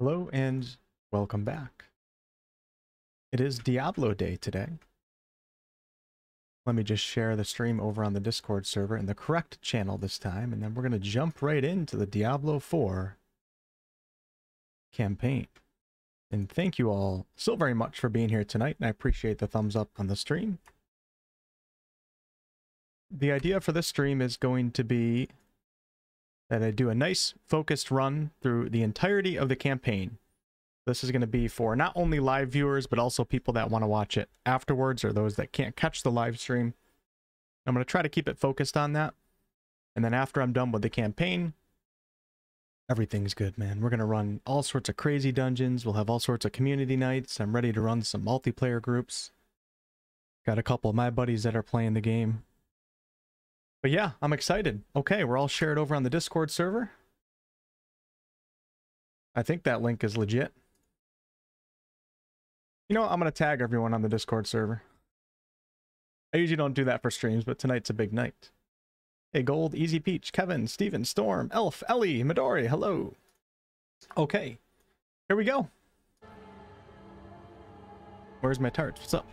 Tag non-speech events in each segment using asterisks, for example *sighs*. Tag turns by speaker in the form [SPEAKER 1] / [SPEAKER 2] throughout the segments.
[SPEAKER 1] Hello and welcome back. It is Diablo Day today. Let me just share the stream over on the Discord server in the correct channel this time, and then we're going to jump right into the Diablo 4 campaign. And thank you all so very much for being here tonight, and I appreciate the thumbs up on the stream. The idea for this stream is going to be that I do a nice focused run through the entirety of the campaign. This is going to be for not only live viewers, but also people that want to watch it afterwards or those that can't catch the live stream. I'm going to try to keep it focused on that. And then after I'm done with the campaign, everything's good, man. We're going to run all sorts of crazy dungeons. We'll have all sorts of community nights. I'm ready to run some multiplayer groups. Got a couple of my buddies that are playing the game. But yeah, I'm excited. Okay, we're all shared over on the Discord server. I think that link is legit. You know what? I'm going to tag everyone on the Discord server. I usually don't do that for streams, but tonight's a big night. Hey, Gold, Easy Peach, Kevin, Steven, Storm, Elf, Ellie, Midori, hello. Okay, here we go. Where's my tarts? What's up?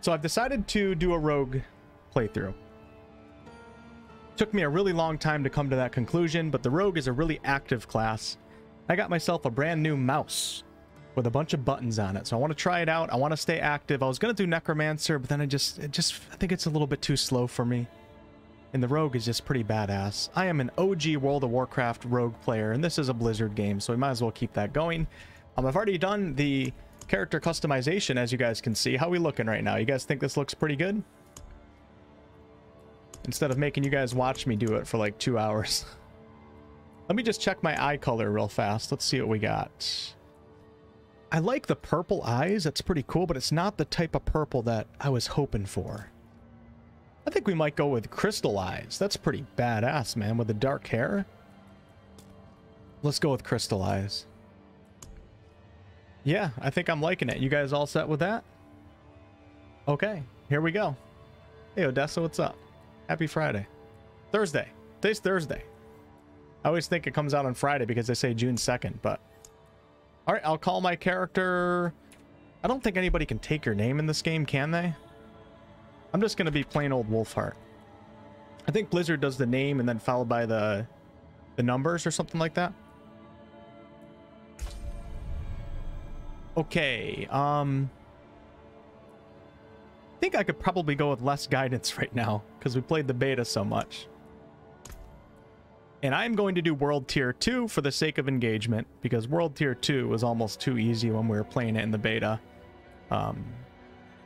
[SPEAKER 1] So I've decided to do a rogue playthrough. Took me a really long time to come to that conclusion, but the rogue is a really active class. I got myself a brand new mouse with a bunch of buttons on it. So I want to try it out. I want to stay active. I was going to do necromancer, but then I just it just I think it's a little bit too slow for me. And the rogue is just pretty badass. I am an OG World of Warcraft rogue player, and this is a Blizzard game, so we might as well keep that going. Um, I've already done the character customization, as you guys can see. How we looking right now? You guys think this looks pretty good? Instead of making you guys watch me do it for like two hours. *laughs* Let me just check my eye color real fast. Let's see what we got. I like the purple eyes. That's pretty cool, but it's not the type of purple that I was hoping for. I think we might go with crystal eyes. That's pretty badass, man, with the dark hair. Let's go with crystal eyes. Yeah, I think I'm liking it. You guys all set with that? Okay, here we go. Hey, Odessa, what's up? Happy Friday. Thursday. Today's Thursday. I always think it comes out on Friday because they say June 2nd, but... Alright, I'll call my character... I don't think anybody can take your name in this game, can they? I'm just going to be plain old Wolfheart. I think Blizzard does the name and then followed by the the numbers or something like that. Okay, um... I think I could probably go with less guidance *laughs* right now because we played the beta so much. And I'm going to do World Tier 2 for the sake of engagement because World Tier 2 was almost too easy when we were playing it in the beta. Um,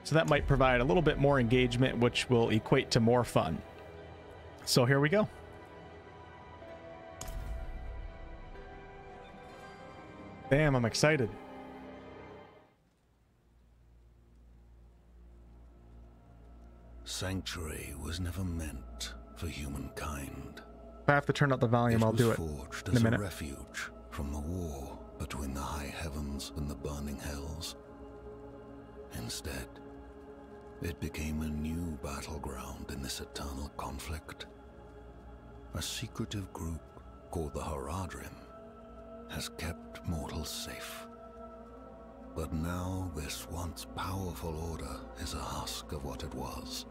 [SPEAKER 1] so that might provide a little bit more engagement, which will equate to more fun. So here we go. Damn, I'm excited.
[SPEAKER 2] Sanctuary was never meant for humankind.
[SPEAKER 1] If I have to turn up the volume,
[SPEAKER 2] it
[SPEAKER 1] I'll do it
[SPEAKER 2] forged
[SPEAKER 1] in a
[SPEAKER 2] as
[SPEAKER 1] minute.
[SPEAKER 2] a refuge from the war between the high heavens and the burning hells. Instead, it became a new battleground in this eternal conflict. A secretive group called the Horadrim has kept mortals safe. But now this once powerful order is a husk of what it was.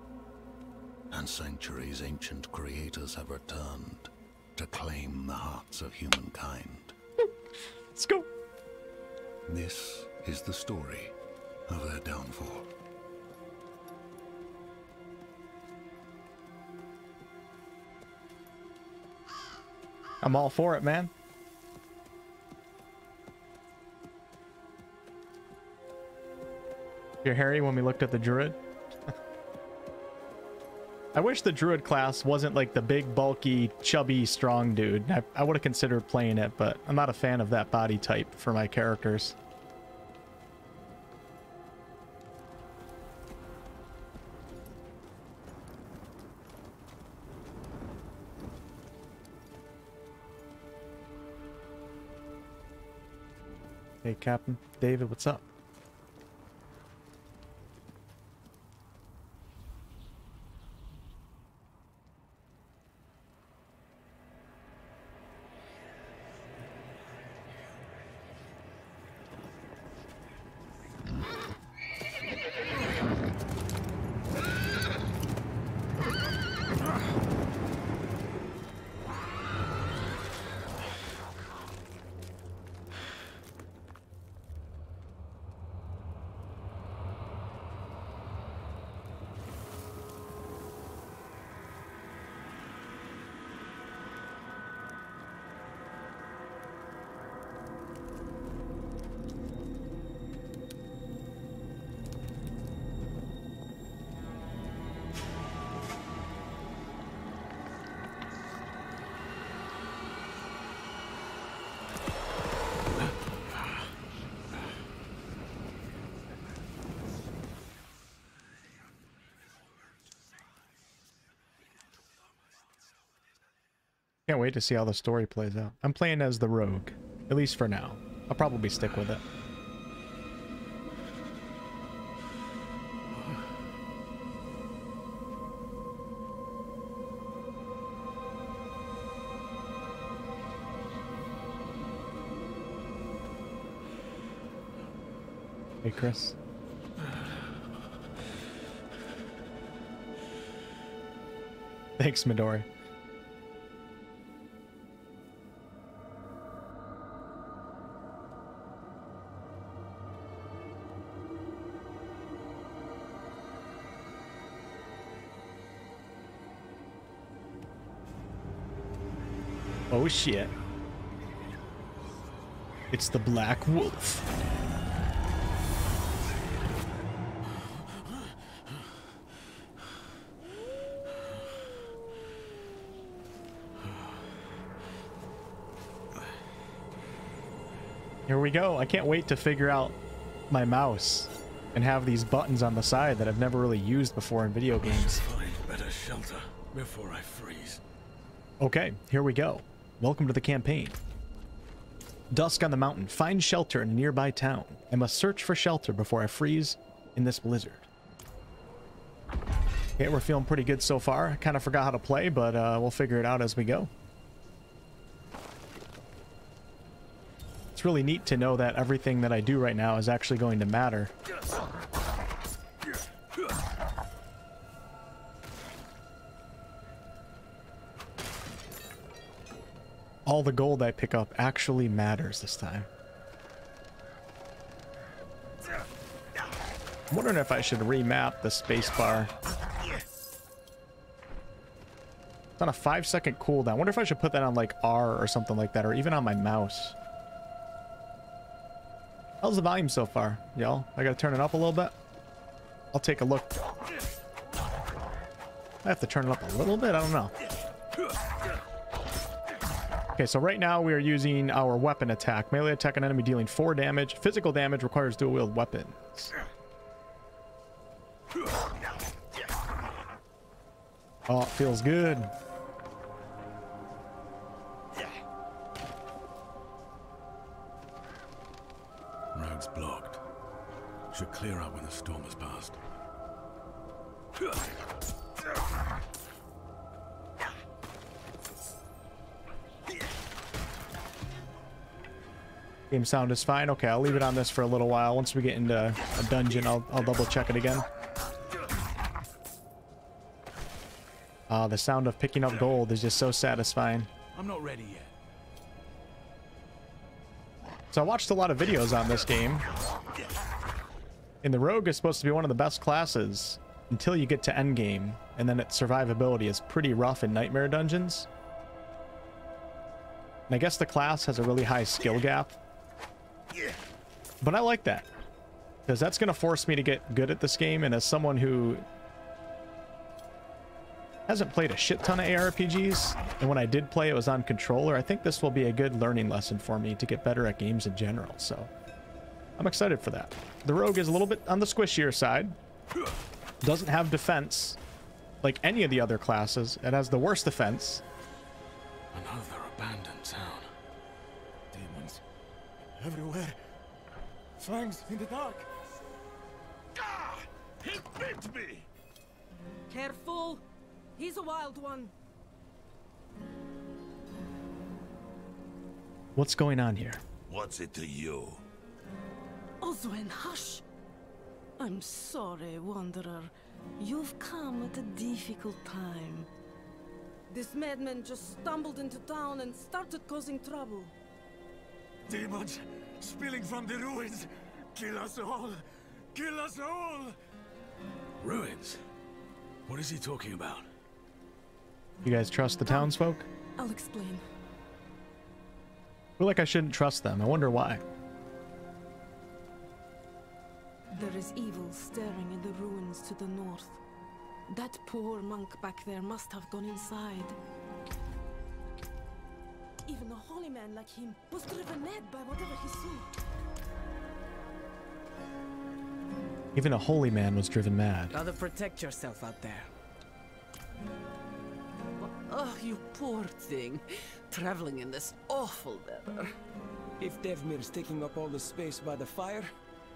[SPEAKER 2] And Sanctuary's ancient creators have returned to claim the hearts of humankind.
[SPEAKER 1] Let's go.
[SPEAKER 2] This is the story of their downfall.
[SPEAKER 1] I'm all for it, man. You're Harry when we looked at the druid. I wish the druid class wasn't like the big, bulky, chubby, strong dude. I, I would have considered playing it, but I'm not a fan of that body type for my characters. Hey, Captain. David, what's up? Can't wait to see how the story plays out. I'm playing as the rogue, at least for now. I'll probably stick with it. Hey, Chris. *sighs* Thanks, Midori. Oh shit. It's the Black Wolf. Here we go. I can't wait to figure out my mouse and have these buttons on the side that I've never really used before in video games.
[SPEAKER 3] Find better shelter before I freeze.
[SPEAKER 1] Okay, here we go. Welcome to the campaign. Dusk on the mountain. Find shelter in a nearby town. I must search for shelter before I freeze in this blizzard. Okay, we're feeling pretty good so far. I kind of forgot how to play, but uh, we'll figure it out as we go. It's really neat to know that everything that I do right now is actually going to matter. All the gold I pick up actually matters this time. I'm wondering if I should remap the spacebar. It's on a five second cooldown. I wonder if I should put that on like R or something like that, or even on my mouse. How's the volume so far, y'all? I gotta turn it up a little bit. I'll take a look. I have to turn it up a little bit. I don't know. Okay, so right now we are using our weapon attack. Melee attack an enemy dealing 4 damage. Physical damage requires dual wield weapons. Oh, it feels good.
[SPEAKER 3] Road's blocked. Should clear up when the storm has passed.
[SPEAKER 1] Game sound is fine. Okay, I'll leave it on this for a little while. Once we get into a dungeon, I'll, I'll double check it again. Ah, the sound of picking up gold is just so satisfying.
[SPEAKER 3] I'm not ready yet.
[SPEAKER 1] So I watched a lot of videos on this game. And the rogue is supposed to be one of the best classes until you get to endgame. And then its survivability is pretty rough in nightmare dungeons. And I guess the class has a really high skill gap. But I like that. Because that's going to force me to get good at this game. And as someone who hasn't played a shit ton of ARPGs, and when I did play, it was on controller. I think this will be a good learning lesson for me to get better at games in general. So I'm excited for that. The rogue is a little bit on the squishier side. Doesn't have defense like any of the other classes. It has the worst defense.
[SPEAKER 3] Another
[SPEAKER 4] Everywhere. Fangs in the dark.
[SPEAKER 3] Ah! He bit me!
[SPEAKER 5] Careful! He's a wild one.
[SPEAKER 1] What's going on here?
[SPEAKER 6] What's it to you?
[SPEAKER 5] Oswin, hush! I'm sorry, Wanderer. You've come at a difficult time. This madman just stumbled into town and started causing trouble.
[SPEAKER 4] Demons spilling from the ruins. Kill us all. Kill us all.
[SPEAKER 3] Ruins? What is he talking about?
[SPEAKER 1] You guys trust the townsfolk?
[SPEAKER 5] I'll explain.
[SPEAKER 1] I feel like I shouldn't trust them. I wonder why.
[SPEAKER 5] There is evil stirring in the ruins to the north. That poor monk back there must have gone inside. Even a holy man like him was driven mad by whatever he saw.
[SPEAKER 1] Even a holy man was driven mad.
[SPEAKER 7] Gotta protect yourself out there.
[SPEAKER 6] Oh, you poor thing. Traveling in this awful weather.
[SPEAKER 7] If Devmir's taking up all the space by the fire,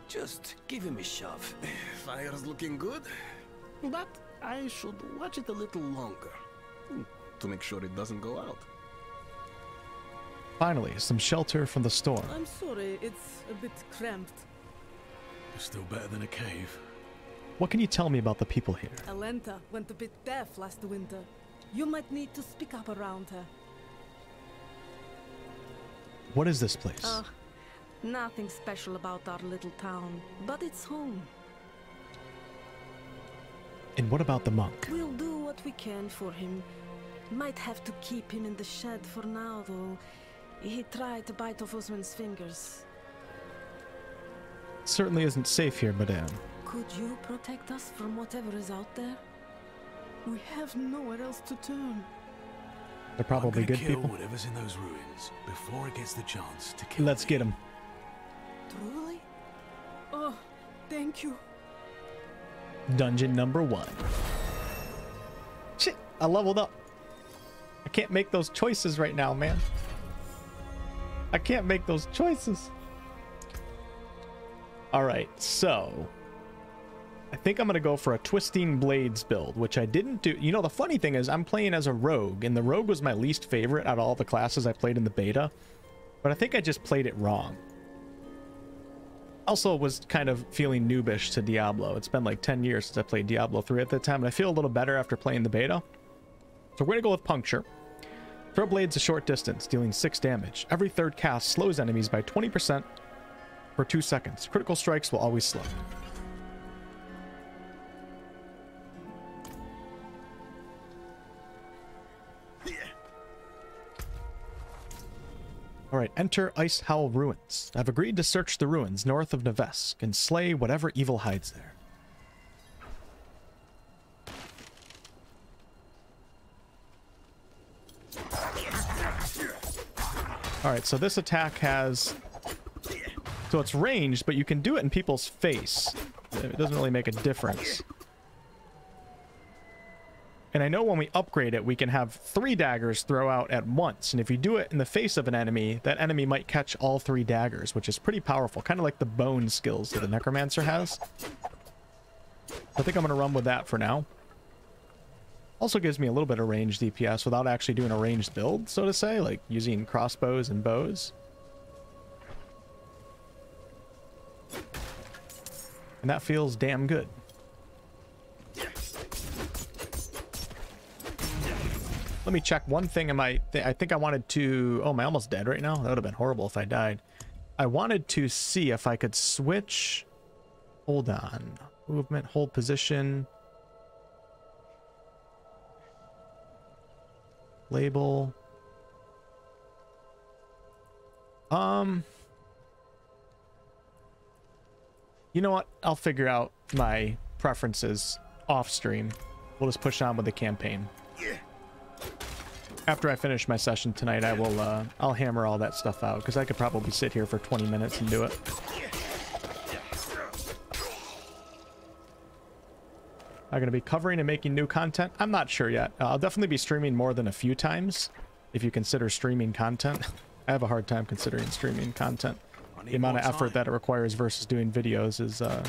[SPEAKER 7] just give him a shove. *sighs* Fire's looking good, but I should watch it a little longer hmm, to make sure it doesn't go out.
[SPEAKER 1] Finally, some shelter from the storm.
[SPEAKER 5] I'm sorry, it's a bit cramped.
[SPEAKER 3] Still better than a cave.
[SPEAKER 1] What can you tell me about the people here?
[SPEAKER 5] Alenta went a bit deaf last winter. You might need to speak up around her.
[SPEAKER 1] What is this place?
[SPEAKER 5] Uh, nothing special about our little town, but it's home.
[SPEAKER 1] and what about the monk?
[SPEAKER 5] We'll do what we can for him. Might have to keep him in the shed for now, though. He tried to bite off Osman's fingers.
[SPEAKER 1] Certainly isn't safe here, madame.
[SPEAKER 5] Could you protect us from whatever is out there? We have nowhere else to turn.
[SPEAKER 1] They're probably
[SPEAKER 3] I'm gonna
[SPEAKER 1] good
[SPEAKER 3] kill
[SPEAKER 1] people.
[SPEAKER 3] whatever's in those ruins before it gets the chance to kill
[SPEAKER 1] Let's
[SPEAKER 3] me.
[SPEAKER 1] get them.
[SPEAKER 5] Truly? Oh, thank you.
[SPEAKER 1] Dungeon number one. Shit, I leveled up. I can't make those choices right now, man. I can't make those choices. All right, so I think I'm going to go for a Twisting Blades build, which I didn't do. You know, the funny thing is I'm playing as a rogue, and the rogue was my least favorite out of all the classes I played in the beta. But I think I just played it wrong. Also was kind of feeling noobish to Diablo. It's been like 10 years since I played Diablo 3 at that time, and I feel a little better after playing the beta. So we're going to go with Puncture. Throw blades a short distance, dealing 6 damage. Every third cast slows enemies by 20% for 2 seconds. Critical strikes will always slow. Alright, enter Ice Howl Ruins. I've agreed to search the ruins north of Nevesk and slay whatever evil hides there. Alright, so this attack has... So it's ranged, but you can do it in people's face. It doesn't really make a difference. And I know when we upgrade it, we can have three daggers throw out at once. And if you do it in the face of an enemy, that enemy might catch all three daggers, which is pretty powerful. Kind of like the bone skills that the Necromancer has. I think I'm going to run with that for now. Also gives me a little bit of ranged DPS without actually doing a ranged build, so to say, like using crossbows and bows. And that feels damn good. Let me check one thing in my... Th I think I wanted to... Oh, am I almost dead right now? That would have been horrible if I died. I wanted to see if I could switch... Hold on. Movement, hold position. Label. Um... You know what? I'll figure out my preferences off stream. We'll just push on with the campaign. After I finish my session tonight, I will uh, I'll hammer all that stuff out because I could probably sit here for 20 minutes and do it. I'm going to be covering and making new content. I'm not sure yet. Uh, I'll definitely be streaming more than a few times if you consider streaming content. *laughs* I have a hard time considering streaming content. The amount of effort
[SPEAKER 3] time.
[SPEAKER 1] that it requires versus doing videos is uh,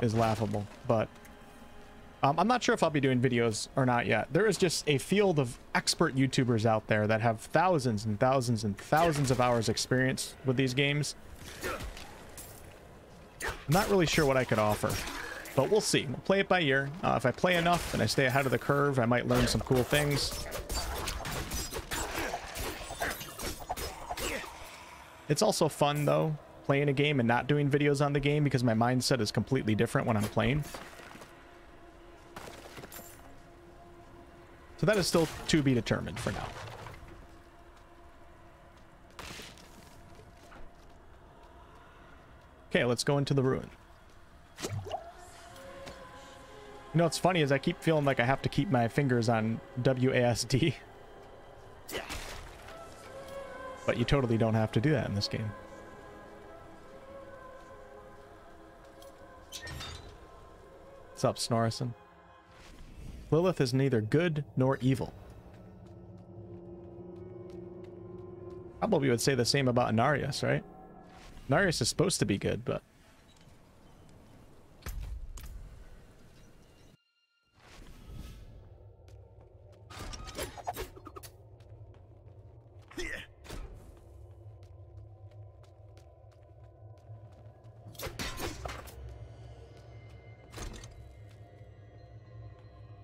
[SPEAKER 1] is laughable. But um, I'm not sure if I'll be doing videos or not yet. There is just a field of expert YouTubers out there that have thousands and thousands and thousands of hours experience with these games. I'm not really sure what I could offer, but we'll see. We'll play it by ear. Uh, if I play enough and I stay ahead of the curve, I might learn some cool things. It's also fun, though, playing a game and not doing videos on the game because my mindset is completely different when I'm playing. So that is still to be determined for now. Okay, let's go into the ruin. You know what's funny is I keep feeling like I have to keep my fingers on WASD. But you totally don't have to do that in this game. What's up, Snorrison? Lilith is neither good nor evil. Probably would say the same about Inarius, right? Inarius is supposed to be good, but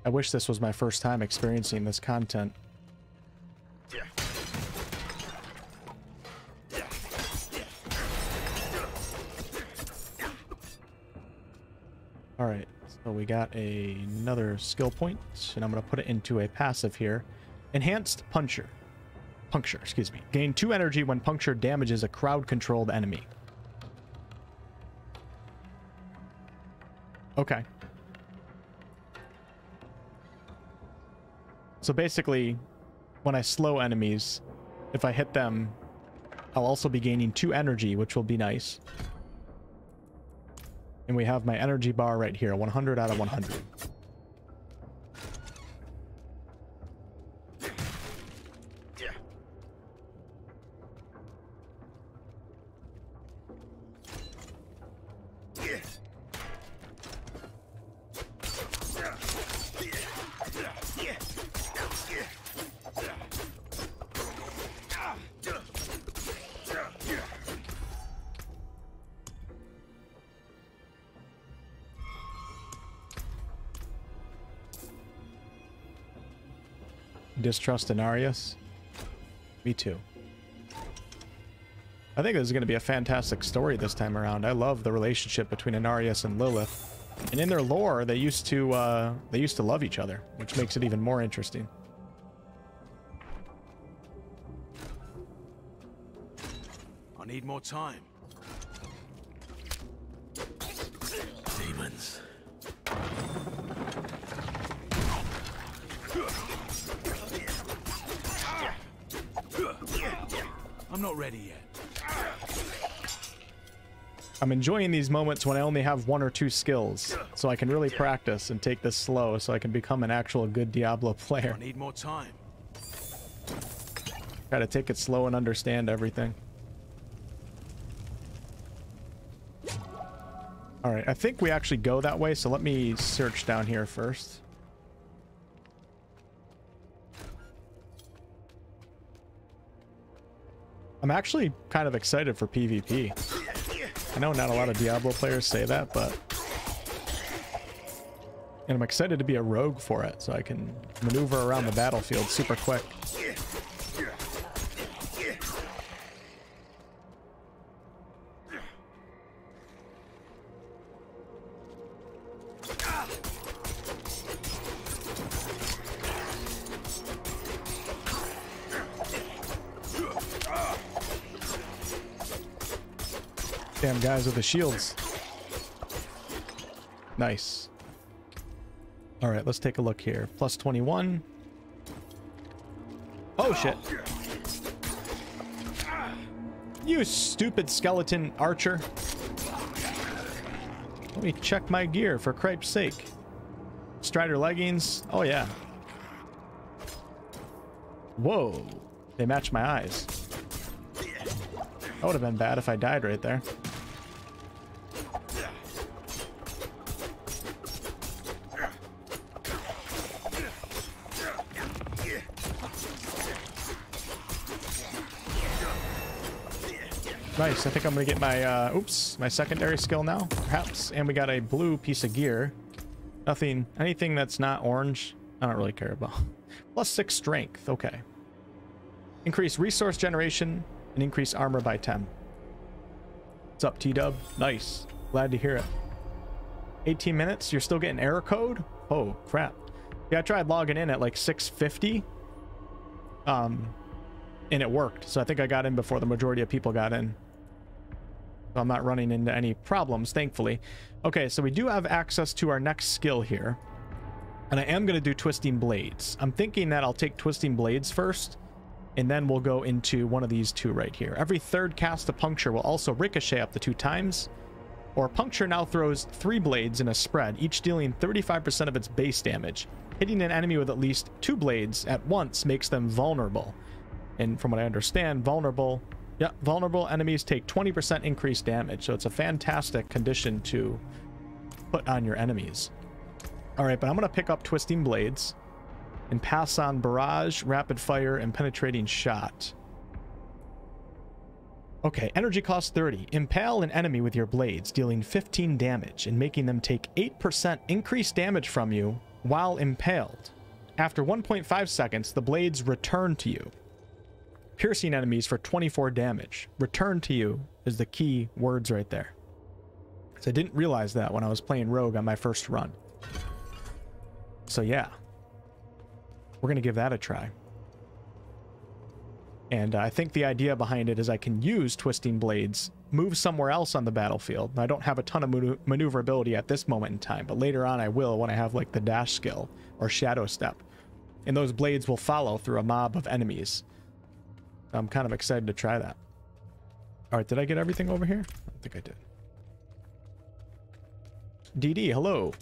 [SPEAKER 1] I wish this was my first time experiencing this content. All right, so we got a, another skill point, and I'm going to put it into a passive here. Enhanced Puncher. Puncture, excuse me. Gain two energy when puncture damages a crowd-controlled enemy. Okay. So basically, when I slow enemies, if I hit them, I'll also be gaining two energy, which will be nice. And we have my energy bar right here, 100 out of 100. Distrust Inarius? Me too. I think this is going to be a fantastic story this time around. I love the relationship between Inarius and Lilith. And in their lore, they used to uh, they used to love each other, which makes it even more interesting.
[SPEAKER 3] I need more time. I'm not ready yet.
[SPEAKER 1] I'm enjoying these moments when I only have one or two skills, so I can really practice and take this slow so I can become an actual good Diablo player.
[SPEAKER 3] I need more time.
[SPEAKER 1] Gotta take it slow and understand everything. Alright, I think we actually go that way, so let me search down here first. I'm actually kind of excited for PvP. I know not a lot of Diablo players say that, but... And I'm excited to be a rogue for it, so I can maneuver around the battlefield super quick. Guys with the shields. Nice. All right, let's take a look here. Plus 21. Oh, shit. You stupid skeleton archer. Let me check my gear for cripe's sake. Strider leggings. Oh, yeah. Whoa. They match my eyes. That would have been bad if I died right there. Nice. I think I'm going to get my, uh, oops, my secondary skill now, perhaps. And we got a blue piece of gear. Nothing, anything that's not orange, I don't really care about. *laughs* Plus six strength. Okay. Increase resource generation and increase armor by 10. What's up, T-Dub? Nice. Glad to hear it. 18 minutes. You're still getting error code? Oh, crap. Yeah, I tried logging in at like 650. Um, and it worked. So I think I got in before the majority of people got in. I'm not running into any problems, thankfully. Okay, so we do have access to our next skill here. And I am going to do Twisting Blades. I'm thinking that I'll take Twisting Blades first, and then we'll go into one of these two right here. Every third cast of Puncture will also ricochet up to two times, or Puncture now throws three blades in a spread, each dealing 35% of its base damage. Hitting an enemy with at least two blades at once makes them vulnerable. And from what I understand, vulnerable, yeah, vulnerable enemies take 20% increased damage. So it's a fantastic condition to put on your enemies. All right, but I'm going to pick up Twisting Blades and pass on Barrage, Rapid Fire, and Penetrating Shot. Okay, energy cost 30. Impale an enemy with your blades, dealing 15 damage and making them take 8% increased damage from you while impaled. After 1.5 seconds, the blades return to you. Piercing enemies for 24 damage. Return to you is the key words right there. So I didn't realize that when I was playing Rogue on my first run. So yeah, we're going to give that a try. And uh, I think the idea behind it is I can use Twisting Blades, move somewhere else on the battlefield. I don't have a ton of maneuverability at this moment in time, but later on I will when I have like the dash skill or shadow step. And those blades will follow through a mob of enemies. I'm kind of excited to try that. All right, did I get everything over here? I think I did. DD, hello.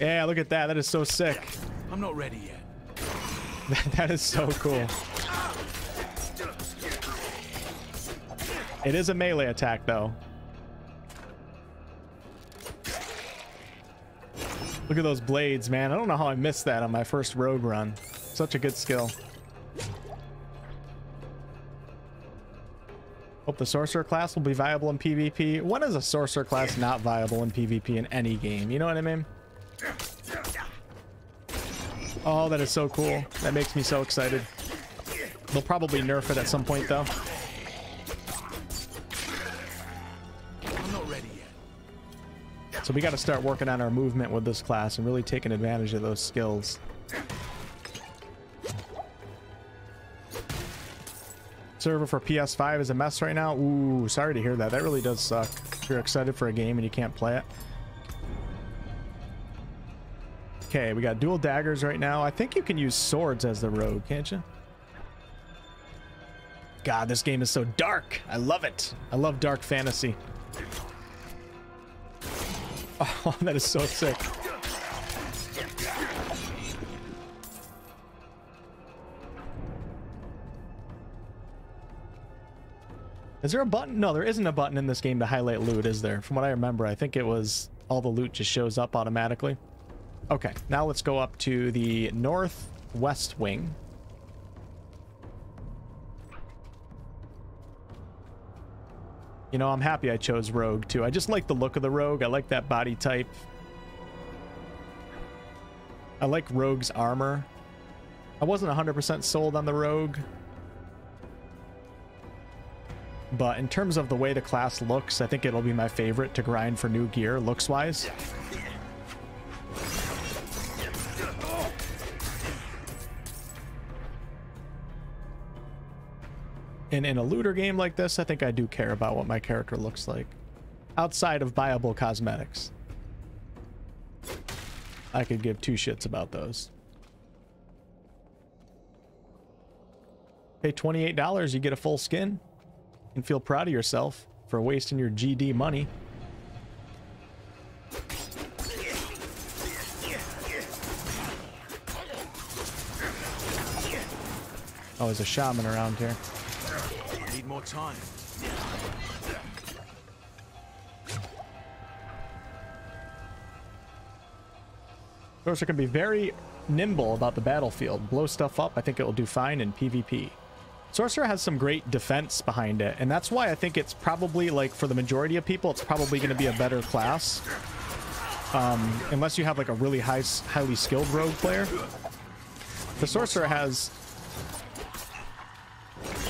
[SPEAKER 1] Yeah, look at that. That is so sick.
[SPEAKER 3] I'm not ready yet. *laughs*
[SPEAKER 1] that is so cool. It is a melee attack, though. Look at those blades, man. I don't know how I missed that on my first rogue run. Such a good skill. Hope the sorcerer class will be viable in PvP. When is a sorcerer class not viable in PvP in any game? You know what I mean? Oh, that is so cool. That makes me so excited. They'll probably nerf it at some point, though. So we got to start working on our movement with this class and really taking advantage of those skills. Server for PS5 is a mess right now. Ooh, sorry to hear that. That really does suck. If you're excited for a game and you can't play it. Okay, we got dual daggers right now. I think you can use swords as the rogue, can't you? God, this game is so dark. I love it. I love dark fantasy. *laughs* Oh, *laughs* that is so sick. Is there a button? No, there isn't a button in this game to highlight loot, is there? From what I remember, I think it was all the loot just shows up automatically. Okay, now let's go up to the northwest wing. You know, I'm happy I chose Rogue, too. I just like the look of the Rogue. I like that body type. I like Rogue's armor. I wasn't 100% sold on the Rogue. But in terms of the way the class looks, I think it'll be my favorite to grind for new gear, looks-wise. And in a looter game like this, I think I do care about what my character looks like. Outside of buyable cosmetics. I could give two shits about those. Pay $28, you get a full skin. And feel proud of yourself for wasting your GD money. Oh, there's a shaman around here Need
[SPEAKER 3] more time.
[SPEAKER 1] Sorcerer can be very nimble about the battlefield. Blow stuff up, I think it will do fine in PvP. Sorcerer has some great defense behind it, and that's why I think it's probably, like, for the majority of people, it's probably going to be a better class. Um, unless you have, like, a really high, highly skilled rogue player. The Sorcerer has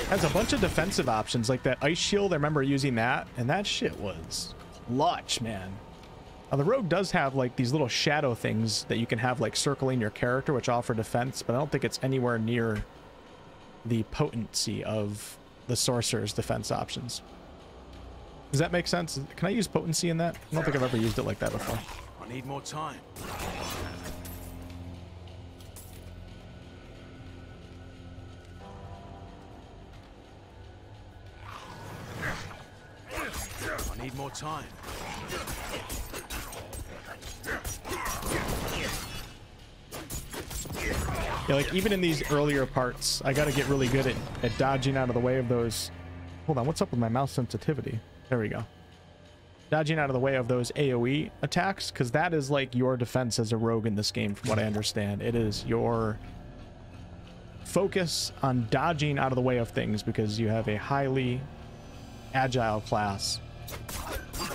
[SPEAKER 1] has a bunch of defensive options, like that ice shield. I remember using that, and that shit was clutch, man. Now, the rogue does have like these little shadow things that you can have like circling your character, which offer defense, but I don't think it's anywhere near the potency of the sorcerer's defense options. Does that make sense? Can I use potency in that? I don't think I've ever used it like that before.
[SPEAKER 3] I need more time. I need more time.
[SPEAKER 1] Yeah, like even in these earlier parts, I gotta get really good at, at dodging out of the way of those. Hold on, what's up with my mouse sensitivity? There we go. Dodging out of the way of those AoE attacks, because that is like your defense as a rogue in this game, from what I understand. It is your focus on dodging out of the way of things because you have a highly agile class.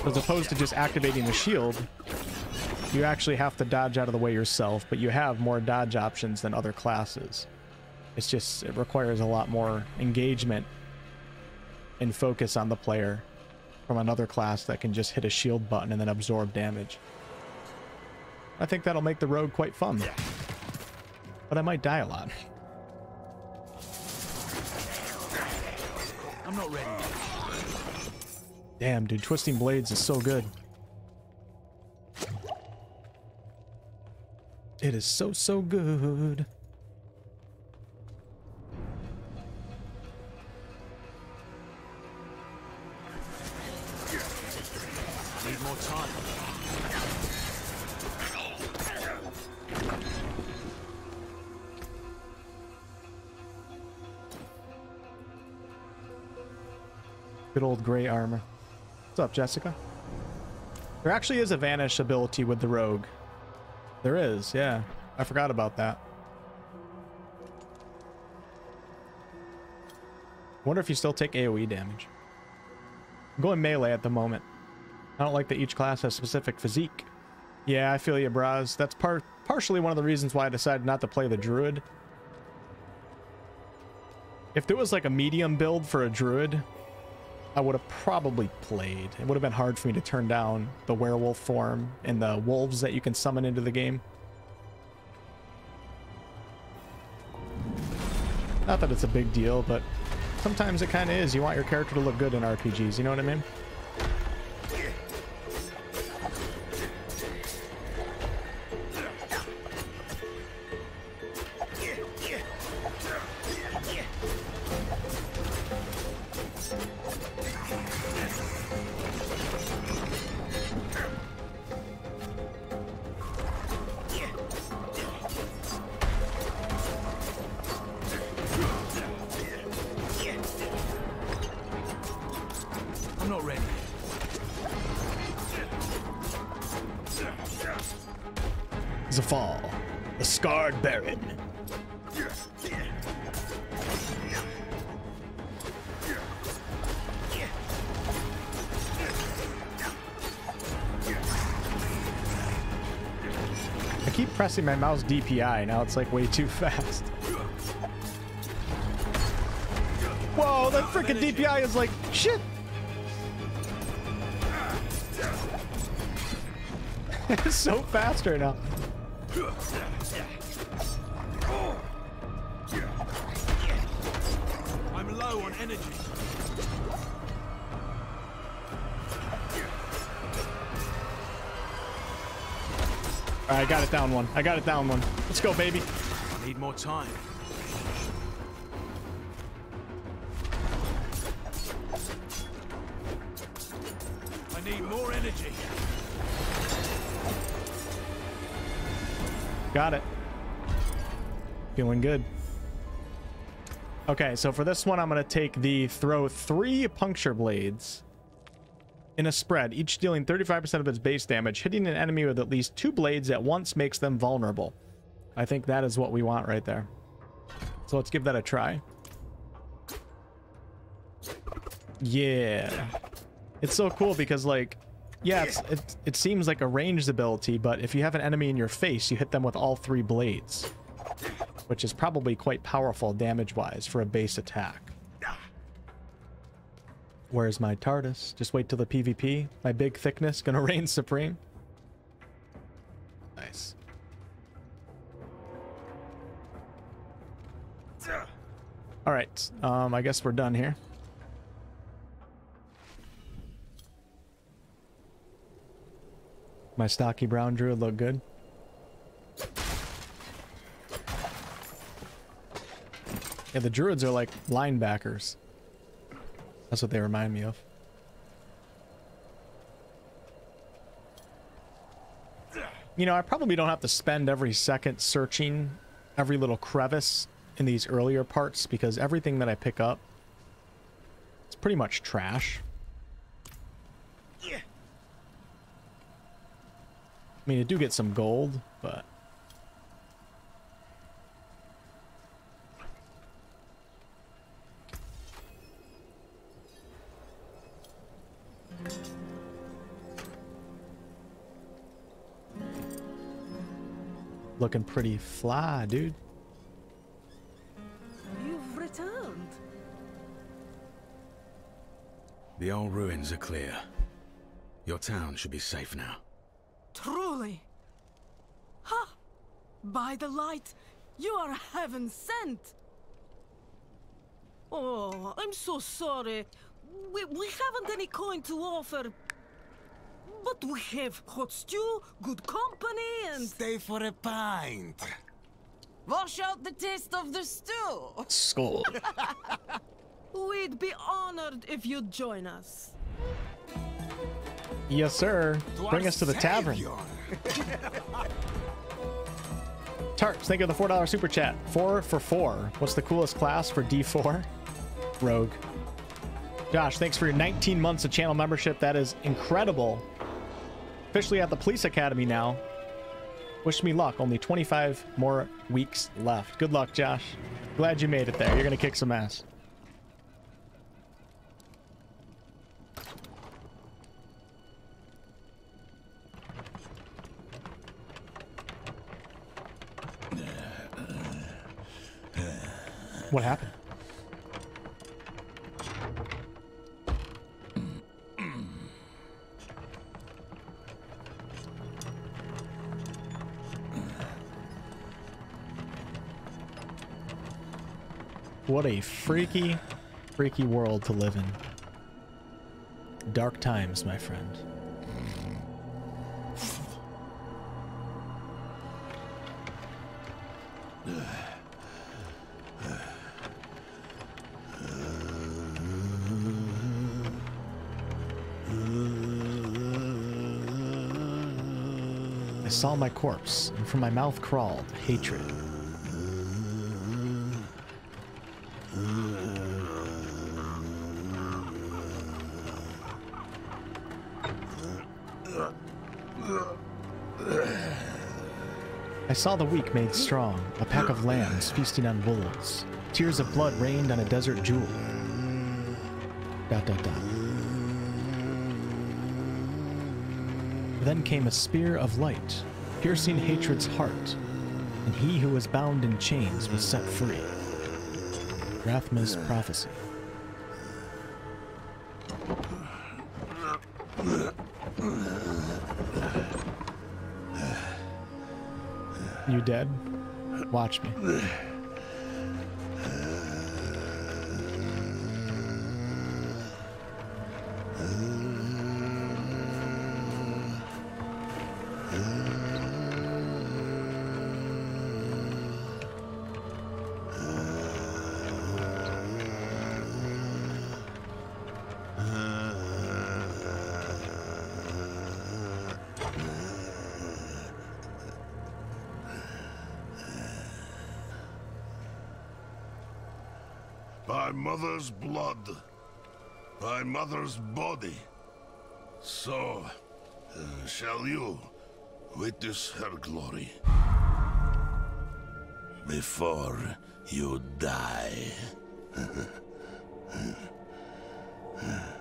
[SPEAKER 1] As opposed to just activating the shield, you actually have to dodge out of the way yourself, but you have more dodge options than other classes. It's just, it requires a lot more engagement and focus on the player from another class that can just hit a shield button and then absorb damage. I think that'll make the rogue quite fun. But I might die a lot.
[SPEAKER 4] I'm not ready.
[SPEAKER 1] Damn, dude, Twisting Blades is so good. It is so, so good.
[SPEAKER 4] Need more time.
[SPEAKER 1] Good old gray armor. What's up, Jessica? There actually is a vanish ability with the rogue. There is, yeah. I forgot about that. Wonder if you still take AoE damage. I'm going melee at the moment. I don't like that each class has specific physique. Yeah, I feel you, Braz. That's par partially one of the reasons why I decided not to play the druid. If there was like a medium build for a druid, I would have probably played. It would have been hard for me to turn down the werewolf form and the wolves that you can summon into the game. Not that it's a big deal, but sometimes it kind of is. You want your character to look good in RPGs, you know what I mean? Pressing my mouse DPI, now it's like way too *laughs* fast. Whoa, that freaking DPI is like shit. *laughs* it's so fast right now. Down one. I got it down one. Let's go, baby.
[SPEAKER 4] I need more time. I need more energy.
[SPEAKER 1] Got it. Feeling good. Okay, so for this one, I'm going to take the throw three puncture blades in a spread, each dealing 35% of its base damage. Hitting an enemy with at least two blades at once makes them vulnerable. I think that is what we want right there. So let's give that a try. Yeah. It's so cool because, like, yeah, it, it seems like a ranged ability, but if you have an enemy in your face, you hit them with all three blades, which is probably quite powerful damage-wise for a base attack. Where's my TARDIS? Just wait till the PvP. My big thickness gonna *laughs* reign supreme. Nice. All right, um, I guess we're done here. My stocky brown druid look good. Yeah, the druids are like linebackers. That's what they remind me of. You know, I probably don't have to spend every second searching every little crevice in these earlier parts because everything that I pick up is pretty much trash. I mean, I do get some gold, but looking pretty fly, dude.
[SPEAKER 5] You've returned.
[SPEAKER 3] The old ruins are clear. Your town should be safe now.
[SPEAKER 5] Truly. Ha! By the light, you are heaven sent. Oh, I'm so sorry. We, we haven't any coin to offer. But we have hot stew, good company, and...
[SPEAKER 7] Stay for a pint.
[SPEAKER 6] Wash out the taste of the stew.
[SPEAKER 1] Skull. *laughs*
[SPEAKER 5] We'd be honored if you'd join us.
[SPEAKER 1] yes, sir. Bring us to the tavern. Tarks, thank you for the $4 super chat. Four for four. What's the coolest class for D4? Rogue. Josh, thanks for your 19 months of channel membership. That is incredible. Officially at the police academy now. Wish me luck. Only 25 more weeks left. Good luck, Josh. Glad you made it there. You're going to kick some ass. What happened? What a freaky, freaky world to live in. Dark times, my friend. I saw my corpse, and from my mouth crawled hatred. Saw the weak made strong, a pack of lambs feasting on wolves. Tears of blood rained on a desert jewel. Dot dot dot. Then came a spear of light, piercing hatred's heart, and he who was bound in chains was set free. Rathma's prophecy. Dead? Watch me. *sighs* *laughs*
[SPEAKER 8] By mother's blood. By mother's body. So, uh, shall you witness her glory. Before you die. *laughs*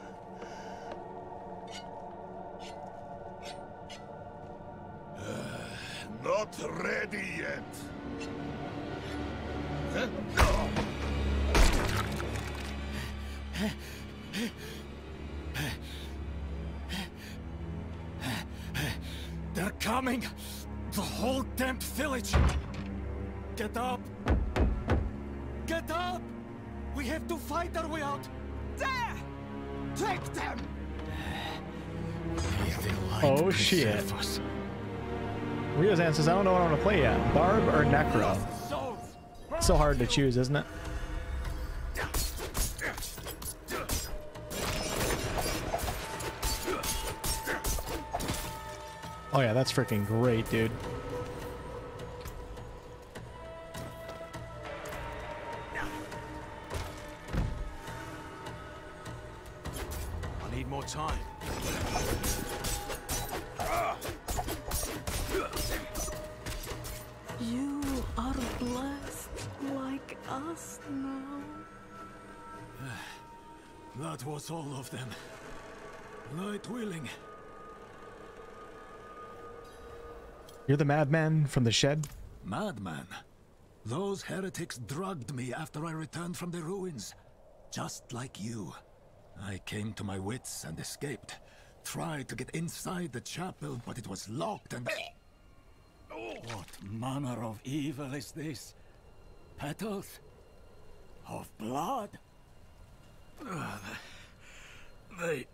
[SPEAKER 4] Get up! Get up! We have to fight our way out! There! Take them!
[SPEAKER 1] Oh shit. Ryozan answers, I don't know what I want to play yet. Barb or Necro? So hard to choose, isn't it? Oh yeah, that's freaking great, dude. The madman from the shed?
[SPEAKER 9] Madman. Those heretics drugged me after I returned from the ruins. Just like you. I came to my wits and escaped. Tried to get inside the chapel, but it was locked and... What manner of evil is this? Petals? Of blood? they...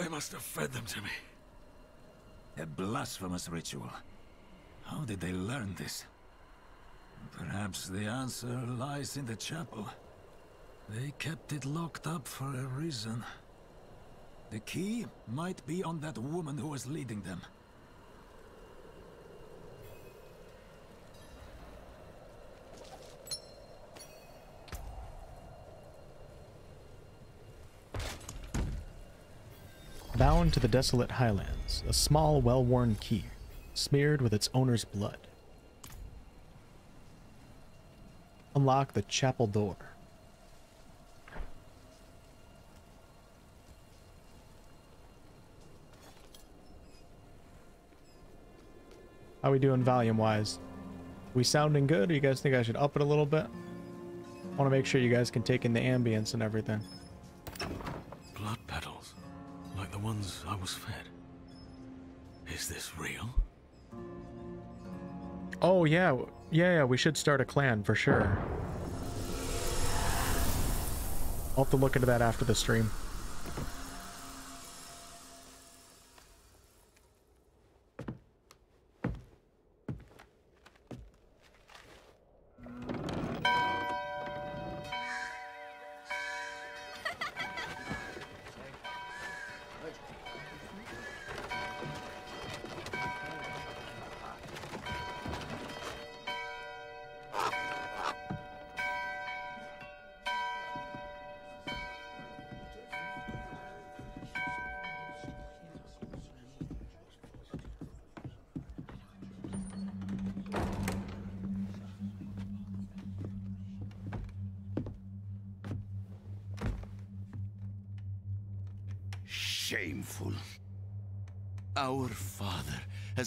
[SPEAKER 9] they must have fed them to me. A blasphemous ritual. How did they learn this? Perhaps the answer lies in the chapel. They kept it locked up for a reason. The key might be on that woman who was leading them.
[SPEAKER 1] Bound to the desolate highlands, a small, well-worn key, smeared with its owner's blood. Unlock the chapel door. How we doing volume-wise? We sounding good, or you guys think I should up it a little bit? I want to make sure you guys can take in the ambience and everything.
[SPEAKER 10] Blood petals, like the ones I was fed. Is this real?
[SPEAKER 1] Oh yeah, yeah, yeah. We should start a clan for sure. I'll have to look into that after the stream.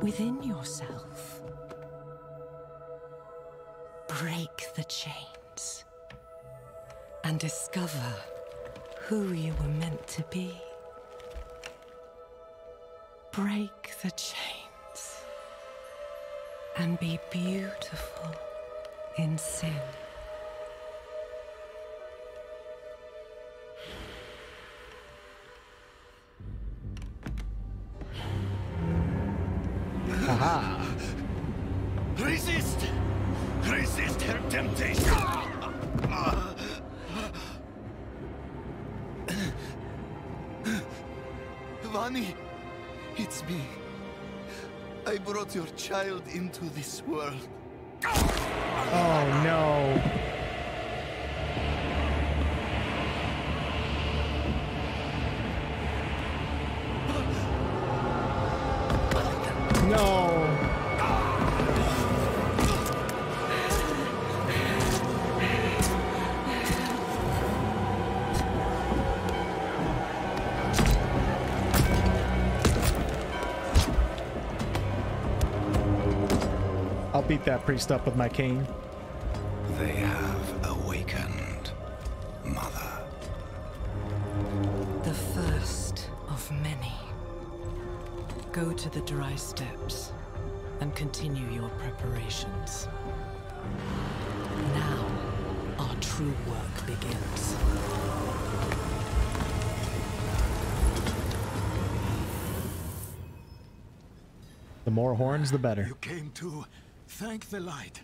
[SPEAKER 11] Within yourself. Break the chains and discover who you were meant to be. Break the chains and be beautiful in sin.
[SPEAKER 1] Haha.
[SPEAKER 12] Resist! Resist her temptation! Vani, it's me. I brought your child into this world.
[SPEAKER 1] Oh. No. That priest up with my cane.
[SPEAKER 13] They have awakened, Mother.
[SPEAKER 11] The first of many. Go to the Dry Steppes and continue your preparations. Now, our true work begins.
[SPEAKER 1] The more horns, the better.
[SPEAKER 9] You came to thank the light.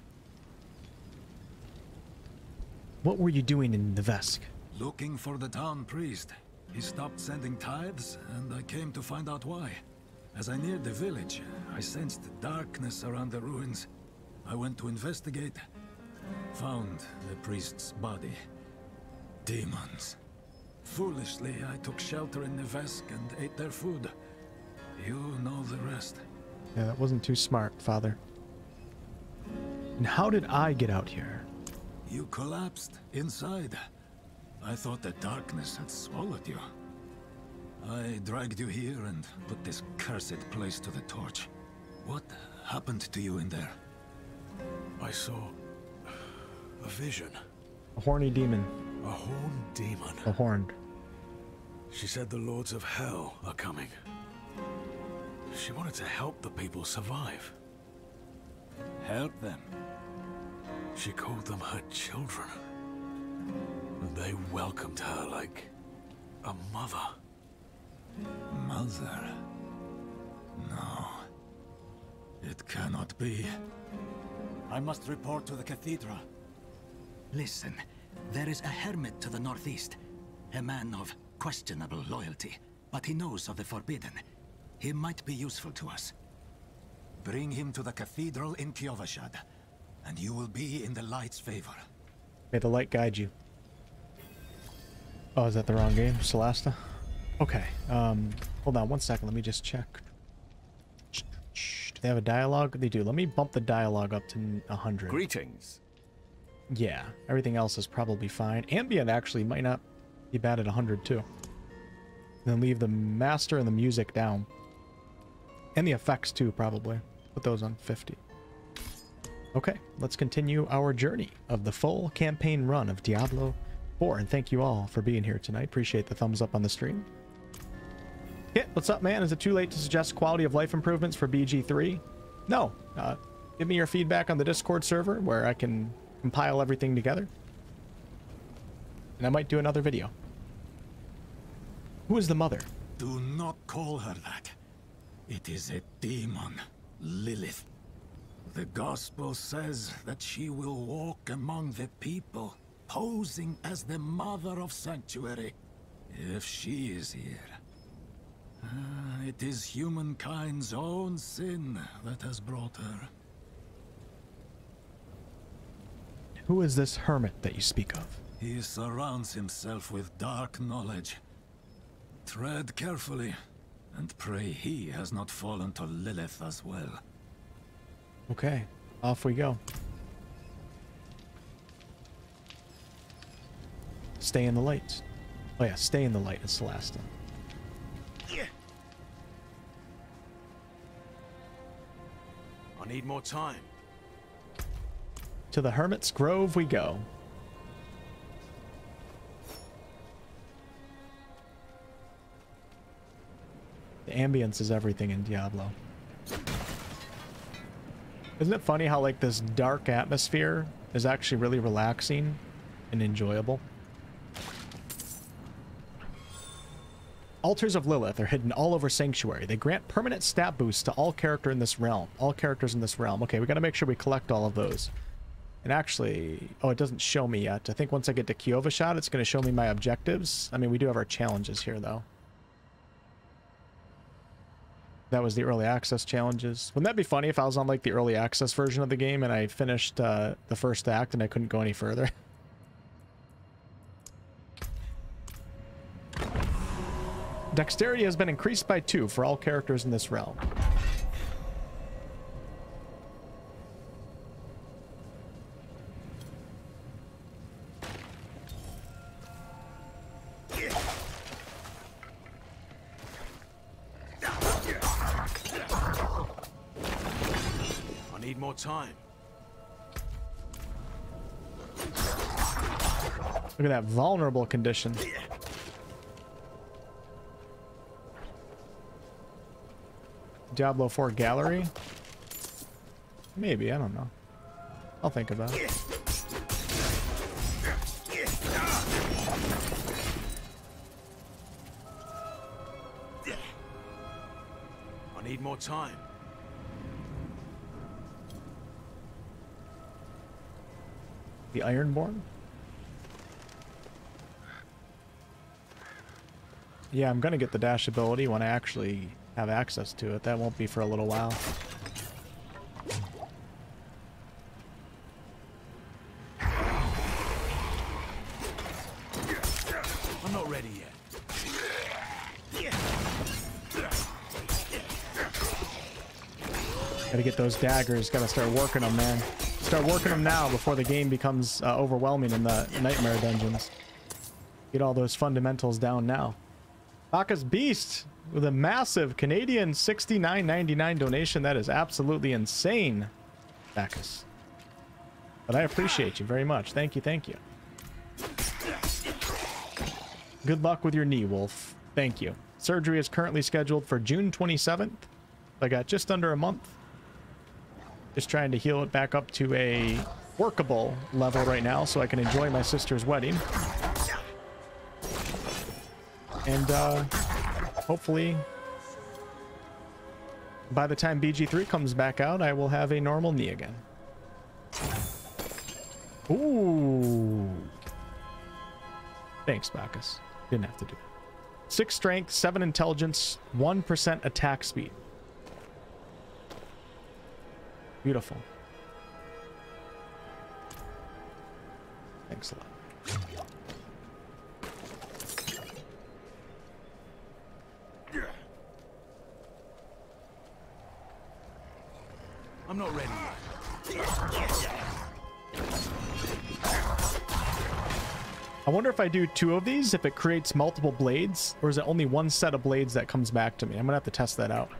[SPEAKER 1] What were you doing in Nevesk?
[SPEAKER 9] Looking for the town priest. He stopped sending tithes, and I came to find out why. As I neared the village, I sensed darkness around the ruins. I went to investigate. Found the priest's body. Demons. Foolishly, I took shelter in Nevesk and ate their food. You know the rest.
[SPEAKER 1] Yeah, that wasn't too smart, father. And how did I get out here?
[SPEAKER 9] You collapsed inside. I thought the darkness had swallowed you. I dragged you here and put this cursed place to the torch. What happened to you in there?
[SPEAKER 10] I saw a vision.
[SPEAKER 1] A horny demon.
[SPEAKER 10] A horned demon.
[SPEAKER 1] A horned.
[SPEAKER 10] She said the lords of hell are coming. She wanted to help the people survive.
[SPEAKER 9] Help them.
[SPEAKER 10] She called them her children. And they welcomed her like a mother.
[SPEAKER 9] Mother? No. It cannot be.
[SPEAKER 14] I must report to the cathedral. Listen, there is a hermit to the northeast. A man of questionable loyalty, but he knows of the forbidden. He might be useful to us. Bring him to the cathedral in Kyovashad, and you will be in the light's favor.
[SPEAKER 1] May the light guide you. Oh, is that the wrong game? Celasta? Okay. Um, hold on one second. Let me just check. Do they have a dialogue? They do. Let me bump the dialogue up to 100.
[SPEAKER 15] Greetings.
[SPEAKER 1] Yeah, everything else is probably fine. Ambient actually might not be bad at 100 too. Then leave the master and the music down. And the effects too, probably. Put those on 50. Okay, let's continue our journey of the full campaign run of Diablo 4. And thank you all for being here tonight. Appreciate the thumbs up on the stream. Hit, what's up, man? Is it too late to suggest quality of life improvements for BG3? No. Uh, give me your feedback on the Discord server where I can compile everything together. And I might do another video. Who is the mother?
[SPEAKER 9] Do not call her that. It is a demon, Lilith. The Gospel says that she will walk among the people, posing as the Mother of Sanctuary. If she is here, uh, it is humankind's own sin that has brought her.
[SPEAKER 1] Who is this hermit that you speak of?
[SPEAKER 9] He surrounds himself with dark knowledge. Tread carefully, and pray he has not fallen to Lilith as well.
[SPEAKER 1] Okay, off we go. Stay in the light. Oh yeah, stay in the light is Celasta.
[SPEAKER 10] I need more time.
[SPEAKER 1] To the Hermit's Grove we go. The ambience is everything in Diablo. Isn't it funny how like this dark atmosphere is actually really relaxing and enjoyable? Altars of Lilith are hidden all over Sanctuary. They grant permanent stat boosts to all character in this realm. All characters in this realm. Okay, we gotta make sure we collect all of those. And actually, oh, it doesn't show me yet. I think once I get to Kyovashad, it's gonna show me my objectives. I mean, we do have our challenges here, though. That was the early access challenges. Wouldn't that be funny if I was on like the early access version of the game and I finished uh, the first act and I couldn't go any further? *laughs* Dexterity has been increased by two for all characters in this realm.
[SPEAKER 3] More time.
[SPEAKER 1] Look at that vulnerable condition. Diablo 4 gallery? Maybe, I don't know. I'll think about it.
[SPEAKER 3] I need more time.
[SPEAKER 1] The Ironborn? Yeah, I'm gonna get the dash ability when I actually have access to it. That won't be for a little while.
[SPEAKER 3] I'm not ready yet.
[SPEAKER 1] Gotta get those daggers. Gotta start working them, man. Start working them now before the game becomes uh, overwhelming in the nightmare dungeons. Get all those fundamentals down now. Bacchus Beast with a massive Canadian 69.99 donation. That is absolutely insane, Bacchus. But I appreciate you very much. Thank you, thank you. Good luck with your knee, Wolf. Thank you. Surgery is currently scheduled for June 27th. I got just under a month. Just trying to heal it back up to a workable level right now so I can enjoy my sister's wedding. And uh, hopefully by the time BG3 comes back out, I will have a normal knee again. Ooh. Thanks, Bacchus. Didn't have to do it. Six strength, seven intelligence, 1% attack speed. Beautiful. Thanks a lot.
[SPEAKER 3] I'm not ready yet.
[SPEAKER 1] I wonder if I do two of these, if it creates multiple blades, or is it only one set of blades that comes back to me? I'm gonna have to test that out.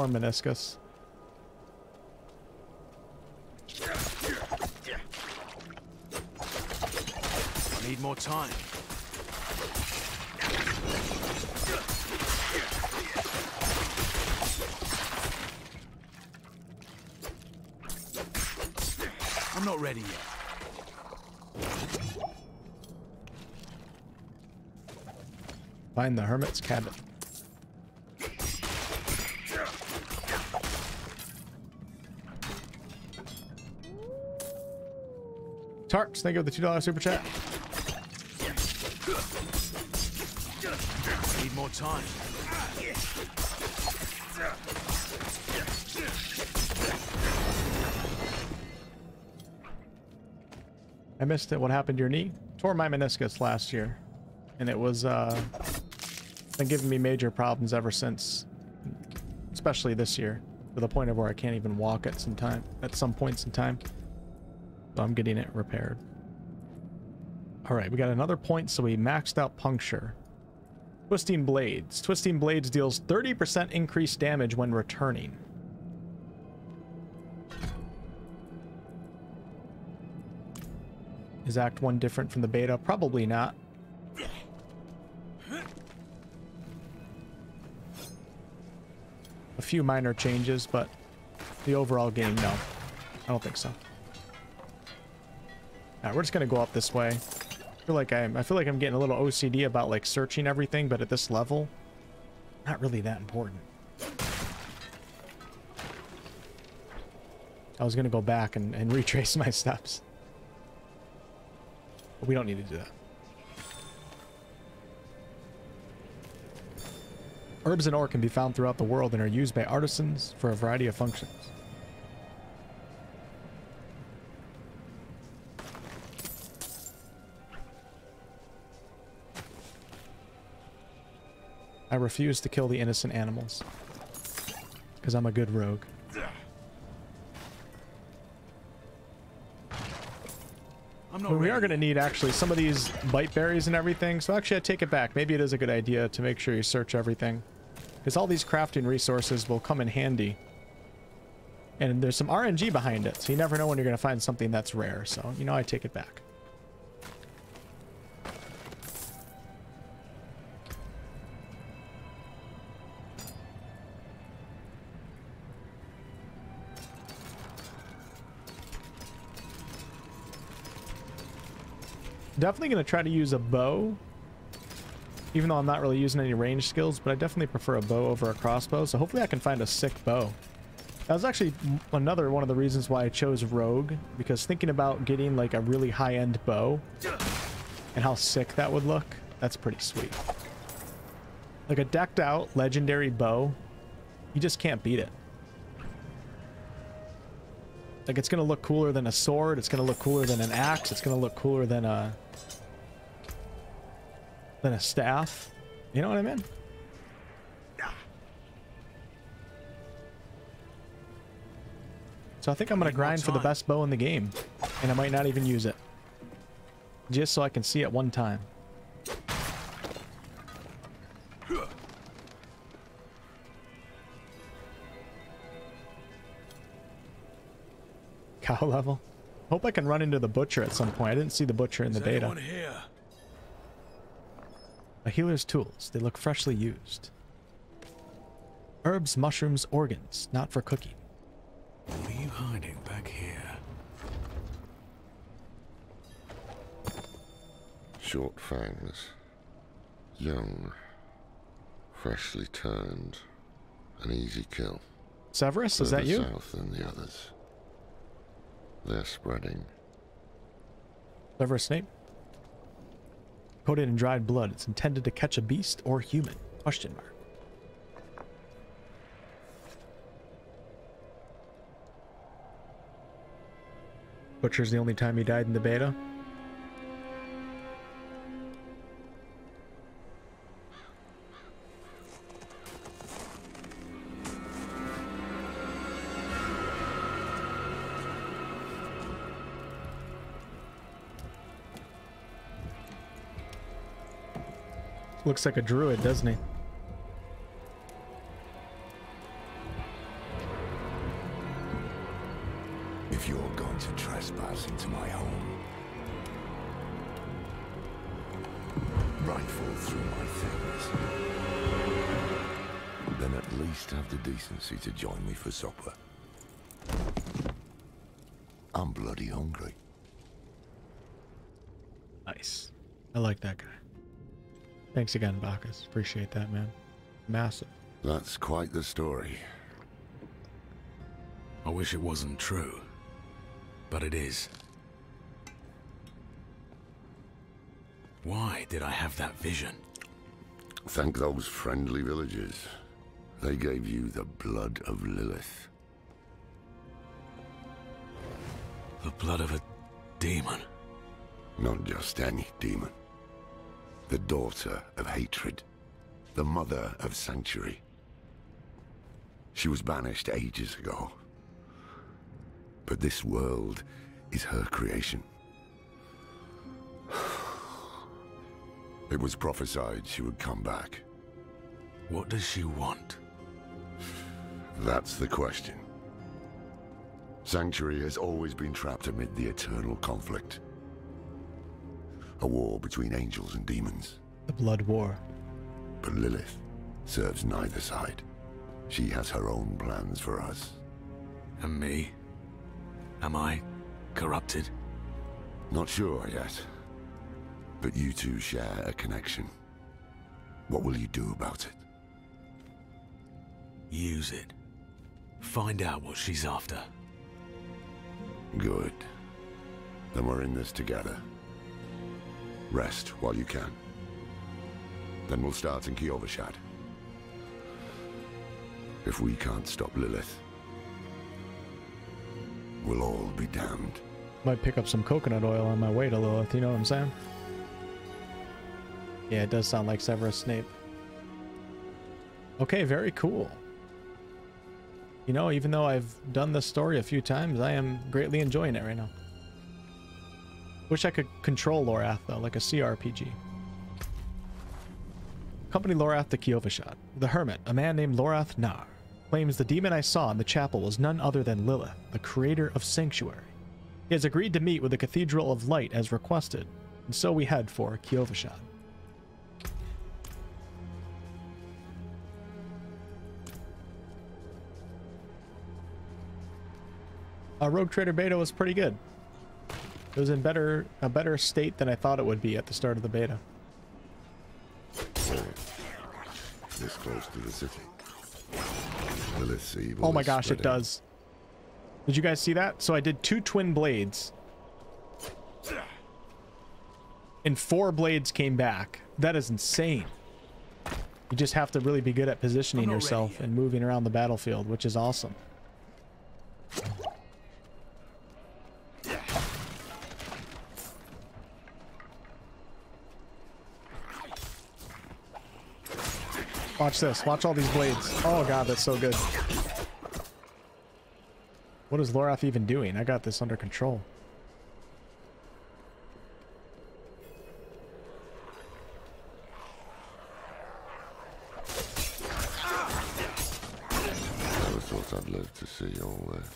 [SPEAKER 1] Poor meniscus.
[SPEAKER 3] I need more time. I'm not ready yet.
[SPEAKER 1] Find the hermit's cabin. Tarks, thank you for the $2 super chat.
[SPEAKER 3] Need more time.
[SPEAKER 1] I missed it. What happened to your knee? Tore my meniscus last year. And it was, uh, been giving me major problems ever since. Especially this year. To the point of where I can't even walk at some time, at some points in time. So I'm getting it repaired. Alright, we got another point, so we maxed out puncture. Twisting Blades. Twisting Blades deals 30% increased damage when returning. Is Act 1 different from the beta? Probably not. A few minor changes, but the overall game, no. I don't think so. Alright, we're just gonna go up this way. I feel like I'm I feel like I'm getting a little OCD about like searching everything, but at this level, not really that important. I was gonna go back and, and *laughs* retrace my steps. But we don't need to do that. Herbs and ore can be found throughout the world and are used by artisans for a variety of functions. I refuse to kill the innocent animals. Because I'm a good rogue. Well, we are going to need actually some of these bite berries and everything. So actually, I take it back. Maybe it is a good idea to make sure you search everything. Because all these crafting resources will come in handy. And there's some RNG behind it. So you never know when you're going to find something that's rare. So, you know, I take it back. Definitely going to try to use a bow. Even though I'm not really using any range skills, but I definitely prefer a bow over a crossbow. So hopefully I can find a sick bow. That was actually another one of the reasons why I chose Rogue. Because thinking about getting like a really high-end bow and how sick that would look, that's pretty sweet. Like a decked out legendary bow, you just can't beat it. Like it's gonna look cooler than a sword. It's gonna look cooler than an axe. It's gonna look cooler than a than a staff. You know what I mean? So I think I'm gonna grind for the best bow in the game, and I might not even use it, just so I can see it one time. *laughs* Cow level. Hope I can run into the butcher at some point. I didn't see the butcher in the
[SPEAKER 3] data. here?
[SPEAKER 1] A healer's tools. They look freshly used. Herbs, mushrooms, organs, not for cooking.
[SPEAKER 3] What are you hiding back here?
[SPEAKER 16] Short fangs. Young. Freshly turned. An easy kill.
[SPEAKER 1] Severus, is that
[SPEAKER 16] Further
[SPEAKER 1] you?
[SPEAKER 16] south than the others. They're spreading.
[SPEAKER 1] Severus Snape? Coated in dried blood. It's intended to catch a beast or human. Question mark. Butcher's the only time he died in the beta. Looks like a druid, doesn't he?
[SPEAKER 2] If you're going to trespass into my home, rifle through my things, then at least have the decency to join me for supper. I'm bloody hungry.
[SPEAKER 1] Nice. I like that guy. Thanks again, Bacchus. Appreciate that, man. Massive.
[SPEAKER 16] That's quite the story.
[SPEAKER 3] I wish it wasn't true. But it is. Why did I have that vision?
[SPEAKER 16] Thank those friendly villagers. They gave you the blood of Lilith.
[SPEAKER 3] The blood of a demon.
[SPEAKER 16] Not just any demon. The daughter of hatred. The mother of sanctuary. She was banished ages ago. But this world is her creation. *sighs* It was prophesied she would come back.
[SPEAKER 3] What does she want?
[SPEAKER 16] That's the question. Sanctuary has always been trapped amid the eternal conflict. A war between angels and demons.
[SPEAKER 1] The Blood War.
[SPEAKER 16] But Lilith serves neither side. She has her own plans for us.
[SPEAKER 3] And me? Am I corrupted?
[SPEAKER 16] Not sure yet. But you two share a connection. What will you do about it?
[SPEAKER 3] Use it. Find out what she's after.
[SPEAKER 16] Good. Then we're in this together. Rest while you can. Then we'll start in Kyovashad. If we can't stop Lilith, we'll all be damned.
[SPEAKER 1] Might pick up some coconut oil on my way to Lilith, you know what I'm saying? Yeah, it does sound like Severus Snape. Okay, very cool. You know, even though I've done this story a few times, I am greatly enjoying it right now. Wish I could control Lorath though, like a CRPG. Company Lorath to Kyovashad. The Hermit, a man named Lorath Nahr, claims the demon I saw in the chapel was none other than Lilith, the creator of Sanctuary. He has agreed to meet with the Cathedral of Light as requested, and so we head for Kyovashad. Uh, Rogue Trader Beta was pretty good. It was in better a better state than I thought it would be at the start of the beta.
[SPEAKER 16] This close to the city. Lilith's evil
[SPEAKER 1] Oh my
[SPEAKER 16] is
[SPEAKER 1] gosh, it does. Did you guys see that? So I did two twin blades. And four blades came back. That is insane. You just have to really be good at positioning
[SPEAKER 3] not ready
[SPEAKER 1] yourself and moving around the battlefield, which is awesome. Watch this. Watch all these blades. Oh god, that's so good. What is Lorath even doing? I got this under control.
[SPEAKER 16] Never thought I'd live to see all this.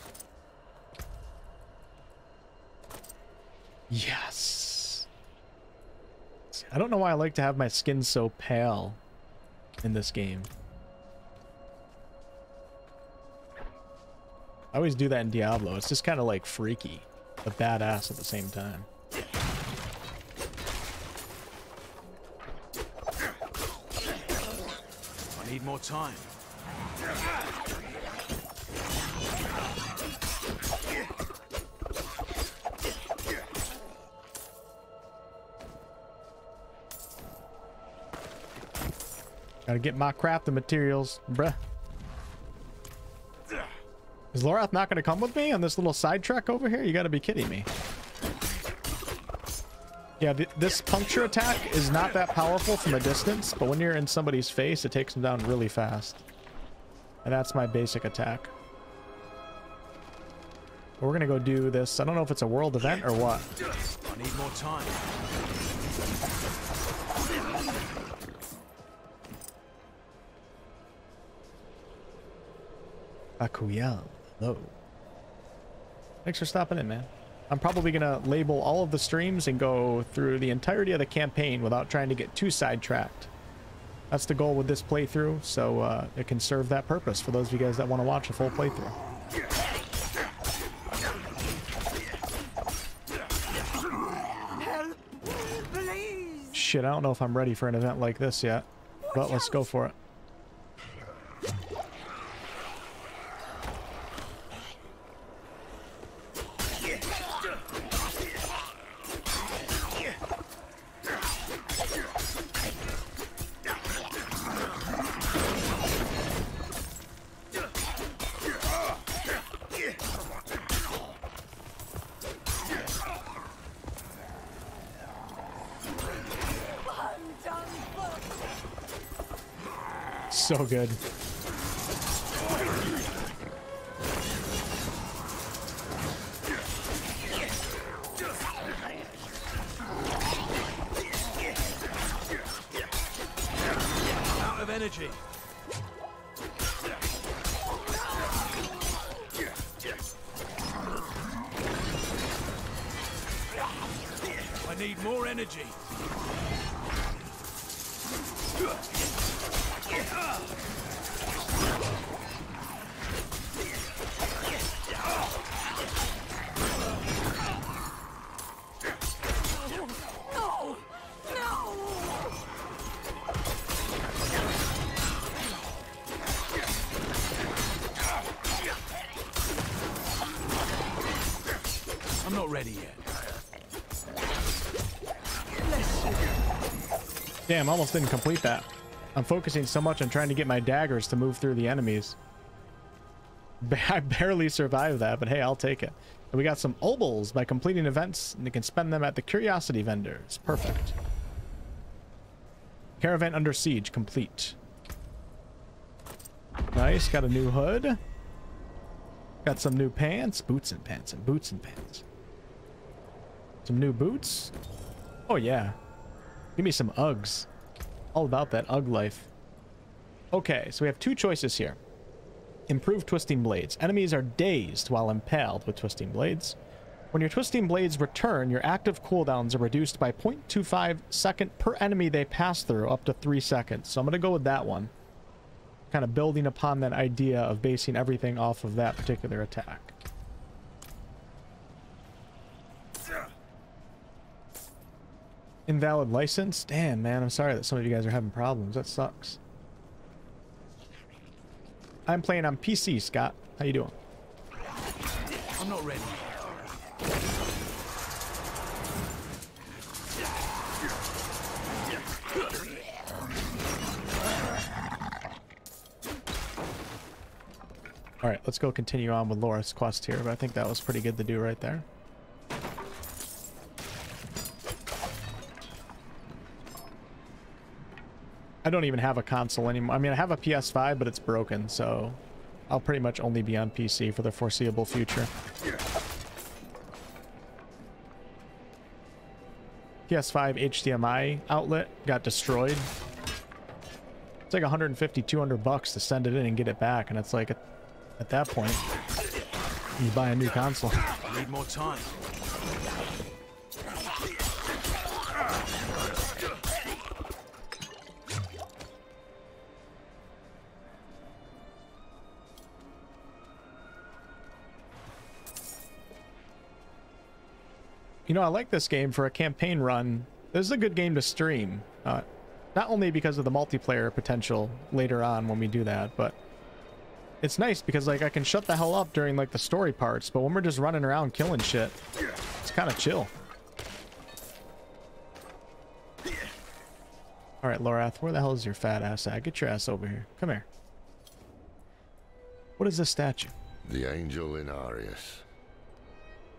[SPEAKER 1] Yes. I don't know why I like to have my skin so pale in this game. I always do that in Diablo. It's just kind of like freaky, but badass at the same time.
[SPEAKER 3] I need more time.
[SPEAKER 1] Gotta get my crafting materials, bruh. Is Lorath not gonna come with me on this little sidetrack over here? You gotta be kidding me. Yeah, th this puncture attack is not that powerful from a distance, but when you're in somebody's face, it takes them down really fast. And that's my basic attack. We're gonna go do this. I don't know if it's a world event or what.
[SPEAKER 3] I need more time.
[SPEAKER 1] Akuyal. Hello. Thanks for stopping in, man. I'm probably going to label all of the streams and go through the entirety of the campaign without trying to get too sidetracked. That's the goal with this playthrough, so uh, it can serve that purpose for those of you guys that want to watch a full playthrough.
[SPEAKER 4] Help! Please!
[SPEAKER 1] Shit, I don't know if I'm ready for an event like this yet, but let's go for it. Damn, almost didn't complete that. I'm focusing so much on trying to get my daggers to move through the enemies. *laughs* I barely survived that, but hey, I'll take it. And we got some obols by completing events, and you can spend them at the curiosity vendors. Perfect. Caravan under siege complete. Nice, got a new hood. Got some new pants, boots and pants, and boots and pants. Some new boots? Oh yeah. Give me some Uggs. All about that Ugg life. Okay, so we have two choices here. Improve twisting blades. Enemies are dazed while impaled with twisting blades. When your twisting blades return, your active cooldowns are reduced by 0.25 second per enemy they pass through, up to 3 seconds. So I'm going to go with that one. Kind of building upon that idea of basing everything off of that particular attack. Invalid license? Damn, man, I'm sorry that some of you guys are having problems. That sucks. I'm playing on PC, Scott. How you doing?
[SPEAKER 3] I'm not ready.
[SPEAKER 1] All right, let's go continue on with Lorath's quest here, but I think that was pretty good to do right there. I don't even have a console anymore. I mean, I have a PS5, but it's broken, so I'll pretty much only be on PC for the foreseeable future. PS5 HDMI outlet got destroyed. It's like 150, 200 bucks to send it in and get it back, and it's like, at, at that point, you buy a new console.
[SPEAKER 3] Need more time.
[SPEAKER 1] You know, I like this game for a campaign run. This is a good game to stream. Uh, not only because of the multiplayer potential later on when we do that, but it's nice because like I can shut the hell up during like the story parts, but when we're just running around killing shit, it's kind of chill. All right, Lorath, where the hell is your fat ass at? Get your ass over here. Come here. What is this statue?
[SPEAKER 16] The angel Inarius.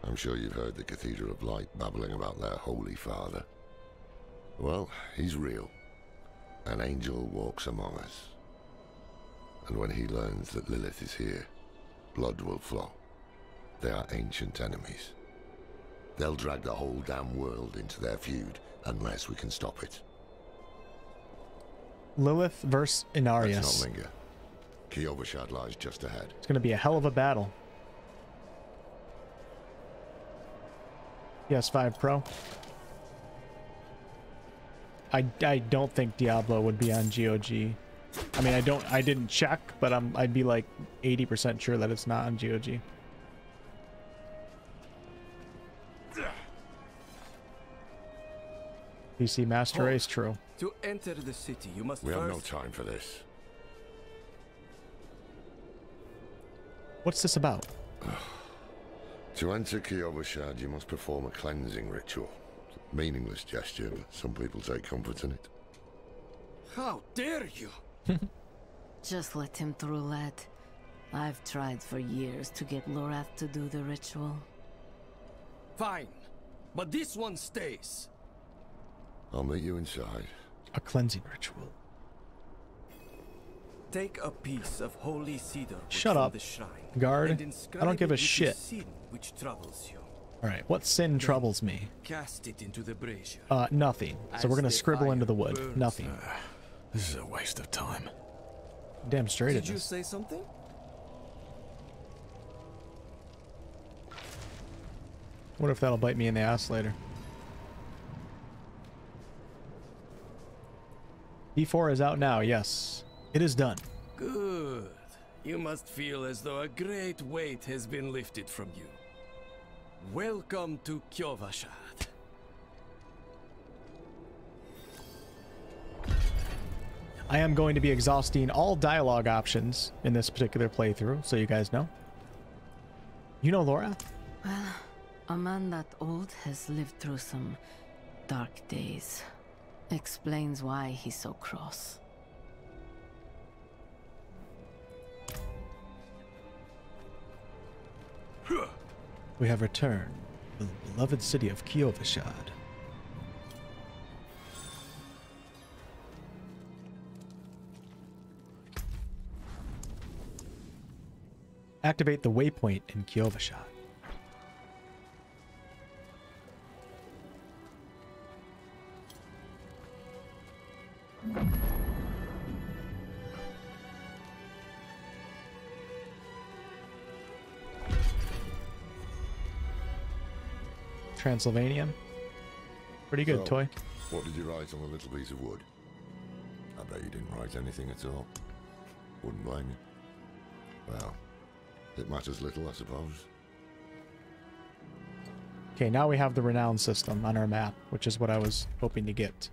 [SPEAKER 16] I'm sure you've heard the Cathedral of Light babbling about their Holy Father. Well, he's real. An angel walks among us. And when he learns that Lilith is here, blood will flow. They are ancient enemies. They'll drag the whole damn world into their feud unless we can stop it.
[SPEAKER 1] Lilith versus Inarius.
[SPEAKER 16] Let's not linger. Kyovashad lies just ahead.
[SPEAKER 1] It's going to be a hell of a battle. PS5 Pro. I, I don't think Diablo would be on GOG. I mean, I don't, I didn't check, but I'm, I'd be like 80% sure that it's not on GOG. PC Master
[SPEAKER 7] Oh.
[SPEAKER 1] Race, true.
[SPEAKER 7] To enter the city, you must
[SPEAKER 16] We
[SPEAKER 7] first...
[SPEAKER 16] have no time for this.
[SPEAKER 1] What's this about?
[SPEAKER 16] To enter Kyovashad, you must perform a cleansing ritual. Meaningless gesture, but some people take comfort in it.
[SPEAKER 7] How dare you? *laughs*
[SPEAKER 17] Just let him through, lad. I've tried for years to get Lorath to do the ritual.
[SPEAKER 7] Fine. But this one stays.
[SPEAKER 16] I'll meet you inside.
[SPEAKER 1] A cleansing ritual.
[SPEAKER 7] Take a piece of holy cedar
[SPEAKER 1] Shut
[SPEAKER 7] from
[SPEAKER 1] up,
[SPEAKER 7] the shrine,
[SPEAKER 1] guard. I don't give a
[SPEAKER 7] with the
[SPEAKER 1] shit.
[SPEAKER 7] Sin which troubles you.
[SPEAKER 1] All right, what sin troubles me?
[SPEAKER 7] Cast it into the brazier.
[SPEAKER 1] Uh, nothing. So we're gonna scribble into the wood.
[SPEAKER 7] burns.
[SPEAKER 1] Nothing.
[SPEAKER 3] This is a waste of time.
[SPEAKER 1] Damn straight
[SPEAKER 7] Did
[SPEAKER 1] it
[SPEAKER 7] you
[SPEAKER 1] is.
[SPEAKER 7] say something?
[SPEAKER 1] What if that'll bite me in the ass later? D4 is out now, yes. It is done.
[SPEAKER 7] Good. You must feel as though a great weight has been lifted from you. Welcome to Kyovashad.
[SPEAKER 1] I am going to be exhausting all dialogue options in this particular playthrough, so you guys know. You know Lorath?
[SPEAKER 17] Well, a man that old has lived through some dark days. Explains why he's so cross.
[SPEAKER 1] We have returned to the beloved city of Kyovashad. Activate the waypoint in Kyovashad. Thank Transylvania. Pretty good,
[SPEAKER 16] So,
[SPEAKER 1] toy.
[SPEAKER 16] What did you write on the little piece of wood? I bet you didn't write anything at all. Wouldn't blame you. Well, it matters little, I suppose.
[SPEAKER 1] Okay, now we have the renown system on our map, which is what I was hoping to get.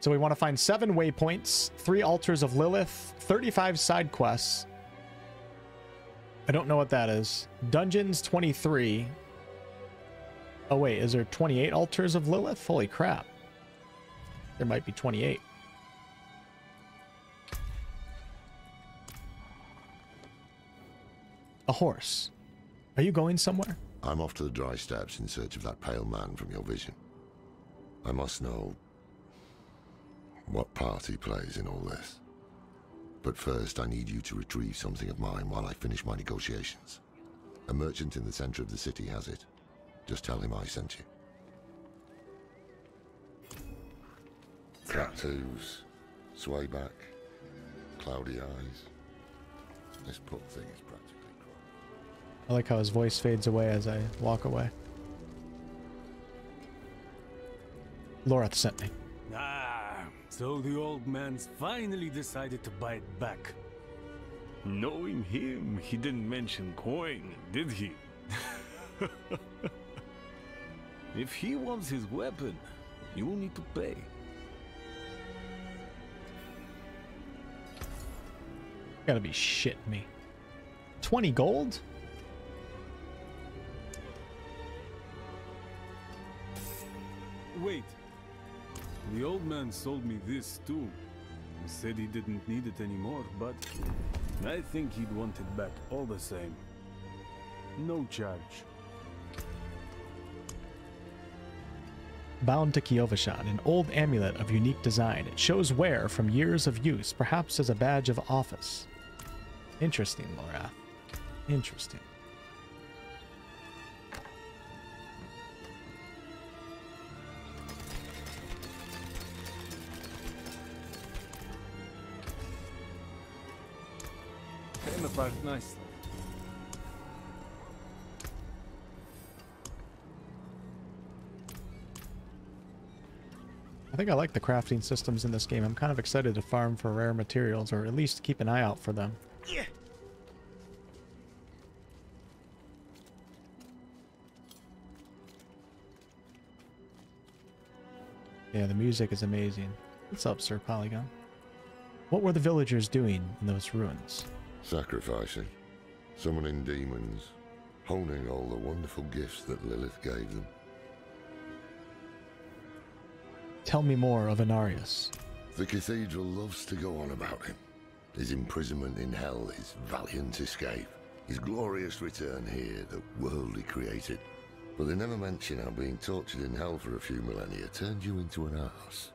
[SPEAKER 1] So we want to find seven waypoints, three altars of Lilith, 35 side quests. I don't know what that is. Dungeons 23. Oh wait, is there 28 altars of Lilith? Holy crap. There might be 28. A horse. Are you going somewhere?
[SPEAKER 16] I'm off to the Dry Steppes in search of that pale man from your vision. I must know what part he plays in all this. But first, I need you to retrieve something of mine while I finish my negotiations. A merchant in the center of the city has it. Just tell him I sent you. Tattoos, sway back, cloudy eyes. This poor thing is practically
[SPEAKER 1] I like how his voice fades away as I walk away. Lorath sent me.
[SPEAKER 3] Ah, so the old man's finally decided to bite back. Knowing him, he didn't mention coin, did he? *laughs* if he wants his weapon, you will need to pay.
[SPEAKER 1] Gotta be shitting me. 20 gold?
[SPEAKER 3] Wait. The old man sold me this too. He said he didn't need it anymore, but I think he'd want it back all the same. No charge.
[SPEAKER 1] Bound to Kyovashad, an old amulet of unique design. It shows wear from years of use, perhaps as a badge of office. Interesting, Lorath. Interesting.
[SPEAKER 3] Came apart nicely.
[SPEAKER 1] I think I like the crafting systems in this game. I'm kind of excited to farm for rare materials, or at least keep an eye out for them.
[SPEAKER 3] Yeah.
[SPEAKER 1] Yeah, the music is amazing. What's up, Sir Polygon? What were the villagers doing in those ruins?
[SPEAKER 16] Sacrificing, summoning demons, honing all the wonderful gifts that Lilith gave them.
[SPEAKER 1] Tell me more of Inarius.
[SPEAKER 16] The cathedral loves to go on about him. His imprisonment in hell, his valiant escape, his glorious return here, the world he created. But they never mention how being tortured in hell for a few millennia turned you into an ass.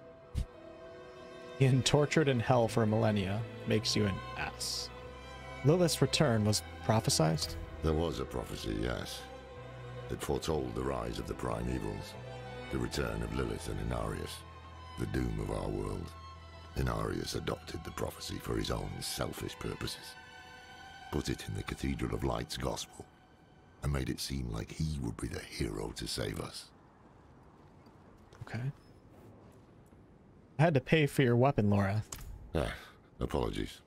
[SPEAKER 1] Being tortured in hell for millennia makes you an ass. Lilith's return was prophesized?
[SPEAKER 16] There was a prophecy, yes. It foretold the rise of the prime evils, the return of Lilith and Inarius, the doom of our world. Inarius adopted the prophecy for his own selfish purposes, put it in the Cathedral of Light's gospel, and made it seem like he would be the hero to save us.
[SPEAKER 1] Okay. I had to pay for your weapon, Lorath.
[SPEAKER 16] Ah, apologies.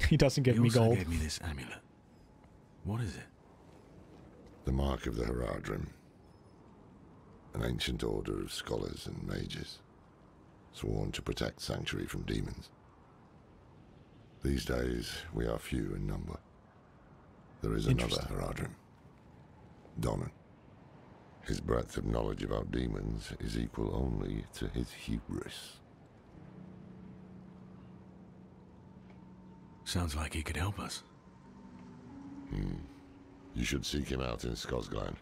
[SPEAKER 16] *laughs*
[SPEAKER 1] He doesn't give
[SPEAKER 3] He
[SPEAKER 1] me
[SPEAKER 3] also
[SPEAKER 1] gold.
[SPEAKER 3] gave me this amulet. What is it?
[SPEAKER 16] The mark of the Horadrim. An ancient order of scholars and mages, sworn to protect Sanctuary from demons. These days, we are few in number. There is another. Horadrim. Donan. His breadth of knowledge about demons is equal only to his hubris.
[SPEAKER 3] Sounds like he could help us.
[SPEAKER 16] Hmm. You should seek him out in Scosglen.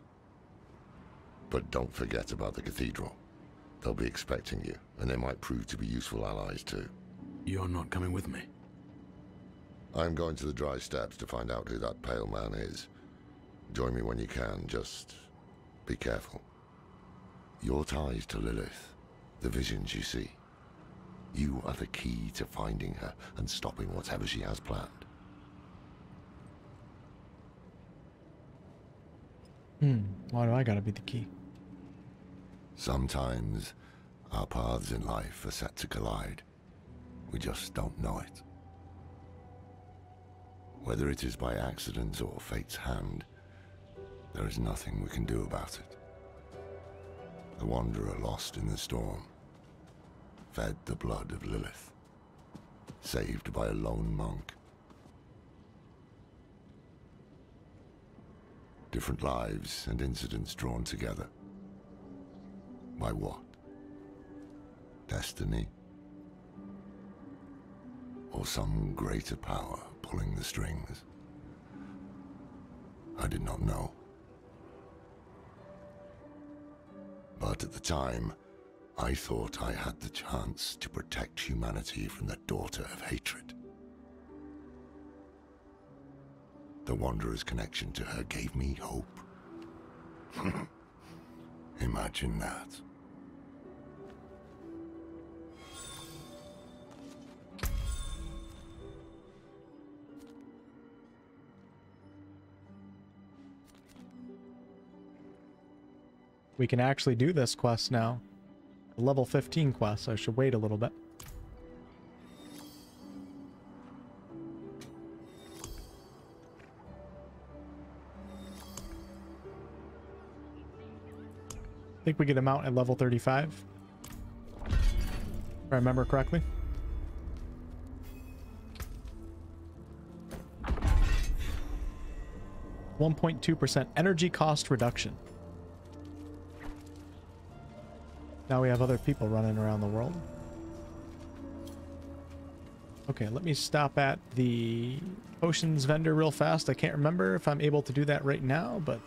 [SPEAKER 16] But don't forget about the cathedral. They'll be expecting you, and they might prove to be useful allies too.
[SPEAKER 3] You're not coming with me.
[SPEAKER 16] I'm going to the Dry Steppes to find out who that pale man is. Join me when you can, just be careful. Your ties to Lilith The visions you see. You are the key to finding her and stopping whatever she has planned.
[SPEAKER 1] Hmm, why do I gotta be the key?
[SPEAKER 16] Sometimes our paths in life are set to collide. We just don't know it. Whether it is by accident or fate's hand, there is nothing we can do about it. The Wanderer lost in the storm, fed the blood of Lilith, saved by a lone monk. Different lives and incidents drawn together. By what? Destiny? Or some greater power pulling the strings? I did not know. But at the time, I thought I had the chance to protect humanity from the daughter of hatred. The Wanderer's connection to her gave me hope. *laughs* Imagine that.
[SPEAKER 1] We can actually do this quest now. A level 15 quest, I should wait a little bit. I think we get him out at level 35. If I remember correctly. One point two percent energy cost reduction. Now we have other people running around the world. Okay, let me stop at the potions vendor real fast. I can't remember if I'm able to do that right now, but...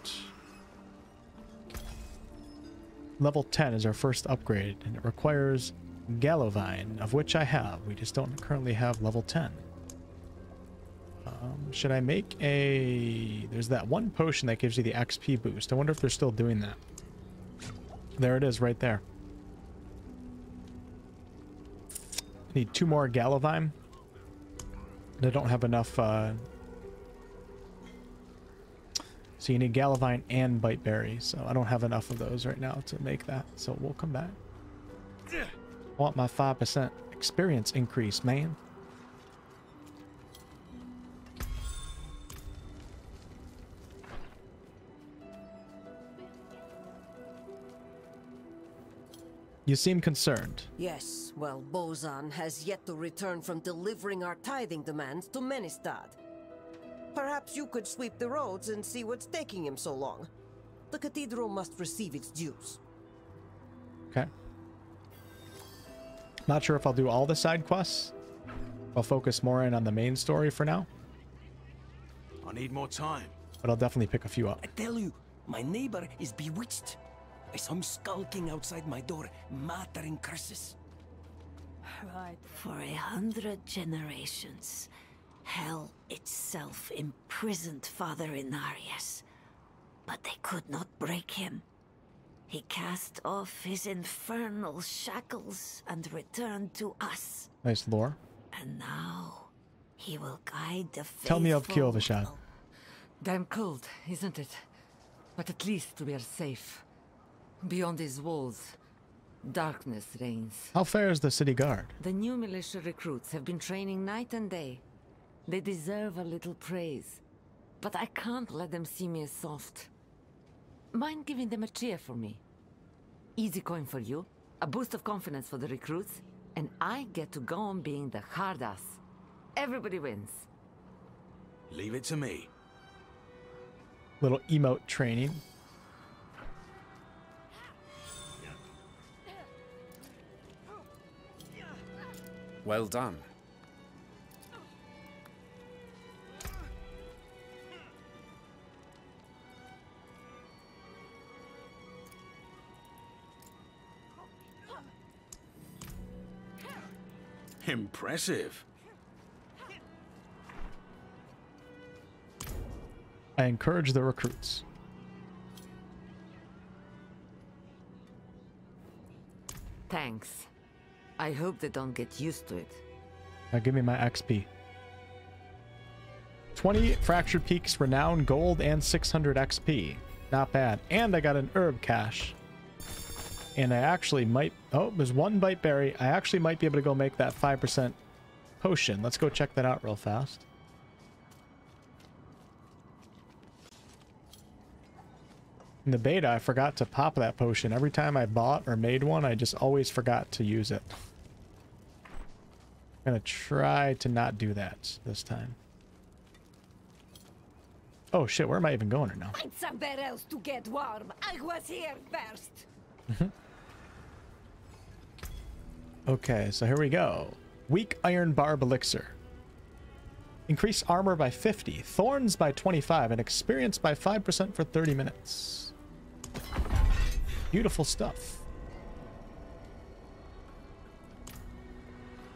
[SPEAKER 1] Level 10 is our first upgrade, and it requires Gallowvine, of which I have. We just don't currently have level 10. Um, should I make a... There's that one potion that gives you the XP boost. I wonder if they're still doing that. There it is right there. Need two more Gallowvine. I don't have enough, uh... So you need Gallowvine and Bite Berry, so I don't have enough of those right now to make that, so we'll come back. Want my 5% experience increase, man. You seem concerned.
[SPEAKER 18] Yes, well, Bozan has yet to return from delivering our tithing demands to Menestad. Perhaps you could sweep the roads and see what's taking him so long. The cathedral must receive its dues.
[SPEAKER 1] Okay. Not sure if I'll do all the side quests. I'll focus more in on the main story for now.
[SPEAKER 4] I need more time.
[SPEAKER 1] But I'll definitely pick a few up.
[SPEAKER 7] I tell you, my neighbor is bewitched. I saw him skulking outside my door, muttering curses.
[SPEAKER 19] Right. For a hundred generations, hell itself imprisoned Father Inarius. But they could not break him. He cast off his infernal shackles and returned to us.
[SPEAKER 1] Nice lore.
[SPEAKER 19] And now, he will guide the faithful.
[SPEAKER 1] Tell me of Kyovashad.
[SPEAKER 20] Damn cold, isn't it? But at least we are safe. Beyond these walls, darkness reigns.
[SPEAKER 1] How fair is the city guard?
[SPEAKER 20] The new militia recruits have been training night and day. They deserve a little praise. But I can't let them see me as soft. Mind giving them a cheer for me? Easy coin for you, a boost of confidence for the recruits, and I get to go on being the hard ass. Everybody wins.
[SPEAKER 4] Leave it to me.
[SPEAKER 1] Little emote training.
[SPEAKER 21] Well done.
[SPEAKER 4] Impressive.
[SPEAKER 1] I encourage the recruits.
[SPEAKER 20] Thanks. I hope they don't get used to it.
[SPEAKER 1] Now give me my XP. 20 Fractured Peaks Renown Gold and 600 XP. Not bad. And I got an herb cache. And I actually might... Oh, there's one bite berry. I actually might be able to go make that 5% potion. Let's go check that out real fast. In the beta, I forgot to pop that potion. Every time I bought or made one, I just always forgot to use it. I'm gonna try to not do that this time. Oh shit, where am I even going right now?
[SPEAKER 22] Find somewhere else to get warm. I was here first.
[SPEAKER 1] Mm-hmm. okay, so here we go. Weak Iron Barb Elixir. Increase armor by 50, thorns by 25, and experience by 5% for 30 minutes. Beautiful stuff.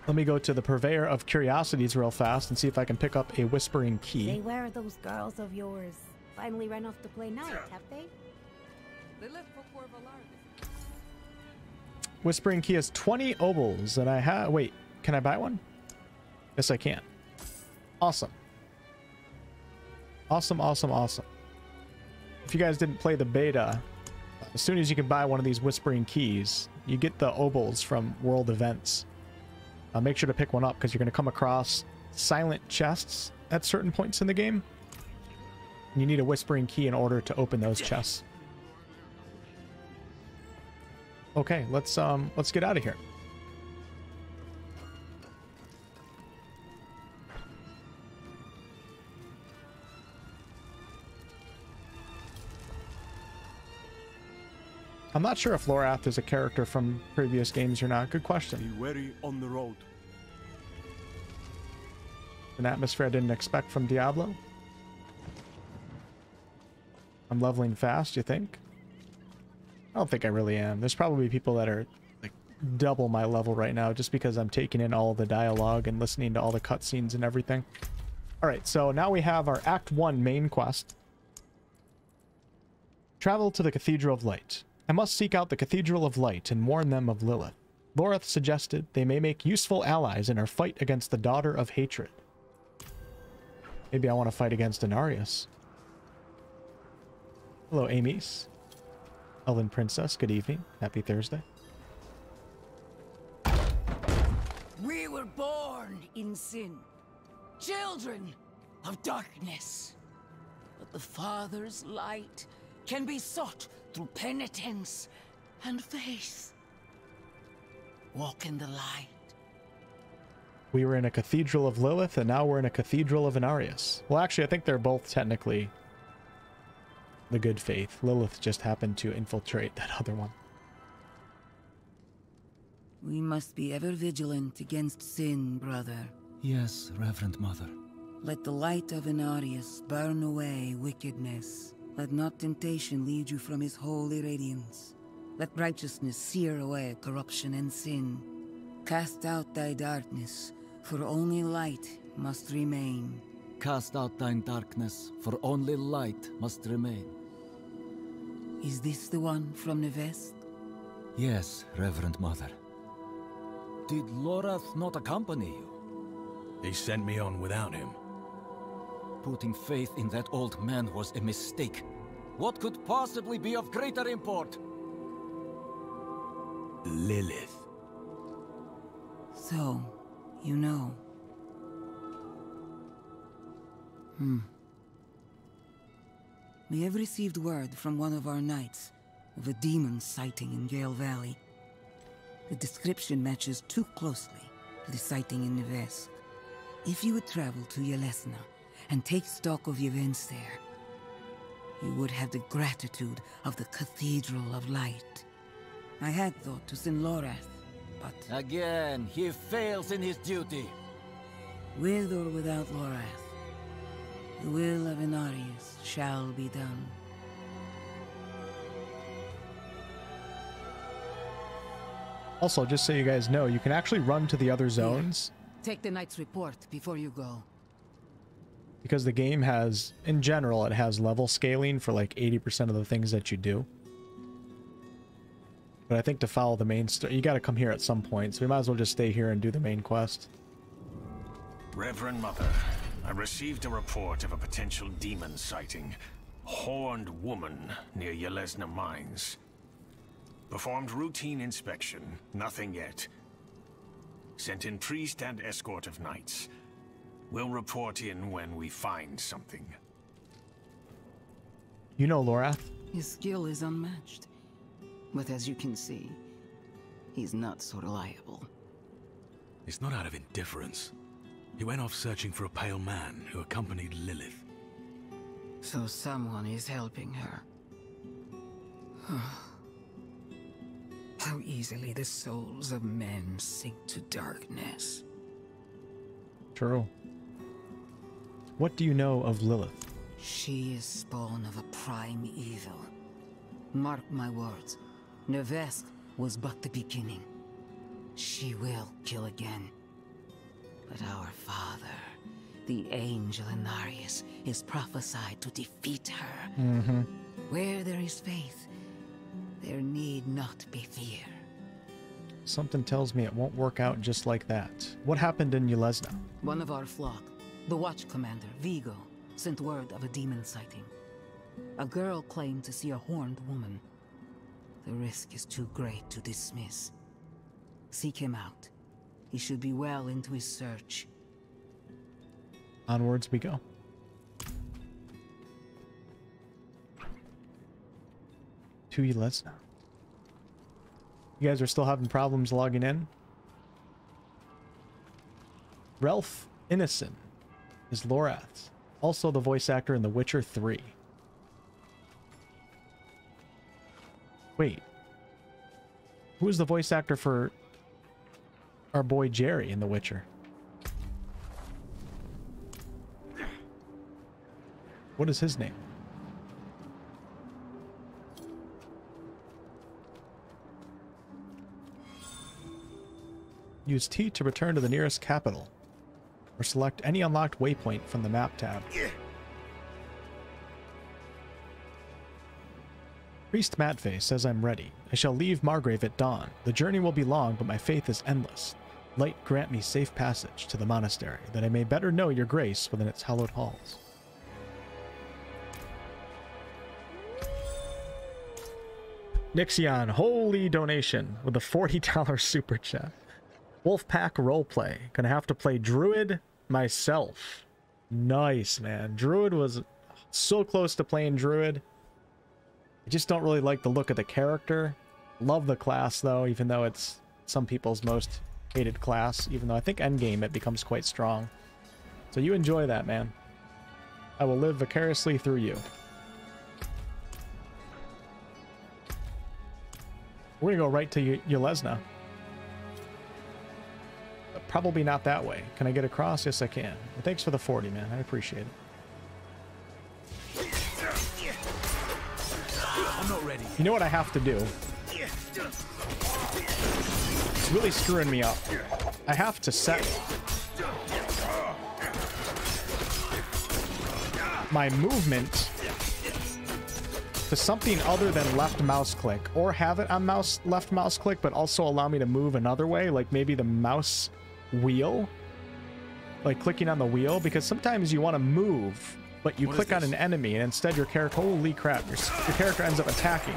[SPEAKER 1] Let me go to the Purveyor of Curiosities real fast and see if I can pick up a Whispering Key.
[SPEAKER 23] Say, where are those girls of yours? Finally ran off to play night, have they?
[SPEAKER 20] They left before Valar.
[SPEAKER 1] Whispering Key has 20 obols, and I have... Wait, can I buy one? Yes, I can. Awesome. Awesome, awesome, awesome. If you guys didn't play the beta, as soon as you can buy one of these Whispering Keys, you get the obols from world events. Uh, make sure to pick one up because you're going to come across silent chests at certain points in the game. You need a whispering key in order to open those chests. Okay, let's um let's get out of here. I'm not sure if Lorath is a character from previous games or not. Good question.
[SPEAKER 3] Be wary on the road.
[SPEAKER 1] An atmosphere I didn't expect from Diablo. I'm leveling fast, you think? I don't think I really am. There's probably people that are like double my level right now just because I'm taking in all the dialogue and listening to all the cutscenes and everything. Alright, so now we have our Act 1 main quest. Travel to the Cathedral of Light. I must seek out the Cathedral of Light and warn them of Lilith. Lorath suggested they may make useful allies in our fight against the Daughter of Hatred. Maybe I want to fight against Inarius. Hello, Amy's. Elven Princess, good evening. Happy Thursday.
[SPEAKER 22] We were born in sin, children of darkness. But the Father's light can be sought through penitence and faith. Walk in the light.
[SPEAKER 1] We were in a Cathedral of Lilith, and now we're in a Cathedral of Inarius. Well, actually, I think they're both technically the good faith. Lilith just happened to infiltrate that other one.
[SPEAKER 22] We must be ever vigilant against sin, brother.
[SPEAKER 9] Yes, Reverend Mother.
[SPEAKER 22] Let the light of Inarius burn away wickedness. Let not temptation lead you from his holy radiance. Let righteousness sear away corruption and sin. Cast out thy darkness, for only light must remain.
[SPEAKER 9] Cast out thine darkness, for only light must remain.
[SPEAKER 22] Is this the one from the west?
[SPEAKER 9] Yes, Reverend Mother. Did Lorath not accompany you?
[SPEAKER 10] He sent me on without him.
[SPEAKER 9] Putting faith in that old man was a mistake. What could possibly be of greater import?
[SPEAKER 10] Lilith.
[SPEAKER 22] So, you know. Hmm. We have received word from one of our knights of a demon sighting in Gale Valley. The description matches too closely to the sighting in the west. If you would travel to Yelesna and take stock of the events there, you would have the gratitude of the Cathedral of Light. I had thought to send Lorath, but...
[SPEAKER 9] Again, he fails in his duty.
[SPEAKER 22] With or without Lorath, the will of Inarius shall be done.
[SPEAKER 1] Also, just so you guys know, you can actually run to the other zones
[SPEAKER 22] Take the knight's report before you go.
[SPEAKER 1] Because the game has, in general, it has level scaling for like 80% of the things that you do. But I think to follow the main story, you got to come here at some point. So we might as well just stay here and do the main quest.
[SPEAKER 24] Reverend Mother, I received a report of a potential demon sighting. Horned woman near Yelesna Mines. Performed routine inspection, nothing yet. Sent in priest and escort of knights. We'll report in when we find something.
[SPEAKER 1] You know Lorath?
[SPEAKER 22] His skill is unmatched. But as you can see, he's not so reliable.
[SPEAKER 10] It's not out of indifference. He went off searching for a pale man who accompanied Lilith.
[SPEAKER 22] So someone is helping her. *sighs* How easily the souls of men sink to darkness.
[SPEAKER 1] True. What do you know of Lilith?
[SPEAKER 22] She is spawn of a prime evil. Mark my words, Nevesk was but the beginning. She will kill again. But our father, the angel Inarius, is prophesied to defeat her.
[SPEAKER 1] Mm-hmm.
[SPEAKER 22] Where there is faith, there need not be fear.
[SPEAKER 1] Something tells me it won't work out just like that. What happened in Yelesna?
[SPEAKER 22] One of our flock, the watch commander, Vigo, sent word of a demon sighting. A girl claimed to see a horned woman. The risk is too great to dismiss. Seek him out. He should be well into his search.
[SPEAKER 1] Onwards we go. To Yelesna. You guys are still having problems logging in? Ralph Ineson is Lorath, also the voice actor in The Witcher 3. Wait. Who is the voice actor for our boy Jerry in The Witcher? What is his name? Use T to return to the nearest capital, or select any unlocked waypoint from the map tab. Priest Matface says I'm ready. I shall leave Margrave at dawn. The journey will be long, but my faith is endless. Light grant me safe passage to the monastery, that I may better know your grace within its hallowed halls. Nixion, holy donation with a $40 *laughs* super chat. Wolfpack roleplay. Gonna have to play Druid myself. Nice, man. Druid was so close to playing Druid. I just don't really like the look of the character. Love the class, though, even though it's some people's most hated class. Even though I think endgame it becomes quite strong. So you enjoy that, man. I will live vicariously through you. We're gonna go right to y Yelesna. Probably not that way. Can I get across? Yes, I can. Well, thanks for the 40, man. I appreciate it.
[SPEAKER 10] I'm not ready.
[SPEAKER 1] You know what I have to do? It's really screwing me up. I have to set my movement to something other than left mouse click or have it on mouse left mouse click but also allow me to move another way like maybe the mouse wheel? Like clicking on the wheel? Because sometimes you want to move but you
[SPEAKER 10] What
[SPEAKER 1] click on an enemy and instead your character holy crap your, your character ends up attacking.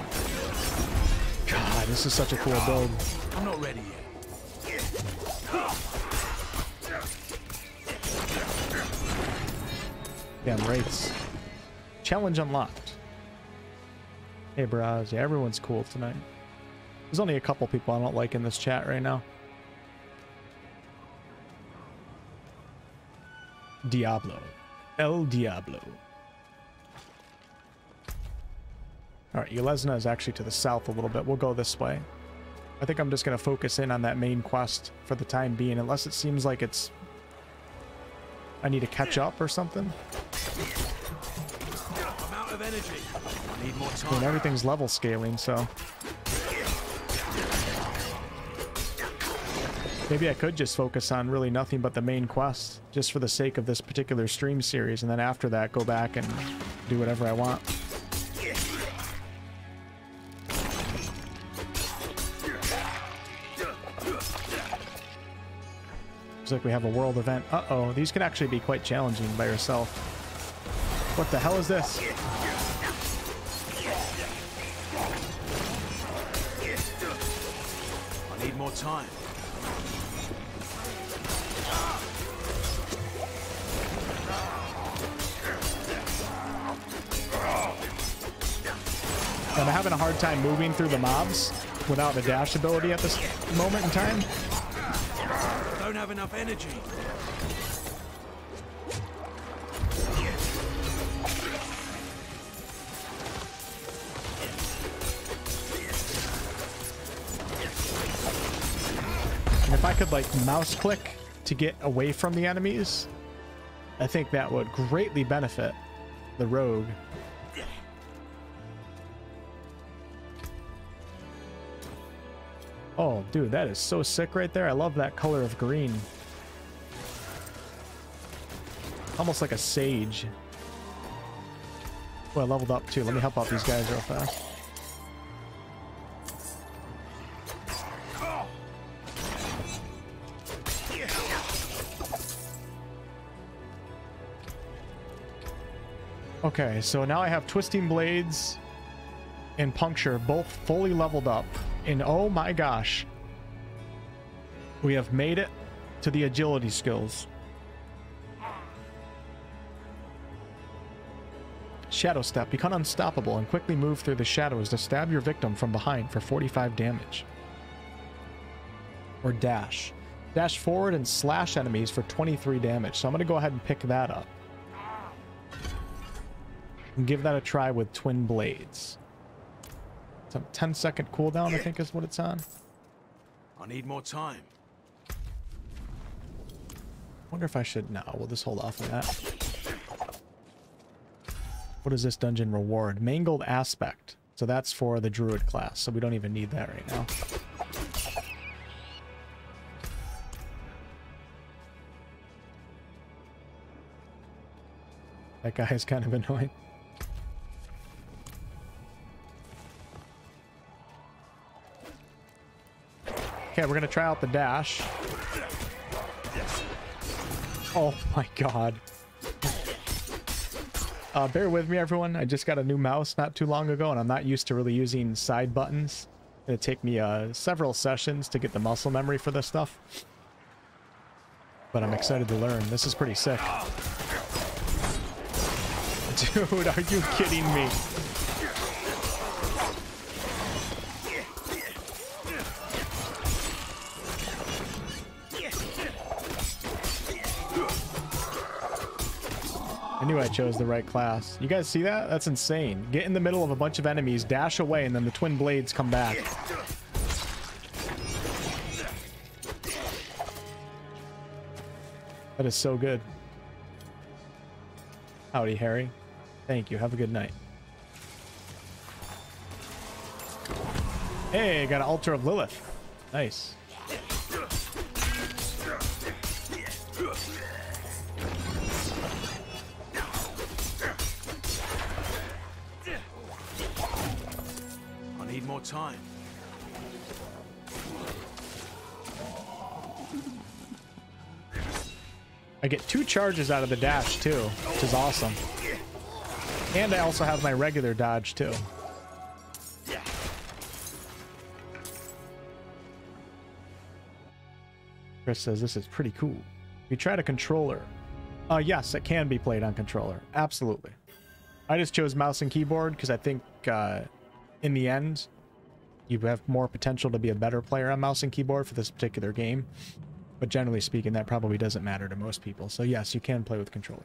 [SPEAKER 1] God this is such a cool build.
[SPEAKER 10] I'm not ready yet.
[SPEAKER 1] damn rates challenge unlocked. Hey bros yeah everyone's cool tonight. There's only a couple people i don't like in this chat right now Diablo. El Diablo. Alright, Yelesna is actually to the south a little bit. We'll go this way. I think I'm just going to focus in on that main quest for the time being, unless it seems like it's... I need to catch up or something.
[SPEAKER 10] I'm out of energy. I need more
[SPEAKER 1] I mean, everything's level scaling, so... Maybe I could just focus on really nothing but the main quest, just for the sake of this particular stream series, and then after that go back and do whatever I want. Looks like we have a world event. Uh-oh, these can actually be quite challenging by yourself. What the hell is this?
[SPEAKER 10] I need more time.
[SPEAKER 1] Having a hard time moving through the mobs without a dash ability at this moment in time.
[SPEAKER 10] Don't have enough energy.
[SPEAKER 1] And if I could like mouse click to get away from the enemies, I think that would greatly benefit the rogue. Oh, dude, that is so sick right there. I love that color of green. Almost like a sage. Well, I leveled up too. Let me help out these guys real fast. Okay, so now I have Twisting Blades and Puncture both fully leveled up. And oh my gosh, we have made it to the agility skills. Shadow Step. Become unstoppable and quickly move through the shadows to stab your victim from behind for 45 damage. Or Dash. Dash forward and slash enemies for 23 damage. So I'm going to go ahead and pick that up. And give that a try with Twin Blades. A 10 second cooldown, I think is what it's on.
[SPEAKER 10] I need more time.
[SPEAKER 1] wonder if I should... No, we'll just hold off on that. What is this dungeon reward? Mangled Aspect. So that's for the Druid class, so we don't even need that right now. That guy is kind of *laughs* annoying. Okay, we're gonna try out the dash. Oh my god. Uh, bear with me, everyone. I just got a new mouse not too long ago, and I'm not used to really using side buttons. It'll take me uh, several sessions to get the muscle memory for this stuff. But I'm excited to learn. This is pretty sick. *laughs* Dude, are you kidding me? I knew I chose the right class. You guys see that? That's insane. Get in the middle of a bunch of enemies, dash away, and then the twin blades come back. That is so good. Howdy, Harry. Thank you. Have a good night. Hey, got an altar of Lilith. Nice.
[SPEAKER 10] Need more time.
[SPEAKER 1] I get two charges out of the dash too, which is awesome. And I also have my regular dodge too. Chris says this is pretty cool. You tried a controller. Uh, yes, it can be played on controller. Absolutely. I just chose mouse and keyboard because I think uh, in the end, you have more potential to be a better player on mouse and keyboard for this particular game. But generally speaking, that probably doesn't matter to most people. So yes, you can play with controller.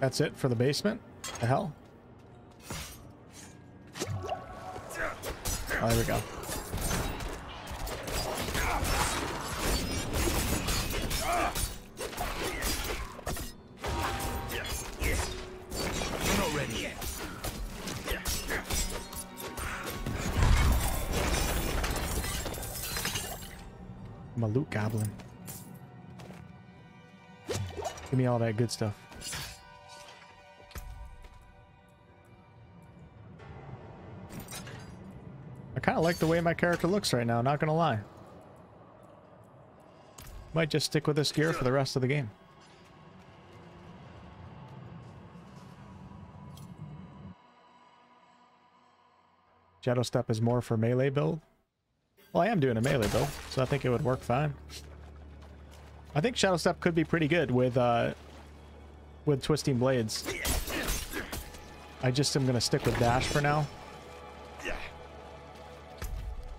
[SPEAKER 1] That's it for the basement? The hell? Oh, there we go. Loot goblin. Give me all that good stuff. I kind of like the way my character looks right now, not gonna lie. Might just stick with this gear for the rest of the game. Shadow Step is more for melee build. Well, I am doing a melee build, so I think it would work fine. I think Shadow Step could be pretty good with uh, with Twisting Blades. I just am going to stick with Dash for now.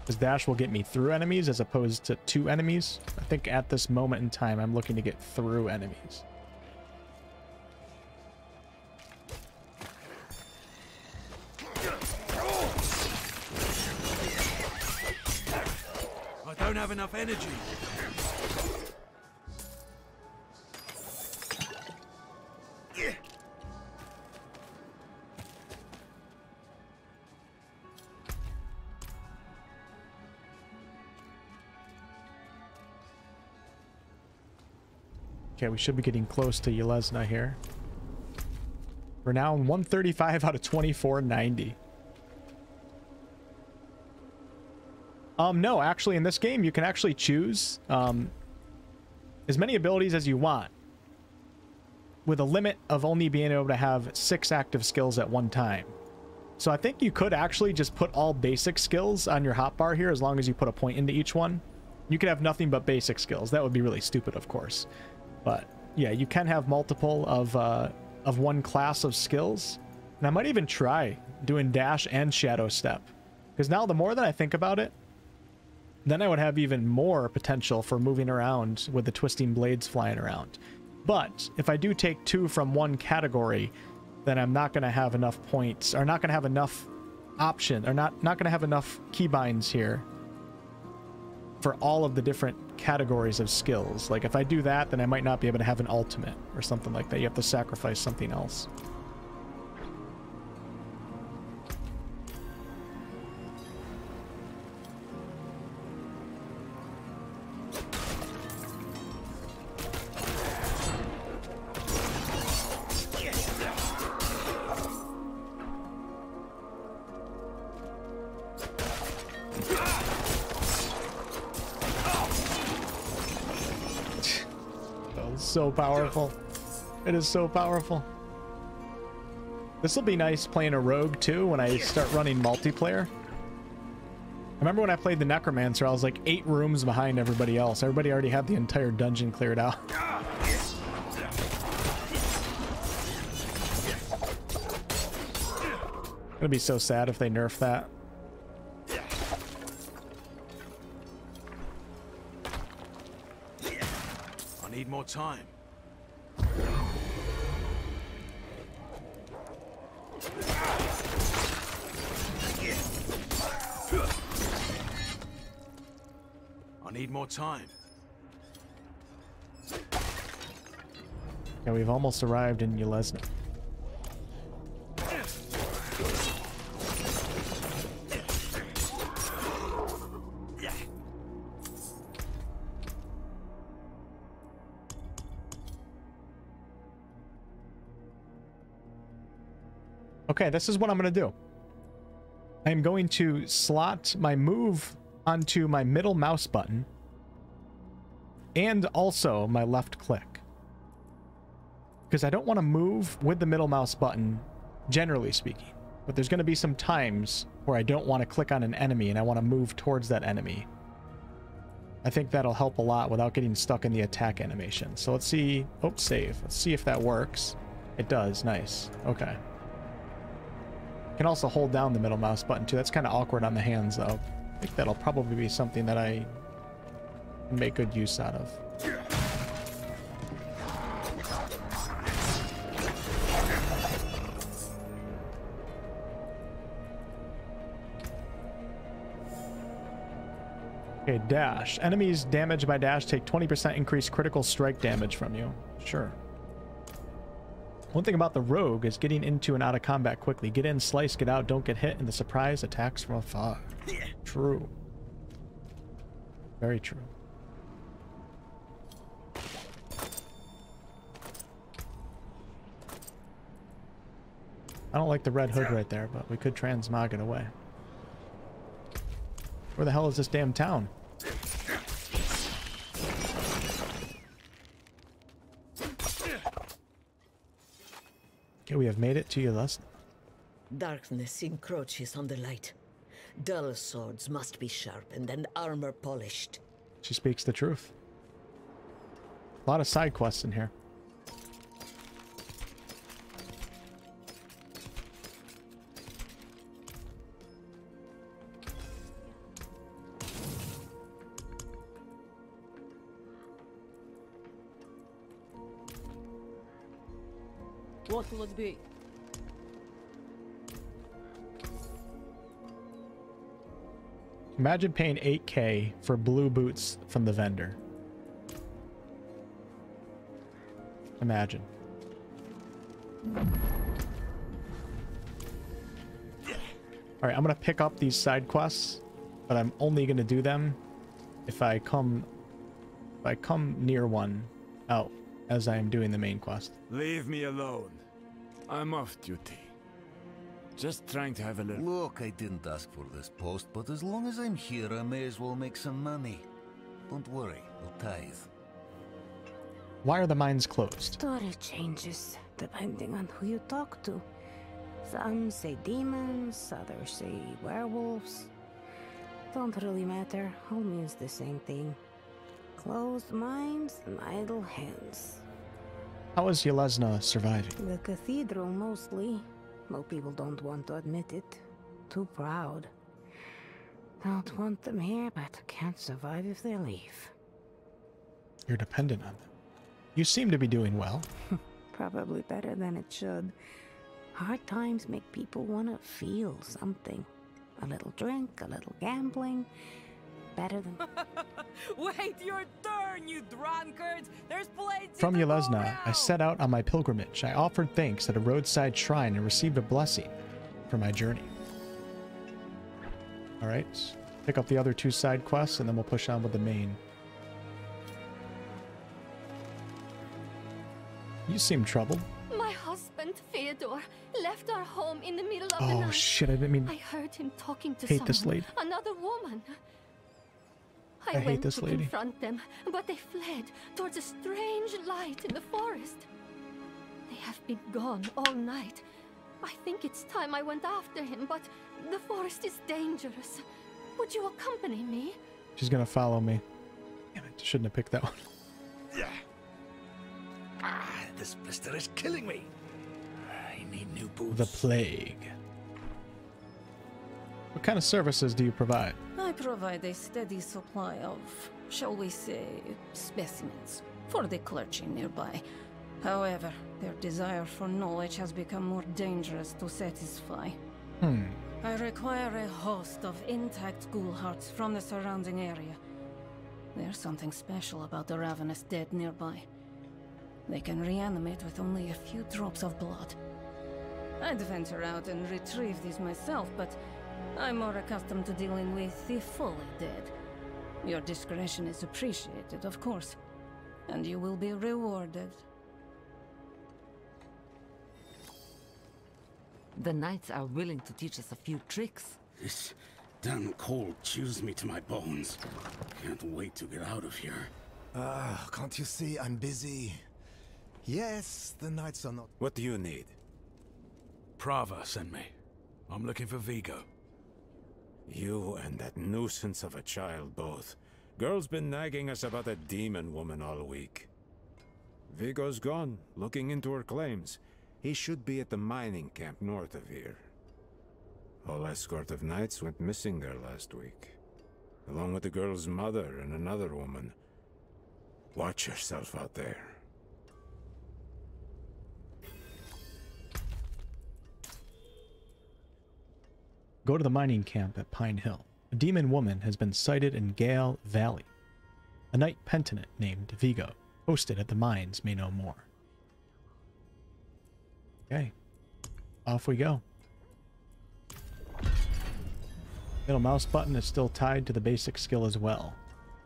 [SPEAKER 1] Because Dash will get me through enemies as opposed to two enemies. I think at this moment in time, I'm looking to get through enemies.
[SPEAKER 10] Don't have enough energy.
[SPEAKER 1] Okay, we should be getting close to Yelesna here. We're now 135 out of 2490. Um, no, actually in this game you can actually choose um, as many abilities as you want with a limit of only being able to have six active skills at one time. So I think you could actually just put all basic skills on your hotbar here as long as you put a point into each one. You could have nothing but basic skills. That would be really stupid, of course. But yeah, you can have multiple of uh, of one class of skills. And I might even try doing dash and shadow step. Because now the more that I think about it, then I would have even more potential for moving around with the twisting blades flying around. But if I do take two from one category, then I'm not going to have enough points, or not going to have enough option, or not, not going to have enough keybinds here for all of the different categories of skills. Like if I do that, then I might not be able to have an ultimate or something like that. You have to sacrifice something else. Powerful. It is so powerful. This will be nice playing a rogue too when I start running multiplayer. I remember when I played the Necromancer, I was like eight rooms behind everybody else. Everybody already had the entire dungeon cleared out. *laughs* It'd be so sad if they nerf that.
[SPEAKER 10] I need more time. Need more time.
[SPEAKER 1] Yeah, we've almost arrived in Yelesna. Okay, this is what I'm going to do. I am going to slot my move onto my middle mouse button and also my left click. Because I don't want to move with the middle mouse button, generally speaking. But there's going to be some times where I don't want to click on an enemy and I want to move towards that enemy. I think that'll help a lot without getting stuck in the attack animation. So let's see. Oh, save. Let's see if that works. It does. Nice. Okay. Can also hold down the middle mouse button too. That's kind of awkward on the hands though. I think that'll probably be something that I make good use out of. Okay, dash. Enemies damaged by dash take 20% increased critical strike damage from you. Sure. One thing about the rogue is getting into and out of combat quickly. Get in, slice, get out, don't get hit, and the surprise attacks from afar. True. Very true. I don't like the red hood right there, but we could transmog it away. Where the hell is this damn town? Okay, we have made it to Yelesna.
[SPEAKER 25] Darkness encroaches on the light. Dull swords must be sharpened and armor polished.
[SPEAKER 1] She speaks the truth. A lot of side quests in here.
[SPEAKER 26] What will?
[SPEAKER 1] Imagine paying 8k for blue boots from the vendor. Imagine. Alright, I'm gonna pick up these side quests, but I'm only gonna do them if I come if I come near one out as I am doing the main quest.
[SPEAKER 13] Leave me alone. I'm off duty. Just trying to have a little...
[SPEAKER 2] Look, I didn't ask for this post, but as long as I'm here, I may as well make some money. Don't worry, I'll tithe.
[SPEAKER 1] Why are the mines closed?
[SPEAKER 26] Story changes depending on who you talk to. Some say demons, others say werewolves. Don't really matter, all means the same thing. Closed minds and idle hands.
[SPEAKER 1] How is Yelesna surviving?
[SPEAKER 26] The cathedral mostly. Most people don't want to admit it. Too proud. Don't want them here, but can't survive if they leave.
[SPEAKER 1] You're dependent on them. You seem to be doing well. *laughs*
[SPEAKER 26] Probably better than it should. Hard times make people want to feel something. A little drink, a little gambling. Better than. *laughs*
[SPEAKER 5] Wait your turn, you drunkard! There's plenty
[SPEAKER 1] From
[SPEAKER 5] to go
[SPEAKER 1] Yelesna, I set out on my pilgrimage. I offered thanks at a roadside shrine and received a blessing for my journey. Alright, pick up the other two side quests and then we'll push on with the main. You seem troubled.
[SPEAKER 27] My husband, Theodore, left our home in the middle of the
[SPEAKER 1] oh,
[SPEAKER 27] night.
[SPEAKER 1] Oh shit, I didn't mean...
[SPEAKER 27] I heard him talking to
[SPEAKER 1] hate
[SPEAKER 27] someone,
[SPEAKER 1] this lady.
[SPEAKER 27] another woman. I,
[SPEAKER 1] I hate
[SPEAKER 27] went
[SPEAKER 1] this
[SPEAKER 27] to
[SPEAKER 1] lady.
[SPEAKER 27] confront them, but they fled towards a strange light in the forest. They have been gone all night. I think it's time I went after him, but the forest is dangerous. Would you accompany me?
[SPEAKER 1] She's gonna follow me. Damn it, shouldn't have picked that one.
[SPEAKER 28] Yeah. Ah, this blister is killing me. I need new boots.
[SPEAKER 1] The plague. What kind of services do you provide?
[SPEAKER 29] I provide a steady supply of, shall we say, specimens for the clergy nearby. However, their desire for knowledge has become more dangerous to satisfy.
[SPEAKER 1] Hmm.
[SPEAKER 29] I require a host of intact ghoul hearts from the surrounding area. There's something special about the ravenous dead nearby. They can reanimate with only a few drops of blood. I'd venture out and retrieve these myself, but I'm more accustomed to dealing with the fully dead. Your discretion is appreciated, of course, and you will be rewarded.
[SPEAKER 20] The knights are willing to teach us a few tricks.
[SPEAKER 30] This damn cold chews me to my bones. Can't wait to get out of here.
[SPEAKER 13] Ah, can't you see I'm busy? Yes, the knights are not.
[SPEAKER 10] What do you need? Prava sent me. I'm looking for Vigo.
[SPEAKER 31] You and that nuisance of a child both. Girl's been nagging us about a demon woman all week. Vigo's gone, looking into her claims. He should be at the mining camp north of here. Whole escort of knights went missing there last week. Along with the girl's mother and another woman. Watch yourself out there.
[SPEAKER 1] Go to the mining camp at Pine Hill. A demon woman has been sighted in Gale Valley. A knight penitent named Vigo, posted at the mines, may know more. Okay. Off we go. Middle mouse button is still tied to the basic skill as well.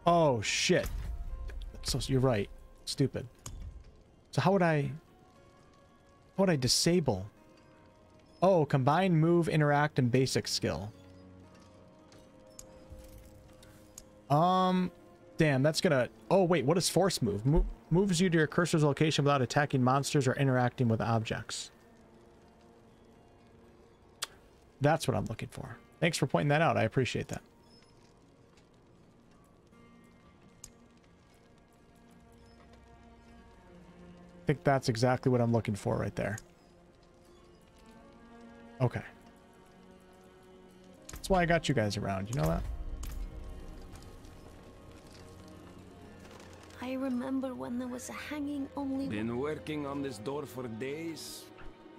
[SPEAKER 1] Oh, shit. So you're right. Stupid. So how would I... How would I disable... Oh, combine, move, interact, and basic skill. Um, damn, that's gonna... Oh, wait, what is force move? Mo moves you to your cursor's location without attacking monsters or interacting with objects. That's what I'm looking for. Thanks for pointing that out. I appreciate that. I think that's exactly what I'm looking for right there. Okay. That's why I got you guys around. You know that?
[SPEAKER 19] I remember when there was a hanging only...
[SPEAKER 7] Been working on this door for days.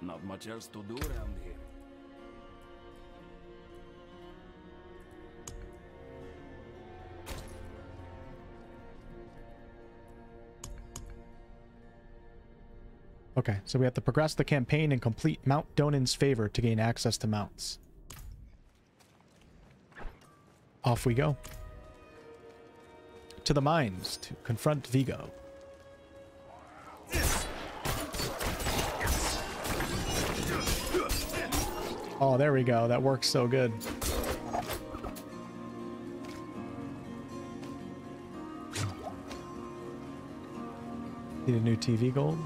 [SPEAKER 7] Not much else to do around here.
[SPEAKER 1] Okay, so we have to progress the campaign and complete Mount Donan's favor to gain access to mounts. Off we go. To the mines to confront Vigo. Oh, there we go. That works so good. Need a new TV gold?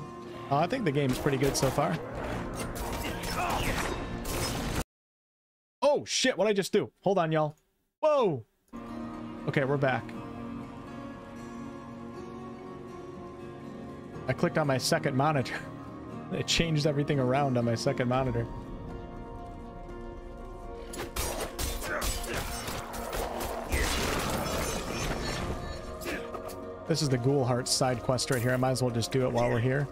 [SPEAKER 1] Oh, I think the game's pretty good so far. Oh, shit, what'd I just do? Hold on, y'all. Whoa! Okay, we're back. I clicked on my second monitor. *laughs* It changed everything around on my second monitor. This is the Ghoul Hearts side quest right here. I might as well just do it while we're here.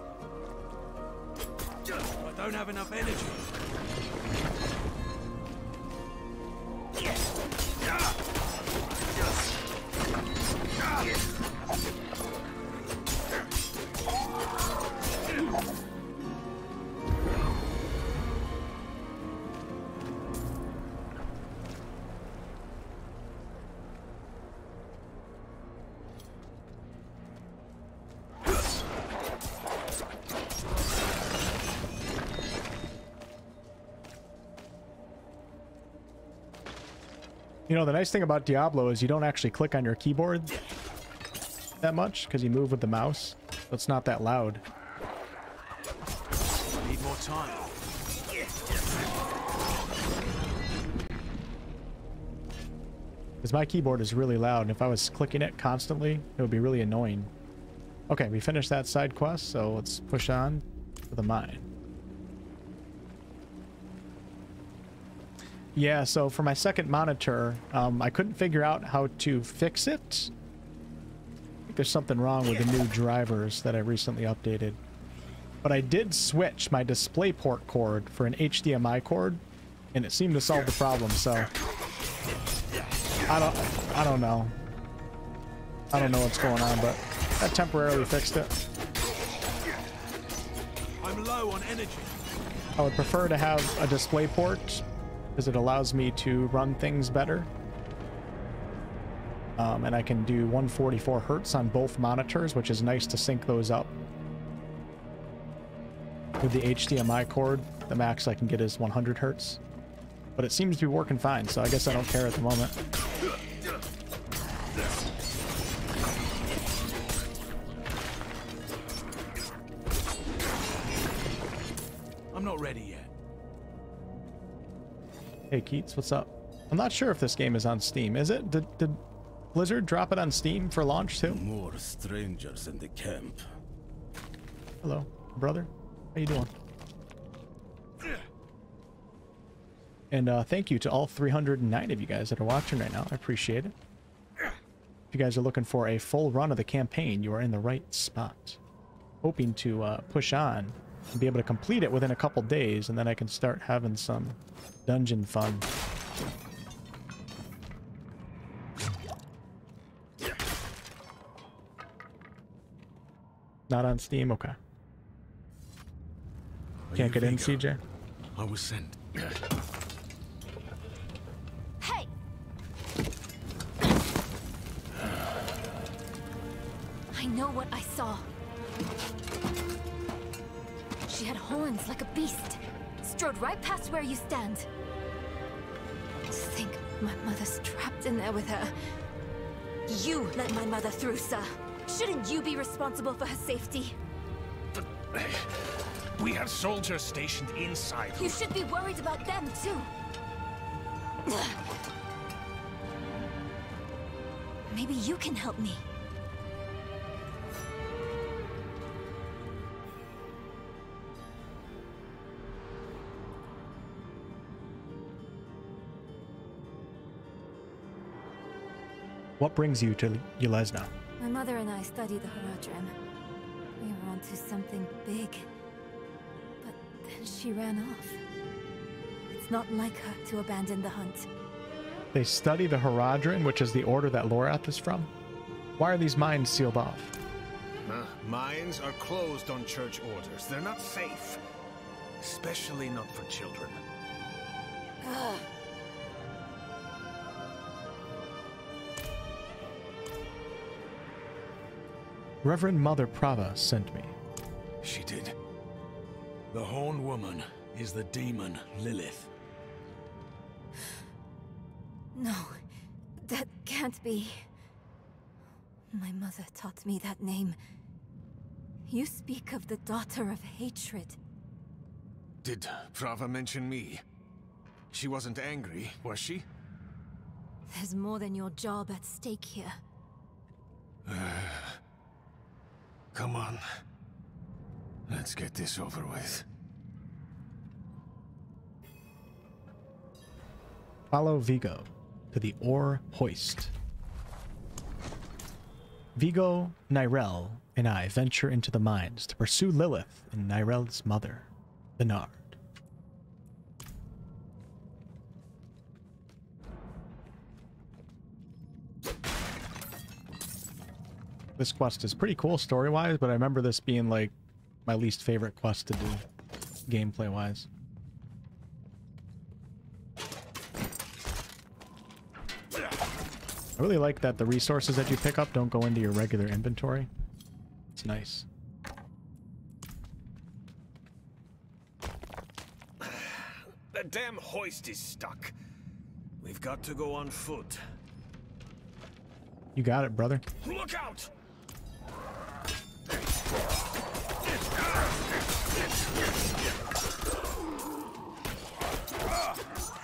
[SPEAKER 1] You know, the nice thing about Diablo is you don't actually click on your keyboard that much because you move with the mouse. So it's not that loud.
[SPEAKER 10] Need more time.
[SPEAKER 1] Because my keyboard is really loud, and if I was clicking it constantly, it would be really annoying. Okay, we finished that side quest, so let's push on to the mine. Yeah, so for my second monitor, um, I couldn't figure out how to fix it. I think there's something wrong with the new drivers that I recently updated. But I did switch my DisplayPort cord for an HDMI cord, and it seemed to solve the problem, so... I don't, I don't know. I don't know what's going on, but that temporarily fixed it.
[SPEAKER 10] I'm low on energy.
[SPEAKER 1] I would prefer to have a DisplayPort because it allows me to run things better. Um, and I can do 144 hertz on both monitors, which is nice to sync those up. With the HDMI cord, the max I can get is 100 hertz. But it seems to be working fine, so I guess I don't care at the moment. Hey Keats, what's up? I'm not sure if this game is on Steam. Is it? Did, did Blizzard drop it on Steam for launch too?
[SPEAKER 32] More strangers in the camp.
[SPEAKER 1] Hello, brother. How you doing? And uh, thank you to all 309 of you guys that are watching right now. I appreciate it. If you guys are looking for a full run of the campaign, you are in the right spot. Hoping to uh, push on and be able to complete it within a couple days, and then I can start having some dungeon fun. Not on Steam? Okay.
[SPEAKER 10] Are
[SPEAKER 1] Can't
[SPEAKER 10] you
[SPEAKER 1] get in, CJ?
[SPEAKER 10] I was sent. *sighs*
[SPEAKER 27] Hey! I know what I saw. She had horns like a beast. Strode right past where you stand. Think my mother's trapped in there with her.
[SPEAKER 33] You let my mother through, sir. Shouldn't you be responsible for her safety? *sighs*
[SPEAKER 24] We have soldiers stationed inside.
[SPEAKER 33] You should be worried about them, too. *sighs* Maybe you can help me.
[SPEAKER 1] What brings you to Yelesna?
[SPEAKER 33] My mother and I studied the Horadrim. We were onto something big. But then she ran off. It's not like her to abandon the hunt.
[SPEAKER 1] They study the Horadrim, which is the order that Lorath is from. Why are these mines sealed off?
[SPEAKER 24] Uh, mines are closed on church orders. They're not safe. Especially not for children.
[SPEAKER 1] Reverend Mother Prava sent me.
[SPEAKER 4] She did. The Horned Woman is the demon Lilith.
[SPEAKER 33] No, that can't be. My mother taught me that name. You speak of the daughter of hatred.
[SPEAKER 24] Did Prava mention me? She wasn't angry, was she?
[SPEAKER 33] There's more than your job at stake here. *sighs*
[SPEAKER 24] Uh, Come on. Let's get this over with.
[SPEAKER 1] Follow Vigo to the ore hoist. Vigo, Neyrelle, and I venture into the mines to pursue Lilith and Neyrelle's mother, Bernard. This quest is pretty cool story-wise, but I remember this being like my least favorite quest to do gameplay-wise. I really like that the resources that you pick up don't go into your regular inventory. It's nice. *sighs*
[SPEAKER 24] The damn hoist is stuck. We've got to go on foot.
[SPEAKER 1] You got it, brother.
[SPEAKER 24] Look out!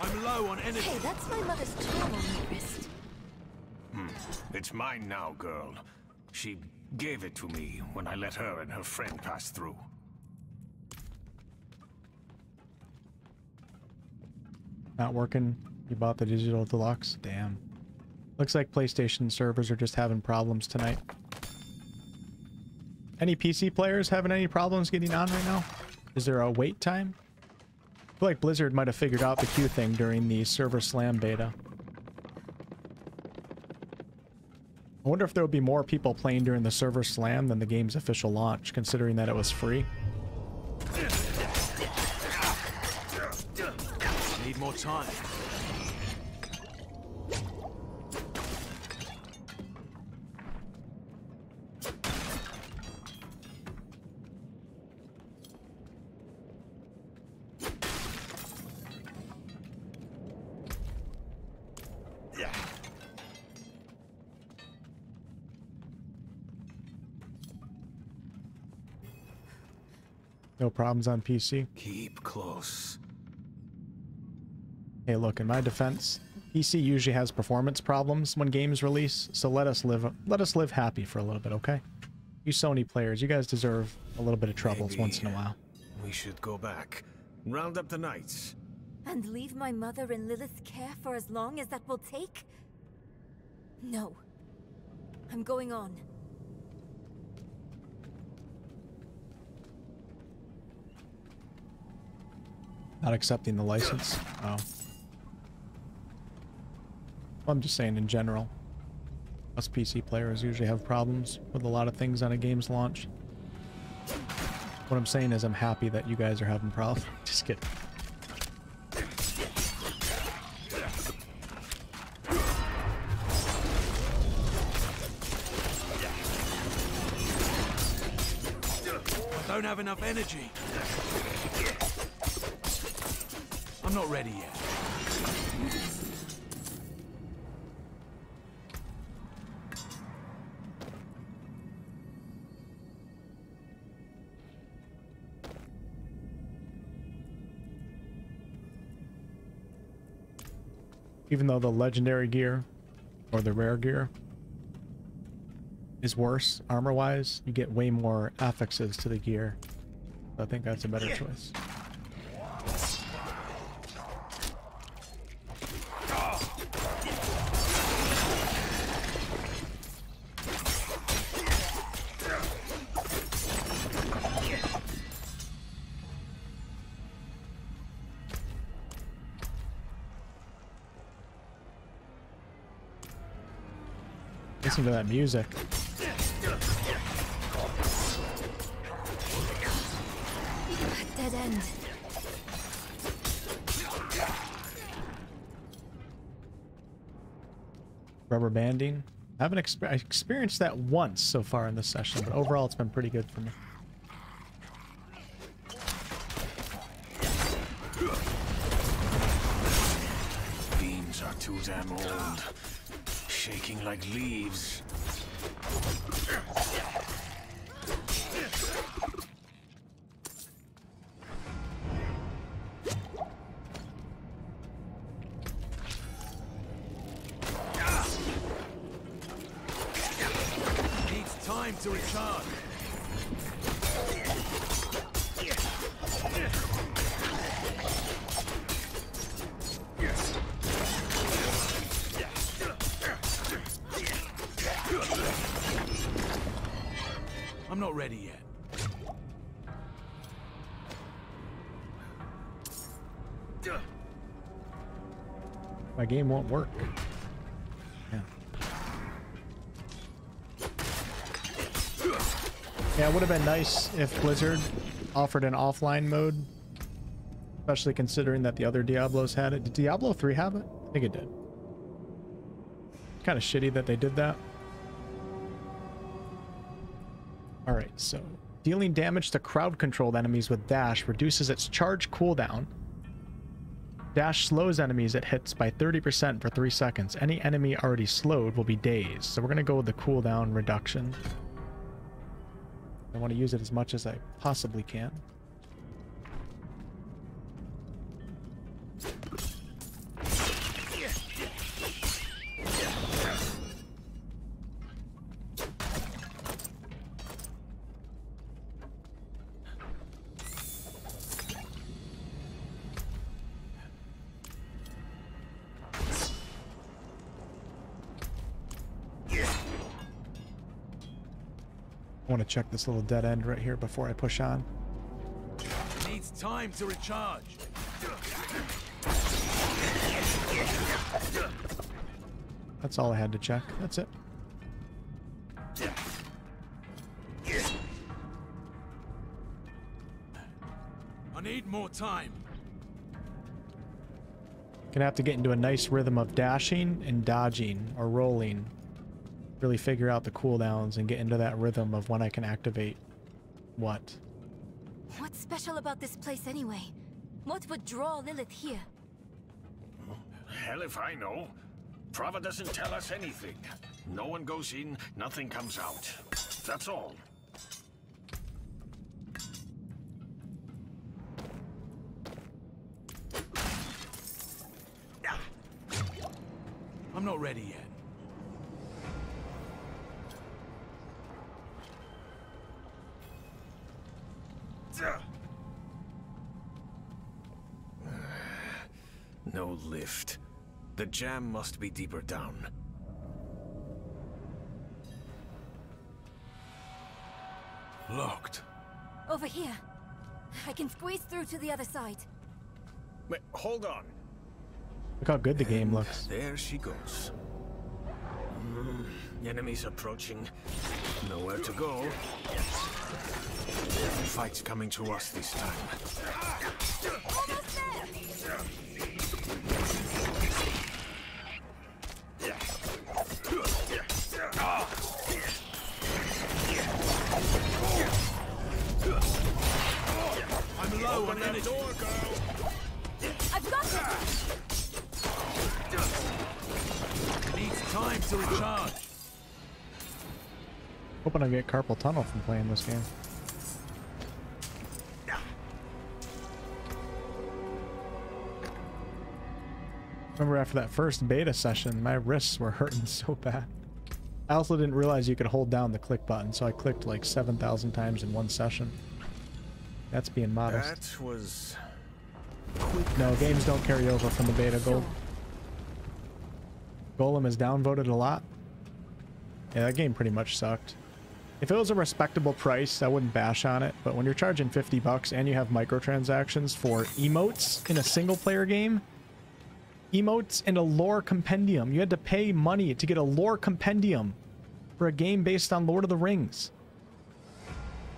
[SPEAKER 4] I'm low on energy.
[SPEAKER 33] Hey, that's my mother's charm on my wrist.
[SPEAKER 24] Hmm. It's mine now, girl. She gave it to me when I let her and her friend pass through.
[SPEAKER 1] Not working. You bought the digital deluxe? Damn. Looks like PlayStation servers are just having problems tonight. Any PC players having any problems getting on right now? Is there a wait time? I feel like Blizzard might have figured out the queue thing during the server slam beta. I wonder if there will be more people playing during the server slam than the game's official launch, considering that it was free.
[SPEAKER 4] Need more time.
[SPEAKER 1] Problems on PC.
[SPEAKER 24] Keep close.
[SPEAKER 1] Hey, look, in my defense, PC usually has performance problems when games release, so let us live let us live happy for a little bit, okay? You Sony players, you guys deserve a little bit of troubles
[SPEAKER 24] Maybe
[SPEAKER 1] once in a while.
[SPEAKER 24] We should go back. Round up the knights.
[SPEAKER 33] And leave my mother in Lilith's care for as long as that will take? No. I'm going on.
[SPEAKER 1] Not accepting the license. Oh. I'm just saying in general. Us PC players usually have problems with a lot of things on a game's launch. What I'm saying is I'm happy that you guys are having problems. *laughs* Just kidding.
[SPEAKER 4] Don't have enough energy not ready yet.
[SPEAKER 1] Even though the legendary gear or the rare gear is worse armor wise, you get way more affixes to the gear. I think that's a better yeah. choice. To that music.
[SPEAKER 27] Dead end.
[SPEAKER 1] Rubber banding. I haven't exper experienced that once so far in this session, but overall it's been pretty good for me.
[SPEAKER 24] Like leaves.
[SPEAKER 1] Game won't work. Yeah. Yeah, it would have been nice if Blizzard offered an offline mode. Especially considering that the other Diablos had it. Did Diablo 3 have it? I think it did. Kind of shitty that they did that. Alright, so dealing damage to crowd controlled enemies with dash reduces its charge cooldown. Dash slows enemies it hits by 30% for 3 seconds. Any enemy already slowed will be dazed. So we're going to go with the cooldown reduction. I want to use it as much as I possibly can. Check this little dead end right here before I push on.
[SPEAKER 10] Needs time to recharge.
[SPEAKER 1] That's all I had to check. That's it.
[SPEAKER 10] I need more time.
[SPEAKER 1] Gonna have to get into a nice rhythm of dashing and dodging or rolling. Really figure out the cooldowns and get into that rhythm of when I can activate what.
[SPEAKER 27] What's special about this place anyway? What would draw Lilith here?
[SPEAKER 24] Hell if I know. Prava doesn't tell us anything. No one goes in, nothing comes out. That's all.
[SPEAKER 10] I'm not ready
[SPEAKER 24] The jam must be deeper down.
[SPEAKER 10] Locked.
[SPEAKER 27] Over here. I can squeeze through to the other side.
[SPEAKER 24] Wait, hold on.
[SPEAKER 1] Look how good the game looks.
[SPEAKER 24] There she goes. Mm, enemies approaching. Nowhere to go. The fight's coming to us this time.
[SPEAKER 10] Low
[SPEAKER 24] Open that
[SPEAKER 10] energy.
[SPEAKER 24] door, girl.
[SPEAKER 27] I've got it!
[SPEAKER 10] Needs time to recharge.
[SPEAKER 1] Hoping I get carpal tunnel from playing this game. Remember after that first beta session, my wrists were hurting *laughs* so bad. I also didn't realize you could hold down the click button, so I clicked like 7,000 times in one session. That's being modest.
[SPEAKER 24] That was quick.
[SPEAKER 1] No, games don't carry over from the beta gold. Gollum is downvoted a lot. Yeah, that game pretty much sucked. If it was a respectable price, I wouldn't bash on it, but when you're charging 50 bucks and you have microtransactions for emotes in a single player game, emotes and a lore compendium, you had to pay money to get a lore compendium for a game based on Lord of the Rings.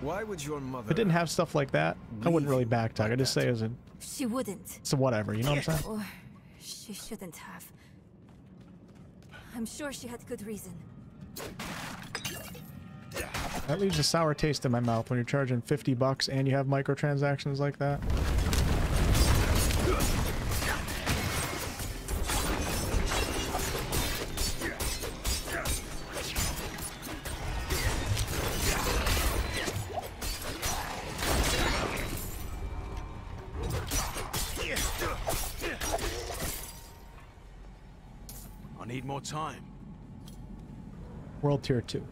[SPEAKER 7] Why would your mother...
[SPEAKER 1] If it didn't have stuff like that, I wouldn't really backtalk. I'd just say as a,
[SPEAKER 23] She wouldn't.
[SPEAKER 1] so whatever, you know what I'm saying?
[SPEAKER 23] Or she shouldn't have. I'm sure she had good reason.
[SPEAKER 1] That leaves a sour taste in my mouth when you're charging 50 bucks and you have microtransactions like that.
[SPEAKER 10] Time.
[SPEAKER 1] World Tier 2.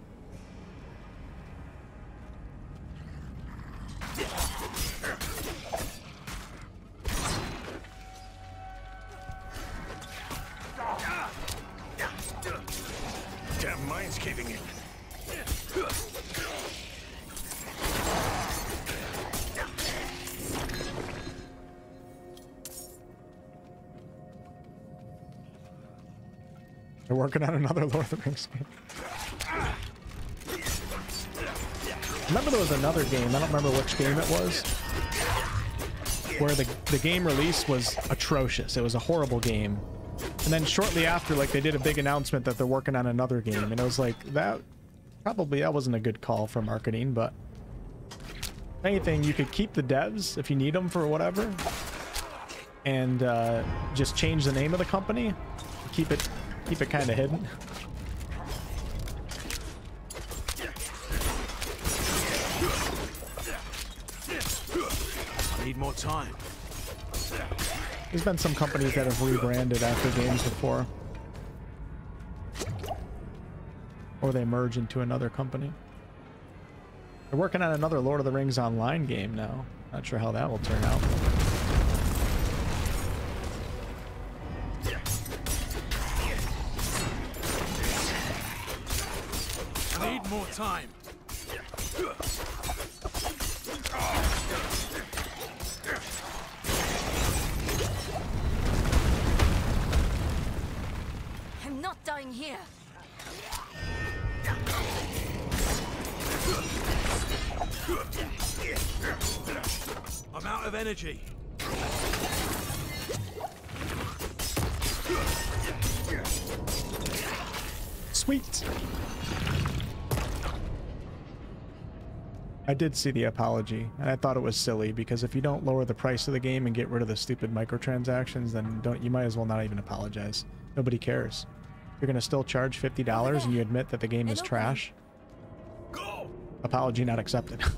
[SPEAKER 1] Working on another *laughs* Lord of the Rings game. Remember there was another game, I don't remember which game it was, where the, the game release was atrocious. It was a horrible game. And then shortly after, like, they did a big announcement that they're working on another game, and it was like, that, probably, that wasn't a good call for marketing, but anything, you could keep the devs if you need them for whatever, and uh, just change the name of the company, keep it, keep it kind of hidden.
[SPEAKER 10] I need more time.
[SPEAKER 1] There's been some companies that have rebranded after games before. Or they merge into another company. They're working on another Lord of the Rings online game now. Not sure how that will turn out.
[SPEAKER 10] Time.
[SPEAKER 23] I'm not dying here.
[SPEAKER 10] I'm out of energy.
[SPEAKER 1] I did see the apology, and I thought it was silly because if you don't lower the price of the game and get rid of the stupid microtransactions, then don't you might as well not even apologize. Nobody cares. You're gonna still charge fifty dollars and you admit that the game is trash. Go! Apology not accepted. *laughs*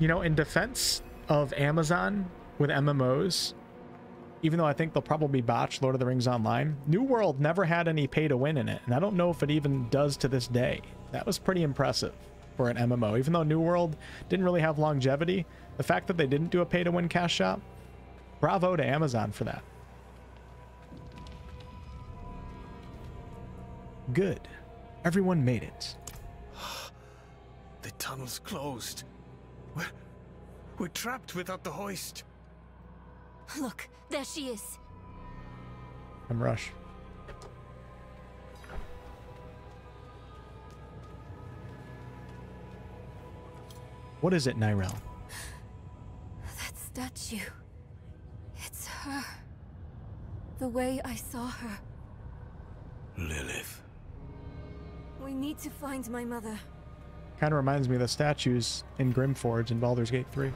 [SPEAKER 1] You know, in defense of Amazon with MMOs, even though I think they'll probably botch Lord of the Rings Online, New World never had any pay to win in it, and I don't know if it even does to this day. That was pretty impressive for an MMO. Even though New World didn't really have longevity, the fact that they didn't do a pay to win cash shop, bravo to Amazon for that. Good. Everyone made it. *sighs*
[SPEAKER 7] The tunnel's closed. We're, we're trapped without the hoist.
[SPEAKER 23] Look, there she is.
[SPEAKER 1] I'm Rush. What is it, Neyrelle?
[SPEAKER 23] That statue. It's her. The way I saw her.
[SPEAKER 10] Lilith.
[SPEAKER 23] We need to find my mother.
[SPEAKER 1] Kind of reminds me of the statues in Grymforge in Baldur's Gate 3.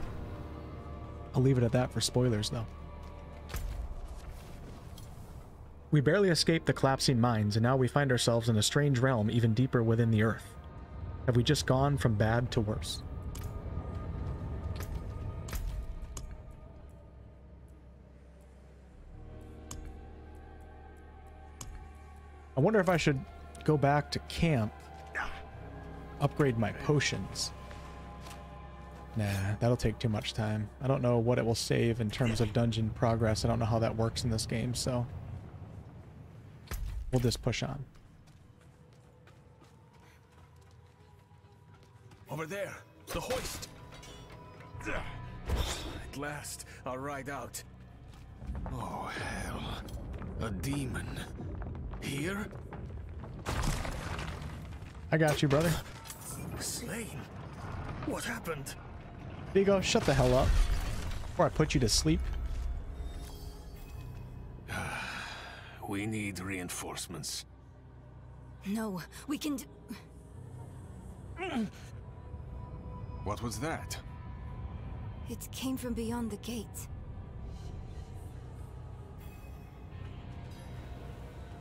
[SPEAKER 1] I'll leave it at that for spoilers, though. We barely escaped the collapsing mines, and now we find ourselves in a strange realm even deeper within the earth. Have we just gone from bad to worse? I wonder if I should go back to camp, upgrade my potions. Nah, that'll take too much time. I don't know what it will save in terms of dungeon progress. I don't know how that works in this game, so we'll just push on.
[SPEAKER 24] Over there, the hoist. At last, I'll ride out. Oh, hell. A demon. Here?
[SPEAKER 1] I got you, brother.
[SPEAKER 24] Slain? What happened?
[SPEAKER 1] Vigo, shut the hell up. Before I put you to sleep. Ah.
[SPEAKER 24] We need reinforcements.
[SPEAKER 23] No, we can d-
[SPEAKER 24] What was that?
[SPEAKER 23] It came from beyond the gate.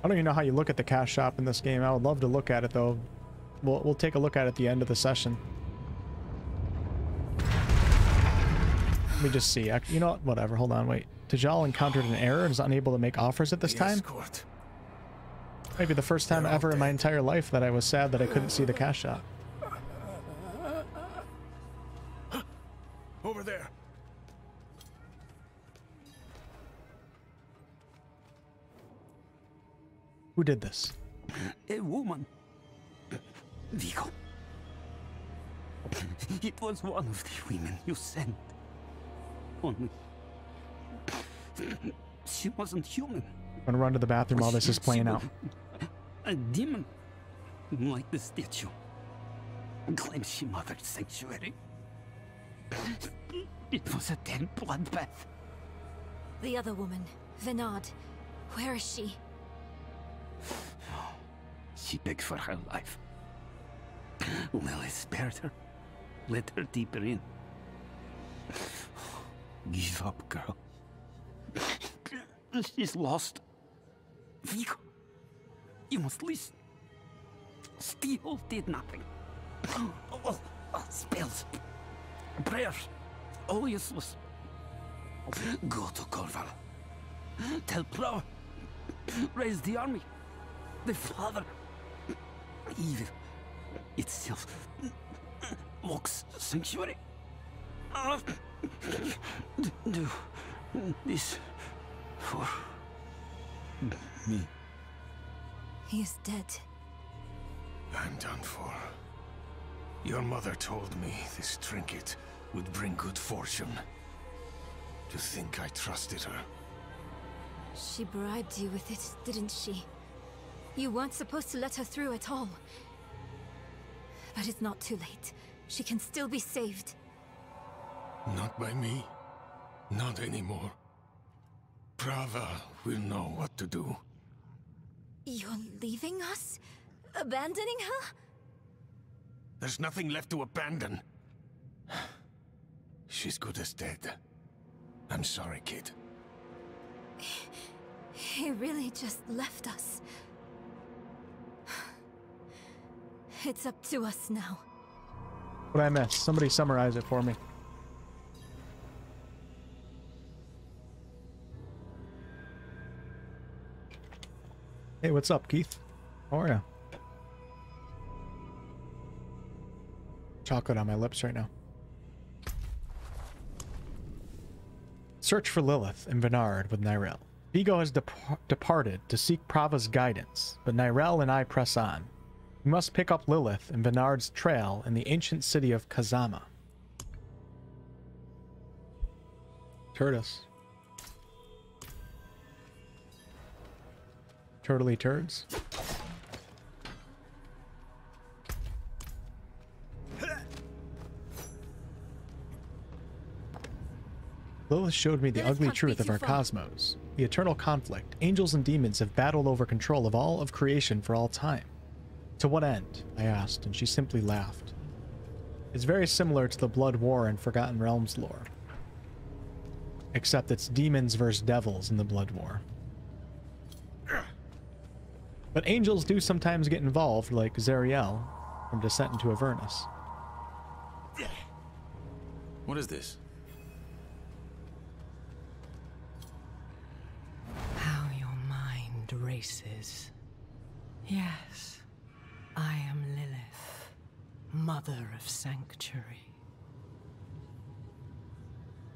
[SPEAKER 1] I don't even know how you look at the cash shop in this game. I would love to look at it, though. We'll, we'll take a look at it at the end of the session. Let me just see. I, you know what? Whatever. Hold on. Wait. Tejal encountered an error and is unable to make offers at this
[SPEAKER 24] The
[SPEAKER 1] time.
[SPEAKER 24] escort.
[SPEAKER 1] Maybe the first time ever in my entire life that I was sad that I couldn't see the cash shop.
[SPEAKER 24] Over there.
[SPEAKER 1] Who did this?
[SPEAKER 32] A woman. Vigo. It was one of the women you sent. Only. She wasn't human.
[SPEAKER 1] I'm gonna run to the bathroom while this is playing out.
[SPEAKER 32] A demon. Like the statue. Claims she mothered sanctuary. It was a dead bloodbath.
[SPEAKER 23] The other woman, Vhenard. Where is she?
[SPEAKER 32] She begged for her life. Lily spared her. Let her deeper in. Give up, girl. She's lost. Vigo, you must listen. Steel did nothing. Spells, prayers, all useless. Go to Corval. Tell Plow. Raise the army. The father. Evil itself. Locks sanctuary. Do this for me.
[SPEAKER 23] He is dead.
[SPEAKER 24] I'm done for. Your mother told me this trinket would bring good fortune. To think I trusted her.
[SPEAKER 23] She bribed you with it, didn't she? You weren't supposed to let her through at all. But it's not too late. She can still be saved.
[SPEAKER 24] Not by me. Not anymore. Prava will know what to do.
[SPEAKER 23] You're leaving us? Abandoning her?
[SPEAKER 24] There's nothing left to abandon. She's good as dead. I'm sorry, kid.
[SPEAKER 23] He really just left us. It's up to us now.
[SPEAKER 1] What I miss? Somebody summarize it for me. Hey, what's up, Keith? How are you? Chocolate on my lips right now. Search for Lilith and Vhenard with Neyrelle. Vigo has dep- departed to seek Prava's guidance, but Neyrelle and I press on. We must pick up Lilith and Vhenard's trail in the ancient city of Kazama. Turtus. Turtly turds. Lilith showed me the ugly truth of our cosmos, the eternal conflict. Angels and demons have battled over control of all of creation for all time. To what end? I asked, and she simply laughed. It's very similar to the Blood War and Forgotten Realms lore. Except it's demons versus devils in the Blood War. But angels do sometimes get involved, like Zariel from Descent into Avernus.
[SPEAKER 10] What is this?
[SPEAKER 11] How your mind races. Yes, I am Lilith, Mother of Sanctuary.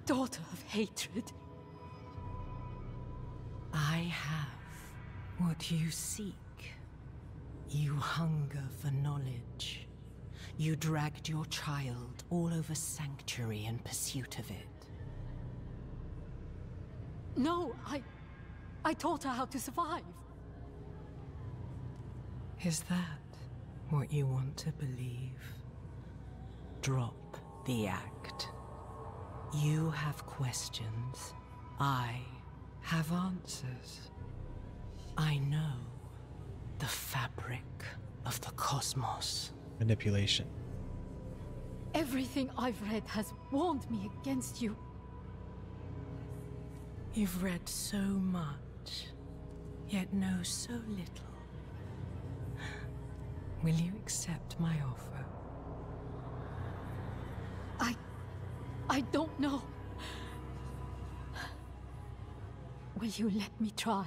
[SPEAKER 27] Daughter of hatred.
[SPEAKER 11] I have what you seek. You hunger for knowledge. You dragged your child all over Sanctuary in pursuit of it.
[SPEAKER 27] No, I... I taught her how to survive.
[SPEAKER 11] Is that what you want to believe? Drop the act. You have questions. I have answers. I know the fabric of the cosmos.
[SPEAKER 1] Manipulation.
[SPEAKER 27] Everything I've read has warned me against you.
[SPEAKER 11] You've read so much, yet know so little. Will you accept my offer?
[SPEAKER 27] I... I don't know. Will you let me try?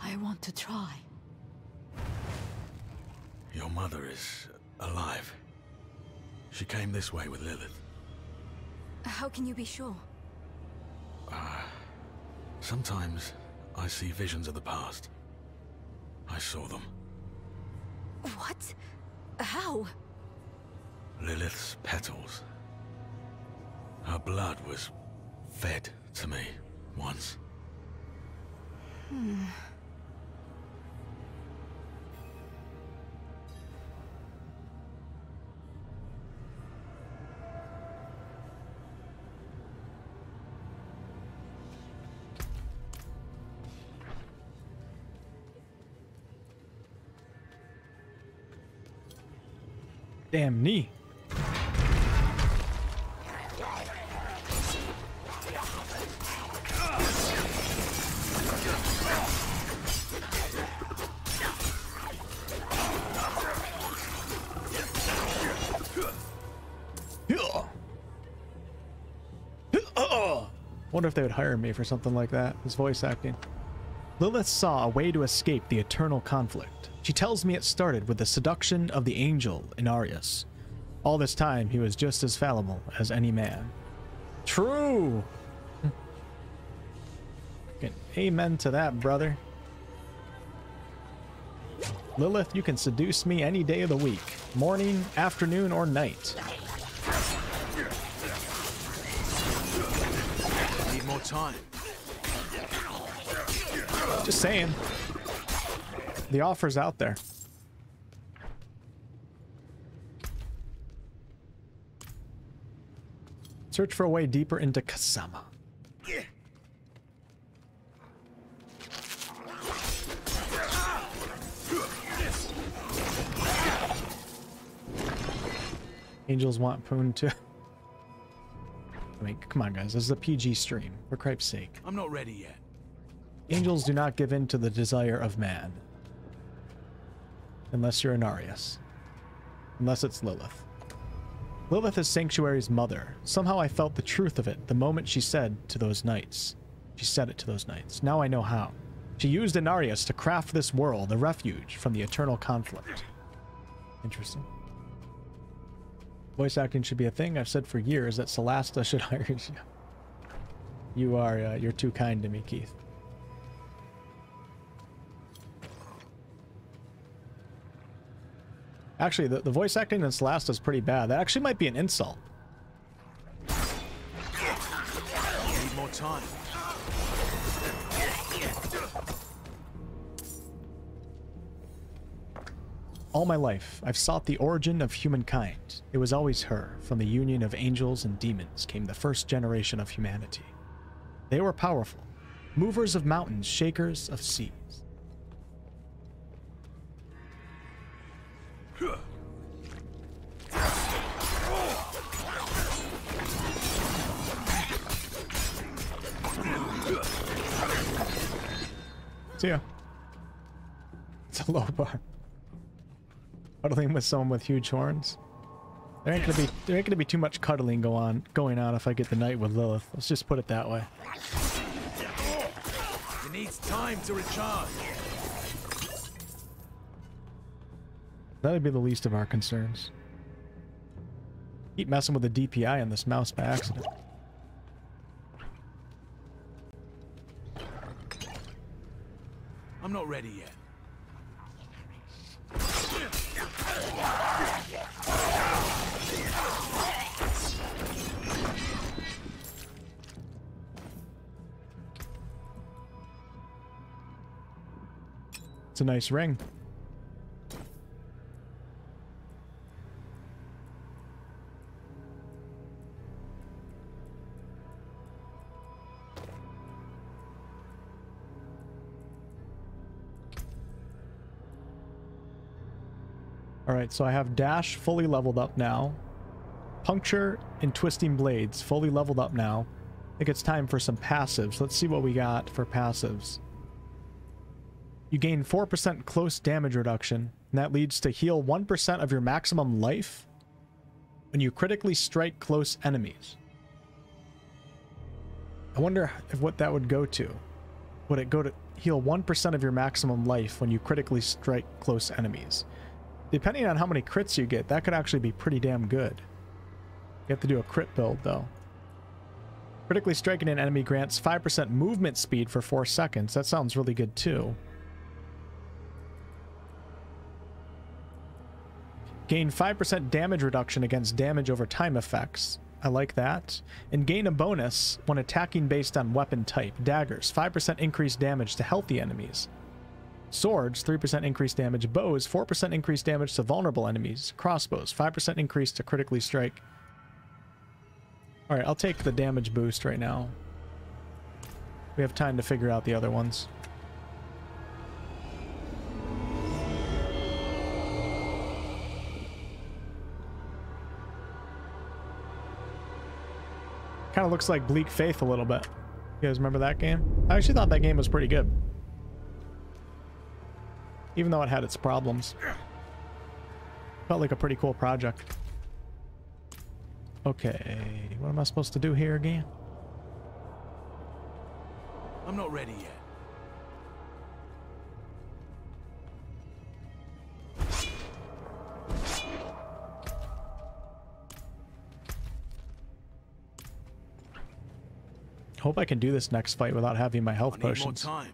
[SPEAKER 27] I want to try.
[SPEAKER 10] Your mother is alive. She came this way with Lilith.
[SPEAKER 23] How can you be sure?
[SPEAKER 10] Sometimes I see visions of the past. I saw them.
[SPEAKER 23] What? How?
[SPEAKER 10] Lilith's petals. Her blood was fed to me once.
[SPEAKER 23] Hmm.
[SPEAKER 1] Damn knee. Wonder if they would hire me for something like that, his voice acting. Lilith saw a way to escape the eternal conflict. She tells me it started with the seduction of the angel Inarius. All this time, he was just as fallible as any man. True! Amen to that, brother. Lilith, you can seduce me any day of the week. Morning, afternoon, or night.
[SPEAKER 10] Need more time.
[SPEAKER 1] Just saying. The offer's out there. Search for a way deeper into Kasama. Angels want Poon to... *laughs* I mean, come on, guys. This is a PG stream. For cripe's sake.
[SPEAKER 10] I'm not ready yet.
[SPEAKER 1] Angels do not give in to the desire of man. Unless you're Inarius. Unless it's Lilith. Lilith is Sanctuary's mother. Somehow I felt the truth of it the moment she said to those knights. She said it to those knights. Now I know how. She used Inarius to craft this world, a refuge from the eternal conflict. Interesting. Voice acting should be a thing. I've said for years that Solasta should *laughs* hire you. You are, uh, you're too kind to me, Keith. Actually, the, the voice acting in Solasta is pretty bad. That actually might be an insult.
[SPEAKER 10] Need more time.
[SPEAKER 1] All my life, I've sought the origin of humankind. It was always her. From the union of angels and demons came the first generation of humanity. They were powerful, movers of mountains, shakers of seas. See ya. It's a low bar. Cuddling with someone with huge horns. There ain't gonna be there ain't gonna be too much cuddling go on going on if I get the night with Lilith. Let's just put it that way.
[SPEAKER 10] It needs time to recharge.
[SPEAKER 1] That'd be the least of our concerns. Keep messing with the DPI on this mouse by accident.
[SPEAKER 10] I'm not ready yet.
[SPEAKER 1] It's a nice ring. Alright, so I have Dash fully leveled up now. Puncture and Twisting Blades fully leveled up now. I think it's time for some passives. Let's see what we got for passives. You gain 4% close damage reduction, and that leads to heal 1% of your maximum life when you critically strike close enemies. I wonder if what that would go to. Would it go to heal 1% of your maximum life when you critically strike close enemies? Depending on how many crits you get, that could actually be pretty damn good. You have to do a crit build, though. Critically striking an enemy grants 5% movement speed for 4 seconds. That sounds really good, too. Gain 5% damage reduction against damage over time effects. I like that. And gain a bonus when attacking based on weapon type. Daggers, 5% increased damage to healthy enemies. Swords, 3% increased damage. Bows, 4% increased damage to vulnerable enemies. Crossbows, 5% increase to critically strike. Alright, I'll take the damage boost right now. We have time to figure out the other ones. Kind of looks like Bleak Faith a little bit. You guys remember that game? I actually thought that game was pretty good. Even though it had its problems. Felt like a pretty cool project. Okay, what am I supposed to do here again?
[SPEAKER 10] I'm not ready yet.
[SPEAKER 1] Hope I can do this next fight without having my health
[SPEAKER 10] I need more
[SPEAKER 1] potions.
[SPEAKER 10] time.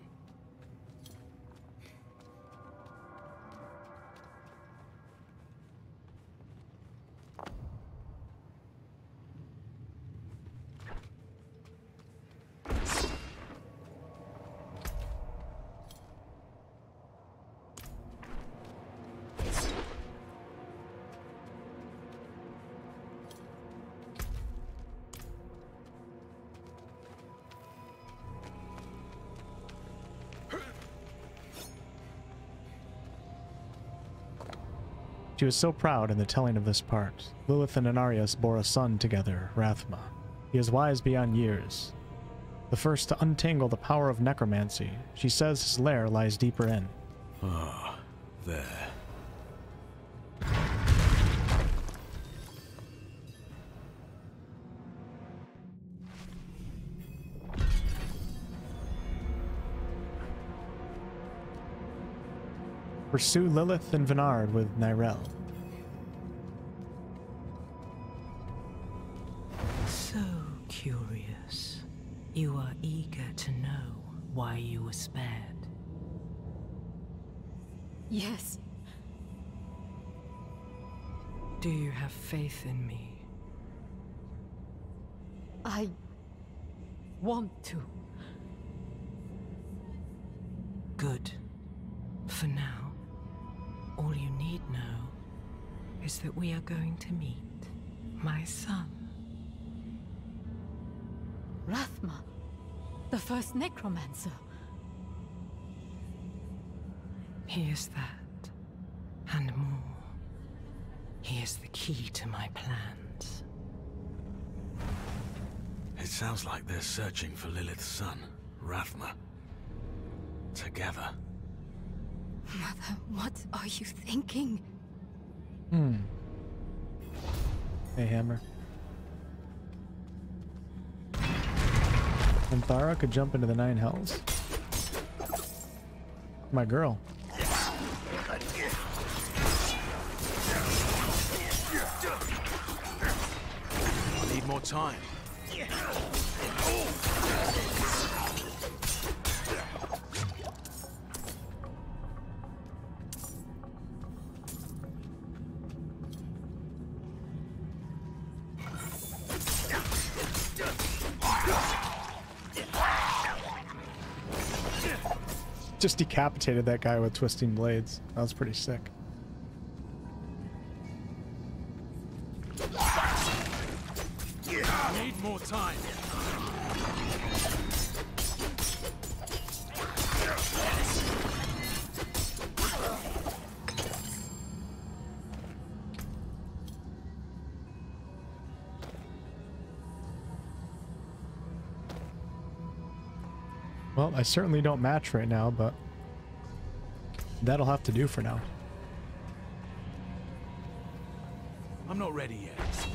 [SPEAKER 1] She was so proud in the telling of this part. Lilith and Inarius bore a son together, Rathma. He is wise beyond years. The first to untangle the power of necromancy. She says his lair lies deeper in.
[SPEAKER 10] Ah, there.
[SPEAKER 1] Pursue Lilith and Vhenard with Neyrelle.
[SPEAKER 11] So curious. You are eager to know why you were spared.
[SPEAKER 27] Yes.
[SPEAKER 11] Do you have faith in me?
[SPEAKER 27] I want to.
[SPEAKER 11] Good. For now, all you need know is that we are going to meet my son.
[SPEAKER 27] Rathma, the first necromancer.
[SPEAKER 11] He is that, and more. He is the key to my plans.
[SPEAKER 10] It sounds like they're searching for Lilith's son, Rathma. Together.
[SPEAKER 27] Mother, what are you thinking?
[SPEAKER 1] Hmm. Hey, Hammer. And Thara could jump into the nine hells. My girl.
[SPEAKER 10] I need more time.
[SPEAKER 1] Just decapitated that guy with twisting blades. That was pretty sick. I certainly don't match right now, but that'll have to do for now.
[SPEAKER 10] I'm not ready yet.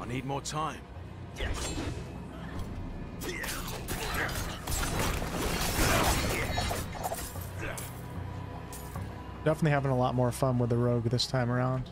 [SPEAKER 10] I need more time.
[SPEAKER 1] Definitely having a lot more fun with the rogue this time around.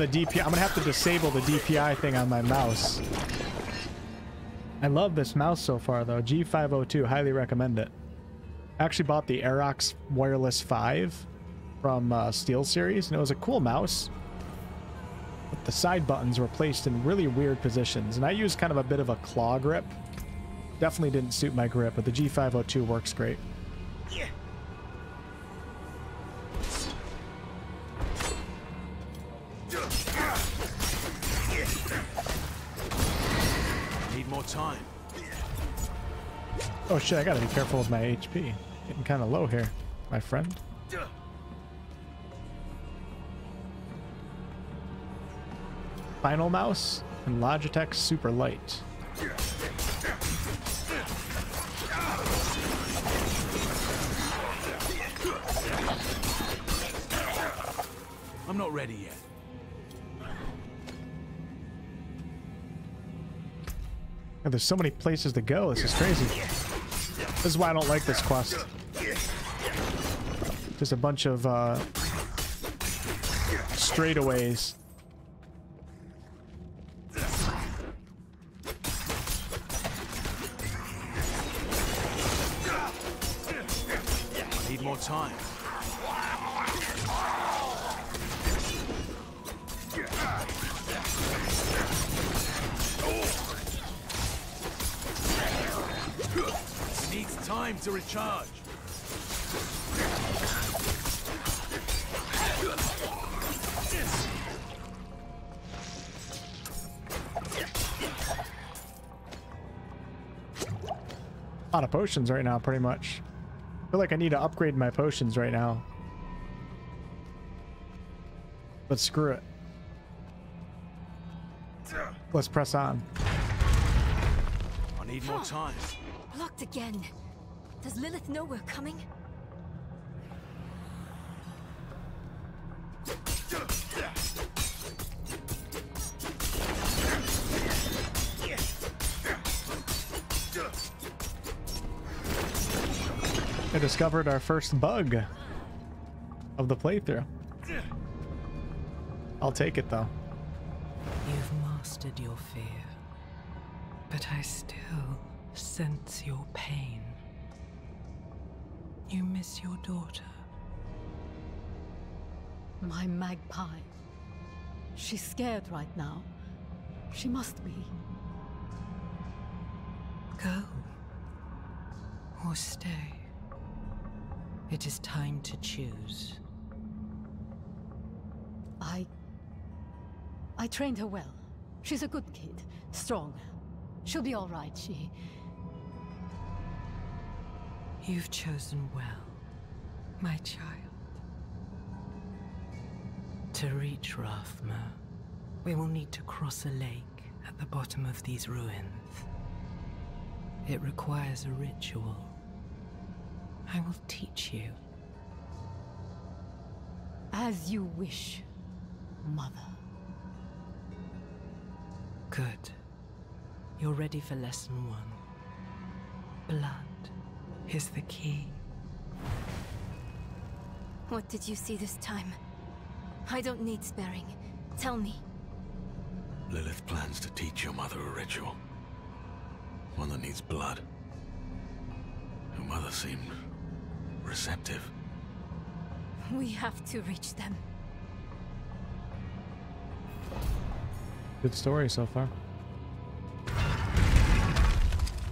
[SPEAKER 1] The DPI. I'm gonna have to disable the DPI thing on my mouse. I love this mouse so far though. G502, highly recommend it. I actually bought the Aerox Wireless 5 from uh, Steel Series, and it was a cool mouse. But the side buttons were placed in really weird positions, and I used kind of a bit of a claw grip. Definitely didn't suit my grip, but the G502 works great.
[SPEAKER 10] Need
[SPEAKER 1] Oh shit, I gotta be careful with my HP. Getting kind of low here, my friend. Final mouse and Logitech Super Light.
[SPEAKER 10] I'm not ready yet.
[SPEAKER 1] God, there's so many places to go. This is crazy. This is why I don't like this quest. Just a bunch of uh, straightaways. Potions right now, pretty much. I feel like I need to upgrade my potions right now. But screw it. Let's press on.
[SPEAKER 10] I need more time.
[SPEAKER 27] Blocked again. Does Lilith know we're coming?
[SPEAKER 1] Discovered our first bug of the playthrough. I'll take it though.
[SPEAKER 11] You've mastered your fear, but I still sense your pain. You miss your daughter.
[SPEAKER 34] My magpie. She's scared right now. She must be.
[SPEAKER 11] Go. Or stay. It is time to choose.
[SPEAKER 34] I. I trained her well. She's a good kid. Strong. She'll be alright, she.
[SPEAKER 11] You've chosen well, my child. To reach Rathma, we will need to cross a lake at the bottom of these ruins. It requires a ritual. I will teach you.
[SPEAKER 34] As you wish, Mother.
[SPEAKER 11] Good. You're ready for lesson one. Blood is the key.
[SPEAKER 27] What did you see this time? I don't need sparing. Tell me.
[SPEAKER 10] Lilith plans to teach your mother a ritual. One that needs blood. Your mother seemed... receptive.
[SPEAKER 27] We have to reach them.
[SPEAKER 1] Good story so far.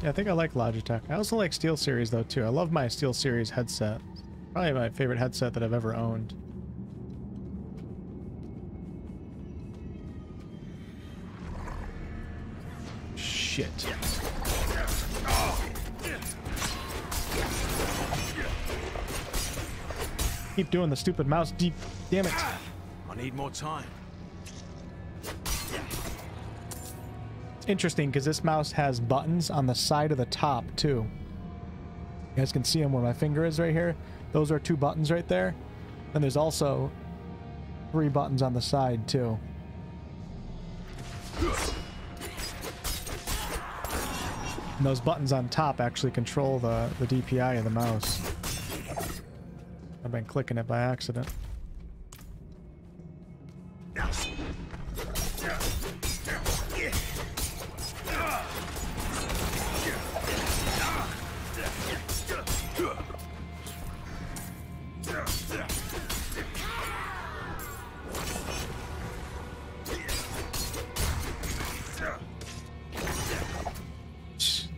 [SPEAKER 1] Yeah, I think I like Logitech. I also like Steel Series though too. I love my Steel Series headset. Probably my favorite headset that I've ever owned. Shit. Keep doing the stupid mouse deep. Damn it.
[SPEAKER 10] I need more time.
[SPEAKER 1] interesting because this mouse has buttons on the side of the top too. You guys can see them where my finger is right here. Those are two buttons right there. And there's also three buttons on the side too. And those buttons on top actually control the, the DPI of the mouse. I've been clicking it by accident. *laughs*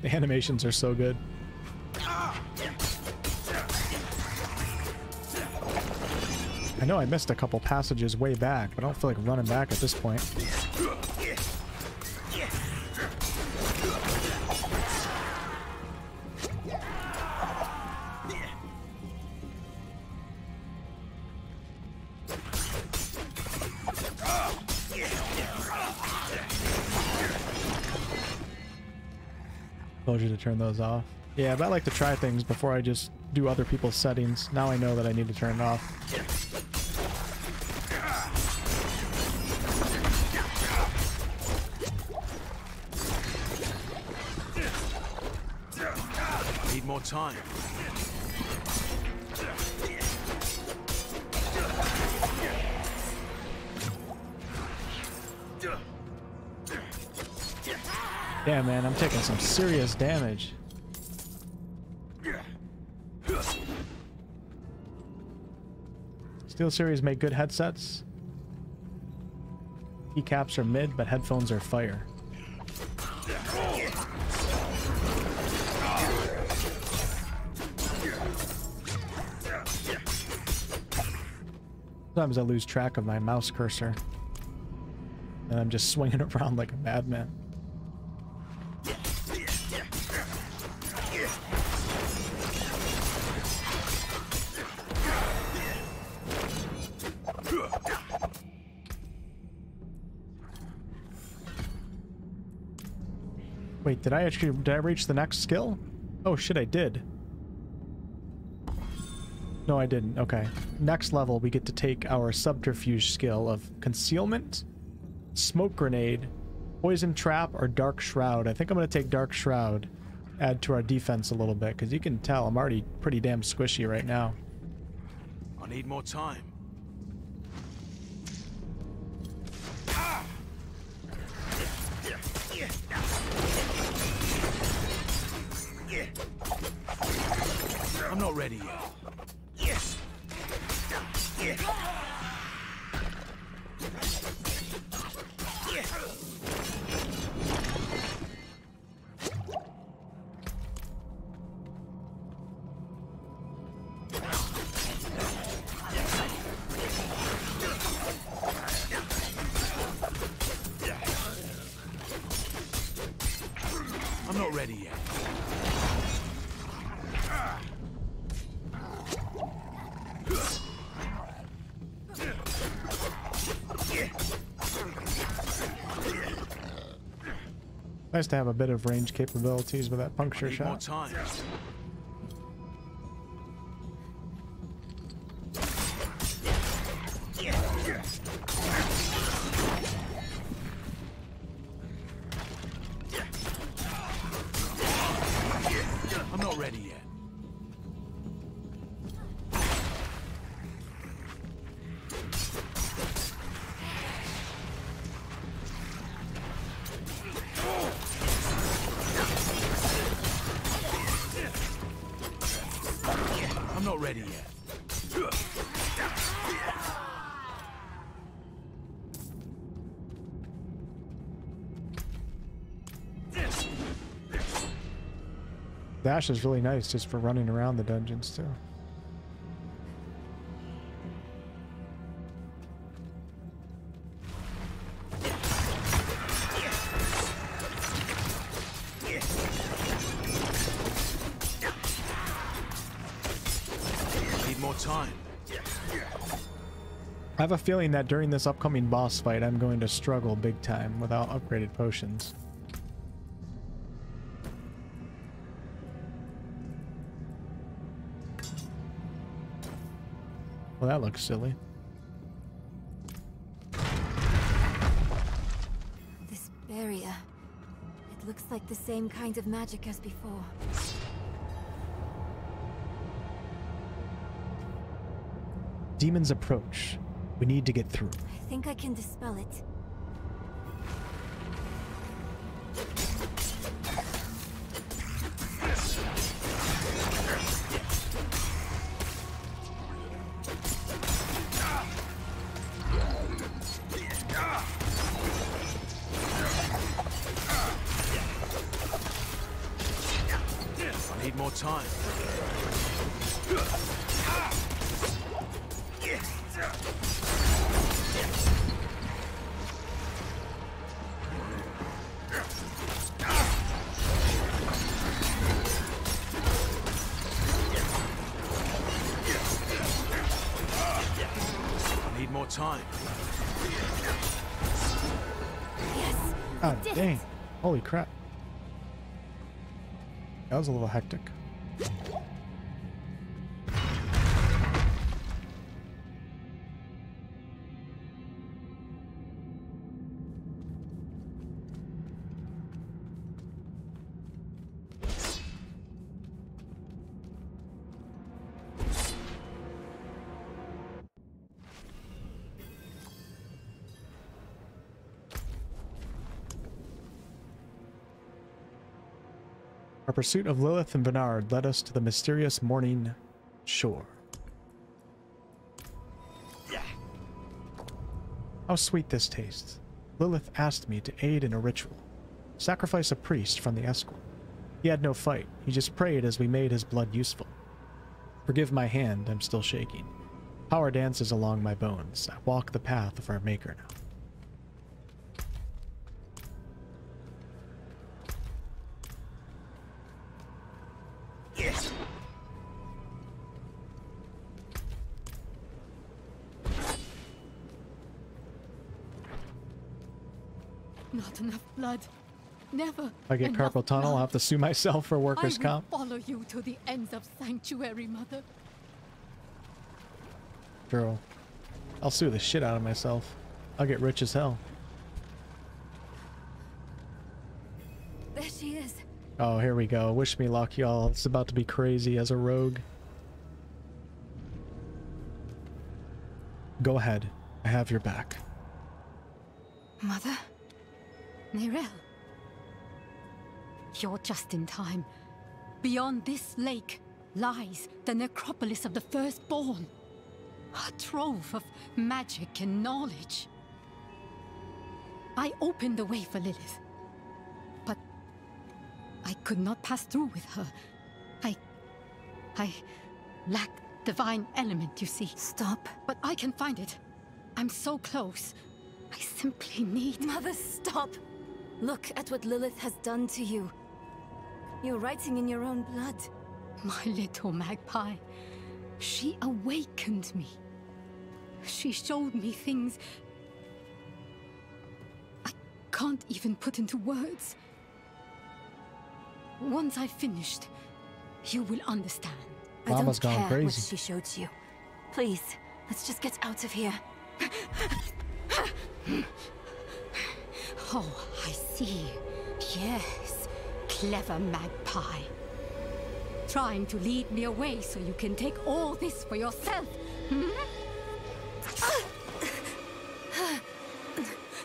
[SPEAKER 1] The animations are so good. Know I missed a couple passages way back, but I don't feel like running back at this point. Told you to turn those off. Yeah, but I like to try things before I just do other people's settings. Now I know that I need to turn it off.
[SPEAKER 10] Time.
[SPEAKER 1] Yeah, man, I'm taking some serious damage. Steel Series make good headsets. Keycaps are mid, but headphones are fire. Sometimes I lose track of my mouse cursor. And I'm just swinging *laughs* around like a madman. Wait, did I actually did I reach the next skill? Oh shit, I did. No, I didn't. Okay. Next level, we get to take our subterfuge skill of concealment, smoke grenade, poison trap, or dark shroud. I think I'm going to take dark shroud, add to our defense a little bit, because you can tell I'm already pretty damn squishy right now.
[SPEAKER 10] I need more time.
[SPEAKER 4] I'm not ready yet.
[SPEAKER 1] Yes. To have a bit of range capabilities with that puncture
[SPEAKER 4] Need more
[SPEAKER 1] shot.
[SPEAKER 4] time.
[SPEAKER 1] Is really nice just for running around the dungeons too.
[SPEAKER 4] Need more time.
[SPEAKER 1] I have a feeling that during this upcoming boss fight, I'm going to struggle big time without upgraded potions. Well, that looks silly.
[SPEAKER 23] This barrier. It looks like the same kind of magic as before.
[SPEAKER 1] Demons approach. We need to get through.
[SPEAKER 23] I think I can dispel it.
[SPEAKER 1] Was a little hectic. Pursuit of Lilith and Vhenard led us to the mysterious morning shore. Yeah. How sweet this tastes. Lilith asked me to aid in a ritual, sacrifice a priest from the escort. He had no fight, he just prayed as we made his blood useful. Forgive my hand, I'm still shaking. Power dances along my bones. I walk the path of our maker now.
[SPEAKER 34] Blood. Never.
[SPEAKER 1] If I get carpal tunnel, I'll have to sue myself for workers'
[SPEAKER 34] I
[SPEAKER 1] comp.
[SPEAKER 34] follow you to the ends of Sanctuary, Mother.
[SPEAKER 1] Girl, I'll sue the shit out of myself. I'll get rich as hell.
[SPEAKER 23] There she is.
[SPEAKER 1] Oh, here we go. Wish me luck, y'all. It's about to be crazy as a rogue. Go ahead. I have your back.
[SPEAKER 34] Mother? Neyrelle? You're just in time. Beyond this lake, lies the necropolis of the firstborn. A trove of magic and knowledge. I opened the way for Lilith. But I could not pass through with her. I. I lack divine element, you see.
[SPEAKER 33] Stop.
[SPEAKER 34] But I can find it. I'm so close. I simply need.
[SPEAKER 33] Mother, stop! Look at what Lilith has done to you. You're writing in your own blood.
[SPEAKER 34] My little magpie. She awakened me. She showed me things I can't even put into words. Once I've finished, you will understand.
[SPEAKER 33] I
[SPEAKER 1] Mama's
[SPEAKER 33] don't
[SPEAKER 1] gone
[SPEAKER 33] care what she showed you. Please, let's just get out of here.
[SPEAKER 34] Oh, I see. Yes, clever magpie. Trying to lead me away so you can take all this for yourself. Hmm?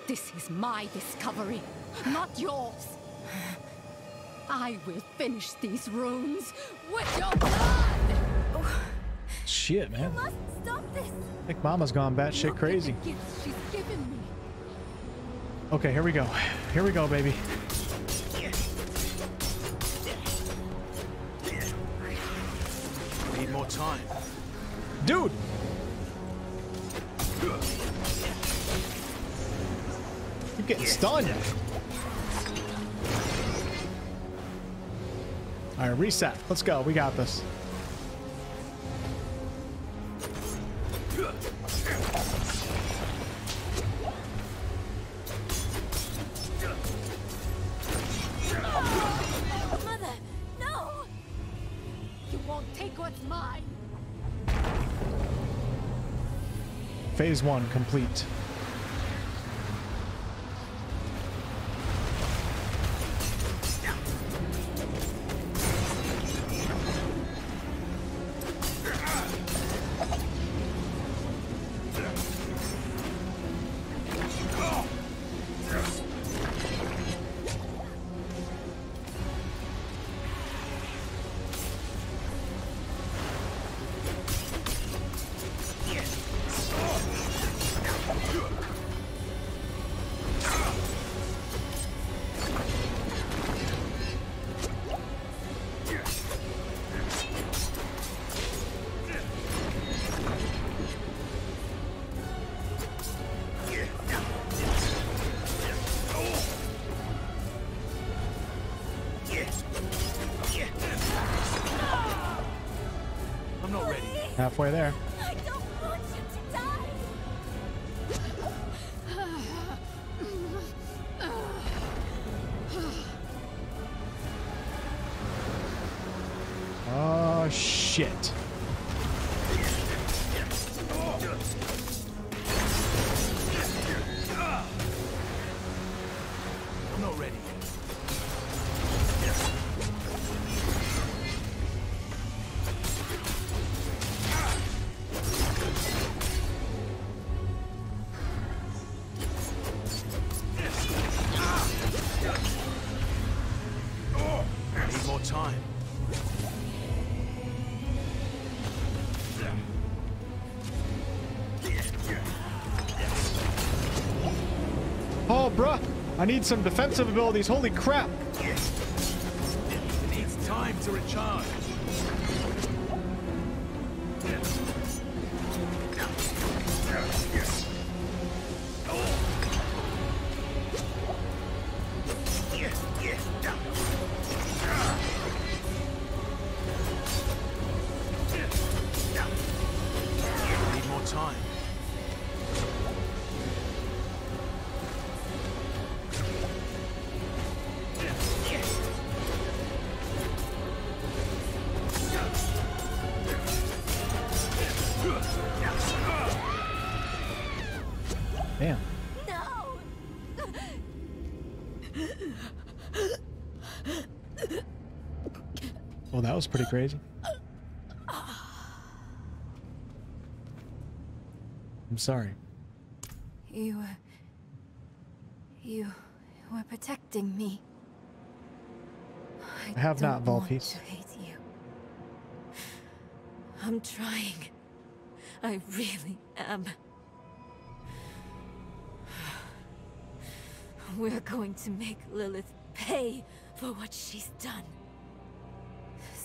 [SPEAKER 34] This is my discovery, not yours. I will finish these runes with your blood!
[SPEAKER 1] Shit, man.
[SPEAKER 33] You must stop this!
[SPEAKER 1] I think Mama's gone batshit crazy. Okay, here we go. Here we go, baby.
[SPEAKER 4] Need more time.
[SPEAKER 1] Dude! You're getting stunned. All right, reset. Let's go. We got this. One complete.
[SPEAKER 33] I
[SPEAKER 4] need
[SPEAKER 1] some defensive abilities. Holy crap. That was pretty crazy. I'm sorry.
[SPEAKER 33] You were... You were protecting me.
[SPEAKER 1] I have not,
[SPEAKER 33] don't want
[SPEAKER 1] Volpes.
[SPEAKER 33] to hate you. I'm trying. I really am. We're going to make Lilith pay for what she's done.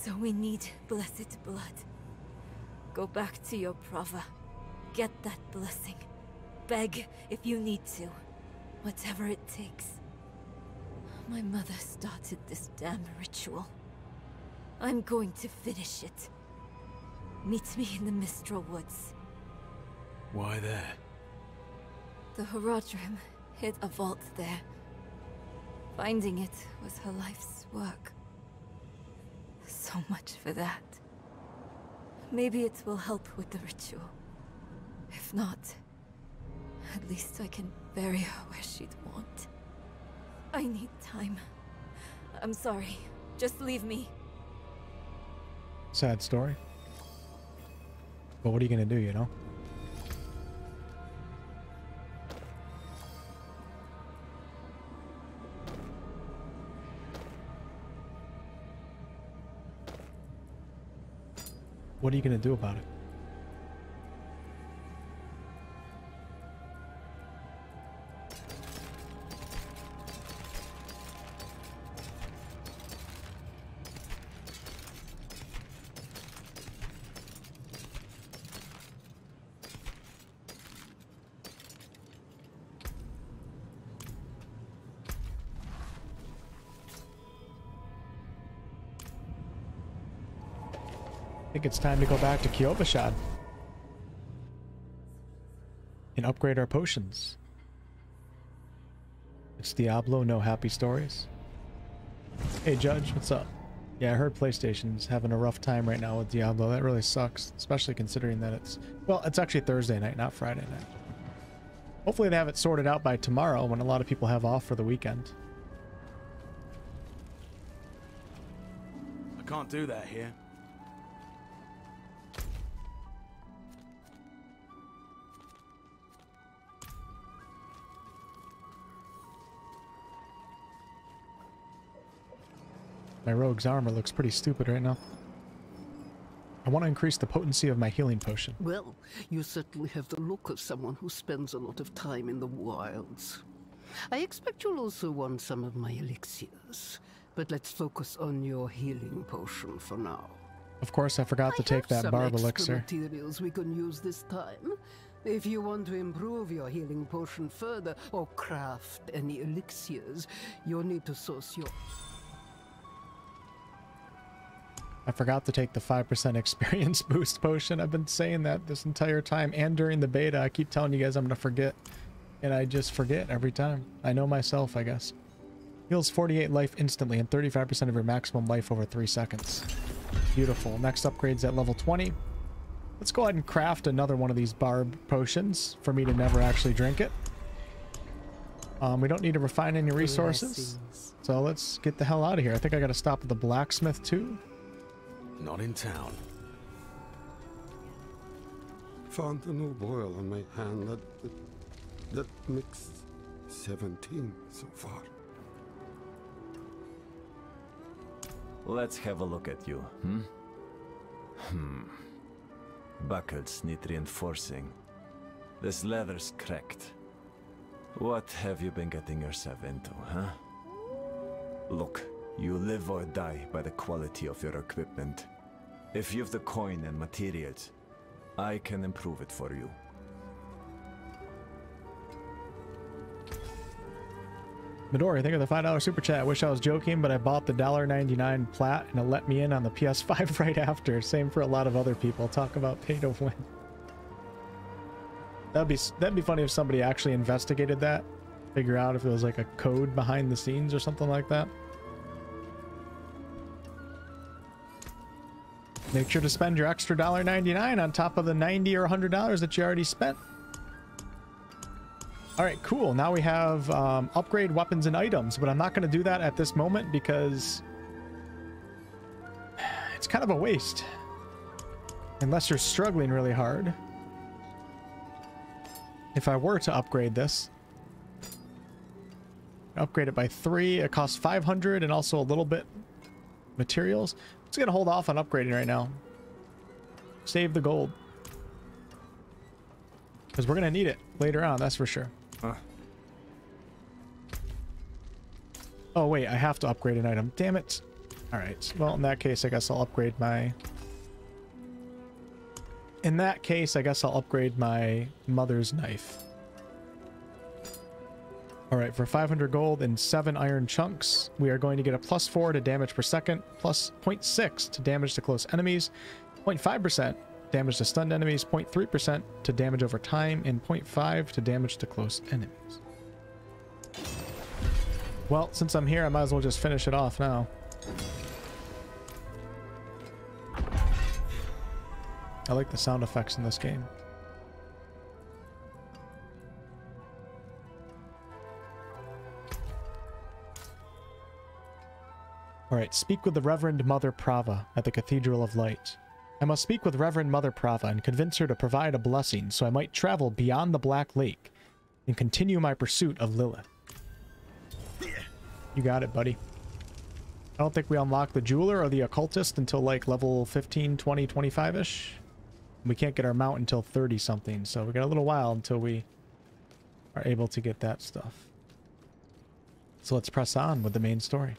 [SPEAKER 33] So we need blessed blood. Go back to your Prava. Get that blessing. Beg if you need to. Whatever it takes. My mother started this damn ritual. I'm going to finish it. Meet me in the Mistral Woods.
[SPEAKER 10] Why there?
[SPEAKER 33] The Horadrim hid a vault there. Finding it was her life's work. So much for that. Maybe it will help with the ritual. If not, at least I can bury her where she'd want. I need time. I'm sorry. Just leave me.
[SPEAKER 1] Sad story. But what are you gonna do, you know? What are you gonna do about it? Think it's time to go back to Kyovashad and upgrade our potions. It's Diablo, no happy stories. Hey Judge, what's up? Yeah, I heard PlayStation's having a rough time right now with Diablo. That really sucks, especially considering that it's... Well, it's actually Thursday night, not Friday night. Hopefully they have it sorted out by tomorrow when a lot of people have off for the weekend.
[SPEAKER 4] I can't do that here.
[SPEAKER 1] My rogue's armor looks pretty stupid right now. I want to increase the potency of my healing potion.
[SPEAKER 35] Well, you certainly have the look of someone who spends a lot of time in the wilds. I expect you'll also want some of my elixirs, but let's focus on your healing potion for now.
[SPEAKER 1] Of course, I forgot to take that barb elixir.
[SPEAKER 35] materials we can use this time. If you want to improve your healing potion further or craft any elixirs, you'll need to source your
[SPEAKER 1] I forgot to take the 5% *laughs* experience boost potion. I've been saying that this entire time and during the beta. I keep telling you guys I'm going to forget. And I just forget every time. I know myself, I guess. Heals 48 life instantly and 35% of your maximum life over 3 seconds. Beautiful. Next upgrade's at level 20. Let's go ahead and craft another one of these barb potions for me to never actually drink it. Um, we don't need to refine any resources. So let's get the hell out of here. I think I got to stop at the blacksmith too.
[SPEAKER 10] Not in town.
[SPEAKER 36] Found a new boil on my hand that, that, that makes 17 so far.
[SPEAKER 37] Let's have a look at you, hmm? Hmm. Buckles need reinforcing. This leather's cracked. What have you been getting yourself into, huh? Look, you live or die by the quality of your equipment. If you've the coin and materials, I can improve it for you.
[SPEAKER 1] Midori, think of the $5 super chat. Wish I was joking, but I bought the $1.99 plat and it let me in on the PS5 *laughs* right after. Same for a lot of other people. Talk about pay to win. That'd be that'd be funny if somebody actually investigated that, figure out if it was like a code behind the scenes or something like that. Make sure to spend your extra $1.99 on top of the 90 or $100 that you already spent. All right, cool. Now we have um, upgrade weapons and items, but I'm not going to do that at this moment because *sighs* it's kind of a waste. Unless you're struggling really hard. If I were to upgrade this, upgrade it by three, it costs 500 and also a little bit materials. Going to hold off on upgrading right now. Save the gold. Because we're going to need it later on, that's for sure.
[SPEAKER 37] Huh.
[SPEAKER 1] Oh, wait, I have to upgrade an item. Damn it. Alright, well, in that case, I guess I'll upgrade my... In that case, I guess I'll upgrade my mother's knife. Alright, for 500 gold and 7 iron chunks, we are going to get a plus 4 to damage per second, plus 0.6 to damage to close enemies, 0.5% damage to stunned enemies, 0.3% to damage over time, and 0.5 to damage to close enemies. Well, since I'm here, I might as well just finish it off now. I like the sound effects in this game. Alright, speak with the Reverend Mother Prava at the Cathedral of Light. I must speak with Reverend Mother Prava and convince her to provide a blessing so I might travel beyond the Black Lake and continue my pursuit of Lilith. You got it, buddy. I don't think we unlock the Jeweler or the Occultist until like level 15, 20, 25-ish. We can't get our mount until 30 something, so we got a little while until we are able to get that stuff. So let's press on with the main story.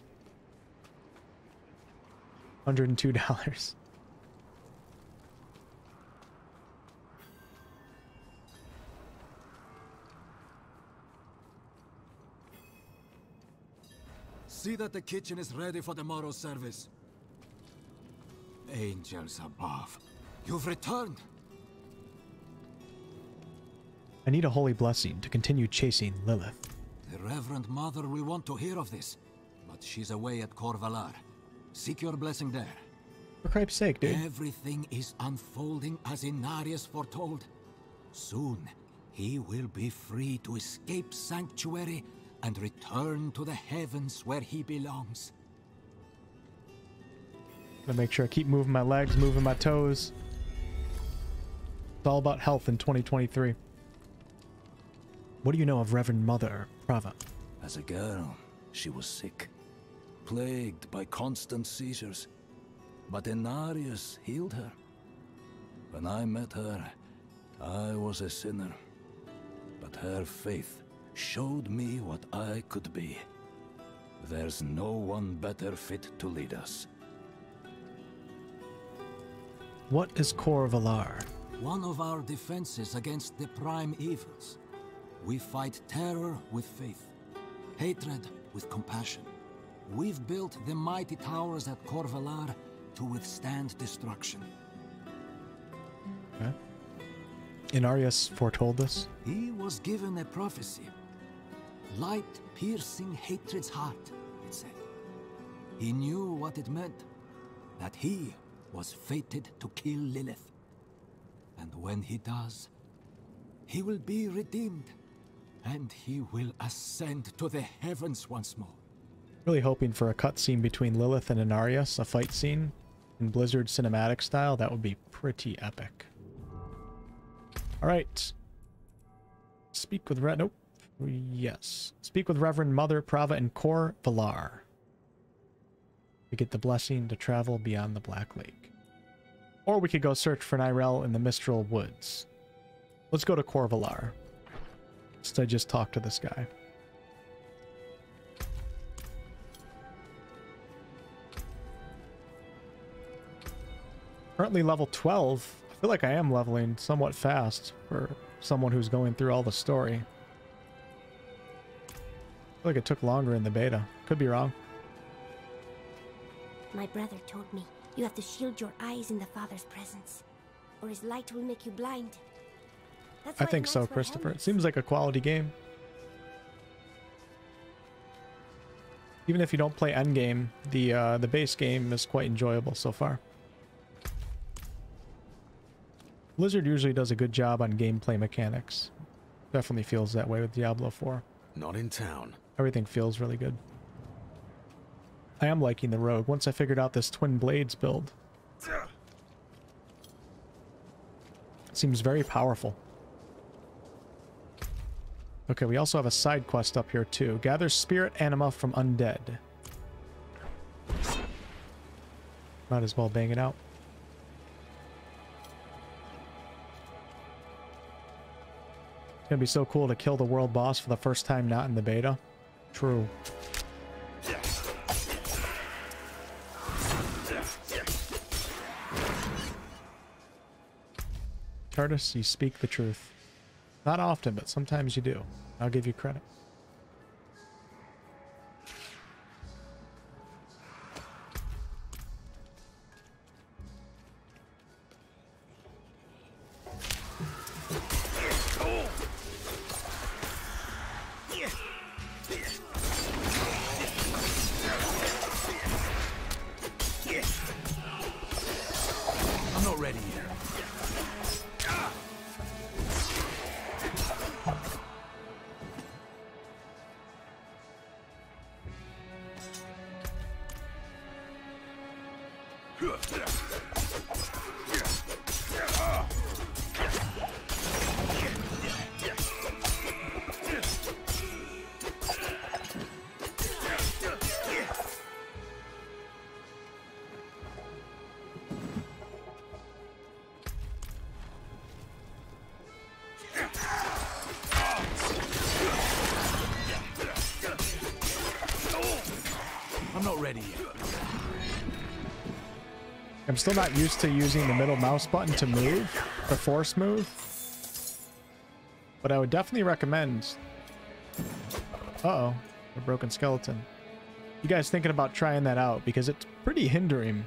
[SPEAKER 1] $102.
[SPEAKER 9] See that the kitchen is ready for tomorrow's service. Angels above. You've returned.
[SPEAKER 1] I need a holy blessing to continue chasing Lilith.
[SPEAKER 9] The Reverend Mother will want to hear of this, but she's away at Kor Valar. Seek your blessing there.
[SPEAKER 1] For Christ's sake, dude.
[SPEAKER 9] Everything is unfolding as Inarius foretold. Soon, he will be free to escape Sanctuary and return to the heavens where he belongs.
[SPEAKER 1] Gotta make sure I keep moving my legs, moving my toes. It's all about health in 2023. What do you know of Reverend Mother Prava?
[SPEAKER 9] As a girl, she was sick, plagued by constant seizures. But Inarius healed her. When I met her, I was a sinner. But her faith showed me what I could be. There's no one better fit to lead us.
[SPEAKER 1] What is Kor Valar?
[SPEAKER 9] One of our defenses against the prime evils. We fight terror with faith, hatred with compassion. We've built the mighty towers at Kor Valar to withstand destruction.
[SPEAKER 1] Okay. Inarius foretold this?
[SPEAKER 9] He was given a prophecy. Light piercing hatred's heart, it said. He knew what it meant. That he was fated to kill Lilith. And when he does, he will be redeemed. And he will ascend to the heavens once more.
[SPEAKER 1] Really hoping for a cutscene between Lilith and Inarius, a fight scene in Blizzard cinematic style. That would be pretty epic. Alright. Speak with Red. Nope. Yes. Speak with Reverend Mother Prava and Kor Valar. To get the blessing to travel beyond the Black Lake. Or we could go search for Neyrelle in the Mistral Woods. Let's go to Kor Valar. Instead, just talk to this guy. Currently level 12. I feel like I am leveling somewhat fast for someone who's going through all the story. I feel like it took longer in the beta. Could be wrong.
[SPEAKER 38] My brother told me you have to shield your eyes in the Father's presence, or his light will make you blind. That's
[SPEAKER 1] I think so, Christopher. It seems like a quality game. Even if you don't play endgame, the uh, the base game is quite enjoyable so far. Blizzard usually does a good job on gameplay mechanics. Definitely feels that way with Diablo 4.
[SPEAKER 10] Not in town.
[SPEAKER 1] Everything feels really good. I am liking the rogue once I figured out this twin blades build. Seems very powerful. Okay, we also have a side quest up here too. Gather spirit anima from undead. Might as well bang it out. Gonna be so cool to kill the world boss for the first time not in the beta. True. Tardis, you speak the truth. Not often, but sometimes you do. I'll give you credit.
[SPEAKER 4] I'm
[SPEAKER 1] still not used to using the middle mouse button to move, the force move. But I would definitely recommend... Uh-oh, a broken skeleton. You guys thinking about trying that out because it's pretty hindering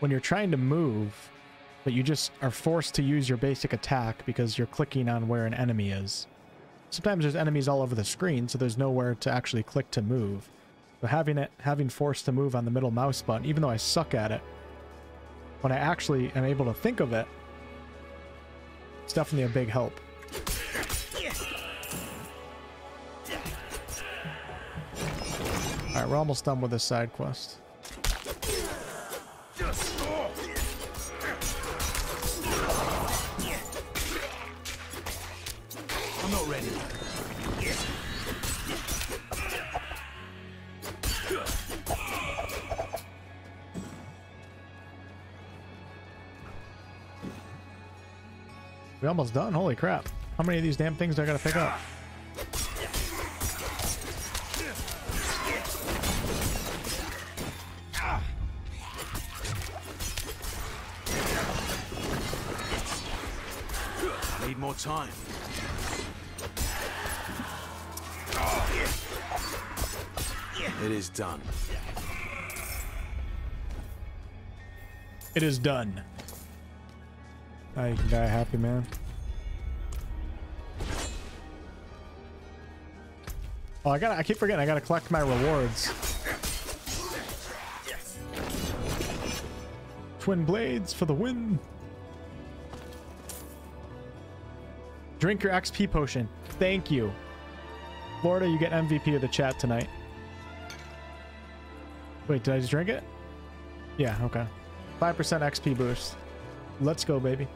[SPEAKER 1] when you're trying to move, but you just are forced to use your basic attack because you're clicking on where an enemy is. Sometimes there's enemies all over the screen, so there's nowhere to actually click to move. So having it, having forced to move on the middle mouse button, even though I suck at it, when I actually am able to think of it, it's definitely a big help. Alright, we're almost done with this side quest. Almost done? Holy crap. How many of these damn things do I gotta pick up?
[SPEAKER 4] Need more time. It is done.
[SPEAKER 1] It is done. You can die happy, man. Oh, I gotta, I keep forgetting, I gotta collect my rewards. Twin blades for the win. Drink your XP potion. Thank you. Florida, you get MVP of the chat tonight. Wait, did I just drink it? Yeah, okay. 5% XP boost. Let's go, baby.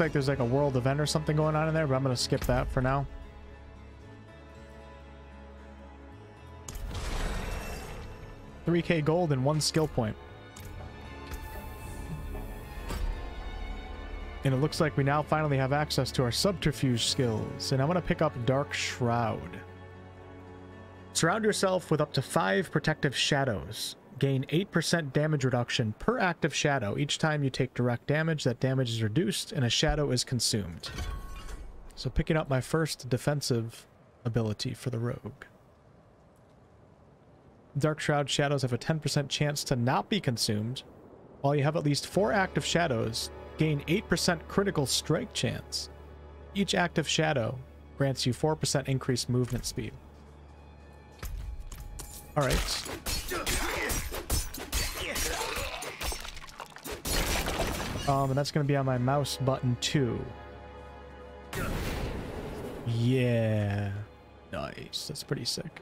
[SPEAKER 1] Looks like there's like a world event or something going on in there, but I'm gonna skip that for now. Three K gold and one skill point. And it looks like we now finally have access to our subterfuge skills. And I'm going to pick up Dark Shroud. Surround yourself with up to five protective shadows. Gain 8% damage reduction per active shadow. Each time you take direct damage, that damage is reduced and a shadow is consumed. So picking up my first defensive ability for the rogue. Dark Shroud shadows have a 10% chance to not be consumed. While you have at least four active shadows, gain 8% critical strike chance. Each active shadow grants you 4% increased movement speed. Alright. Um, and that's going to be on my mouse button too. Yeah. Nice. That's pretty sick.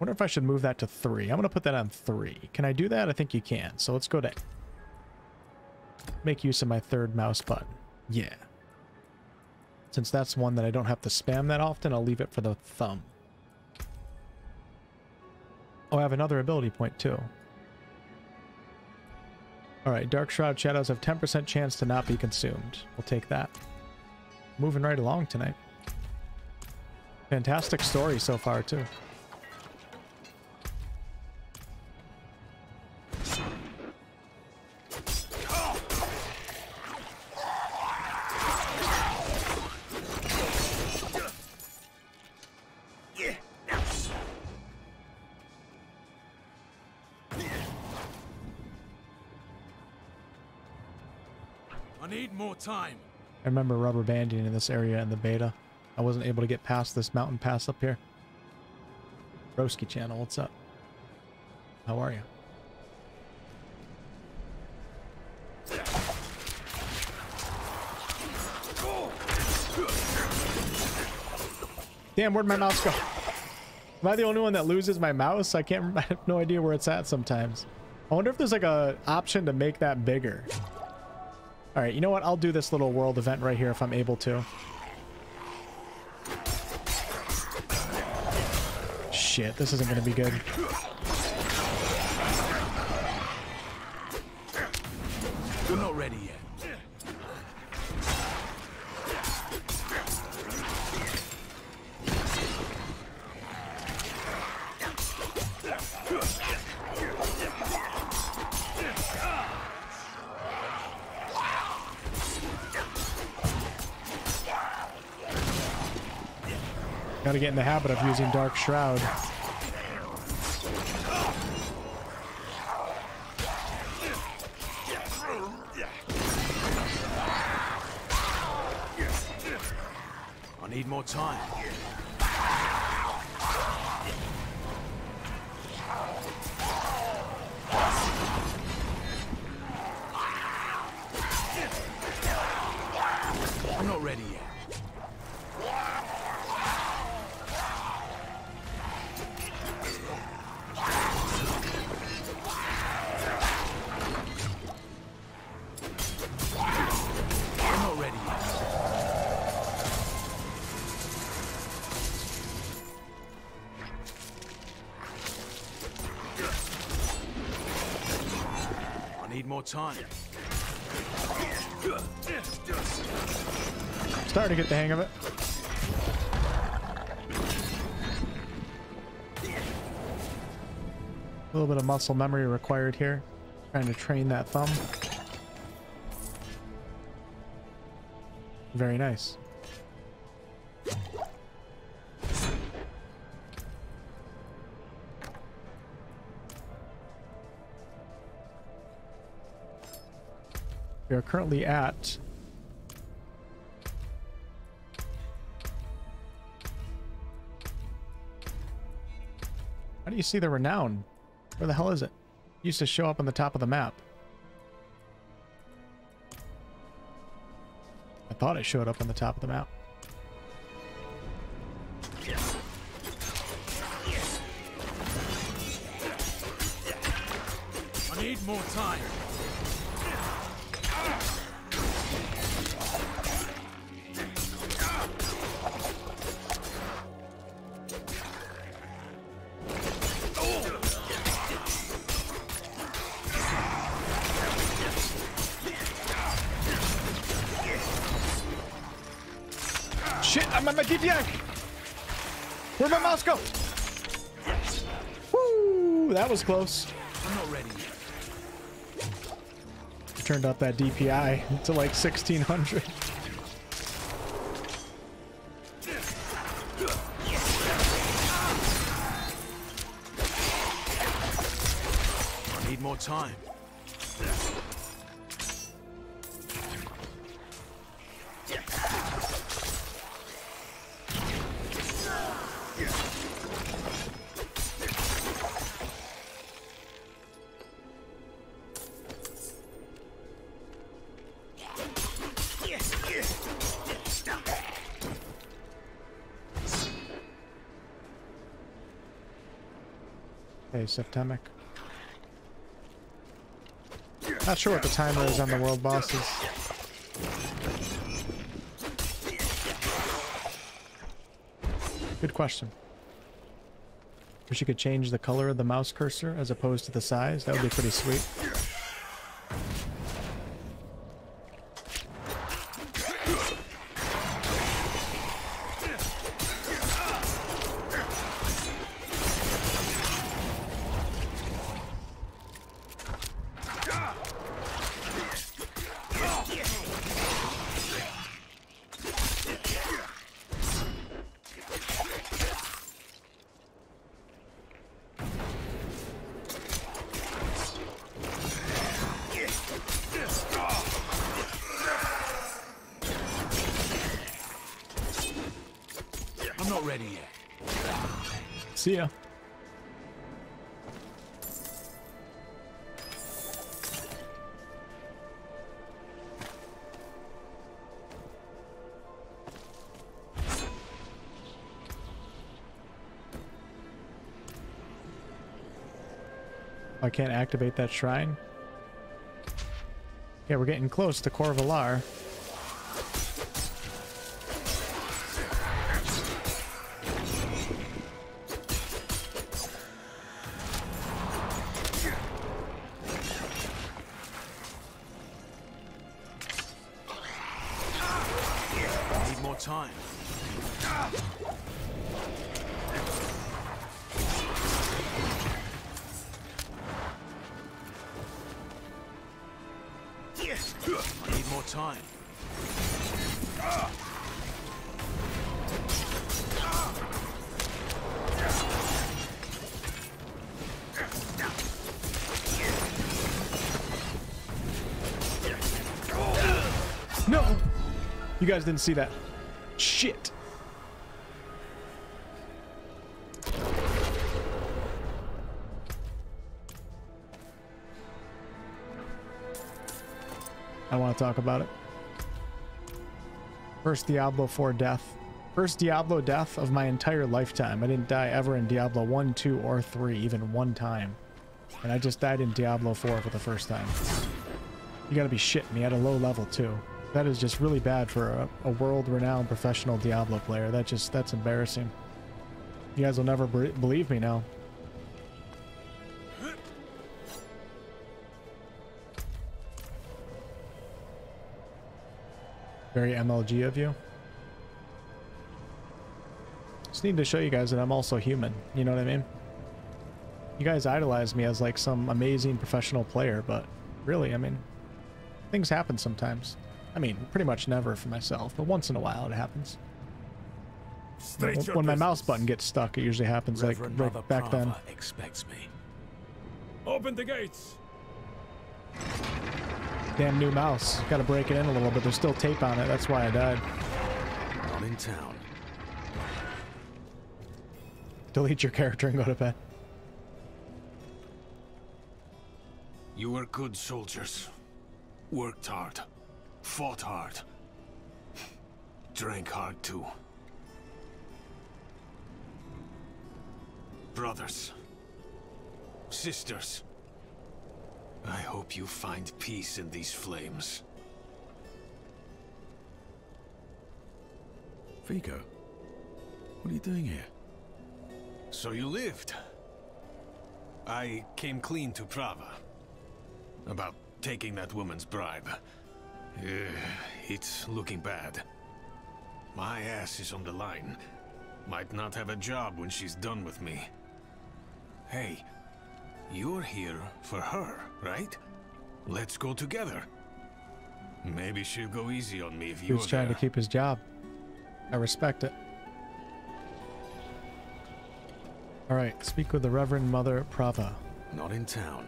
[SPEAKER 1] wonder if I should move that to three. I'm going to put that on three. Can I do that? I think you can. So let's go to make use of my third mouse button. Yeah. Since that's one that I don't have to spam that often, I'll leave it for the thumb. Oh, I have another ability point too. Alright, Dark Shroud Shadows have 10% chance to not be consumed. We'll take that. Moving right along tonight. Fantastic story so far too.
[SPEAKER 32] Time.
[SPEAKER 1] I remember rubber banding in this area in the beta. I wasn't able to get past this mountain pass up here. Broski channel, what's up? How are you? Damn, where'd my mouse go? Am I the only one that loses my mouse? I can't, *laughs* I have no idea where it's at sometimes. I wonder if there's like a option to make that bigger. All right, you know what? I'll do this little world event right here if I'm able to. Shit, this isn't going to be good. In the habit of using Dark Shroud.
[SPEAKER 32] I need more time. Time.
[SPEAKER 1] Starting to get the hang of it. A little bit of muscle memory required here. Trying to train that thumb. Very nice. We are currently at How do you see the renown? Where the hell is it? it? Used to show up on the top of the map. I thought it showed up on the top of the map.
[SPEAKER 32] I need more time.
[SPEAKER 1] Was close.
[SPEAKER 32] I'm not ready.
[SPEAKER 1] Turned up that DPI to like 1600. Septemic. Not sure what the timer is on the world bosses. Good question. Wish you could change the color of the mouse cursor as opposed to the size. That would be pretty sweet. Activate that shrine. Yeah, we're getting close to Kor guys didn't see that. Shit. I want to talk about it. First Diablo 4 death. First Diablo death of my entire lifetime. I didn't die ever in Diablo 1, 2, or 3, even one time. And I just died in Diablo 4 for the first time. You gotta be shitting me at a low level too. That is just really bad for a, a world-renowned professional Diablo player. That just, that's embarrassing. You guys will never believe me now. Very MLG of you. Just need to show you guys that I'm also human. You know what I mean? You guys idolize me as like some amazing professional player, but really, I mean, things happen sometimes. I mean, pretty much never for myself, but once in a while it happens.
[SPEAKER 32] State
[SPEAKER 1] When, when my mouse button gets stuck, it usually happens like right back then.
[SPEAKER 32] Prava expects me.
[SPEAKER 31] Open the gates!
[SPEAKER 1] Damn new mouse. Gotta break it in a little bit. There's still tape on it. That's why I died.
[SPEAKER 32] I'm in town.
[SPEAKER 1] Delete your character and go to bed.
[SPEAKER 24] You were good soldiers. Worked hard. Fought hard. Drank hard too. Brothers. Sisters. I hope you find peace in these flames.
[SPEAKER 10] Vigo, what are you doing here?
[SPEAKER 24] So you lived. I came clean to Prava. About taking that woman's bribe. Uh, it's looking bad. My ass is on the line. Might not have a job when she's done with me. Hey, you're here for her, right? Let's go together. Maybe she'll go easy on me if
[SPEAKER 1] He
[SPEAKER 24] you're
[SPEAKER 1] was trying
[SPEAKER 24] there.
[SPEAKER 1] to keep his job. I respect it. Alright, speak with the Reverend Mother Prava.
[SPEAKER 32] Not in town.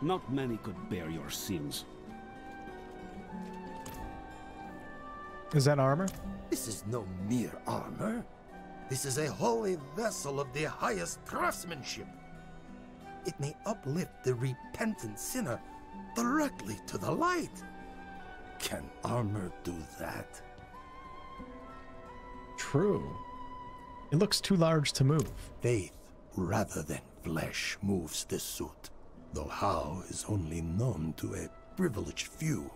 [SPEAKER 30] Not many could bear your sins.
[SPEAKER 1] Is that armor?
[SPEAKER 12] This is no mere armor. This is a holy vessel of the highest craftsmanship. It may uplift the repentant sinner directly to the light. Can armor do that?
[SPEAKER 1] True. It looks too large to move.
[SPEAKER 12] Faith rather than flesh moves this suit, though how is only known to a privileged few.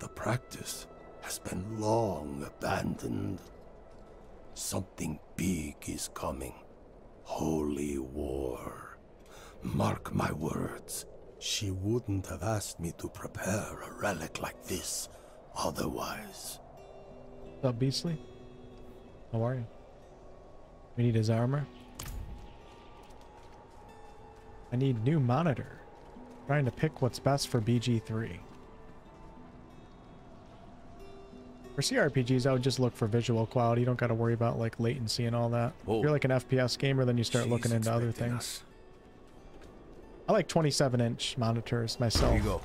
[SPEAKER 12] The practice has been long abandoned. Something big is coming. Holy war. Mark my words, she wouldn't have asked me to prepare a relic like this otherwise.
[SPEAKER 1] What's up, Beastly? How are you? We need his armor. I need new monitor. Trying to pick what's best for BG3. For CRPGs, I would just look for visual quality. You don't got to worry about like latency and all that. If you're like an FPS gamer, then you start
[SPEAKER 24] She's
[SPEAKER 1] looking into other
[SPEAKER 24] expecting
[SPEAKER 1] things. I like 27 inch monitors myself.
[SPEAKER 7] Here you go.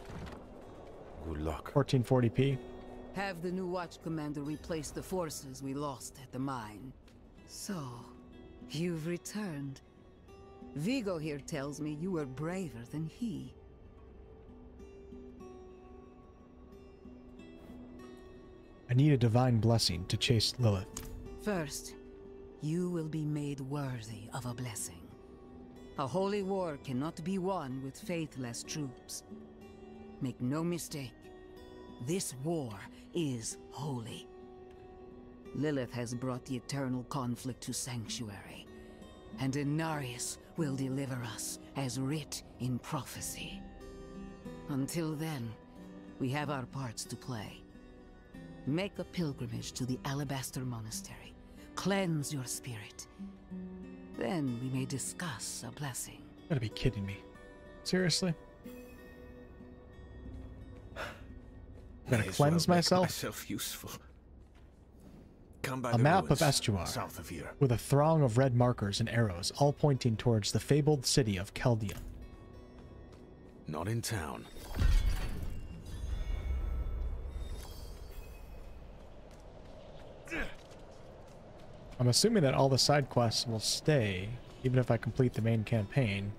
[SPEAKER 7] Good luck.
[SPEAKER 1] 1440p.
[SPEAKER 22] Have the new watch commander replace the forces we lost at the mine. So, you've returned. Vigo here tells me you were braver than he.
[SPEAKER 1] I need a divine blessing to chase Lilith.
[SPEAKER 22] First, you will be made worthy of a blessing. A holy war cannot be won with faithless troops. Make no mistake, this war is holy. Lilith has brought the eternal conflict to Sanctuary, and Inarius will deliver us as writ in prophecy. Until then, we have our parts to play. Make a pilgrimage to the Alabaster Monastery. Cleanse your spirit. Then we may discuss a blessing.
[SPEAKER 1] You gotta be kidding me. Seriously? *sighs* Gotta
[SPEAKER 24] May as
[SPEAKER 1] cleanse
[SPEAKER 24] well
[SPEAKER 1] myself?
[SPEAKER 24] myself useful. Come by
[SPEAKER 1] A
[SPEAKER 24] the
[SPEAKER 1] map of Estuar,
[SPEAKER 24] south of here.
[SPEAKER 1] with a throng of red markers and arrows, all pointing towards the fabled city of Caldeum.
[SPEAKER 10] Not in town.
[SPEAKER 1] I'm assuming that all the side quests will stay, even if I complete the main campaign.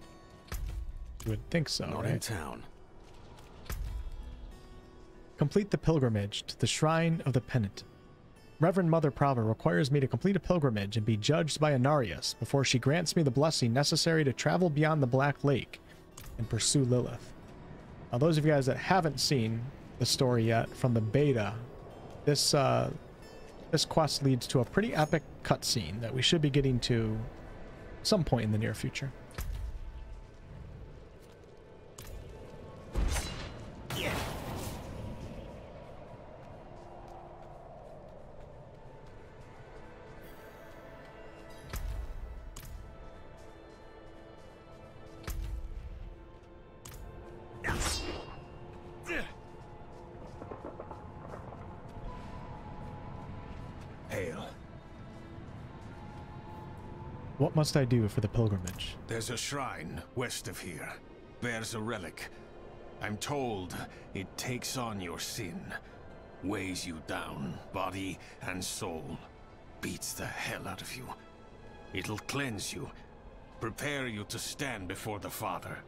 [SPEAKER 1] You would think so,
[SPEAKER 10] Not
[SPEAKER 1] right?
[SPEAKER 10] in town.
[SPEAKER 1] Complete the pilgrimage to the Shrine of the Penitent. Reverend Mother Prava requires me to complete a pilgrimage and be judged by Inarius before she grants me the blessing necessary to travel beyond the Black Lake and pursue Lilith. Now, those of you guys that haven't seen the story yet from the beta, this uh, this quest leads to a pretty epic cutscene that we should be getting to some point in the near future. Must I do for the pilgrimage?
[SPEAKER 24] There's a shrine west of here. Bears a relic. I'm told it takes on your sin. Weighs you down, body and soul. Beats the hell out of you. It'll cleanse you. Prepare you to stand before the Father.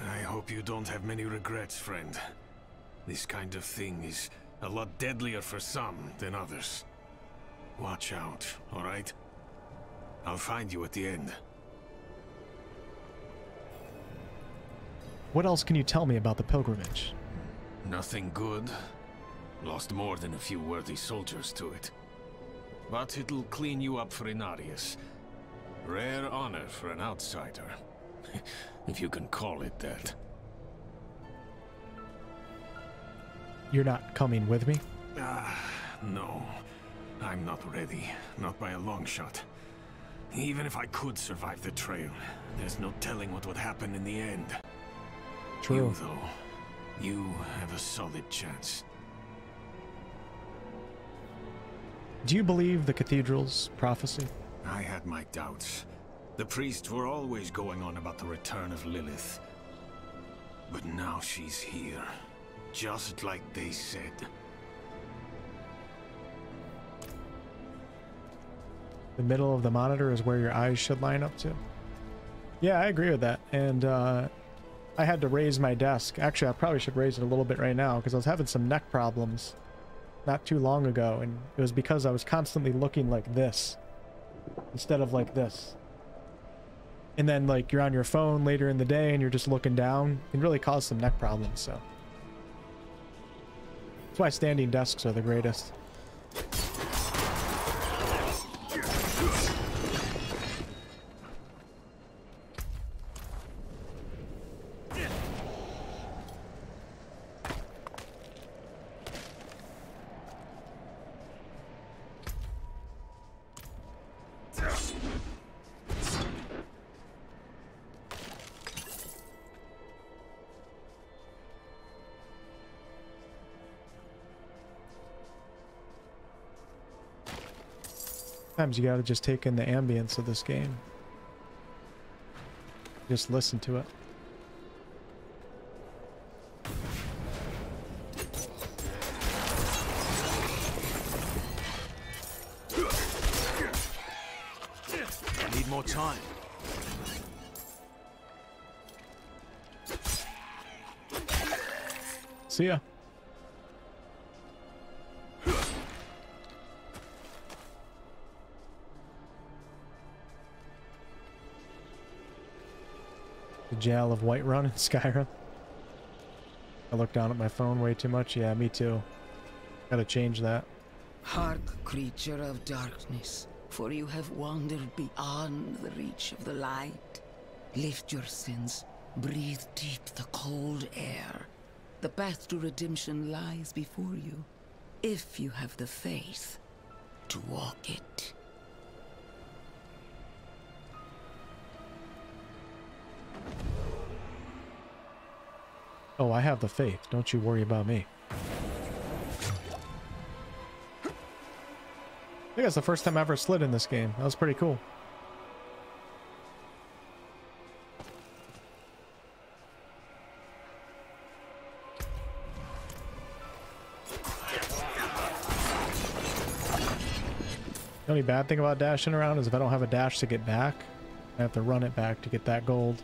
[SPEAKER 24] I hope you don't have many regrets, friend. This kind of thing is a lot deadlier for some than others. Watch out, alright? I'll find you at the end.
[SPEAKER 1] What else can you tell me about the pilgrimage?
[SPEAKER 24] Nothing good. Lost more than a few worthy soldiers to it. But it'll clean you up for Inarius. Rare honor for an outsider. *laughs* if you can call it that.
[SPEAKER 1] You're not coming with me?
[SPEAKER 24] Ah, no. I'm not ready. Not by a long shot. Even if I could survive the trail, there's no telling what would happen in the end.
[SPEAKER 1] True.
[SPEAKER 24] You, though, you have a solid chance.
[SPEAKER 1] Do you believe the cathedral's prophecy?
[SPEAKER 24] I had my doubts. The priests were always going on about the return of Lilith. But now she's here. Just like they said.
[SPEAKER 1] The middle of the monitor is where your eyes should line up to. Yeah, I agree with that. And uh, I had to raise my desk. Actually, I probably should raise it a little bit right now because I was having some neck problems not too long ago. And it was because I was constantly looking like this instead of like this. and then like you're on your phone later in the day and you're just looking down, it can really cause some neck problems. So that's why standing desks are the greatest. You gotta just take in the ambience of this game. Just listen to it.
[SPEAKER 4] I need more time.
[SPEAKER 1] See ya. Jail of Whiterun in *laughs* Skyrim. I look down at my phone way too much. Yeah, me too. Gotta change that.
[SPEAKER 22] Hark, creature of darkness, for you have wandered beyond the reach of the light. Lift your sins, breathe deep the cold air. The path to redemption lies before you, if you have the faith to walk it.
[SPEAKER 1] Oh, I have the faith. Don't you worry about me. I think that's the first time I ever slid in this game. That was pretty cool. The only bad thing about dashing around is if I don't have a dash to get back, I have to run it back to get that gold.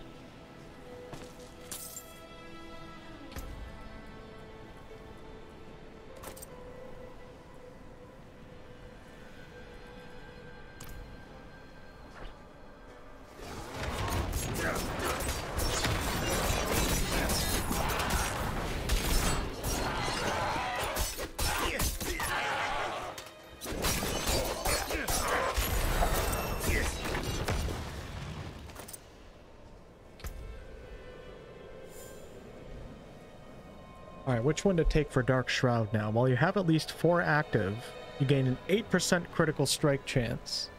[SPEAKER 1] To take for Dark Shroud now? While you have at least four active, you gain an 8% critical strike chance.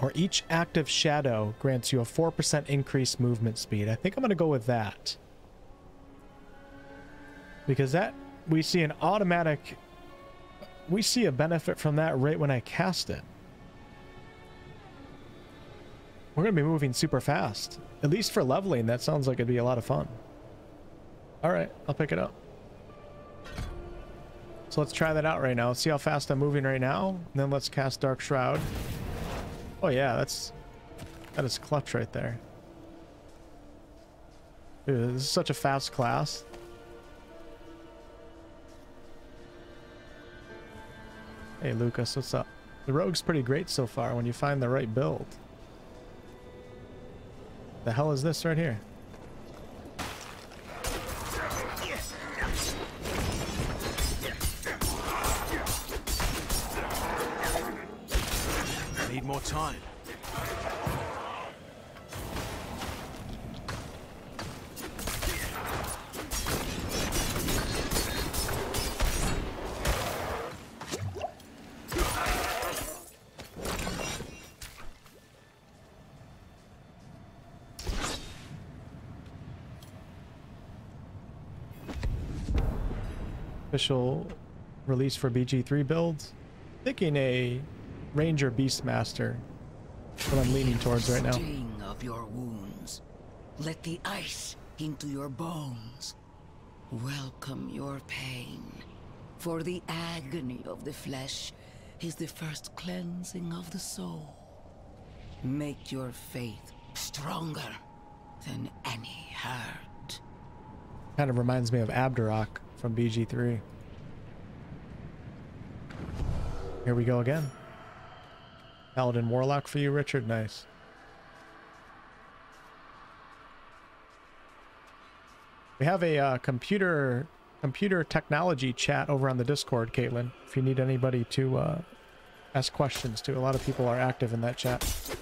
[SPEAKER 1] Or each active shadow grants you a 4% increased movement speed. I think I'm going to go with that. Because that, we see an automatic, we see a benefit from that right when I cast it. We're going to be moving super fast. At least for leveling, that sounds like it'd be a lot of fun. Alright, I'll pick it up. So let's try that out right now. See how fast I'm moving right now. And then let's cast Dark Shroud. Oh yeah, that's... That is clutch right there. Dude, this is such a fast class. Hey Lucas, what's up? The rogue's pretty great so far when you find the right build. The hell is this right here? Official release for BG3 builds. Thinking a Ranger Beastmaster. What I'm leaning towards right now.
[SPEAKER 22] Of your wounds. Let the ice into your bones. Welcome your pain. For the agony of the flesh is the first cleansing of the soul. Make your faith stronger than any hurt.
[SPEAKER 1] Kind of reminds me of Abdirak from BG3. Here we go again. Paladin Warlock for you, Richard. Nice. We have a uh, computer computer technology chat over on the Discord, Caitlin. If you need anybody to uh, ask questions to, a lot of people are active in that chat.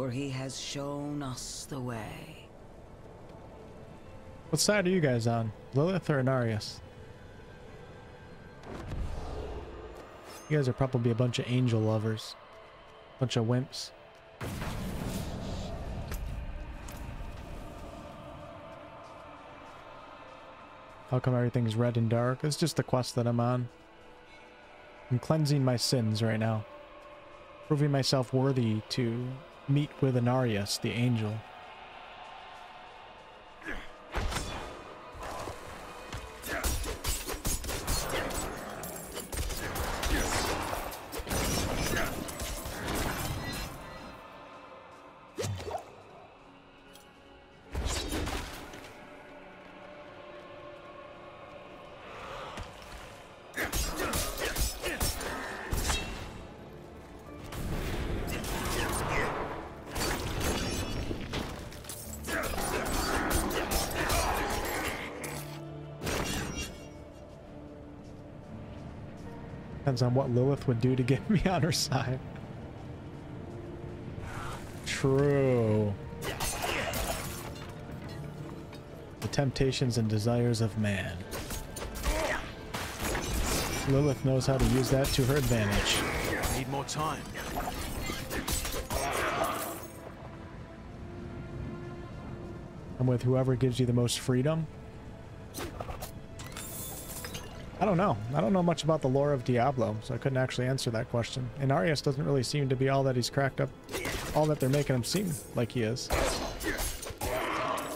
[SPEAKER 22] For he has shown us the way.
[SPEAKER 1] What side are you guys on? Lilith or Inarius? You guys are probably a bunch of angel lovers. Bunch of wimps. How come everything's red and dark? It's just the quest that I'm on. I'm cleansing my sins right now. Proving myself worthy to meet with Inarius, the angel. Depends on what Lilith would do to get me on her side. True. The temptations and desires of man. Lilith knows how to use that to her advantage.
[SPEAKER 4] I need more time.
[SPEAKER 1] I'm with whoever gives you the most freedom. I don't know. I don't know much about the lore of Diablo, so I couldn't actually answer that question. Inarius doesn't really seem to be all that he's cracked up, all that they're making him seem like he is.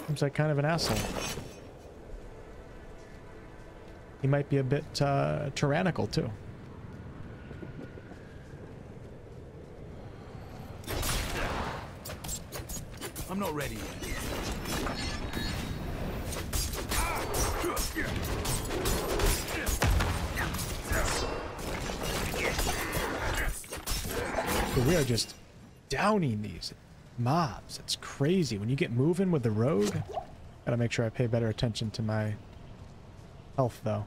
[SPEAKER 1] Seems like kind of an asshole. He might be a bit uh, tyrannical too.
[SPEAKER 4] I'm not ready yet.
[SPEAKER 1] These mobs. It's crazy. When you get moving with the rogue, gotta make sure I pay better attention to my health though.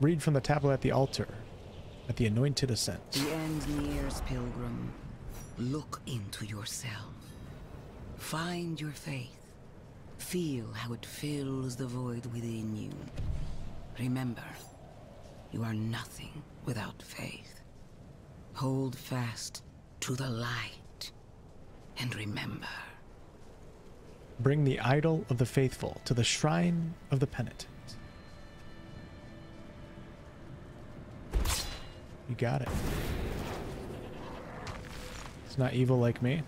[SPEAKER 1] Read from the tablet at the altar, at the anointed ascent.
[SPEAKER 22] The end nears, pilgrim. Look into yourself. Find your faith. Feel how it fills the void within you. Remember, you are nothing without faith. Hold fast to the light. And remember,
[SPEAKER 1] Bring the idol of the faithful to the shrine of the penitent. You got it. It's not evil like me.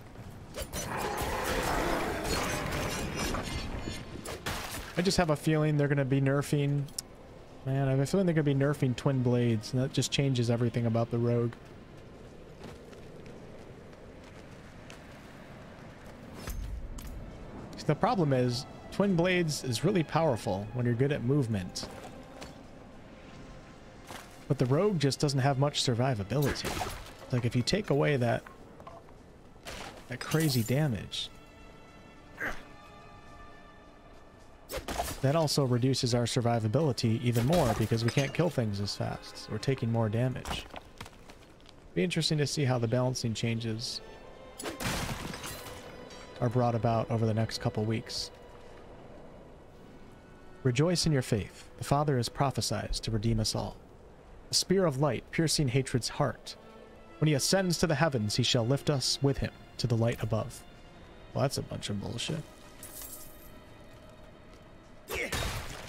[SPEAKER 1] I just have a feeling they're going to be nerfing... Man, I have a feeling they're going to be nerfing Twin Blades, and that just changes everything about the Rogue. The problem is, Twin Blades is really powerful when you're good at movement. But the Rogue just doesn't have much survivability. Like, if you take away that... that crazy damage... That also reduces our survivability even more because we can't kill things as fast. We're taking more damage. Be interesting to see how the balancing changes are brought about over the next couple weeks. Rejoice in your faith. The Father has prophesied to redeem us all. A spear of light piercing hatred's heart. When he ascends to the heavens, he shall lift us with him to the light above. Well, that's a bunch of bullshit.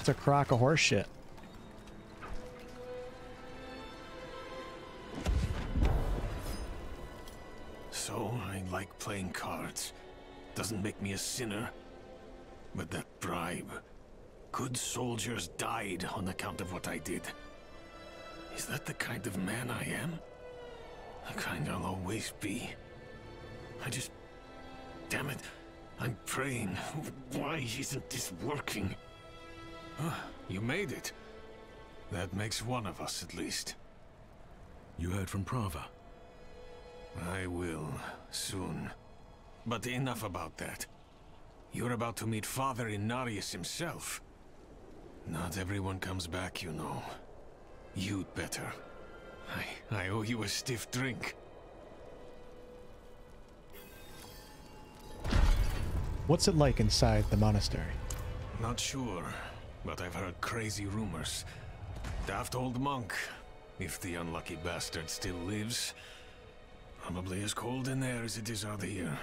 [SPEAKER 1] It's a crock of horse shit.
[SPEAKER 24] So, I like playing cards. Doesn't make me a sinner. But that bribe... Good soldiers died on account of what I did. Is that the kind of man I am? The kind I'll always be. I just... Damn it. I'm praying. Why isn't this working? Ah, you made it. That makes one of us, at least.
[SPEAKER 10] You heard from Prava?
[SPEAKER 24] I will, soon. But enough about that. You're about to meet Father Inarius himself. Not everyone comes back, you know. You'd better. I, I owe you a stiff drink.
[SPEAKER 1] What's it like inside the monastery?
[SPEAKER 24] Not sure, but I've heard crazy rumors. Daft old monk, if the unlucky bastard still lives. Probably as cold in there as it is out here.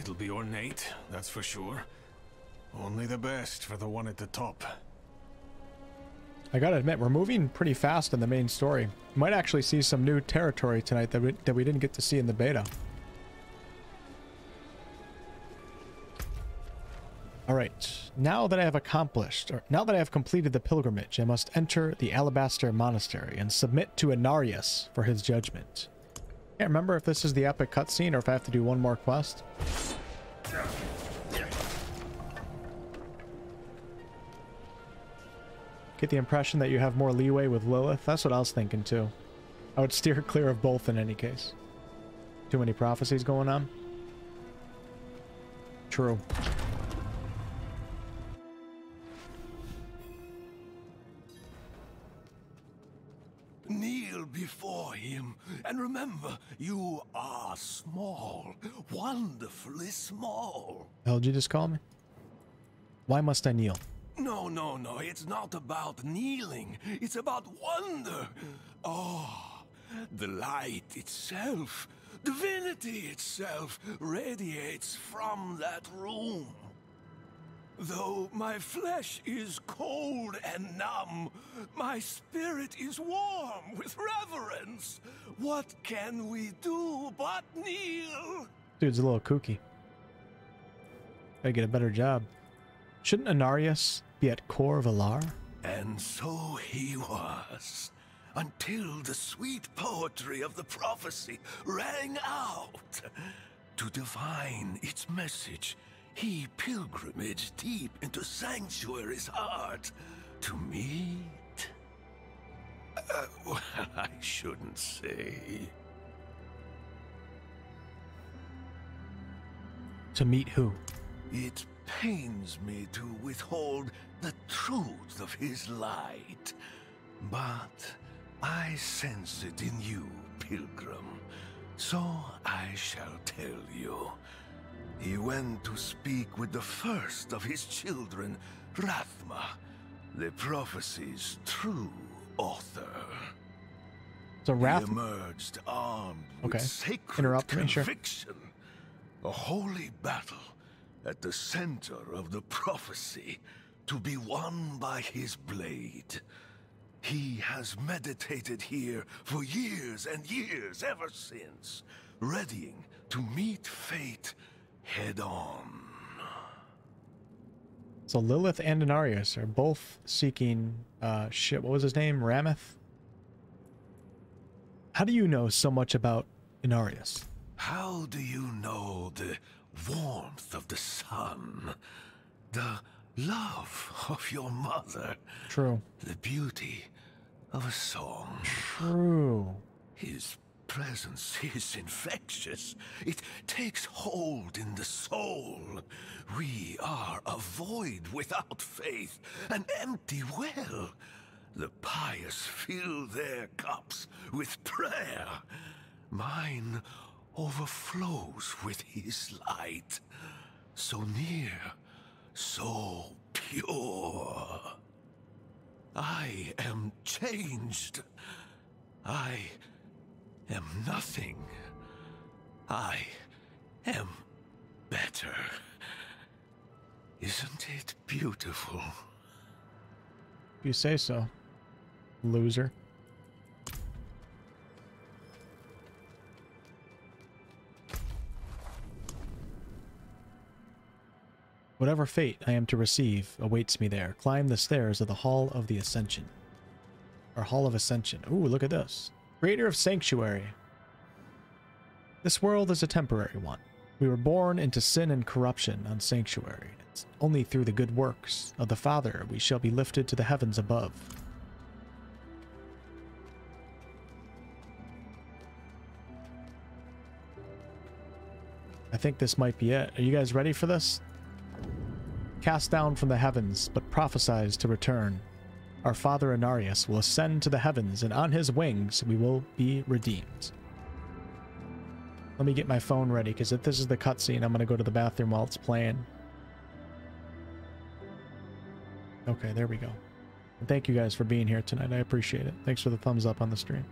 [SPEAKER 24] It'll be ornate, that's for sure. Only the best for the one at the top.
[SPEAKER 1] I gotta admit, we're moving pretty fast in the main story. Might actually see some new territory tonight that we, that we didn't get to see in the beta. Alright, now that I have accomplished, or now that I have completed the pilgrimage, I must enter the Alabaster Monastery and submit to Inarius for his judgment. Can't remember if this is the epic cutscene or if I have to do one more quest. Get the impression that you have more leeway with Lilith. That's what I was thinking too. I would steer *laughs* clear of both in any case. Too many prophecies going on. True.
[SPEAKER 39] Kneel before him, and remember, you are small, wonderfully small.
[SPEAKER 1] Hell did you just call me? Why must I kneel?
[SPEAKER 39] No, no, no, it's not about kneeling. It's about wonder. Oh, the light itself, divinity itself, radiates from that room. Though my flesh is cold and numb, my spirit is warm with reverence. What can we do but kneel?
[SPEAKER 1] Dude's a little kooky. Gotta get a better job. Shouldn't Inarius be at Kor Valar?
[SPEAKER 39] And so he was, until the sweet poetry of the prophecy rang out. To divine its message, he pilgrimaged deep into Sanctuary's heart to meet. Uh, well, I shouldn't say.
[SPEAKER 1] To meet who?
[SPEAKER 39] It pains me to withhold the truth of his light, but I sense it in you, Pilgrim, so I shall tell you. He went to speak with the first of his children, Rathma, the prophecy's true author.
[SPEAKER 1] So Rath
[SPEAKER 39] he emerged armed
[SPEAKER 1] Okay.
[SPEAKER 39] with sacred
[SPEAKER 1] Interrupt me, sure.
[SPEAKER 39] conviction. A holy battle at the center of the prophecy to be won by his blade. He has meditated here for years and years ever since, readying to meet fate head on.
[SPEAKER 1] So Lilith and Inarius are both seeking uh shit, what was his name? Rameth? How do you know so much about Inarius?
[SPEAKER 39] How do you know the warmth of the sun? The love of your mother?
[SPEAKER 1] True.
[SPEAKER 39] The beauty of a song?
[SPEAKER 1] True.
[SPEAKER 39] His presence is infectious. It takes hold in the soul. We are a void without faith, an empty well. The pious fill their cups with prayer. Mine overflows with his light. So near, so pure. I am changed. I am nothing. I am better. Isn't it beautiful?
[SPEAKER 1] You say so. Loser. Whatever fate I am to receive awaits me there. Climb the stairs of the Hall of the Ascension. Or Hall of Ascension. Ooh, look at this. Creator of Sanctuary. This world is a temporary one. We were born into sin and corruption on Sanctuary. It's only through the good works of the Father we shall be lifted to the heavens above. I think this might be it. Are you guys ready for this? Cast down from the heavens, but prophesies to return. Our father Inarius will ascend to the heavens, and on his wings we will be redeemed. Let me get my phone ready, because if this is the cutscene, I'm going to go to the bathroom while it's playing. Okay, there we go. And thank you guys for being here tonight. I appreciate it. Thanks for the thumbs up on the stream.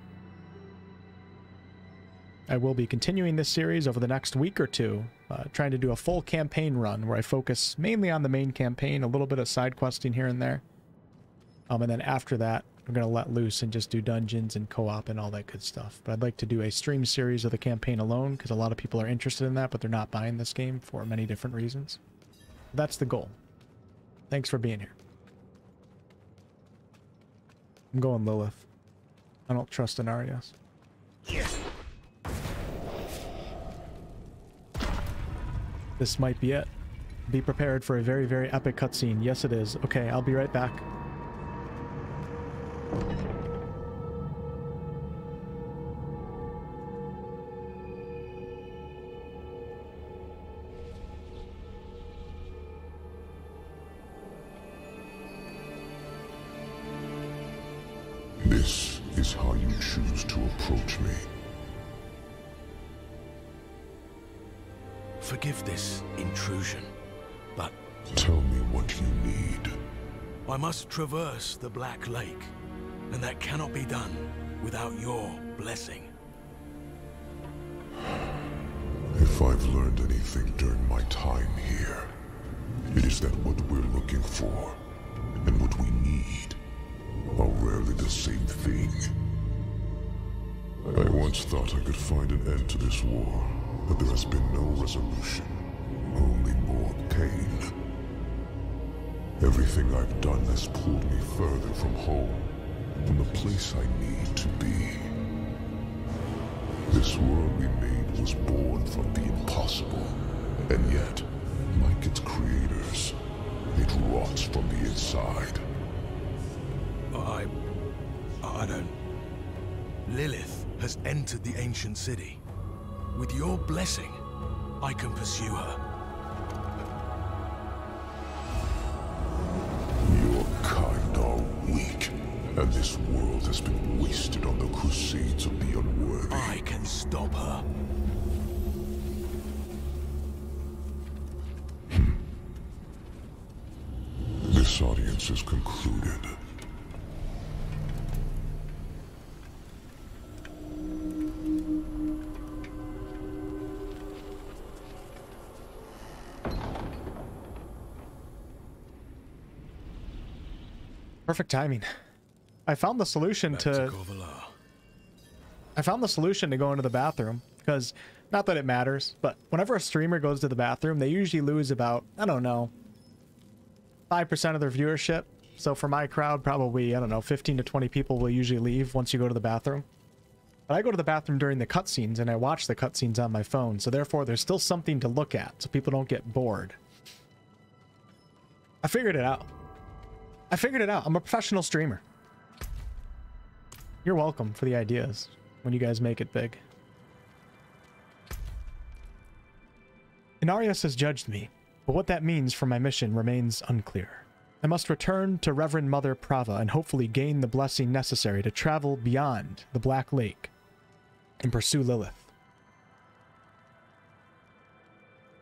[SPEAKER 1] I will be continuing this series over the next week or two, uh, trying to do a full campaign run where I focus mainly on the main campaign, a little bit of side questing here and there. Um, and then after that, I'm going to let loose and just do dungeons and co-op and all that good stuff. But I'd like to do a stream series of the campaign alone because a lot of people are interested in that, but they're not buying this game for many different reasons. That's the goal. Thanks for being here. I'm going Lilith. I don't trust Inarius. This might be it. Be prepared for a very, very epic cutscene. Yes, it is. Okay, I'll be right back.
[SPEAKER 40] This is how you choose to approach me.
[SPEAKER 39] Forgive this intrusion, but
[SPEAKER 40] Tell me what you need.
[SPEAKER 39] I must traverse the Black Lake, and that cannot be done without your blessing.
[SPEAKER 40] If I've learned anything during my time here, it is that what we're looking for and what we need are rarely the same thing. I once thought I could find an end to this war, but there has been no resolution, only more pain. Everything I've done has pulled me further from home, from the place I need to be. This world we made was born from the impossible, and yet, like its creators, it rots from the inside.
[SPEAKER 39] I... I don't... Lilith has entered the ancient city. With your blessing, I can pursue her. Stop her. Hmm.
[SPEAKER 40] This audience is concluded.
[SPEAKER 1] Perfect timing. I found the solution
[SPEAKER 39] Back
[SPEAKER 1] to,
[SPEAKER 39] to.
[SPEAKER 1] I found the solution to go into the bathroom because not that it matters, but whenever a streamer goes to the bathroom, they usually lose about I don't know five percent of their viewership. So for my crowd, probably I don't know, 15 to 20 people will usually leave once you go to the bathroom. But I go to the bathroom during the cutscenes and I watch the cutscenes on my phone, so therefore there's still something to look at, so people don't get bored. I figured it out. I figured it out. I'm a professional streamer. You're welcome for the ideas when you guys make it big. Inarius has judged me, but what that means for my mission remains unclear. I must return to Reverend Mother Prava and hopefully gain the blessing necessary to travel beyond the Black Lake and pursue Lilith.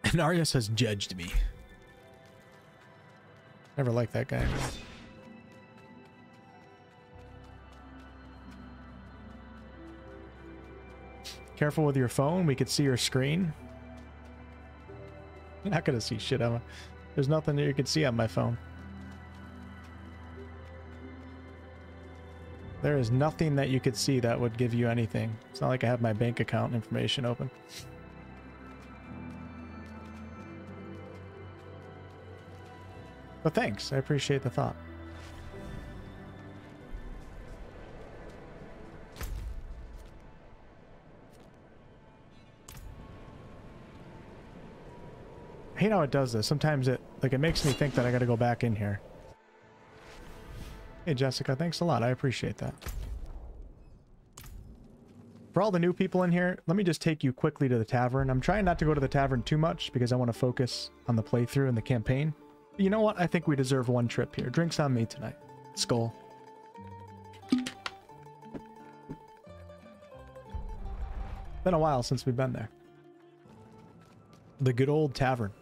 [SPEAKER 1] *laughs* Inarius has judged me. Never liked that guy. Careful with your phone. We could see your screen. You're not gonna see shit, Emma. There's nothing that you can see on my phone. There is nothing that you could see that would give you anything. It's not like I have my bank account information open. But thanks, I appreciate the thought. I hate how it does this. Sometimes it like it makes me think that I gotta go back in here. Hey Jessica, thanks a lot. I appreciate that. For all the new people in here, let me just take you quickly to the tavern. I'm trying not to go to the tavern too much because I want to focus on the playthrough and the campaign. But you know what? I think we deserve one trip here. Drinks on me tonight. Skull. Been a while since we've been there. The good old tavern.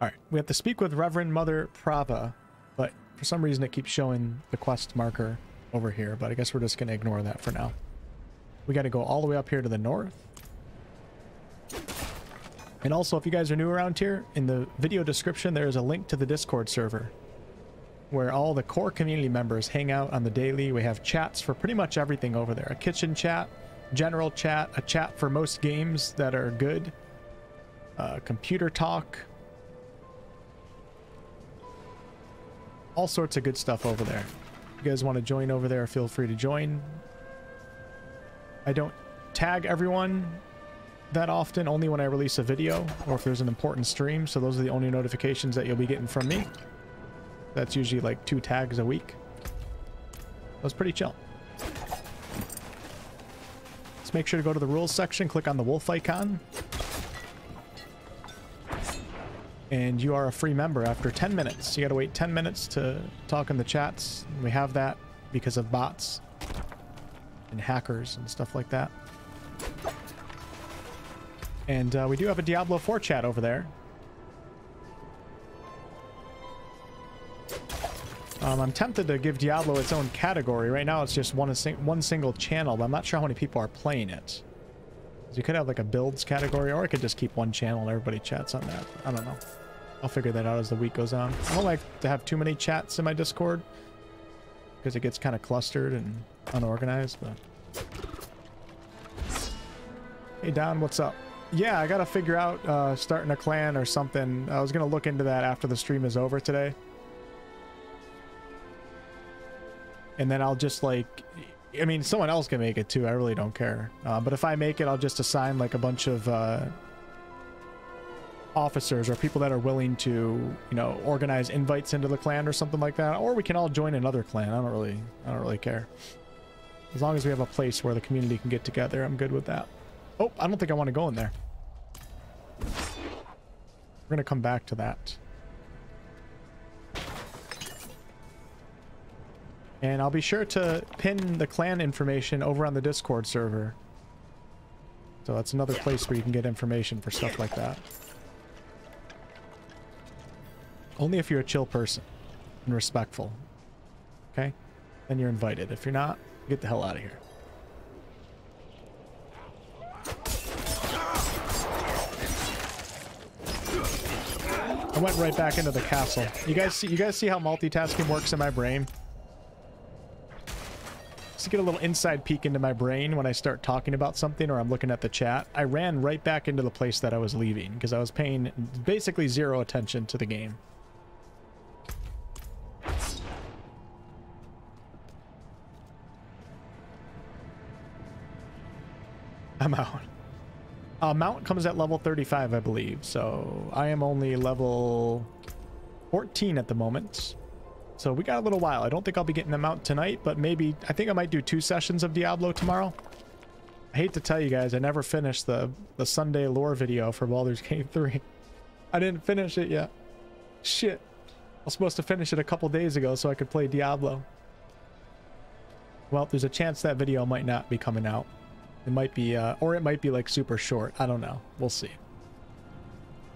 [SPEAKER 1] Alright, we have to speak with Reverend Mother Prava, but for some reason it keeps showing the quest marker over here, but I guess we're just going to ignore that for now. We got to go all the way up here to the north. And also, if you guys are new around here, in the video description there is a link to the Discord server where all the core community members hang out on the daily. We have chats for pretty much everything over there. A kitchen chat, general chat, a chat for most games that are good, uh, computer talk, all sorts of good stuff over there. If you guys want to join over there, feel free to join. I don't tag everyone that often, only when I release a video or if there's an important stream, so those are the only notifications that you'll be getting from me. That's usually like two tags a week. That's pretty chill. Let's make sure to go to the rules section, click on the wolf icon. And you are a free member after 10 minutes. You gotta wait 10 minutes to talk in the chats. We have that because of bots and hackers and stuff like that. And uh, we do have a Diablo 4 chat over there. Um, I'm tempted to give Diablo its own category. Right now it's just one, one single channel, but I'm not sure how many people are playing it. You could have like a builds category, or I could just keep one channel and everybody chats on that. I don't know. I'll figure that out as the week goes on. I don't like to have too many chats in my Discord because it gets kind of clustered and unorganized, but... Hey Don, what's up? Yeah, I gotta figure out uh, starting a clan or something. I was gonna look into that after the stream is over today. And then I'll just like... I mean, someone else can make it too. I really don't care. Uh, but if I make it, I'll just assign like a bunch of uh, officers or people that are willing to, you know, organize invites into the clan or something like that. Or we can all join another clan. I don't really, I don't really care. As long as we have a place where the community can get together, I'm good with that. Oh, I don't think I want to go in there. We're going to come back to that. And I'll be sure to pin the clan information over on the Discord server. So that's another place where you can get information for stuff like that. Only if you're a chill person and respectful. Okay? Then you're invited. If you're not, get the hell out of here. I went right back into the castle. You guys see you guys see how multitasking works in my brain? Just to get a little inside peek into my brain when I start talking about something or I'm looking at the chat. I ran right back into the place that I was leaving because I was paying basically zero attention to the game. I'm out. Uh, mount comes at level 35, I believe. So I am only level 14 at the moment. So we got a little while. I don't think I'll be getting them out tonight, but maybe... I think I might do two sessions of Diablo tomorrow. I hate to tell you guys, I never finished the, the Sunday lore video for Baldur's Gate 3. I didn't finish it yet. Shit. I was supposed to finish it a couple days ago so I could play Diablo. Well, there's a chance that video might not be coming out. It might be, uh, or it might be like super short. I don't know. We'll see.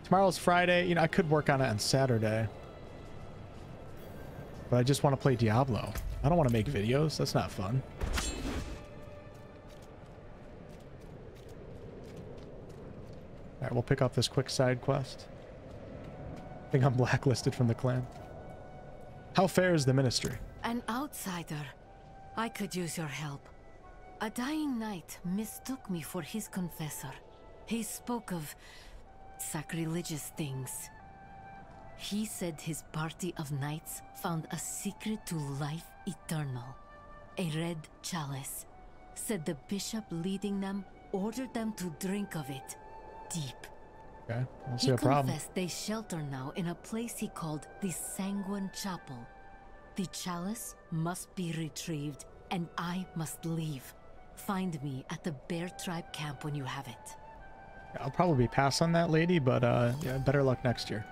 [SPEAKER 1] Tomorrow's Friday. You know, I could work on it on Saturday. But I just want to play Diablo. I don't want to make videos. That's not fun. Alright, we'll pick up this quick side quest. I think I'm blacklisted from the clan. How fair is the ministry?
[SPEAKER 41] An outsider. I could use your help. A dying knight mistook me for his confessor. He spoke of sacrilegious things. He said his party of knights found a secret to life eternal. A red chalice. Said the bishop leading them ordered them to drink of it. Deep.
[SPEAKER 1] Okay, I don't see
[SPEAKER 41] he
[SPEAKER 1] a problem.
[SPEAKER 41] confessed they shelter now in a place he called the Sanguine Chapel. The chalice must be retrieved, and I must leave. Find me at the Bear Tribe camp when you have it.
[SPEAKER 1] I'll probably pass on that lady, but uh, yeah, better luck next year.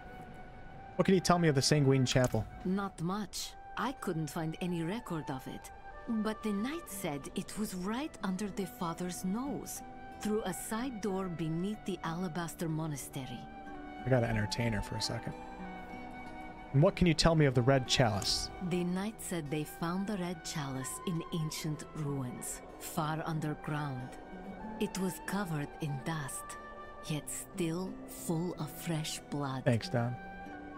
[SPEAKER 1] What can you tell me of the Sanguine Chapel?
[SPEAKER 41] Not much. I couldn't find any record of it. But the knight said it was right under the father's nose, through a side door beneath the Alabaster Monastery.
[SPEAKER 1] I gotta entertain her for a second. And what can you tell me of the Red Chalice?
[SPEAKER 41] The knight said they found the red chalice in ancient ruins, far underground. It was covered in dust, yet still full of fresh blood.
[SPEAKER 1] Thanks, Don.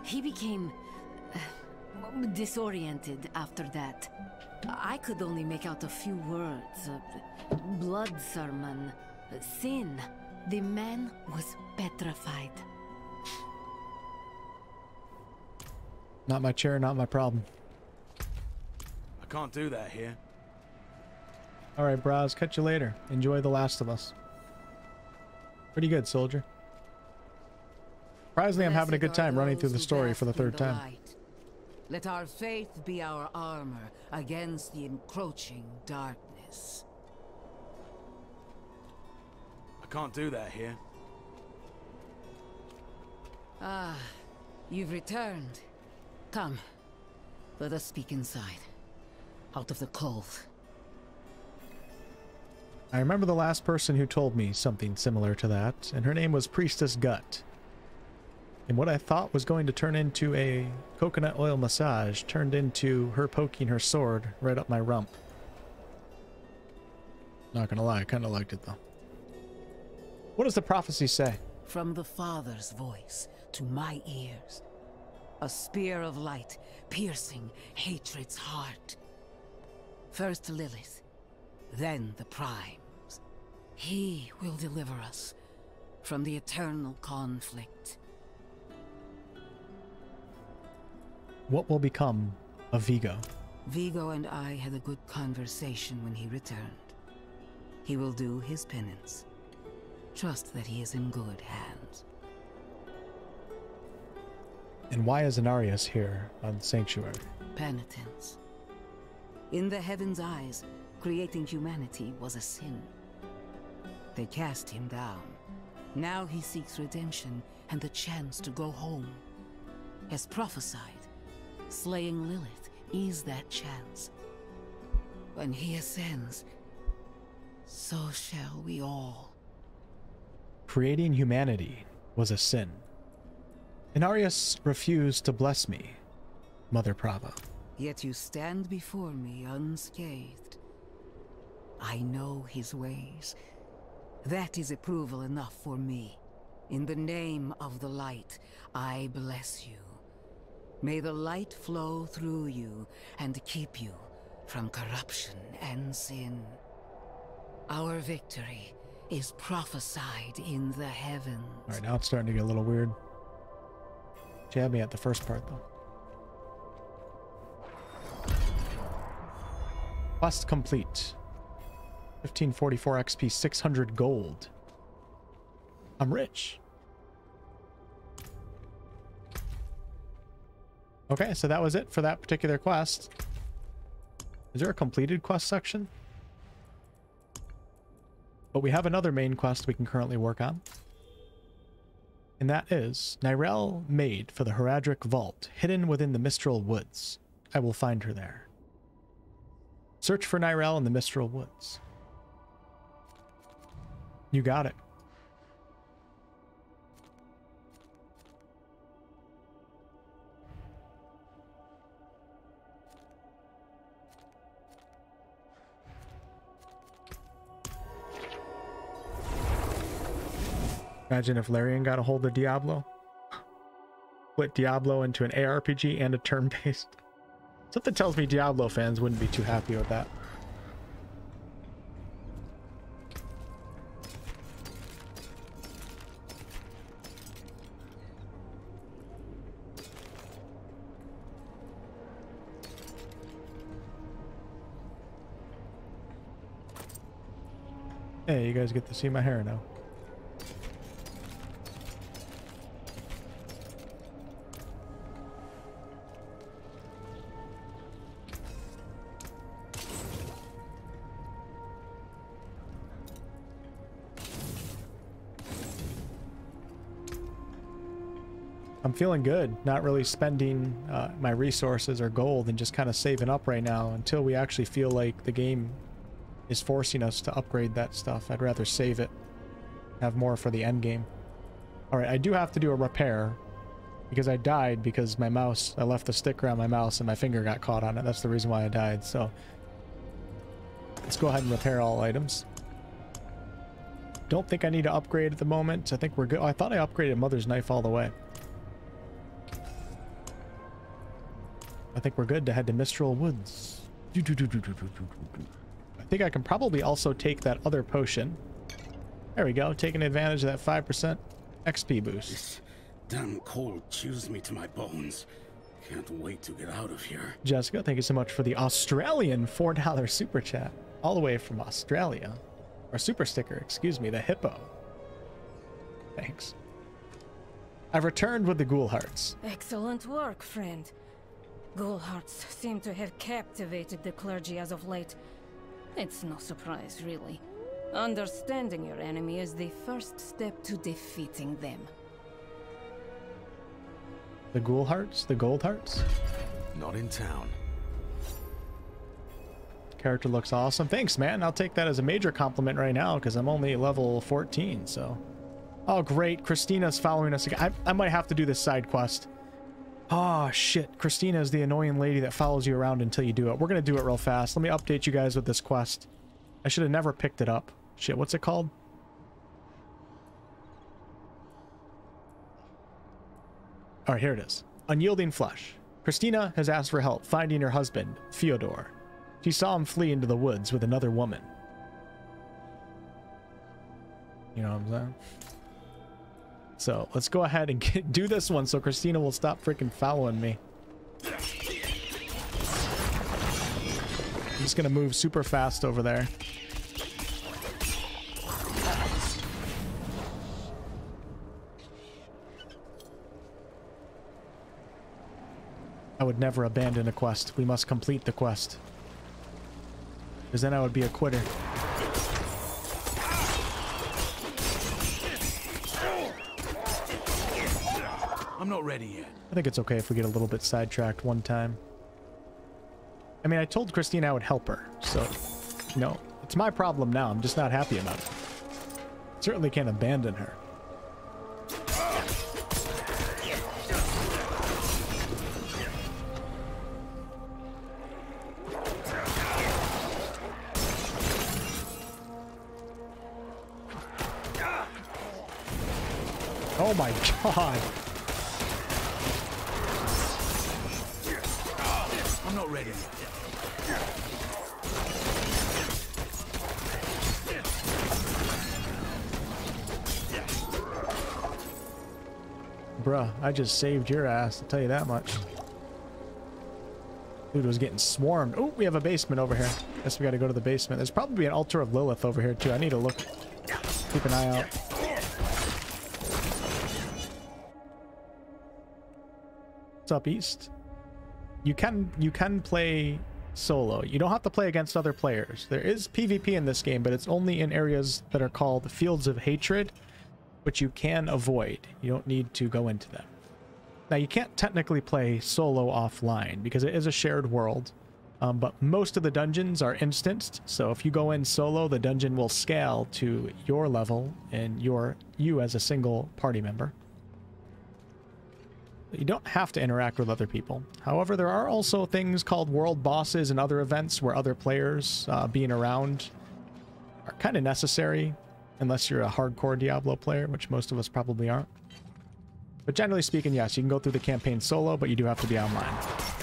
[SPEAKER 41] He became uh, disoriented after that. I could only make out a few words. Uh, blood sermon, uh, sin. The man was petrified.
[SPEAKER 1] Not my chair, not my problem.
[SPEAKER 39] I can't do that here.
[SPEAKER 1] All right, bros. Catch you later. Enjoy The Last of Us. Pretty good, soldier. Surprisingly, I'm having a good time running through the story for the third time.
[SPEAKER 22] Let our faith be our armor against the encroaching darkness.
[SPEAKER 39] I can't do that here.
[SPEAKER 22] Ah, you've returned. Come, let us speak inside. Out of the cold.
[SPEAKER 1] I remember the last person who told me something similar to that, and her name was Priestess Gut. And what I thought was going to turn into a coconut oil massage turned into her poking her sword right up my rump. Not gonna lie, I kinda liked it though. What does the prophecy say?
[SPEAKER 22] From the Father's voice to my ears. A spear of light piercing hatred's heart. First Lilith, then the Primes. He will deliver us from the eternal conflict.
[SPEAKER 1] What will become of Vigo?
[SPEAKER 22] Vigo and I had a good conversation when he returned. He will do his penance. Trust that he is in good hands.
[SPEAKER 1] And why is Inarius here on Sanctuary?
[SPEAKER 22] Penitence. In the heaven's eyes, creating humanity was a sin. They cast him down. Now he seeks redemption and the chance to go home. As prophesied, slaying Lilith is that chance. When he ascends, so shall we all.
[SPEAKER 1] Creating humanity was a sin. Inarius refused to bless me, Mother Prava.
[SPEAKER 22] Yet you stand before me unscathed. I know his ways. That is approval enough for me. In the name of the light, I bless you. May the light flow through you and keep you from corruption and sin. Our victory is prophesied in the heavens.
[SPEAKER 1] All right, now it's starting to get a little weird. Jab me at the first part, though. Quest complete. 1544 XP, 600 gold. I'm rich. Okay, so that was it for that particular quest. Is there a completed quest section? But we have another main quest we can currently work on. And that is Neyrelle made for the Horadric Vault, hidden within the Mistral Woods. I will find her there. Search for Neyrelle in the Mistral Woods. You got it. Imagine if Larian got a hold of Diablo. Split Diablo into an ARPG and a turn-based. Something tells me Diablo fans wouldn't be too happy with that. Hey, you guys get to see my hair now. I'm feeling good, not really spending uh, my resources or gold and just kind of saving up right now until we actually feel like the game is forcing us to upgrade that stuff. I'd rather save it, have more for the end game. All right, I do have to do a repair because I died because my mouse, I left the sticker on my mouse and my finger got caught on it. That's the reason why I died. So let's go ahead and repair all items. Don't think I need to upgrade at the moment. I think we're good. Oh, I thought I upgraded Mother's Knife all the way. I think we're good to head to Mistral Woods. I think I can probably also take that other potion. There we go, taking advantage of that 5% XP boost.
[SPEAKER 32] This damn cold chews me to my bones. Can't wait to get out of here.
[SPEAKER 1] Jessica, thank you so much for the Australian $4 super chat. All the way from Australia. Or super sticker, excuse me, the hippo. Thanks. I've returned with the ghoul hearts.
[SPEAKER 29] Excellent work, friend. Ghoul hearts seem to have captivated the clergy as of late. It's no surprise, really. Understanding your enemy is the first step to defeating them.
[SPEAKER 1] The ghoul hearts? The gold hearts?
[SPEAKER 39] Not in town.
[SPEAKER 1] Character looks awesome. Thanks, man. I'll take that as a major compliment right now because I'm only level 14, so... Oh, great. Christina's following us again. I, I might have to do this side quest. Oh, shit. Christina is the annoying lady that follows you around until you do it. We're going to do it real fast. Let me update you guys with this quest. I should have never picked it up. Shit, what's it called? All right, here it is. Unyielding Flesh. Christina has asked for help finding her husband, Fyodor. She saw him flee into the woods with another woman. You know what I'm saying? So let's go ahead and *laughs* get, do this one so Christina will stop freaking following me. I'm just gonna move super fast over there. I would never abandon a quest. We must complete the quest. Because then I would be a quitter. I think it's okay if we get a little bit sidetracked one time. I mean, I told Christine I would help her, so, know, it's my problem now. I'm just not happy about it. Certainly can't abandon her. Oh my *laughs* god.
[SPEAKER 39] already.
[SPEAKER 1] Bruh, I just saved your ass, I'll tell you that much. Dude was getting swarmed. Oh, we have a basement over here. Guess we gotta go to the basement. There's probably an altar of Lilith over here too. I need to look. Keep an eye out. What's up, East? You can you can play solo. You don't have to play against other players. There is PvP in this game, but it's only in areas that are called Fields of Hatred, which you can avoid. You don't need to go into them. Now, you can't technically play solo offline because it is a shared world, um, but most of the dungeons are instanced. So if you go in solo, the dungeon will scale to your level and your you as a single party member. You don't have to interact with other people. However, there are also things called world bosses and other events where other players uh, being around are kind of necessary, unless you're a hardcore Diablo player, which most of us probably aren't. But generally speaking, yes, you can go through the campaign solo, but you do have to be online.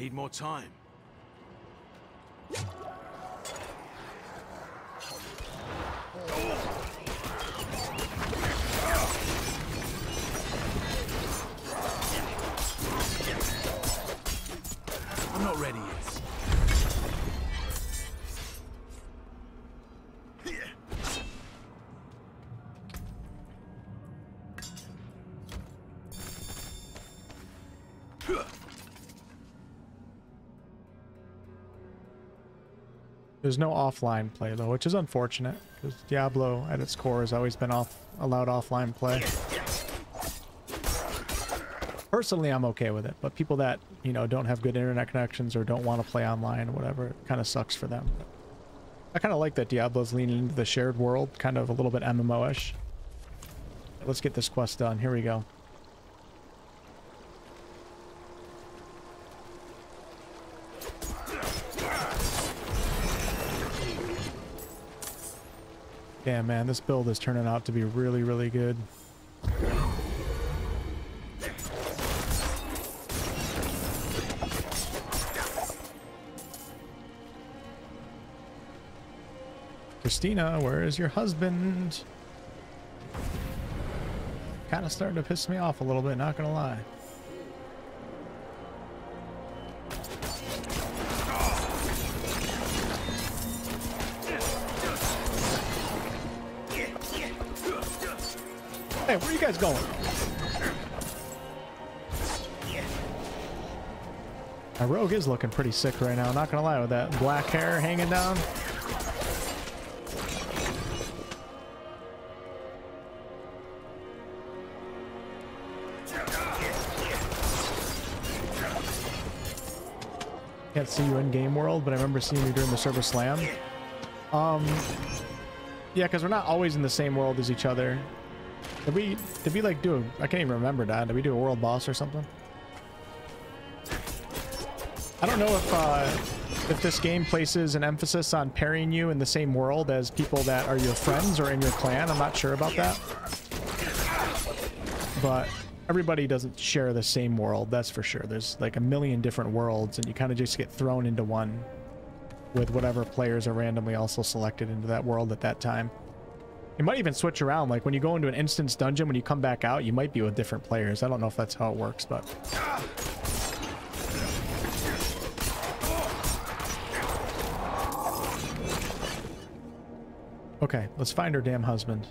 [SPEAKER 39] Need more time. I'm not ready
[SPEAKER 1] There's no offline play though, which is unfortunate because Diablo at its core has always been off allowed offline play. Personally, I'm okay with it, but people that, you know, don't have good internet connections or don't want to play online or whatever, it kind of sucks for them. I kind of like that Diablo's leaning into the shared world, kind of a little bit MMO-ish. Let's get this quest done. Here we go. Yeah, man, this build is turning out to be really, really good. Christina, where is your husband? Kind of starting to piss me off a little bit, not gonna lie. Hey, where are you guys going? My rogue is looking pretty sick right now, not gonna lie, with that black hair hanging down. Can't see you in game world, but I remember seeing you during the server slam. Um, yeah, because we're not always in the same world as each other. Did we, did we like do a, I can't even remember that. Did we do a world boss or something? I don't know if, uh, if this game places an emphasis on pairing you in the same world as people that are your friends or in your clan. I'm not sure about that. But everybody doesn't share the same world, that's for sure. There's like a million different worlds and you kind of just get thrown into one with whatever players are randomly also selected into that world at that time. You might even switch around, like when you go into an instance dungeon, when you come back out, you might be with different players. I don't know if that's how it works, but... Okay, let's find her damn husband.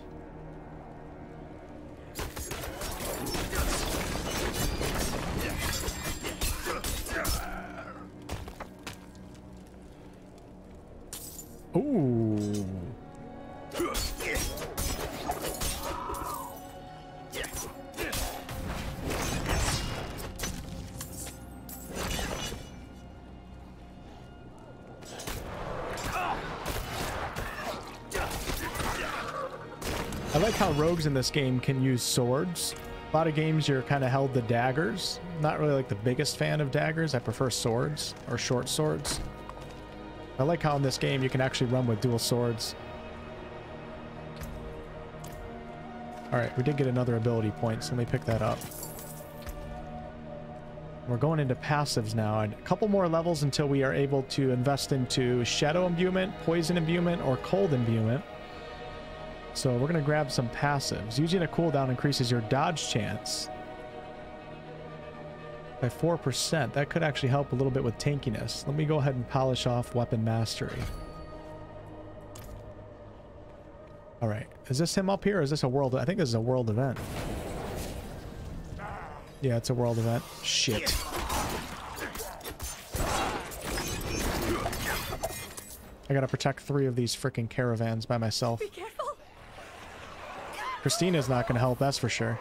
[SPEAKER 1] Rogues in this game can use swords. A lot of games you're kind of held to daggers. Not really like the biggest fan of daggers. I prefer swords or short swords. I like how in this game you can actually run with dual swords. Alright, we did get another ability point, so let me pick that up. We're going into passives now, and a couple more levels until we are able to invest into Shadow Imbuement, Poison Imbuement, or Cold Imbuement. So we're going to grab some passives. Using a cooldown increases your dodge chance by 4%. That could actually help a little bit with tankiness. Let me go ahead and polish off Weapon Mastery. All right. Is this him up here is this a world? I think this is a world event. Yeah, it's a world event. Shit. I gotta protect three of these freaking caravans by myself. Be careful. Christina's not gonna help, that's for sure.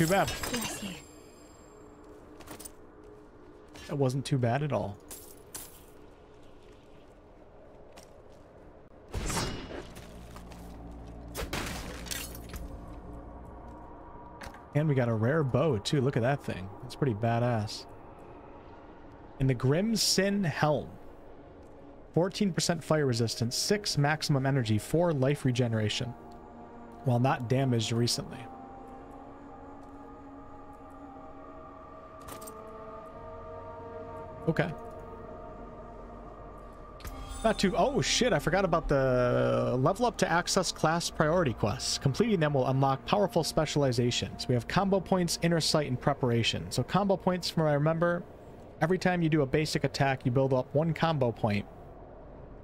[SPEAKER 1] Too bad. It wasn't too bad at all. And we got a rare bow, too. Look at that thing. It's pretty badass. In the Grim Sin Helm. 14% fire resistance, 6 maximum energy, 4 life regeneration. While not damaged recently. Okay. Not too... Oh, shit. I forgot about the level up to access class priority quests. Completing them will unlock powerful specializations. We have combo points, inner sight, and preparation. So combo points, from what I remember, every time you do a basic attack, you build up one combo point.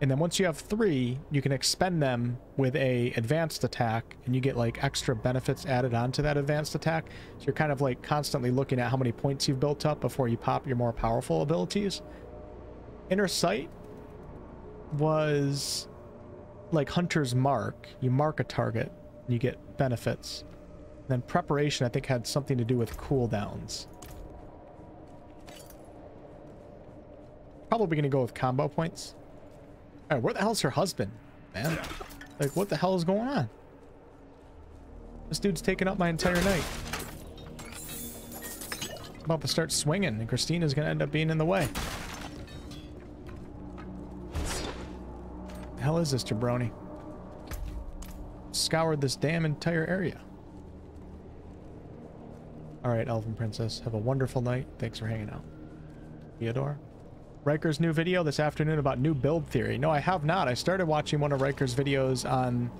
[SPEAKER 1] And then once you have three, you can expend them with a advanced attack, and you get like extra benefits added onto that advanced attack. So you're kind of like constantly looking at how many points you've built up before you pop your more powerful abilities. Inner Sight was like Hunter's Mark. You mark a target, and you get benefits. And then Preparation, I think, had something to do with cooldowns. Probably going to go with combo points. Alright, where the hell's her husband, man? Like, what the hell is going on? This dude's taking up my entire night. I'm about to start swinging, and Christina's gonna end up being in the way. The hell is this jabroni? Scoured this damn entire area. Alright, Elven Princess. Have a wonderful night. Thanks for hanging out. Theodore? Rhykker's new video this afternoon about new build theory. No, I have not. I started watching one of Rhykker's videos on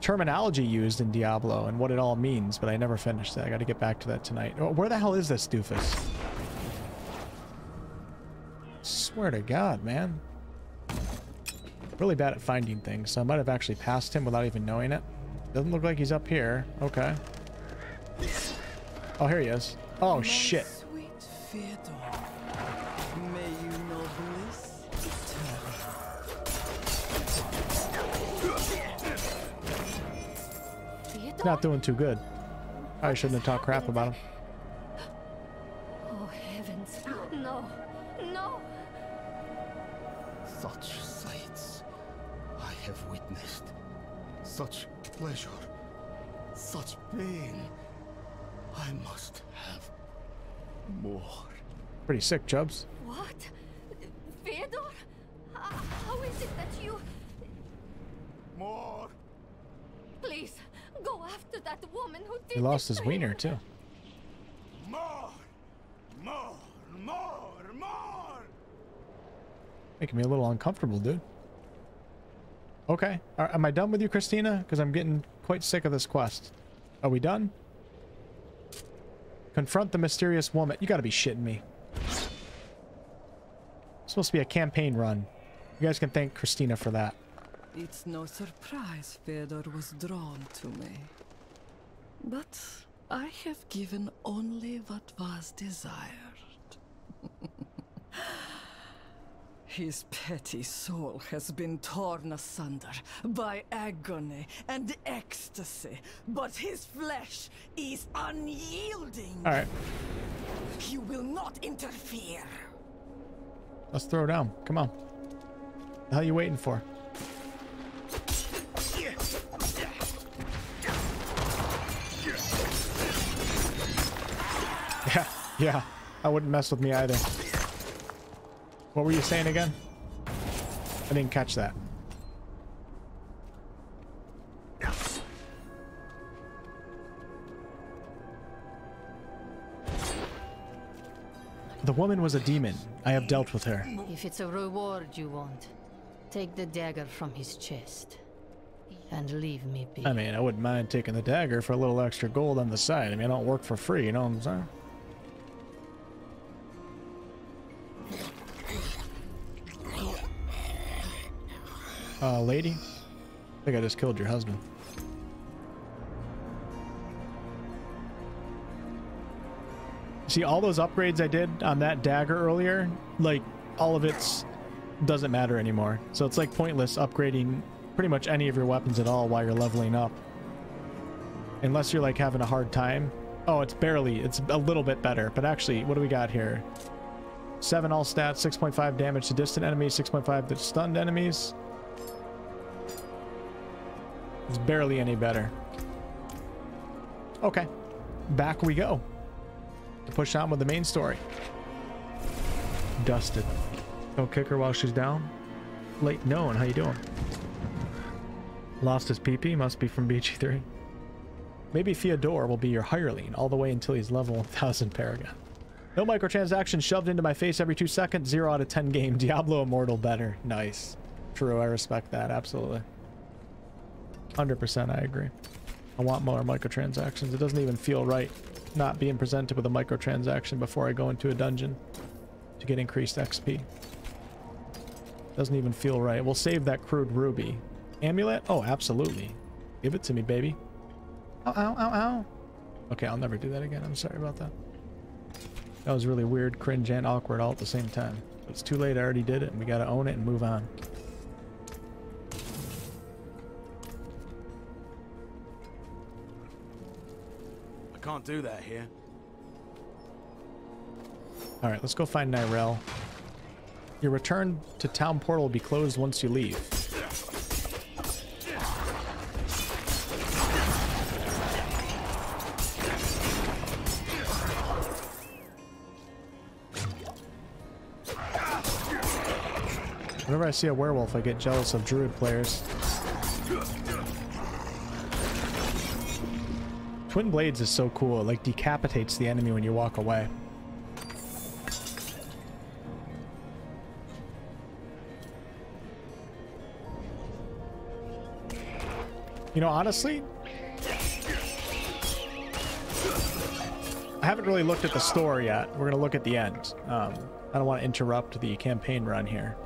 [SPEAKER 1] terminology used in Diablo and what it all means, but I never finished that. I got to get back to that tonight. Oh, where the hell is this doofus? Swear to God, man. Really bad at finding things, so I might have actually passed him without even knowing it. Doesn't look like he's up here. Okay. Oh, here he is. Oh, shit. Not doing too good. I shouldn't have talked crap about him.
[SPEAKER 38] Oh, heavens. No. No.
[SPEAKER 12] Such sights I have witnessed. Such pleasure. Such pain. I must have more.
[SPEAKER 1] Pretty sick, Chubs. He lost his wiener too.
[SPEAKER 4] More! More! More! More!
[SPEAKER 1] Making me a little uncomfortable, dude. Okay. Am I done with you, Christina? Because I'm getting quite sick of this quest. Are we done? Confront the mysterious woman. You gotta be shitting me. It's supposed to be a campaign run. You guys can thank Christina for that.
[SPEAKER 42] It's no surprise Fedor was drawn to me. But I have given only what was desired. *laughs* His petty soul has been torn asunder by agony and ecstasy, but his flesh is unyielding.
[SPEAKER 1] All right.
[SPEAKER 42] You will not interfere.
[SPEAKER 1] Let's throw down. Come on. The hell you waiting for? Yeah. I wouldn't mess with me either. What were you saying again? I didn't catch that. The woman was a demon. I have dealt with her.
[SPEAKER 41] If it's a reward you want, take the dagger from his chest and leave me be.
[SPEAKER 1] I mean, I wouldn't mind taking the dagger for a little extra gold on the side. I mean, I don't work for free, you know what I'm saying? Uh, lady? I think I just killed your husband. See, all those upgrades I did on that dagger earlier, like, all of it's doesn't matter anymore. So it's like pointless upgrading pretty much any of your weapons at all while you're leveling up. Unless you're like having a hard time. Oh, it's barely, it's a little bit better. But actually, what do we got here? 7 all stats, 6.5 damage to distant enemies, 6.5 to stunned enemies. It's barely any better. Okay. Back we go. To push on with the main story. Dusted. Don't kick her while she's down. Late known. How you doing? Lost his PP. Must be from BG3. Maybe Theodore will be your hireling all the way until he's level 1000 Paragon. No microtransactions shoved into my face every two seconds. Zero out of 10 game. *laughs* Diablo Immortal better. Nice. True. I respect that. Absolutely. 100% I agree. I want more microtransactions. It doesn't even feel right not being presented with a microtransaction before I go into a dungeon to get increased XP. Doesn't even feel right. We'll save that crude ruby. Amulet? Oh, absolutely. Give it to me, baby. Ow, ow, ow, ow. Okay, I'll never do that again. I'm sorry about that. That was really weird, cringe, and awkward all at the same time. It's too late. I already did it, and we gotta own it and move on.
[SPEAKER 39] Can't do that here.
[SPEAKER 1] All right, let's go find Neyrelle. Your return to town portal will be closed once you leave. Whenever I see a werewolf, I get jealous of druid players. Twin Blades is so cool. It like decapitates the enemy when you walk away. You know, honestly, I haven't really looked at the store yet. We're gonna look at the end. Um, I don't want to interrupt the campaign run here.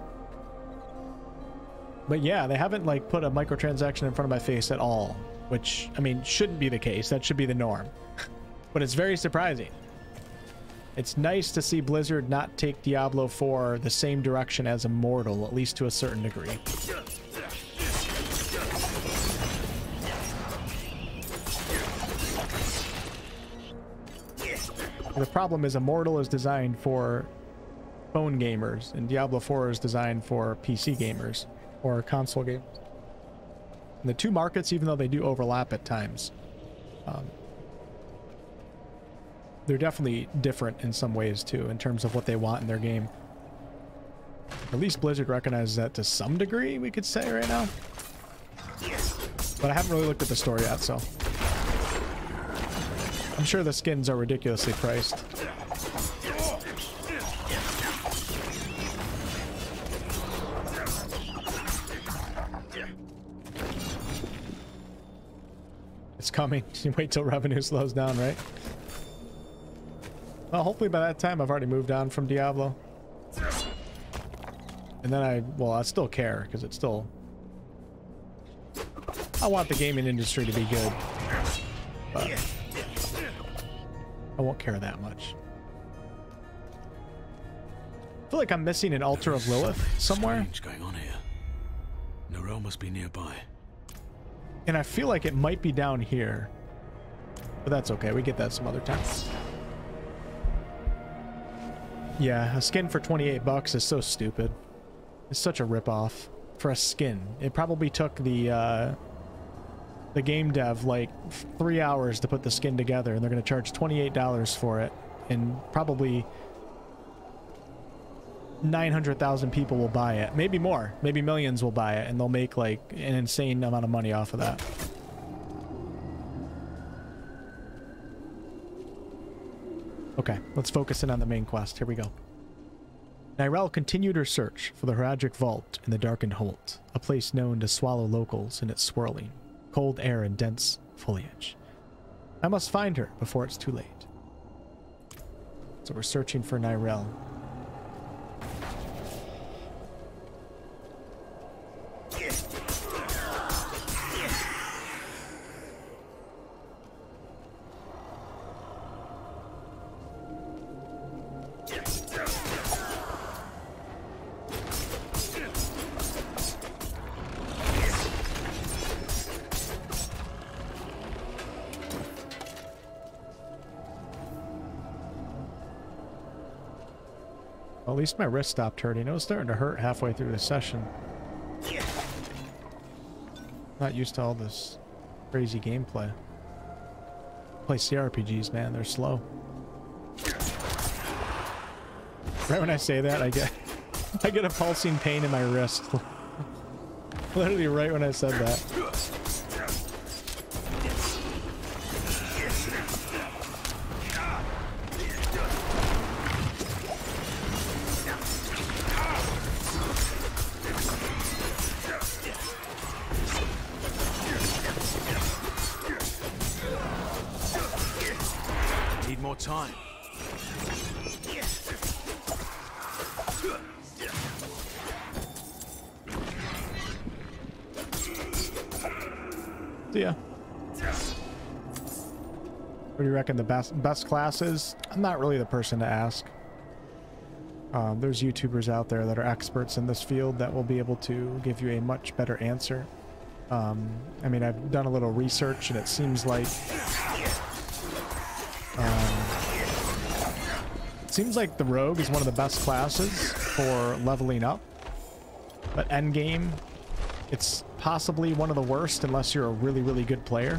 [SPEAKER 1] But yeah, they haven't like put a microtransaction in front of my face at all, which I mean shouldn't be the case. That should be the norm. but it's very surprising. It's nice to see Blizzard not take Diablo 4 the same direction as Immortal, at least to a certain degree. The problem is Immortal is designed for phone gamers, and Diablo 4 is designed for PC gamers or console gamers. And the two markets, even though they do overlap at times, um, they're definitely different in some ways too, in terms of what they want in their game. At least Blizzard recognizes that to some degree, we could say right now. But I haven't really looked at the story yet, so. I'm sure the skins are ridiculously priced. It's coming. *laughs* You wait till revenue slows down, right? Well, hopefully by that time I've already moved on from Diablo. And then I, well, I still care because it's still... I want the gaming industry to be good. But I won't care that much. I feel like I'm missing an altar of Lilith somewhere.
[SPEAKER 39] Strange going on here. Neyrelle must be nearby.
[SPEAKER 1] And I feel like it might be down here. But that's okay. We get that some other time. Yeah, a skin for 28 bucks is so stupid. It's such a ripoff for a skin. It probably took the uh, the game dev like three hours to put the skin together, and they're going to charge $28 for it, and probably 900,000 people will buy it. Maybe more. Maybe millions will buy it, and they'll make like an insane amount of money off of that. Okay, let's focus in on the main quest. Here we go. Neyrelle continued her search for the Horadric Vault in the darkened Holt, a place known to swallow locals in its swirling, cold air and dense foliage. I must find her before it's too late. So we're searching for Neyrelle. At least my wrist stopped hurting. It was starting to hurt halfway through the session. Not used to all this crazy gameplay. Play CRPGs, man. They're slow. Right when I say that, I get *laughs* I get a pulsing pain in my wrist. *laughs* Literally right when I said that. Reckon the best best class is? I'm not really the person to ask. Um, there's YouTubers out there that are experts in this field that will be able to give you a much better answer. Um, I mean, I've done a little research and it seems like um, it seems like the rogue is one of the best classes for leveling up. But endgame, it's possibly one of the worst unless you're a really, really good player.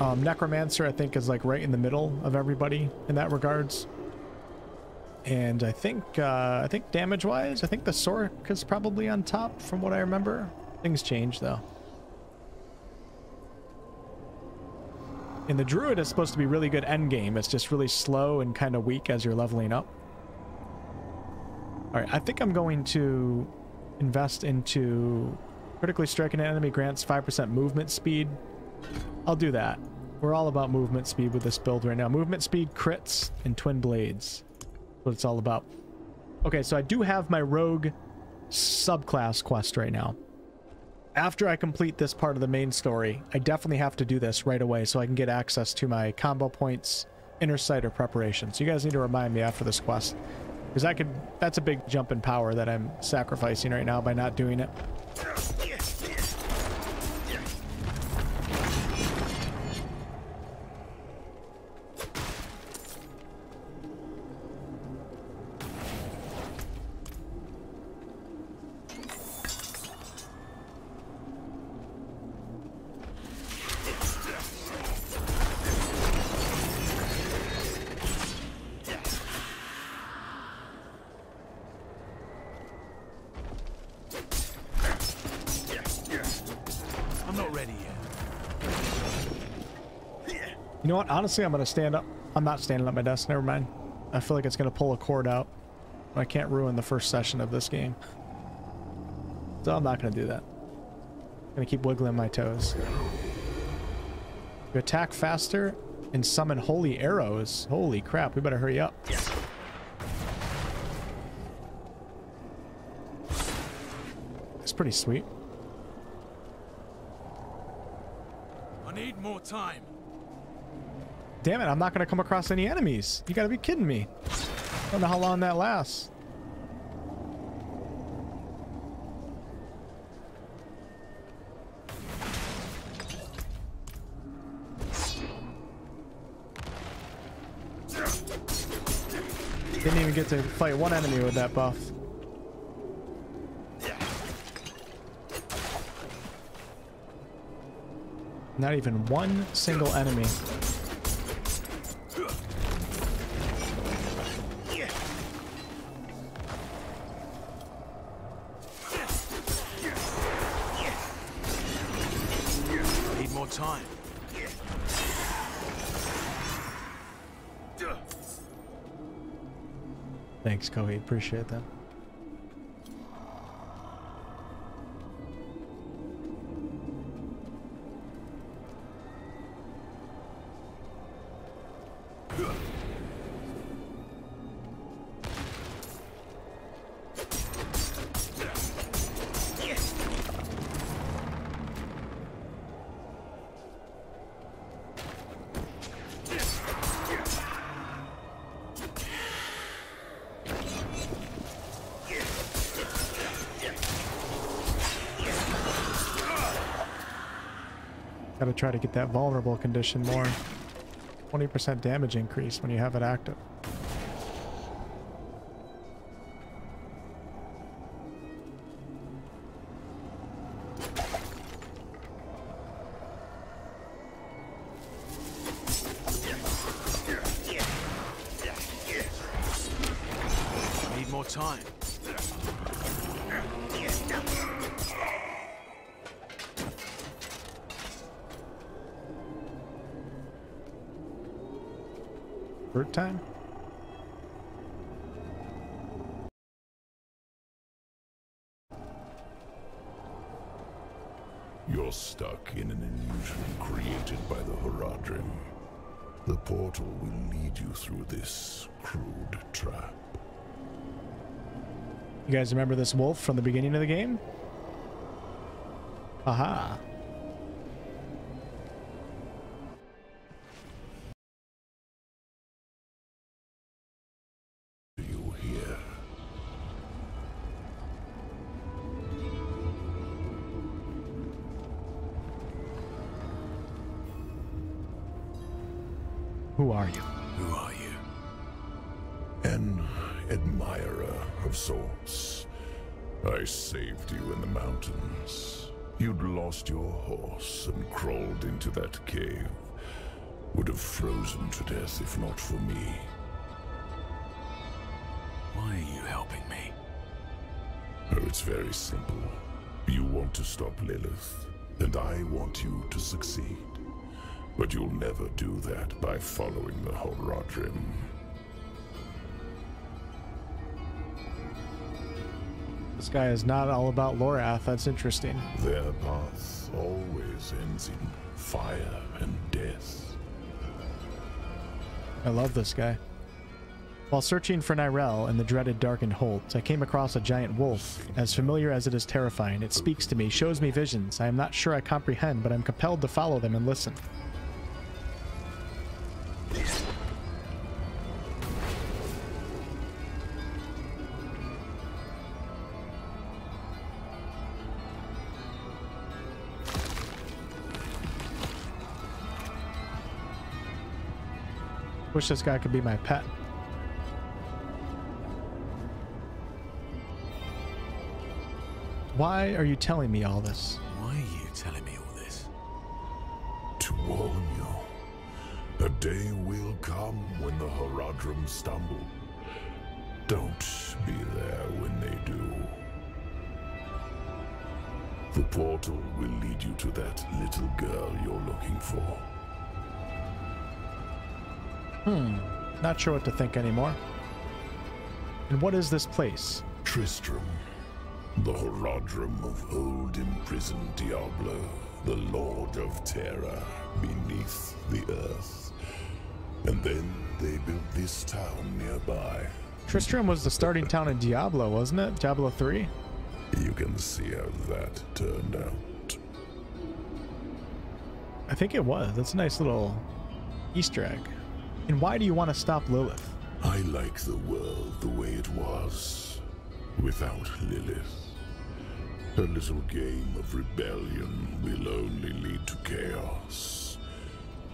[SPEAKER 1] Um, Necromancer, I think, is like right in the middle of everybody in that regards. And I think, uh, I think damage-wise, I think the Sork is probably on top from what I remember. Things change, though. And the Druid is supposed to be really good end game. It's just really slow and kind of weak as you're leveling up. Alright, I think I'm going to invest into critically striking an enemy grants 5% movement speed. I'll do that. We're all about movement speed with this build right now. Movement speed, crits, and twin blades. What it's all about. Okay, so I do have my rogue subclass quest right now. After I complete this part of the main story, I definitely have to do this right away so I can get access to my combo points, inner sight, or preparation. So you guys need to remind me after this quest. Because I could that's a big jump in power that I'm sacrificing right now by not doing it. Honestly, I'm going to stand up. I'm not standing at my desk. Never mind. I feel like it's going to pull a cord out. I can't ruin the first session of this game. So I'm not going to do that. I'm going to keep wiggling my toes. You attack faster and summon holy arrows. Holy crap, we better hurry up. It's pretty sweet.
[SPEAKER 39] I need more time.
[SPEAKER 1] Damn it, I'm not going to come across any enemies. You got to be kidding me. I don't know how long that lasts. Didn't even get to fight one enemy with that buff. Not even one single enemy.
[SPEAKER 39] Time.
[SPEAKER 1] Thanks, Kohi. Appreciate that. Gotta try to get that vulnerable condition more. 20% damage increase when you have it active. Guys remember this wolf from the beginning of the game? Aha.
[SPEAKER 43] That cave. Would have frozen to death if not for me.
[SPEAKER 39] Why are you helping me?
[SPEAKER 43] Oh, it's very simple. You want to stop Lilith, and I want you to succeed. But you'll never do that by following the Horadrim.
[SPEAKER 1] This guy is not all about Lorath. That's interesting.
[SPEAKER 43] Their path always ends in fire and death.
[SPEAKER 1] I love this guy. While searching for Neyrelle in the dreaded darkened holds, I came across a giant wolf. As familiar as it is terrifying, it speaks to me, shows me visions. I am not sure I comprehend, but I'm compelled to follow them and listen. Wish this guy could be my pet. Why are you telling me all this?
[SPEAKER 39] Why are you telling me all this?
[SPEAKER 43] To warn you, a day will come when the Horadrim stumble. Don't be there when they do. The portal will lead you to that little girl you're looking for.
[SPEAKER 1] Hmm. Not sure what to think anymore. And what is this place?
[SPEAKER 43] Tristram, the Horadrim of old imprisoned Diablo, the Lord of Terror beneath the earth. And then they built this town nearby.
[SPEAKER 1] Tristram was the starting town in Diablo, wasn't it? Diablo 3?
[SPEAKER 43] You can see how that turned out.
[SPEAKER 1] I think it was. That's a nice little Easter egg. And why do you want to stop Lilith?
[SPEAKER 43] I like the world the way it was, without Lilith. Her little game of rebellion will only lead to chaos.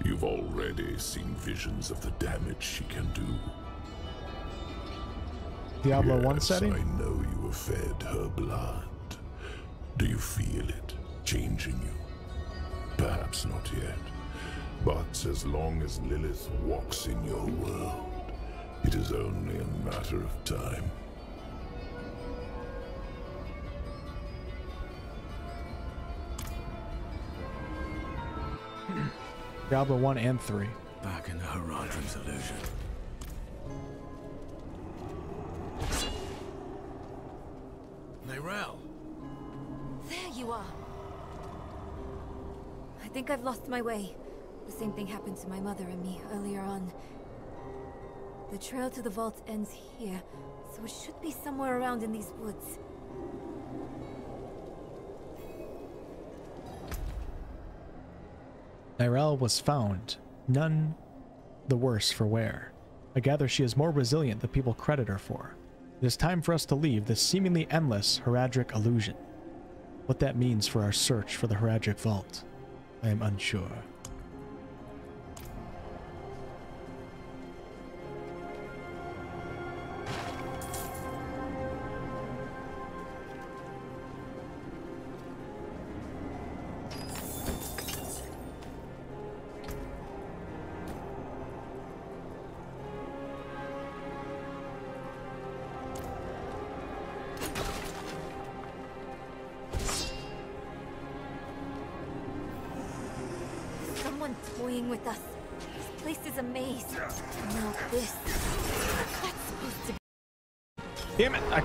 [SPEAKER 43] You've already seen visions of the damage she can do.
[SPEAKER 1] Diablo 1
[SPEAKER 43] Yes,
[SPEAKER 1] setting?
[SPEAKER 43] I know you have fed her blood. Do you feel it changing you? Perhaps not yet. But as long as Lilith walks in your world, it is only a matter of time. *clears throat*
[SPEAKER 1] Diablo 1 and 3.
[SPEAKER 10] Back in the Horizon's illusion.
[SPEAKER 7] Neyrelle,
[SPEAKER 33] There you are. I think I've lost my way. The same thing happened to my mother and me earlier on. The trail to the vault ends here, so it should be somewhere around in these woods.
[SPEAKER 1] Neyrelle was found, none the worse for wear. I gather she is more resilient than people credit her for. It is time for us to leave this seemingly endless Horadric illusion. What that means for our search for the Horadric Vault, I am unsure.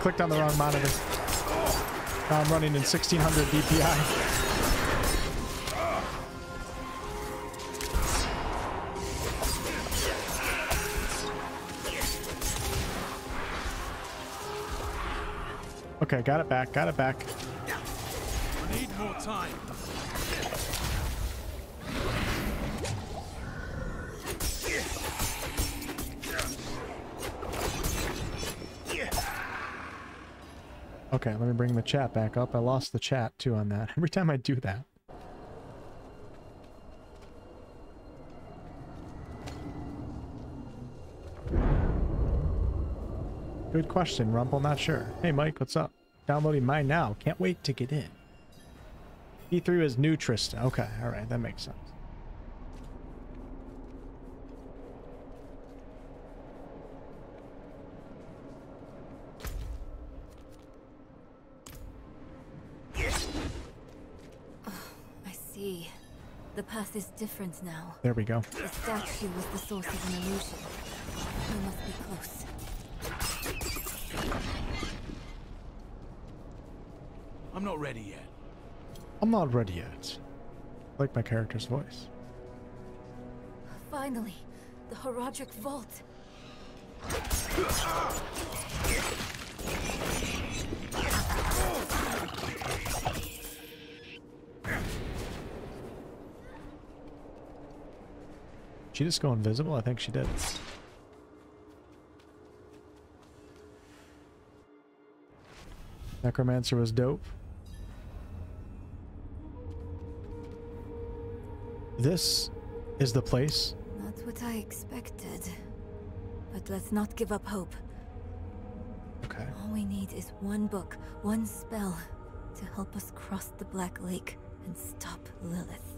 [SPEAKER 1] Clicked on the wrong monitor. Now I'm running in 1600 DPI. Okay, got it back, got it back.
[SPEAKER 7] need more time.
[SPEAKER 1] Okay, let me bring the chat back up. I lost the chat too on that. *laughs* Every time I do that. Good question, Rumble. Not sure. Hey, Mike, what's up? Downloading mine now. Can't wait to get in. E3 is new Tristan. Okay, all right, that makes sense.
[SPEAKER 33] The path is different now.
[SPEAKER 1] There we go.
[SPEAKER 33] The statue was the source of an illusion. We must be close.
[SPEAKER 7] I'm not ready yet.
[SPEAKER 1] I'm not ready yet. I like my character's voice.
[SPEAKER 33] Finally, the Horadric Vault. *laughs*
[SPEAKER 1] She just go invisible? I think she did. Necromancer was dope. This is the place.
[SPEAKER 33] Not what I expected. But let's not give up hope.
[SPEAKER 1] Okay.
[SPEAKER 33] All we need is one book, one spell, to help us cross the Black Lake and stop Lilith.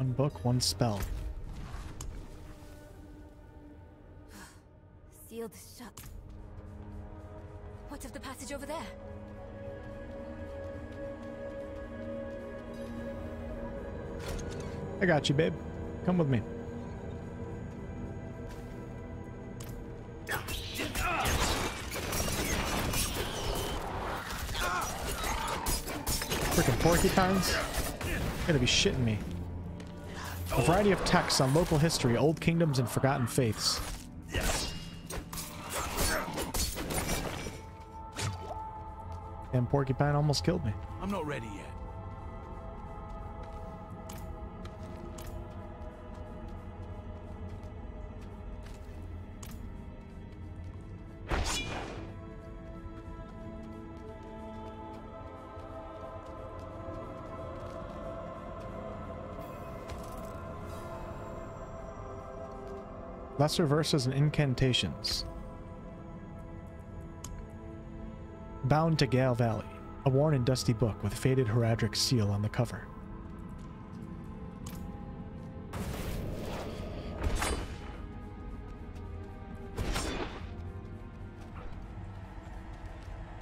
[SPEAKER 1] One book, one spell.
[SPEAKER 33] Sealed shut. What of the passage over there?
[SPEAKER 1] I got you, babe. Come with me. Freaking porcupines? You're gonna be shitting me. A variety of texts on local history, old kingdoms, and forgotten faiths. And porcupine almost killed me.
[SPEAKER 39] I'm not ready yet.
[SPEAKER 1] Lesser verses and incantations. Bound to Gale Valley, a worn and dusty book with faded heraldic seal on the cover.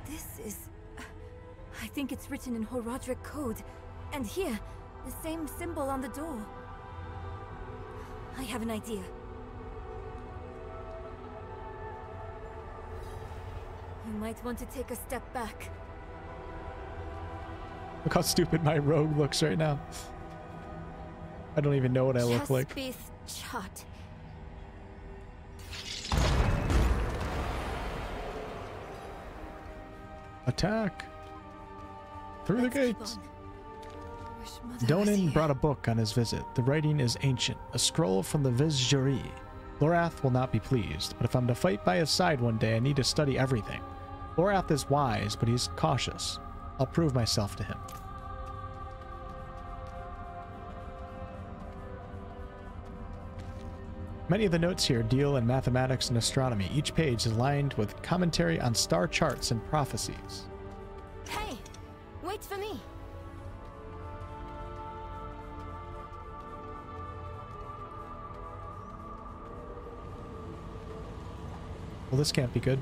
[SPEAKER 33] This is... I think it's written in Horadric code. And here, the same symbol on the door. I have an idea. Might want to take a step back.
[SPEAKER 1] Look how stupid my rogue looks right now. I don't even know what I look like.
[SPEAKER 33] Jaspith Chut.
[SPEAKER 1] Attack! Through the gates!
[SPEAKER 33] Wish Mother was
[SPEAKER 1] Donan brought a book on his visit. The writing is ancient, a scroll from the Vizjerei. Lorath will not be pleased, but if I'm to fight by his side one day, I need to study everything. Lorath is wise, but he's cautious. I'll prove myself to him. Many of the notes here deal in mathematics and astronomy. Each page is lined with commentary on star charts and prophecies.
[SPEAKER 33] Hey! Wait for me!
[SPEAKER 1] Well, this can't be good.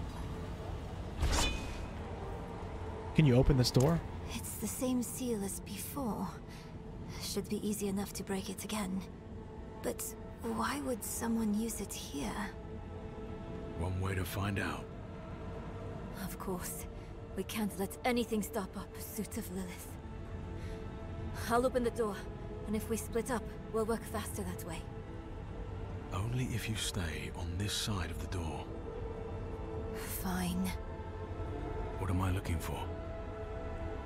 [SPEAKER 1] Can you open this door?
[SPEAKER 33] It's the same seal as before. Should be easy enough to break it again. But why would someone use it here?
[SPEAKER 39] One way to find out.
[SPEAKER 33] Of course. We can't let anything stop our pursuit of Lilith. I'll open the door, and if we split up, we'll work faster that way.
[SPEAKER 39] Only if you stay on this side of the door.
[SPEAKER 33] Fine.
[SPEAKER 39] What am I looking for?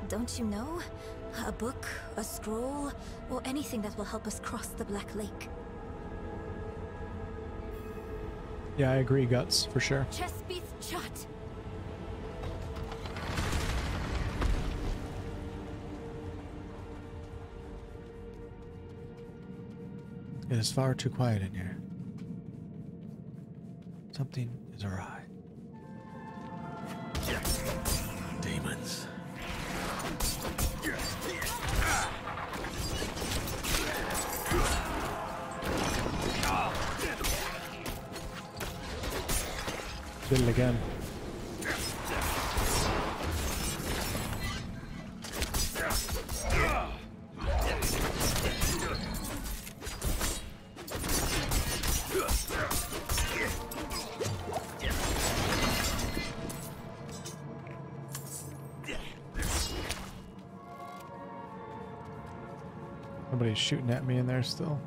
[SPEAKER 33] Don't you know? A book, a scroll, or anything that will help us cross the Black Lake.
[SPEAKER 1] Yeah, I agree, Guts, for sure.
[SPEAKER 33] Chespith Chut!
[SPEAKER 1] It is far too quiet in here. Something is awry. Again. Somebody's shooting at me in there still.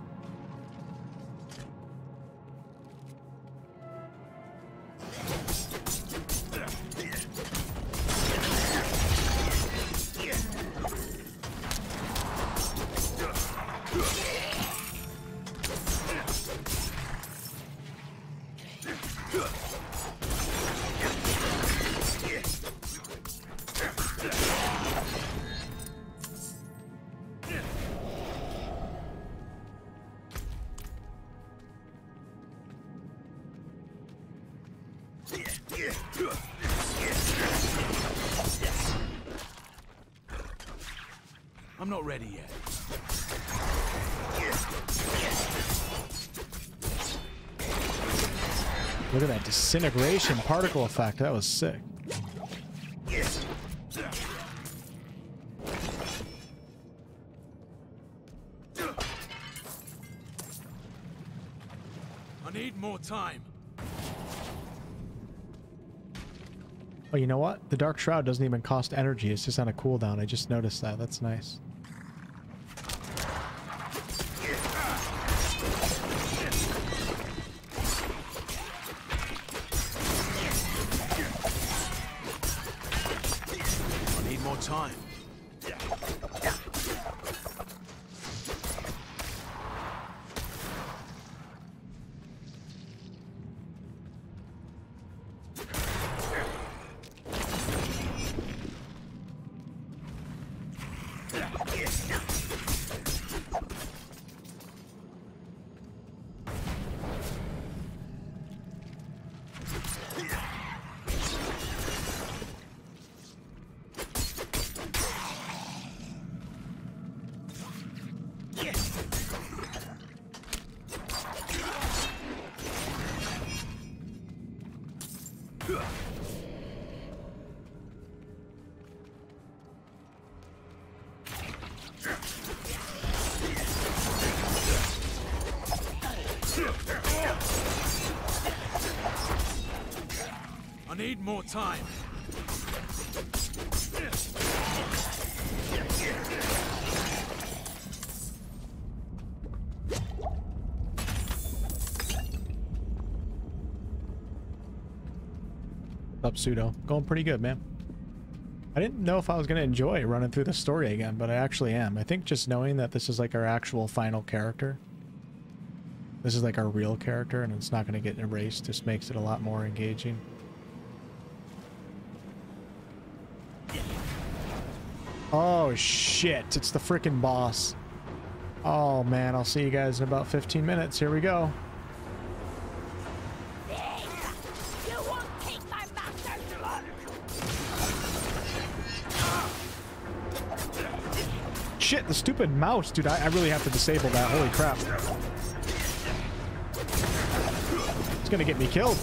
[SPEAKER 1] Disintegration particle effect. That was sick.
[SPEAKER 39] I need more time.
[SPEAKER 1] Oh, you know what? The Dark Shroud doesn't even cost energy. It's just on a cooldown. I just noticed that. That's nice. Pseudo. Going pretty good, man. I didn't know if I was going to enjoy running through the story again, but I actually am. I think just knowing that this is like our actual final character. This is like our real character and it's not going to get erased just makes it a lot more engaging. Oh shit, it's the freaking boss. Oh man, I'll see you guys in about 15 minutes. Here we go. Shit, the stupid mouse, dude. I, I really have to disable that. Holy crap. It's gonna get me killed.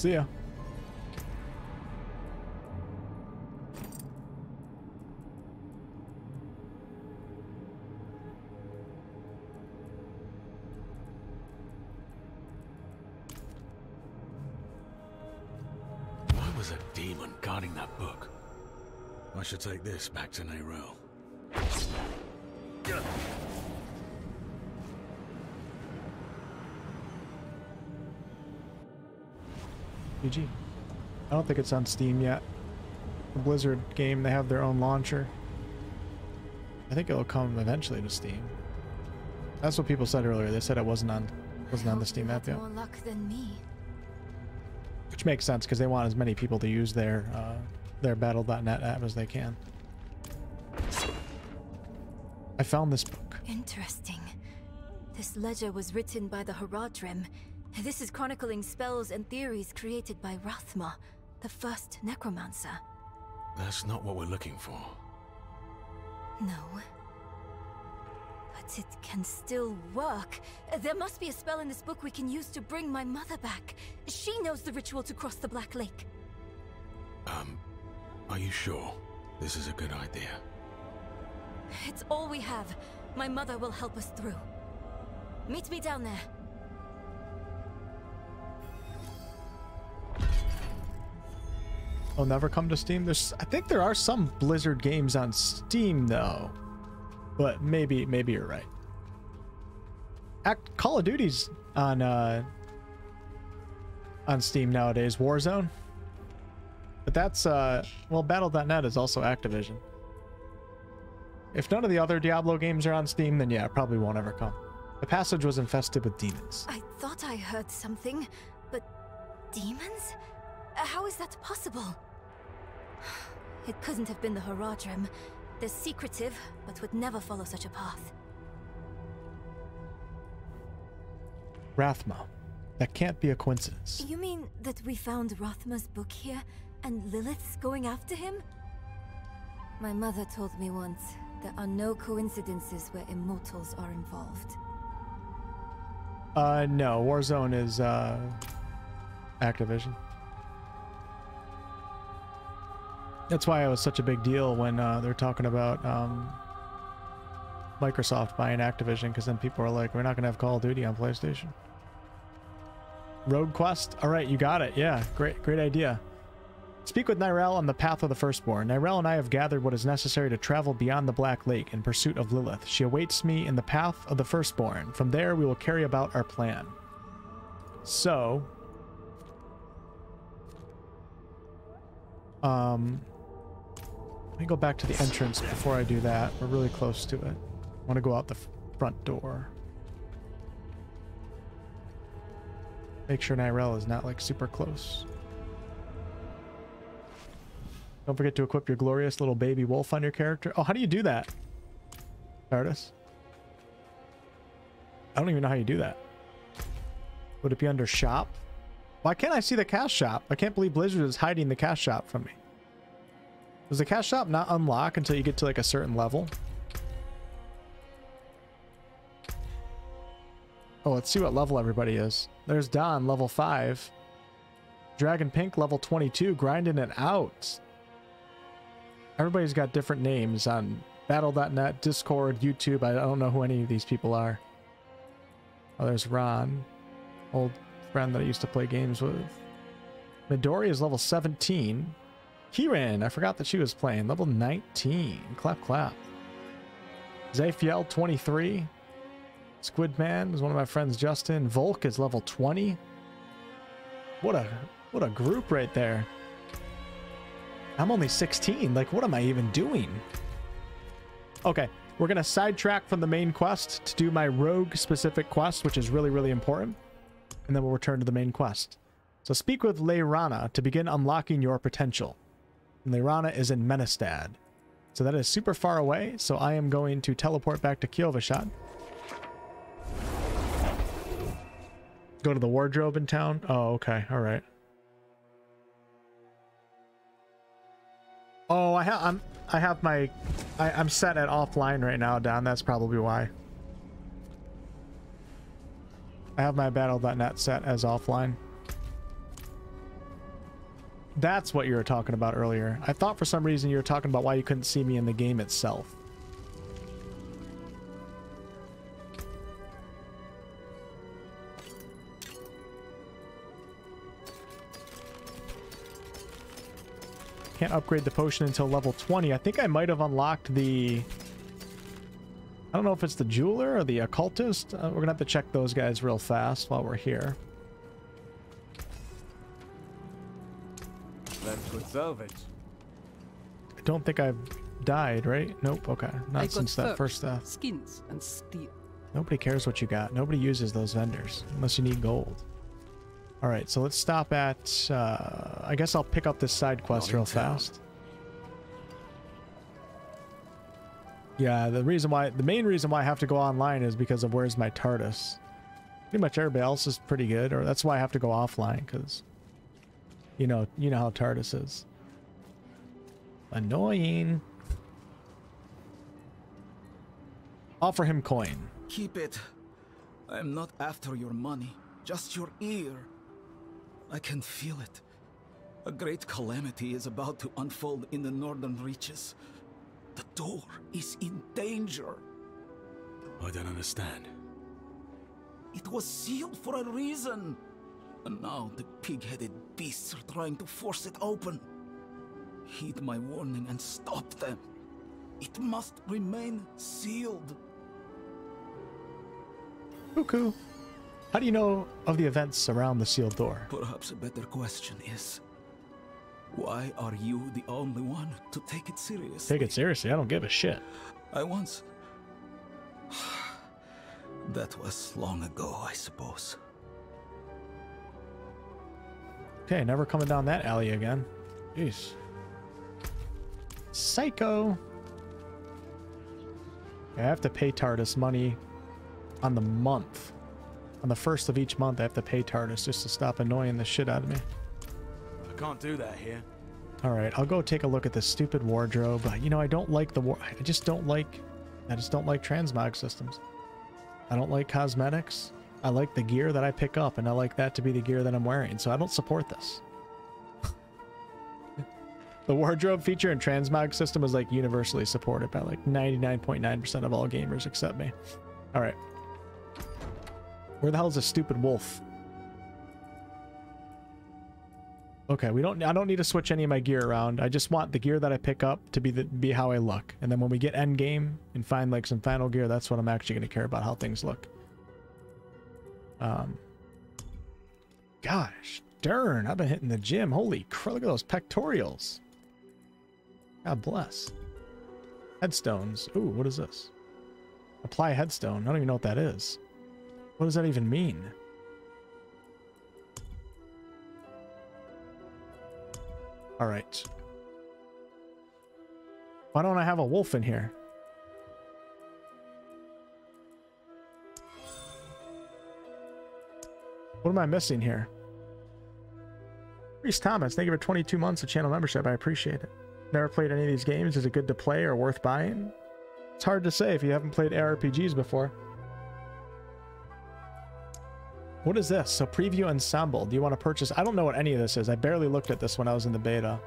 [SPEAKER 1] See ya.
[SPEAKER 39] Why was a demon guarding that book? I should take this back to Neyrelle.
[SPEAKER 1] Don't think it's on Steam yet. The Blizzard game, they have their own launcher. I think it'll come eventually to Steam. That's what people said earlier. They said it wasn't on wasn't on the Steam app yet.
[SPEAKER 33] More luck than me.
[SPEAKER 1] Which makes sense because they want as many people to use their uh, their Battle.net app as they can. I found this book.
[SPEAKER 33] Interesting. This ledger was written by the Horadrim. This is chronicling spells and theories created by Rathma, the first necromancer.
[SPEAKER 39] That's not what we're looking for.
[SPEAKER 33] No. But it can still work. There must be a spell in this book we can use to bring my mother back. She knows the ritual to cross the Black Lake.
[SPEAKER 39] Um, are you sure this is a good idea?
[SPEAKER 33] It's all we have. My mother will help us through. Meet me down there.
[SPEAKER 1] Will never come to Steam. There's, I think there are some Blizzard games on Steam though, but maybe, maybe you're right. Act Call of Duty's on uh, on Steam nowadays. Warzone, but that's uh, well, Battle.net is also Activision. If none of the other Diablo games are on Steam, then yeah, it probably won't ever come. The passage was infested with demons.
[SPEAKER 33] I thought I heard something, but demons? Uh, How is that possible? It couldn't have been the Horadrim. They're secretive, but would never follow such a path.
[SPEAKER 1] Rathma. That can't be a coincidence.
[SPEAKER 33] You mean that we found Rathma's book here, and Lilith's going after him? My mother told me once, there are no coincidences where immortals are involved.
[SPEAKER 1] Uh, no, Warzone is uh, Activision. That's why it was such a big deal when uh, they're talking about um, Microsoft buying Activision, because then people are like, we're not going to have Call of Duty on PlayStation. Rogue Quest? All right, you got it. Yeah, great, great idea. Speak with Neyrelle on the path of the Firstborn. Neyrelle and I have gathered what is necessary to travel beyond the Black Lake in pursuit of Lilith. She awaits me in the path of the Firstborn. From there, we will carry about our plan. So, um, let me go back to the entrance before I do that. We're really close to it. I want to go out the front door. Make sure Neyrelle is not like super close. Don't forget to equip your glorious little baby wolf on your character. Oh, how do you do that? Artis? I don't even know how you do that. Would it be under shop? Why can't I see the cash shop? I can't believe Blizzard is hiding the cash shop from me. Does the cash shop not unlock until you get to like a certain level? Oh, let's see what level everybody is. There's Don, level 5. Dragon Pink, level 22, grinding it out. Everybody's got different names on Battle.net, Discord, YouTube. I don't know who any of these people are. Oh, there's Ron, old friend that I used to play games with. Midori is level 17. Kieran, I forgot that she was playing. Level 19. Clap, clap. Zafiel, 23. Squidman is one of my friends, Justin. Volk is level 20. What a what a group right there. I'm only 16. Like, what am I even doing? Okay, we're going to sidetrack from the main quest to do my rogue specific quest, which is really, really important. And then we'll return to the main quest. So speak with Leyrana to begin unlocking your potential. And Leyrana is in Menestad. So that is super far away, so I am going to teleport back to Kyovashad. Go to the wardrobe in town? Oh, okay. All right. Oh, I have I'm I have my I, I'm set at offline right now, Don. That's probably why. I have my battle.net set as offline. That's what you were talking about earlier. I thought for some reason you were talking about why you couldn't see me in the game itself. Can't upgrade the potion until level 20. I think I might have unlocked the... I don't know if it's the jeweler or the occultist. Uh, we're gonna have to check those guys real fast while we're here.
[SPEAKER 37] Good salvage.
[SPEAKER 1] I don't think I've died, right? Nope, okay.
[SPEAKER 42] I
[SPEAKER 1] Not
[SPEAKER 42] got
[SPEAKER 1] since that
[SPEAKER 42] fur,
[SPEAKER 1] first death.
[SPEAKER 42] skins and steel.
[SPEAKER 1] Nobody cares what you got. Nobody uses those vendors unless you need gold. All right, so let's stop at. Uh, I guess I'll pick up this side quest
[SPEAKER 7] Not
[SPEAKER 1] real
[SPEAKER 7] town.
[SPEAKER 1] fast. Yeah, the reason why, the main reason why I have to go online is because of where's my TARDIS. Pretty much everybody else is pretty good, or that's why I have to go offline because, you know, you know how TARDIS is. Annoying. Offer him coin.
[SPEAKER 44] Keep it. I am not after your money, just your ear. I can feel it. A great calamity is about to unfold in the northern reaches. The door is in danger.
[SPEAKER 10] I don't understand.
[SPEAKER 44] It was sealed for a reason. And now the pig-headed beasts are trying to force it open. Heed my warning and stop them. It must remain sealed.
[SPEAKER 1] Cuckoo. How do you know of the events around the sealed door?
[SPEAKER 44] Perhaps a better question is why are you the only one to take it seriously?
[SPEAKER 1] Take it seriously. I don't give a shit.
[SPEAKER 44] I once. *sighs* that was long ago, I suppose.
[SPEAKER 1] Okay, never coming down that alley again. Jeez. Psycho. I have to pay TARDIS money on the month. On the first of each month, I have to pay TARDIS just to stop annoying the shit out of me.
[SPEAKER 9] I can't do that here.
[SPEAKER 1] All right, I'll go take a look at this stupid wardrobe. You know, I don't like the war. I just don't like. I just don't like transmog systems. I don't like cosmetics. I like the gear that I pick up, and I like that to be the gear that I'm wearing. So I don't support this. *laughs* the wardrobe feature and transmog system is like universally supported by like 99.9% of all gamers except me. All right. Where the hell is this stupid wolf? Okay, we don't. I don't need to switch any of my gear around. I just want the gear that I pick up to be the be how I look. And then when we get end game and find like some final gear, that's what I'm actually going to care about how things look. Um. Gosh, darn! I've been hitting the gym. Holy crap! Look at those pectorials. God bless. Headstones. Ooh, what is this? Apply headstone. I don't even know what that is. What does that even mean? All right. Why don't I have a wolf in here? What am I missing here? Reese Thomas, thank you for 22 months of channel membership. I appreciate it. Never played any of these games. Is it good to play or worth buying? It's hard to say if you haven't played ARPGs before. What is this? So preview ensemble. Do you want to purchase? I don't know what any of this is. I barely looked at this when I was in the beta.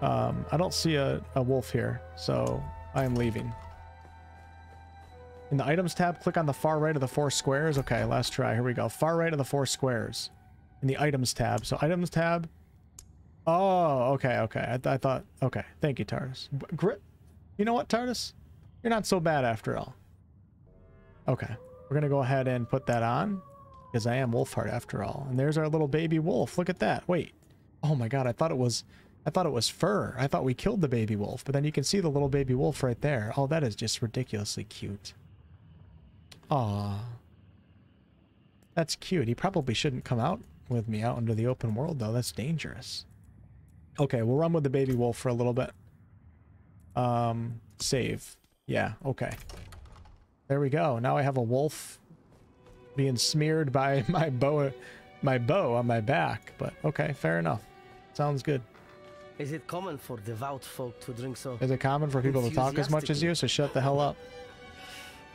[SPEAKER 1] Um, I don't see a, a wolf here, so I am leaving. In the items tab, click on the far right of the four squares. Okay, last try. Here we go. Far right of the four squares. In the items tab. So items tab. Oh, okay, okay. I, th I thought. Okay, thank you, TARDIS. You know what, TARDIS? You're not so bad after all. Okay, we're gonna go ahead and put that on because I am Wolfheart after all. And there's our little baby wolf. Look at that. Wait. Oh my god, I thought it was I thought it was fur. I thought we killed the baby wolf, but then you can see the little baby wolf right there. Oh, that is just ridiculously cute. Aw. That's cute. He probably shouldn't come out with me out into the open world though. That's dangerous. Okay, we'll run with the baby wolf for a little bit. Um, save. Yeah, okay. There we go. Now I have a wolf being smeared by *laughs* my bow my bow on my back, but okay, fair enough. Sounds good.
[SPEAKER 45] Is it common for devout folk to drink so?
[SPEAKER 1] Is it common for people to talk as much as you? So shut the hell up.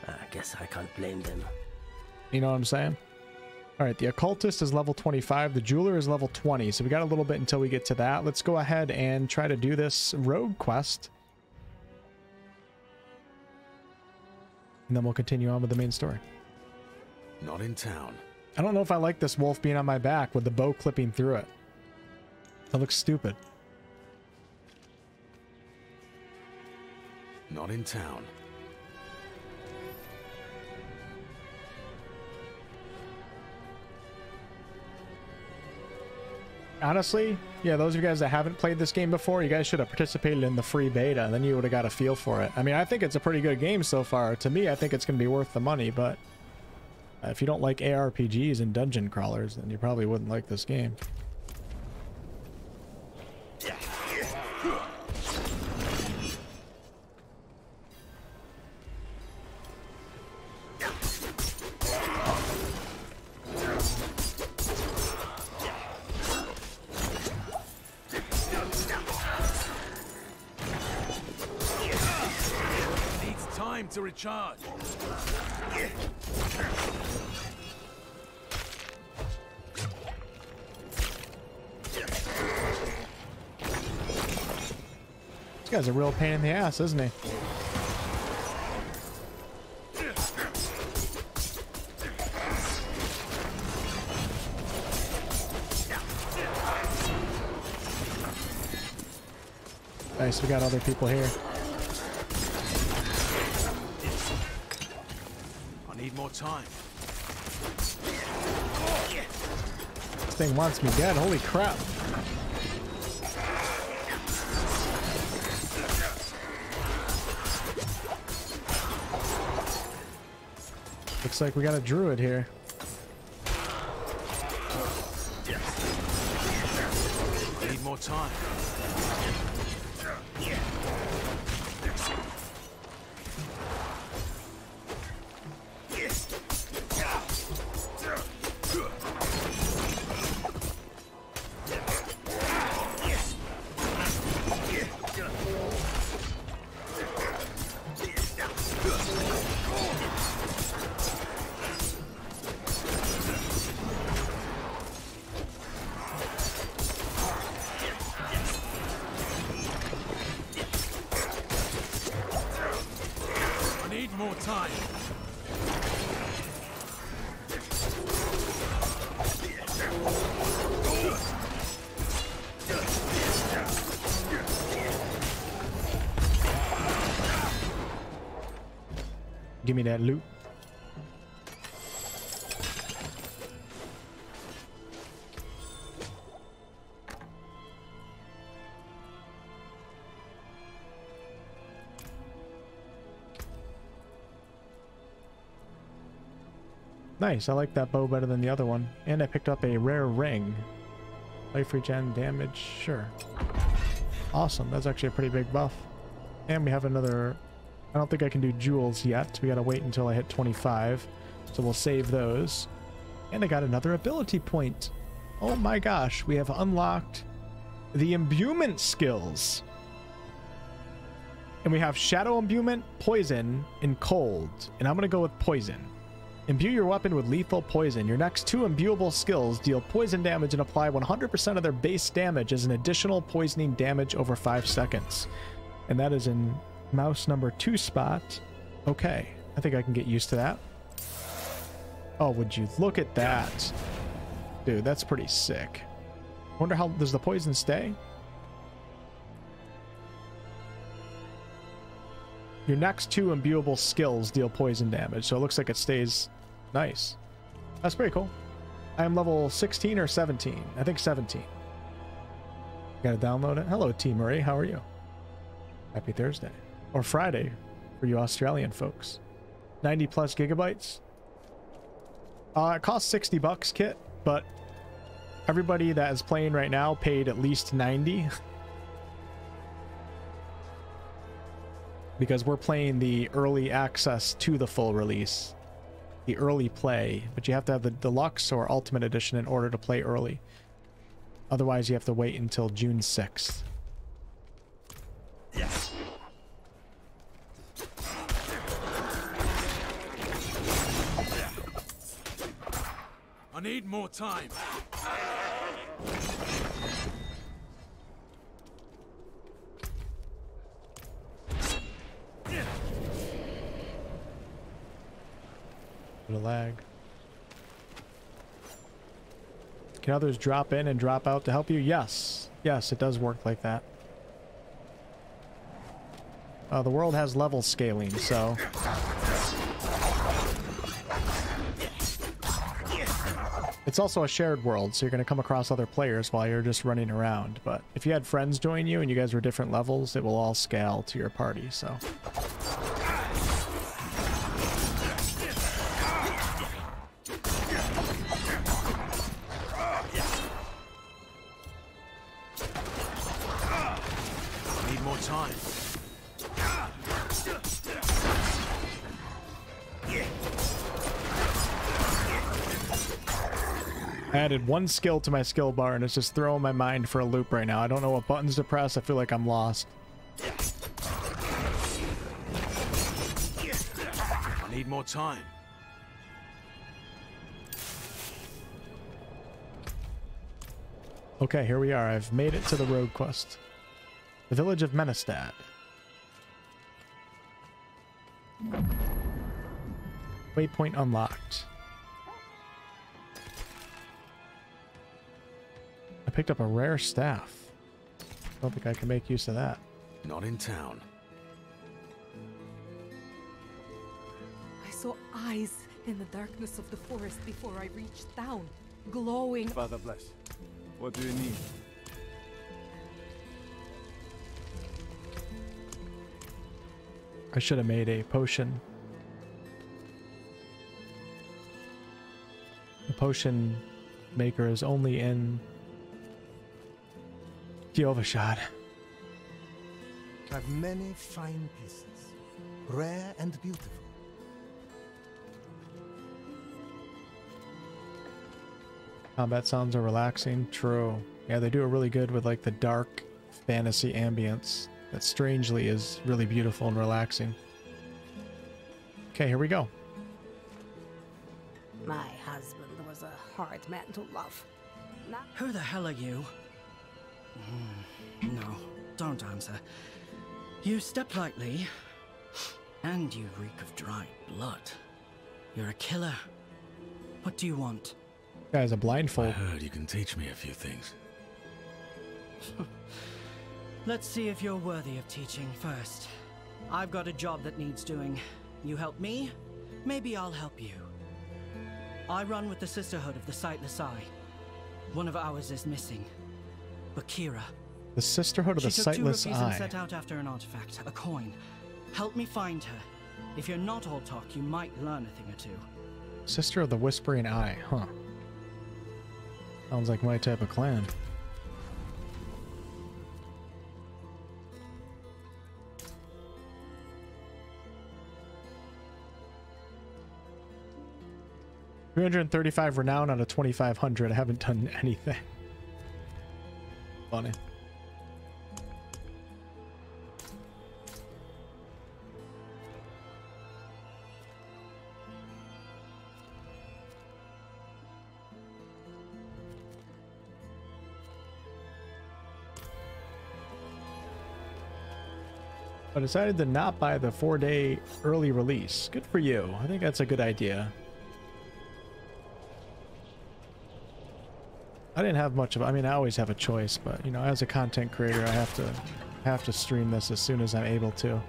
[SPEAKER 45] I guess I can't blame them.
[SPEAKER 1] You know what I'm saying? All right, the occultist is level 25. The jeweler is level 20. So we got a little bit until we get to that. Let's go ahead and try to do this rogue quest. And then we'll continue on with the main story.
[SPEAKER 10] Not in town.
[SPEAKER 1] I don't know if I like this wolf being on my back with the bow clipping through it. That looks stupid.
[SPEAKER 10] Not in town.
[SPEAKER 1] Honestly, yeah, those of you guys that haven't played this game before, you guys should have participated in the free beta. Then you would have got a feel for it. I mean, I think it's a pretty good game so far. To me, I think it's going to be worth the money, but uh, if you don't like ARPGs and dungeon crawlers, then you probably wouldn't like this game.
[SPEAKER 39] Needs to recharge.
[SPEAKER 1] This guy's a real pain in the ass, isn't he? Nice, we got other people here. Thing wants me dead, holy crap. Looks like we got a druid here. Nice, I like that bow better than the other one. And I picked up a rare ring. Life regen, damage, sure. Awesome, that's actually a pretty big buff. And we have another... I don't think I can do jewels yet. We gotta wait until I hit 25. So we'll save those. And I got another ability point. Oh my gosh, we have unlocked the imbuement skills. And we have shadow imbuement, poison, and cold. And I'm gonna go with poison. Imbue your weapon with lethal poison. Your next two imbuable skills deal poison damage and apply 100% of their base damage as an additional poisoning damage over 5 seconds. And that is in mouse number 2 spot. Okay, I think I can get used to that. Oh, would you look at that? Dude, that's pretty sick. Wonder how does the poison stay? Your next two imbuable skills deal poison damage, so it looks like it stays nice. That's pretty cool. I am level 16 or 17. I think 17. Gotta download it. Hello, T. Murray. How are you? Happy Thursday. Or Friday for you Australian folks. 90 plus gigabytes. Uh, it costs 60 bucks, Kit, but everybody that is playing right now paid at least 90. *laughs* because we're playing the early access to the full release. The early play, but you have to have the deluxe or ultimate edition in order to play early. Otherwise, you have to wait until June 6th.
[SPEAKER 39] I need more time.
[SPEAKER 1] Bit of lag. Can others drop in and drop out to help you? Yes. Yes, it does work like that. Uh, the world has level scaling, so... It's also a shared world, so you're going to come across other players while you're just running around. But if you had friends join you and you guys were different levels, it will all scale to your party, so... one skill to my skill bar and it's just throwing my mind for a loop right now. I don't know what buttons to press. I feel like I'm lost.
[SPEAKER 39] I need more time.
[SPEAKER 1] Okay, here we are. I've made it to the road quest. The village of Menestad. Waypoint unlocked. Picked up a rare staff. Don't think I can make use of that.
[SPEAKER 10] Not in town.
[SPEAKER 46] I saw eyes in the darkness of the forest before I reached town, glowing.
[SPEAKER 47] Father bless. What do you need?
[SPEAKER 1] I should have made a potion. The potion maker is only in Kyovashad.
[SPEAKER 12] Have many fine pieces, rare and beautiful.
[SPEAKER 1] Combat sounds are relaxing. True. Yeah, they do it really good with like the dark fantasy ambience that strangely is really beautiful and relaxing. Okay, here we go.
[SPEAKER 26] My husband was a hard man to love. Now
[SPEAKER 48] Who the hell are you? No, don't answer. You step lightly, and you reek of dried blood. You're a killer. What do you want?
[SPEAKER 1] Guy's a blindfold.
[SPEAKER 10] I heard you can teach me a few things. *laughs*
[SPEAKER 48] Let's see if you're worthy of teaching first. I've got a job that needs doing. You help me, maybe I'll help you. I run with the Sisterhood of the Sightless Eye. One of ours is missing. Bakira.
[SPEAKER 1] The Sisterhood of the
[SPEAKER 48] she took
[SPEAKER 1] Sightless
[SPEAKER 48] two rupees and set out after an artifact, a coin. Help me find her. If you're not all talk, you might learn a thing or two.
[SPEAKER 1] Sister of the Whispering Eye, huh? Sounds like my type of clan. Three hundred and thirty-five renown out of twenty-five hundred. I haven't done anything. Funny. I decided to not buy the four day early release. Good for you. I think that's a good idea. I didn't have much of I mean I always have a choice, but you know, as a content creator I have to have to stream this as soon as I'm able to.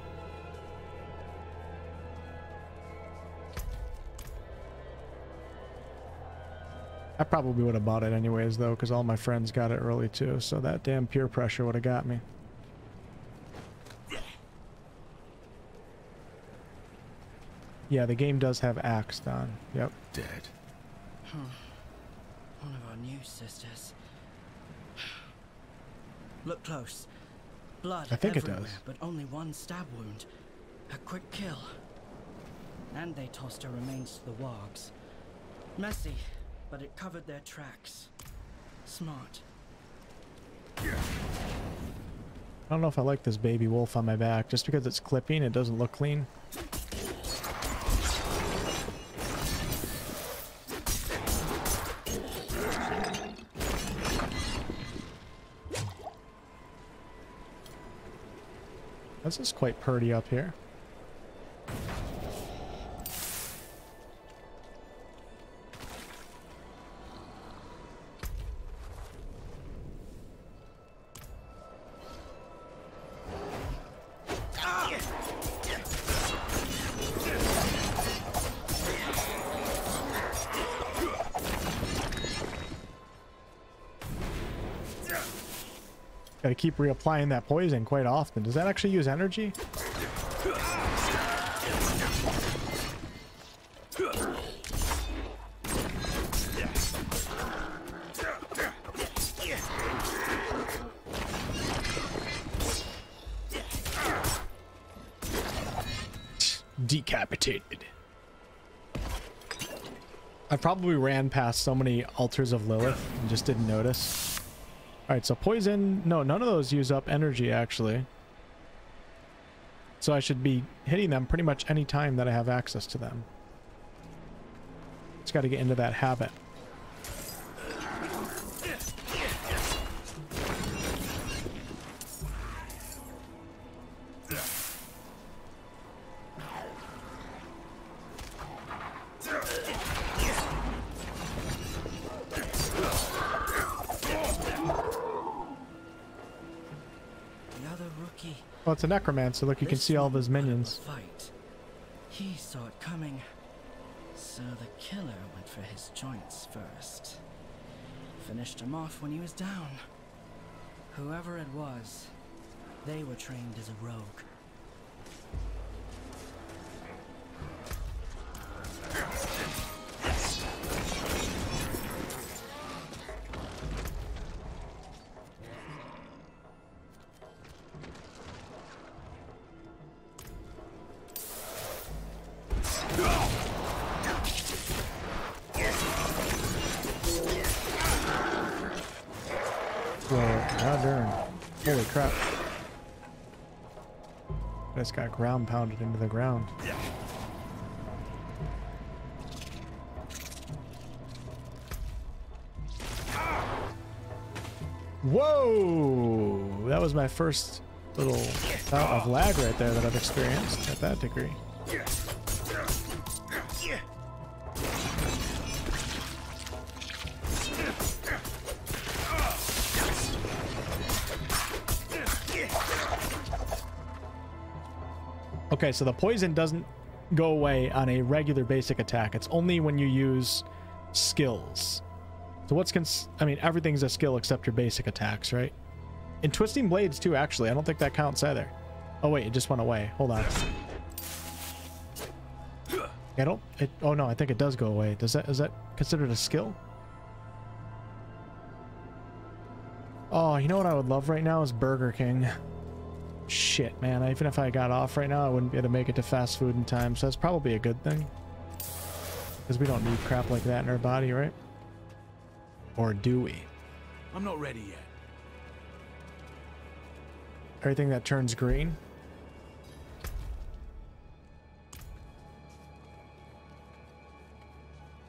[SPEAKER 1] I probably would have bought it anyways though, because all my friends got it early too, so that damn peer pressure would have got me. Yeah, the game does have Axe Don. Yep.
[SPEAKER 10] Dead.
[SPEAKER 48] Hmm. One of our new sisters. Look close. Blood
[SPEAKER 1] I think it
[SPEAKER 48] everywhere,
[SPEAKER 1] does.
[SPEAKER 48] but only one stab wound. A quick kill. And they tossed her remains to the wargs. Messy, but it covered their tracks. Smart.
[SPEAKER 1] I don't know if I like this baby wolf on my back. Just because it's clipping, it doesn't look clean. This is quite purdy up here. Keep reapplying that poison quite often. Does that actually use energy? Decapitated. I probably ran past so many altars of Lilith and just didn't notice. Alright, so poison... No, none of those use up energy, actually. So I should be hitting them pretty much any time that I have access to them. Just got to get into that habit. It's a necromancer. Look, you can see all of his minions.
[SPEAKER 48] Fight. He saw it coming. So the killer went for his joints first. Finished him off when he was down. Whoever it was, they were trained as a rogue.
[SPEAKER 1] Just got ground pounded into the ground. Whoa! That was my first little bout of lag right there that I've experienced at that degree. Okay, so the poison doesn't go away on a regular basic attack. It's only when you use skills. So what's cons- I mean, everything's a skill except your basic attacks, right? And Twisting Blades too, actually. I don't think that counts either. Oh wait, it just went away. Hold on. I don't. It, oh no, I think it does go away. Does that is that considered a skill? Oh, you know what I would love right now is Burger King. Shit, man. Even if I got off right now, I wouldn't be able to make it to fast food in time. So that's probably a good thing. Because we don't need crap like that in our body, right? Or do we?
[SPEAKER 39] I'm not ready yet.
[SPEAKER 1] Everything that turns green? If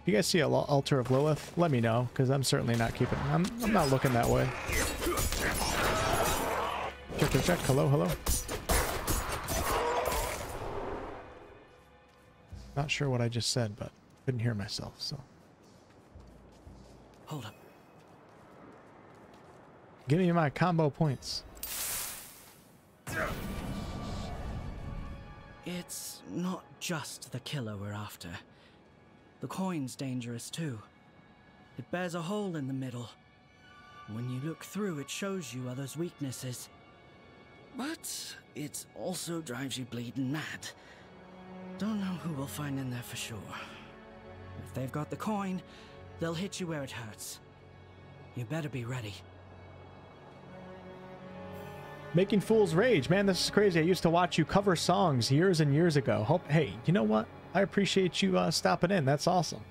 [SPEAKER 1] you guys see a altar of Lilith, let me know, because I'm certainly not keeping. I'm, I'm not looking that way. Check, check, check. Hello, hello. Not sure what I just said, but couldn't hear myself, so.
[SPEAKER 48] Hold up.
[SPEAKER 1] Give me my combo points.
[SPEAKER 48] It's not just the killer we're after. The coin's dangerous too. It bears a hole in the middle. When you look through, it shows you others' weaknesses. But it also drives you bleeding mad. Don't know who we'll find in there for sure. If they've got the coin, they'll hit you where it hurts. You better be ready.
[SPEAKER 1] Making Fools Rage. Man, this is crazy. I used to watch you cover songs years and years ago. Hope, hey, you know what? I appreciate you uh, stopping in. That's awesome.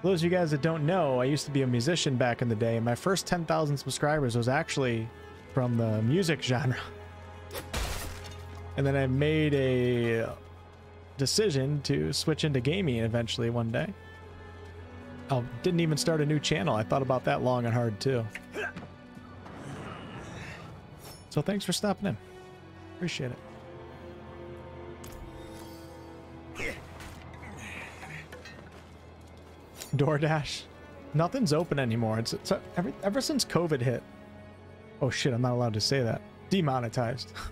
[SPEAKER 1] For those of you guys that don't know, I used to be a musician back in the day. My first 10,000 subscribers was actually from the music genre. And then I made a decision to switch into gaming eventually one day. I didn't even start a new channel. I thought about that long and hard too. So thanks for stopping in. Appreciate it. DoorDash. Nothing's open anymore. It's, it's ever, ever since COVID hit. Oh shit, I'm not allowed to say that. Demonetized. *laughs*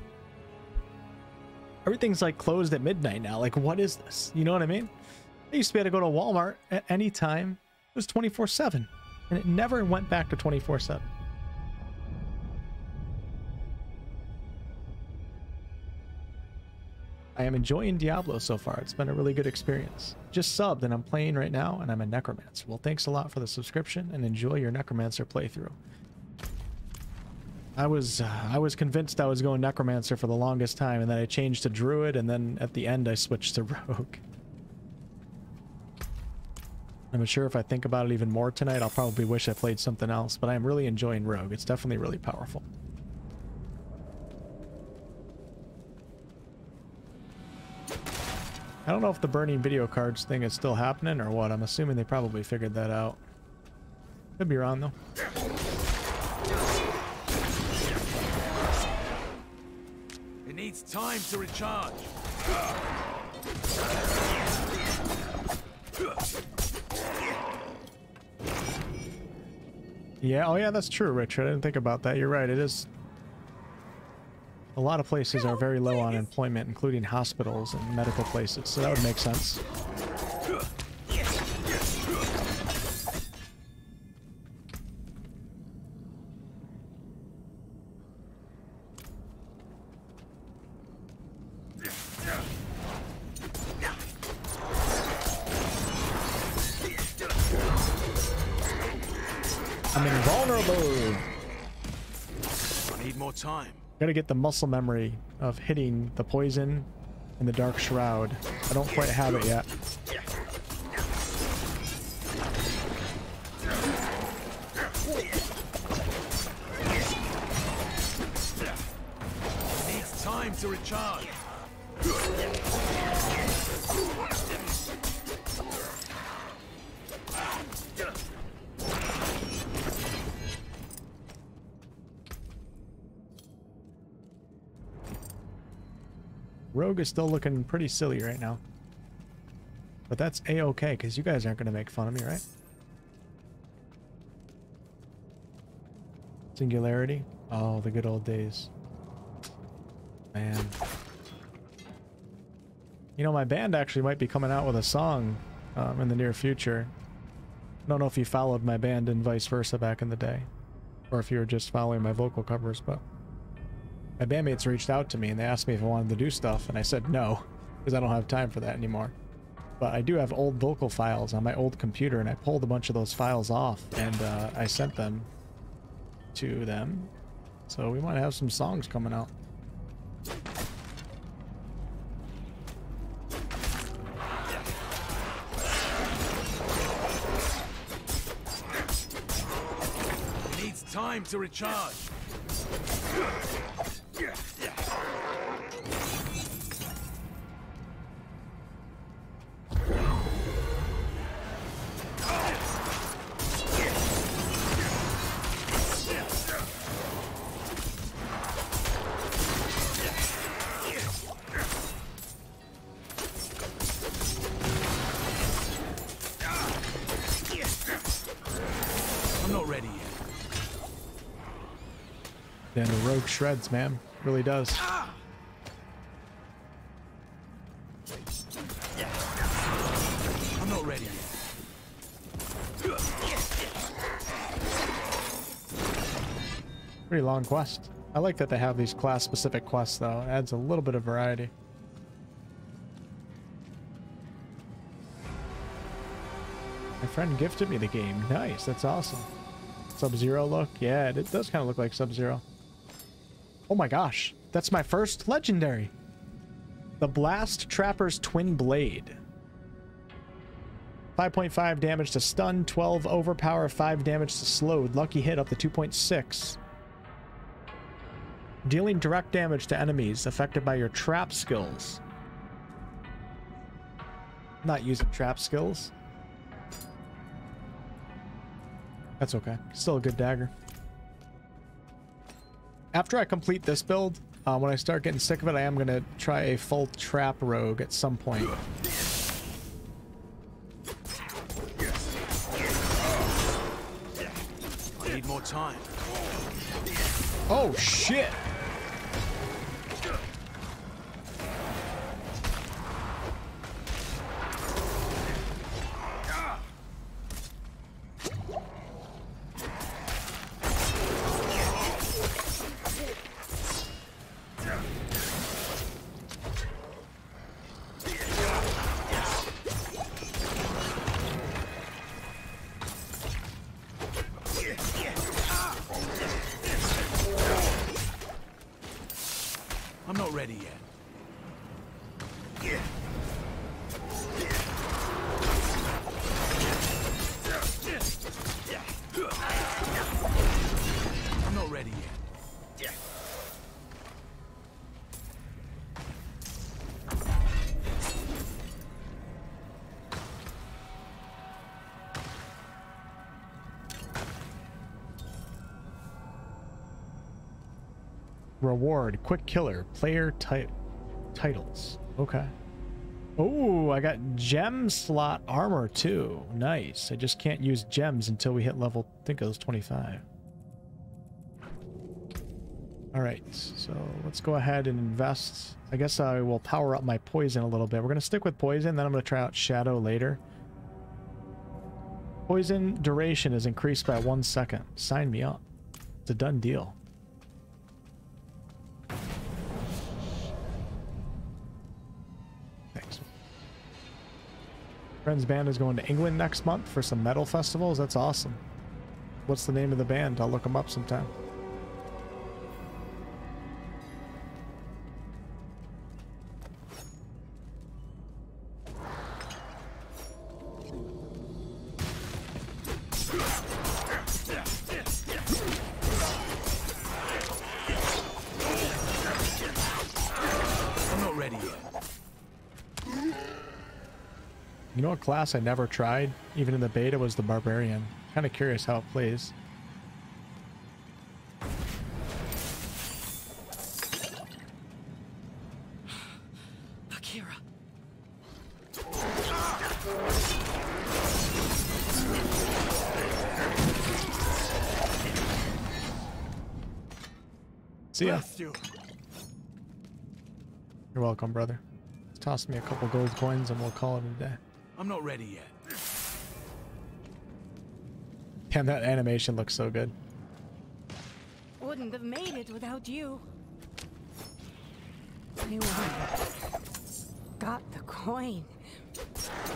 [SPEAKER 1] Everything's like closed at midnight now. Like, what is this? You know what I mean? I used to be able to go to Walmart at any time. It was 24 7. And it never went back to 24 7. I am enjoying Diablo so far. It's been a really good experience. Just subbed and I'm playing right now and I'm a Necromancer. Well, thanks a lot for the subscription and enjoy your Necromancer playthrough. I was uh, I was convinced I was going Necromancer for the longest time and then I changed to Druid and then at the end I switched to *laughs* Rogue. I'm not sure if I think about it even more tonight, I'll probably wish I played something else, but I'm really enjoying Rogue. It's definitely really powerful. I don't know if the burning video cards thing is still happening or what. I'm assuming they probably figured that out. Could be wrong though.
[SPEAKER 39] Needs time to recharge.
[SPEAKER 1] Yeah, oh yeah, that's true, Richard. I didn't think about that. You're right. It is a lot of places are very low on employment, including hospitals and medical places, so that would make sense. Invulnerable.
[SPEAKER 39] I need more time.
[SPEAKER 1] Gotta get the muscle memory of hitting the poison and the dark shroud. I don't quite have it yet.
[SPEAKER 39] Needs time to recharge.
[SPEAKER 1] Rogue is still looking pretty silly right now. But that's a-okay, because you guys aren't going to make fun of me, right? Singularity? Oh, the good old days. Man. You know, my band actually might be coming out with a song um, in the near future. I don't know if you followed my band and vice versa back in the day. Or if you were just following my vocal covers, but my bandmates reached out to me and they asked me if I wanted to do stuff, and I said no, because I don't have time for that anymore. But I do have old vocal files on my old computer, and I pulled a bunch of those files off, and uh, I sent them to them. So we might have some songs coming out.
[SPEAKER 39] Needs time to recharge.
[SPEAKER 1] Shreds, man. Really does.
[SPEAKER 39] I'm not ready.
[SPEAKER 1] Pretty long quest. I like that they have these class-specific quests, though. It adds a little bit of variety. My friend gifted me the game. Nice, that's awesome. Sub-Zero look? Yeah, it does kind of look like Sub-Zero. Oh my gosh, that's my first legendary. The Blast Trapper's Twin Blade. 5.5 damage to stun, 12 overpower, 5 damage to slowed. Lucky hit up to 2.6. Dealing direct damage to enemies affected by your trap skills. Not using trap skills. That's okay. Still a good dagger after I complete this build, uh, when I start getting sick of it, I am going to try a full trap rogue at some point.
[SPEAKER 39] Need more time.
[SPEAKER 1] Oh shit! Reward, quick killer, player type titles. Okay. Oh, I got gem slot armor too. Nice. I just can't use gems until we hit level, I think it was 25. All right, so let's go ahead and invest. I guess I will power up my poison a little bit. We're going to stick with poison, then I'm going to try out shadow later. Poison duration is increased by one second. Sign me up. It's a done deal. Friends band is going to England next month for some metal festivals. That's awesome. What's the name of the band? I'll look them up sometime. Class I never tried, even in the beta, was the Barbarian. Kind of curious how it plays.
[SPEAKER 42] Akira.
[SPEAKER 1] See ya.
[SPEAKER 39] You.
[SPEAKER 1] You're welcome, brother. Toss me a couple gold coins and we'll call it a day.
[SPEAKER 39] I'm not ready yet.
[SPEAKER 1] Damn, that animation looks so good.
[SPEAKER 26] Wouldn't have made it without you. I. Got the coin.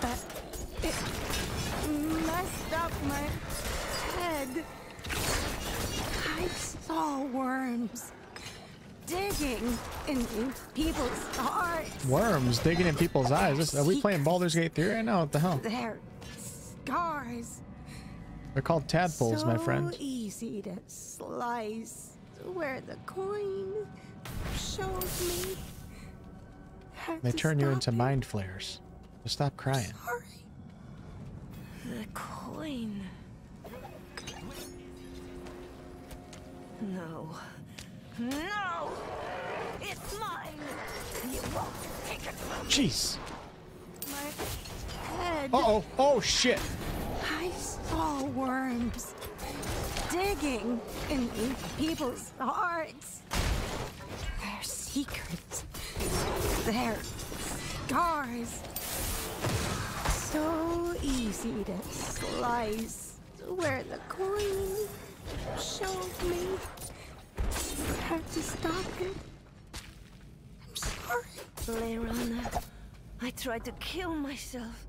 [SPEAKER 26] But it messed up my head. I saw worms digging in people's hearts.
[SPEAKER 1] Worms digging in people's eyes. This, are we playing Baldur's Gate 3 right now? What the hell?
[SPEAKER 26] Their scars.
[SPEAKER 1] They're called tadpoles, my
[SPEAKER 26] so
[SPEAKER 1] friend.
[SPEAKER 26] easy to slice. Where the coin shows me. Had
[SPEAKER 1] They turn you into
[SPEAKER 26] it.
[SPEAKER 1] mind flayers. Just stop crying. Sorry.
[SPEAKER 41] The coin. No. No! It's mine! You won't take it from
[SPEAKER 1] Jeez.
[SPEAKER 26] My head.
[SPEAKER 1] Uh oh. Oh shit.
[SPEAKER 26] I saw worms digging in people's hearts. Their secrets. Their scars. So easy to slice. Where the coin showed me. Had to stop it. I'm sorry.
[SPEAKER 41] Leyrana, I tried to kill myself.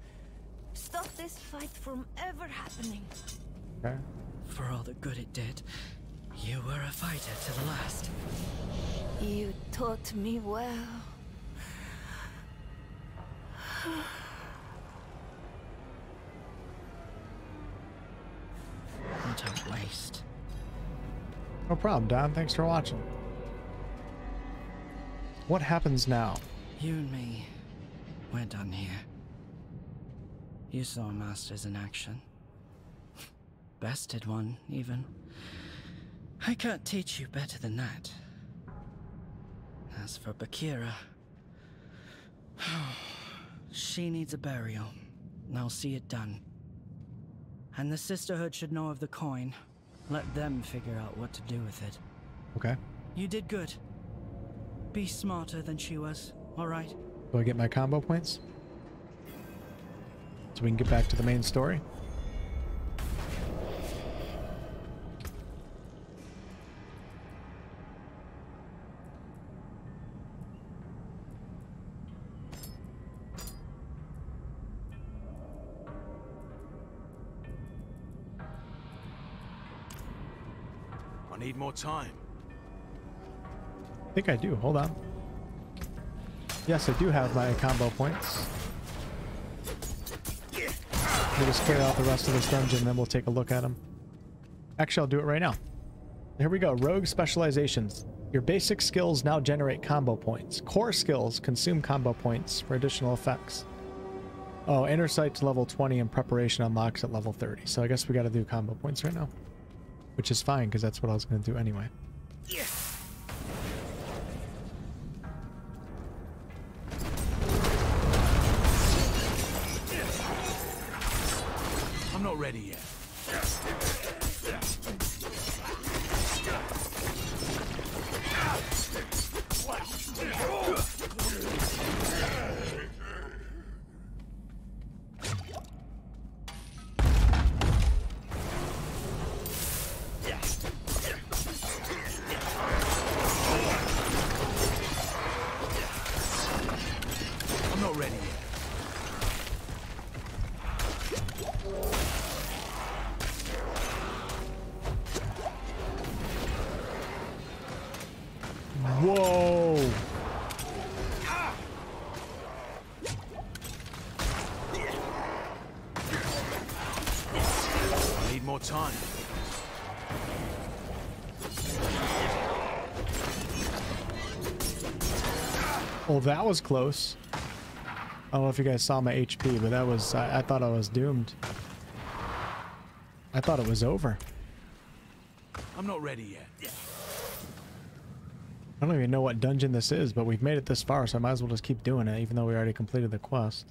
[SPEAKER 41] Stop this fight from ever happening.
[SPEAKER 1] Okay.
[SPEAKER 48] For all the good it did, you were a fighter to the last.
[SPEAKER 41] You taught me well.
[SPEAKER 48] What a waste.
[SPEAKER 1] No problem, Don. Thanks for watching. What happens now?
[SPEAKER 48] You and me, we're done here. You saw Masters in action. Bested one, even. I can't teach you better than that. As for Bakira, *sighs* she needs a burial. I'll see it done. And the Sisterhood should know of the coin. Let them figure out what to do with it.
[SPEAKER 1] Okay.
[SPEAKER 48] You did good. Be smarter than she was, alright?
[SPEAKER 1] Do I get my combo points? So we can get back to the main story?
[SPEAKER 39] More time.
[SPEAKER 1] I think I do. Hold on. Yes, I do have my combo points. We'll just clear out the rest of this dungeon, and then we'll take a look at them. Actually, I'll do it right now. Here we go. Rogue specializations. Your basic skills now generate combo points. Core skills consume combo points for additional effects. Oh, inner sight's level 20 and preparation unlocks at level 30. So I guess we got to do combo points right now. Which is fine, because that's what I was going to do anyway.
[SPEAKER 39] I'm
[SPEAKER 1] that was close. I don't know if you guys saw my HP, but that was, I, I thought I was doomed. I thought it was over.
[SPEAKER 39] I'm not ready yet.
[SPEAKER 1] I don't even know what dungeon this is, but we've made it this far, so I might as well just keep doing it, even though we already completed the quest.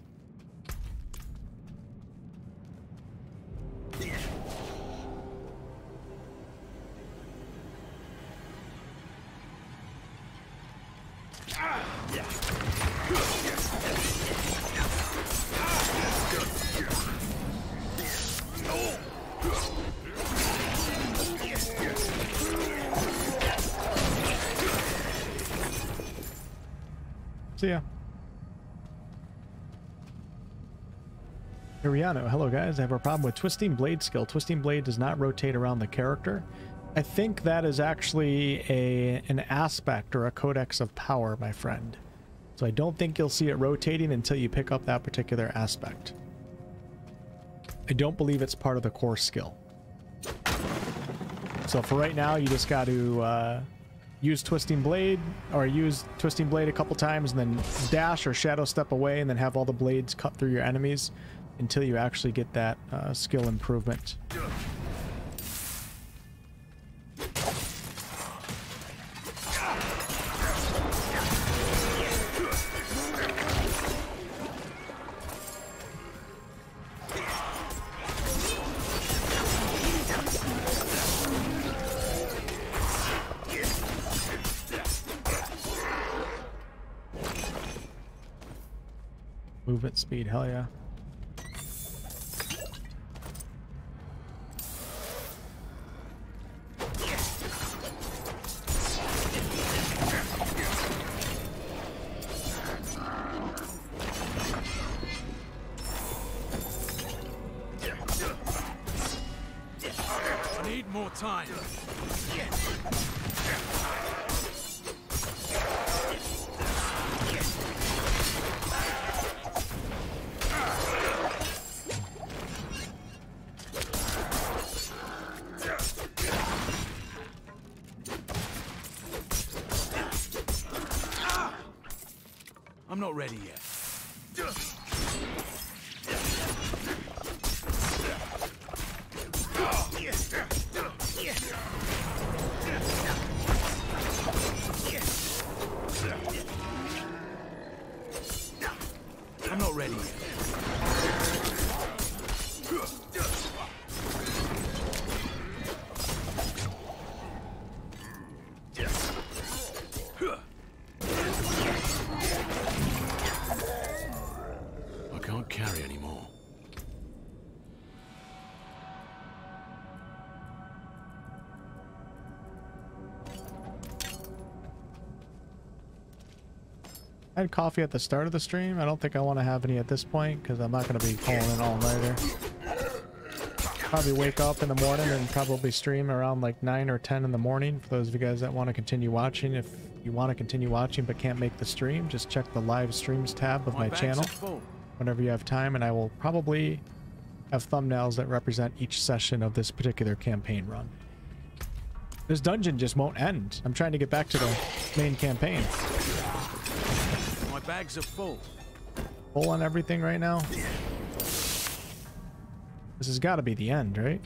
[SPEAKER 1] Hello guys. I have a problem with Twisting Blade skill. Twisting Blade does not rotate around the character. I think that is actually a an aspect or a codex of power, my friend. So I don't think you'll see it rotating until you pick up that particular aspect. I don't believe it's part of the core skill. So for right now, you just got to uh, use Twisting Blade, or use Twisting Blade a couple times, and then dash or Shadow Step away, and then have all the blades cut through your enemies until you actually get that uh, skill improvement. Had coffee at the start of the stream. I don't think I want to have any at this point because I'm not going to be pulling an all-nighter. Probably wake up in the morning and probably stream around like 9 or 10 in the morning. For those of you guys that want to continue watching, if you want to continue watching but can't make the stream, just check the live streams tab of my channel whenever you have time and I will probably have thumbnails that represent each session of this particular campaign run. This dungeon just won't end. I'm trying to get back to the main campaign.
[SPEAKER 4] Bags are full.
[SPEAKER 1] Full on everything right now. This has got to be the end, right?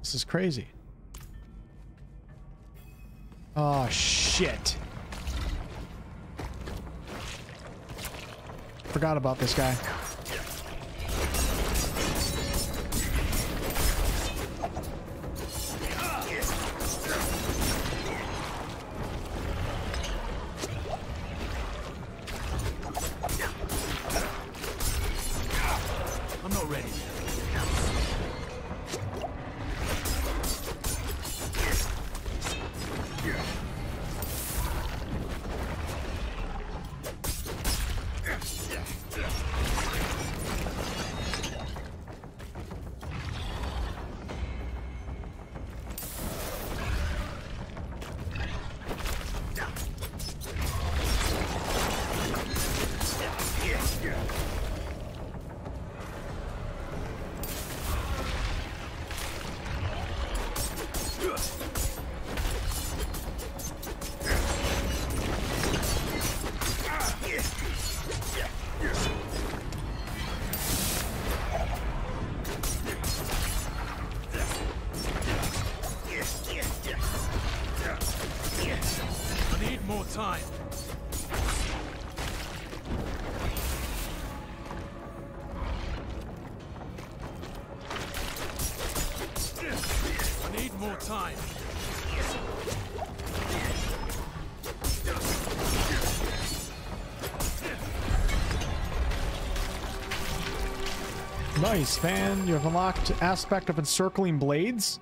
[SPEAKER 1] This is crazy. Oh, shit. Forgot about this guy. Nice, man. You have unlocked aspect of encircling blades.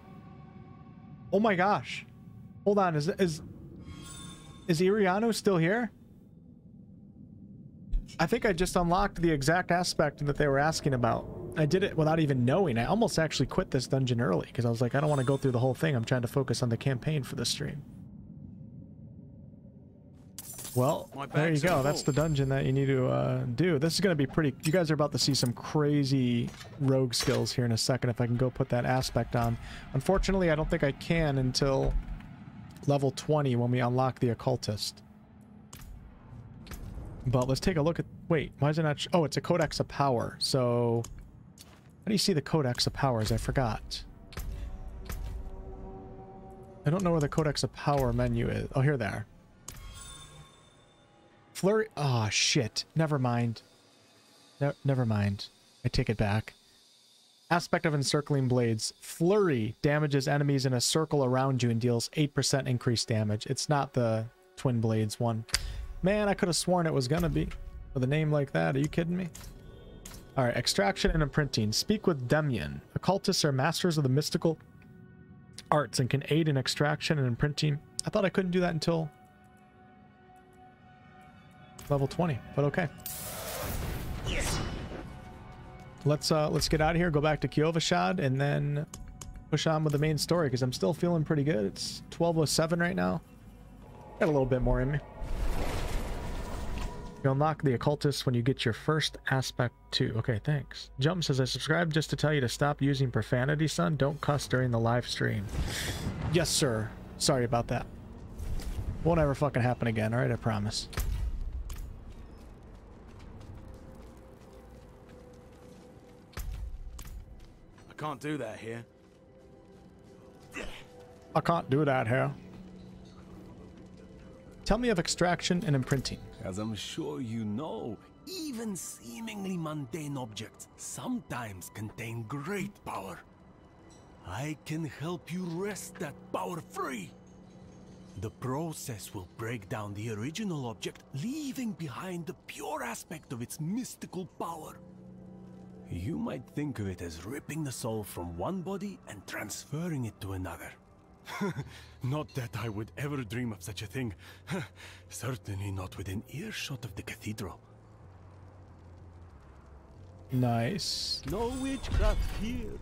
[SPEAKER 1] Oh my gosh. Hold on. Is is is Iriano still here? I think I just unlocked the exact aspect that they were asking about. I did it without even knowing. I almost actually quit this dungeon early because I was like, I don't want to go through the whole thing. I'm trying to focus on the campaign for the stream. Well, there you go. That's the dungeon that you need to uh, do. This is going to be pretty... You guys are about to see some crazy rogue skills here in a second if I can go put that aspect on. Unfortunately, I don't think I can until level 20 when we unlock the occultist. But let's take a look at... Wait, why is it not... Oh, it's a Codex of Power. So... How do you see the Codex of Powers? I forgot. I don't know where the Codex of Power menu is. Oh, here they are. Flurry. Oh, shit. Never mind. No, never mind. I take it back. Aspect of Encircling Blades. Flurry damages enemies in a circle around you and deals 8% increased damage. It's not the Twin Blades one. Man, I could have sworn it was gonna be. With a name like that, are you kidding me? Alright, Extraction and Imprinting. Speak with Demian. Occultists are masters of the mystical arts and can aid in extraction and imprinting. I thought I couldn't do that until level 20, but okay. Let's uh let's get out of here, go back to Kyovashad, and then push on with the main story because I'm still feeling pretty good. It's 1207 right now. Got a little bit more in me. You unlock the occultist when you get your first aspect too. Okay, thanks. Jump says I subscribed just to tell you to stop using profanity, son. Don't cuss during the live stream. Yes, sir. Sorry about that. Won't ever fucking happen again, alright? I promise.
[SPEAKER 4] Can't do that here.
[SPEAKER 1] I can't do that here. Tell me of extraction and imprinting.
[SPEAKER 3] As I'm sure you know, even seemingly mundane objects sometimes contain great power. I can help you wrest that power free. The process will break down the original object, leaving behind the pure aspect of its mystical power. You might think of it as ripping the soul from one body and transferring it to another. *laughs*
[SPEAKER 39] not that I would ever dream of such a thing. *laughs* Certainly not within earshot of the cathedral.
[SPEAKER 1] Nice.
[SPEAKER 39] No witchcraft here.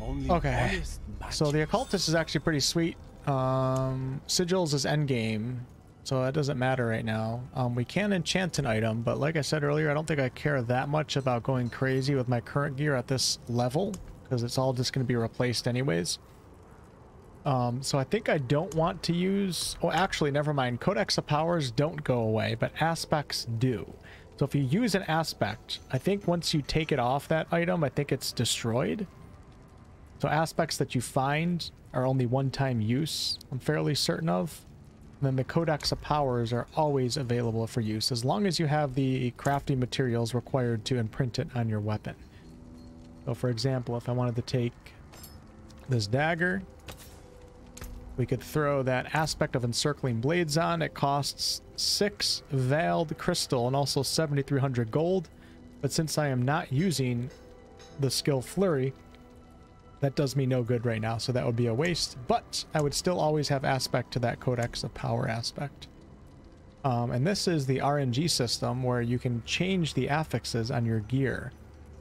[SPEAKER 39] Only
[SPEAKER 1] Okay. So the occultist is actually pretty sweet. Um, sigils is endgame, so that doesn't matter right now. Um, we can enchant an item, but like I said earlier, I don't think I care that much about going crazy with my current gear at this level, because it's all just going to be replaced anyways. Um, so I think I don't want to use... Oh, actually, never mind. Codex of Powers don't go away, but aspects do. So if you use an aspect, I think once you take it off that item, I think it's destroyed. So aspects that you find are only one-time use, I'm fairly certain of. Then the Codex of Powers are always available for use, as long as you have the crafting materials required to imprint it on your weapon. So for example, if I wanted to take this dagger, we could throw that aspect of encircling blades on. It costs 6 veiled crystal and also 7,300 gold. But since I am not using the skill flurry, that does me no good right now, so that would be a waste. But I would still always have aspect to that Codex of Power aspect. Um, and this is the RNG system where you can change the affixes on your gear.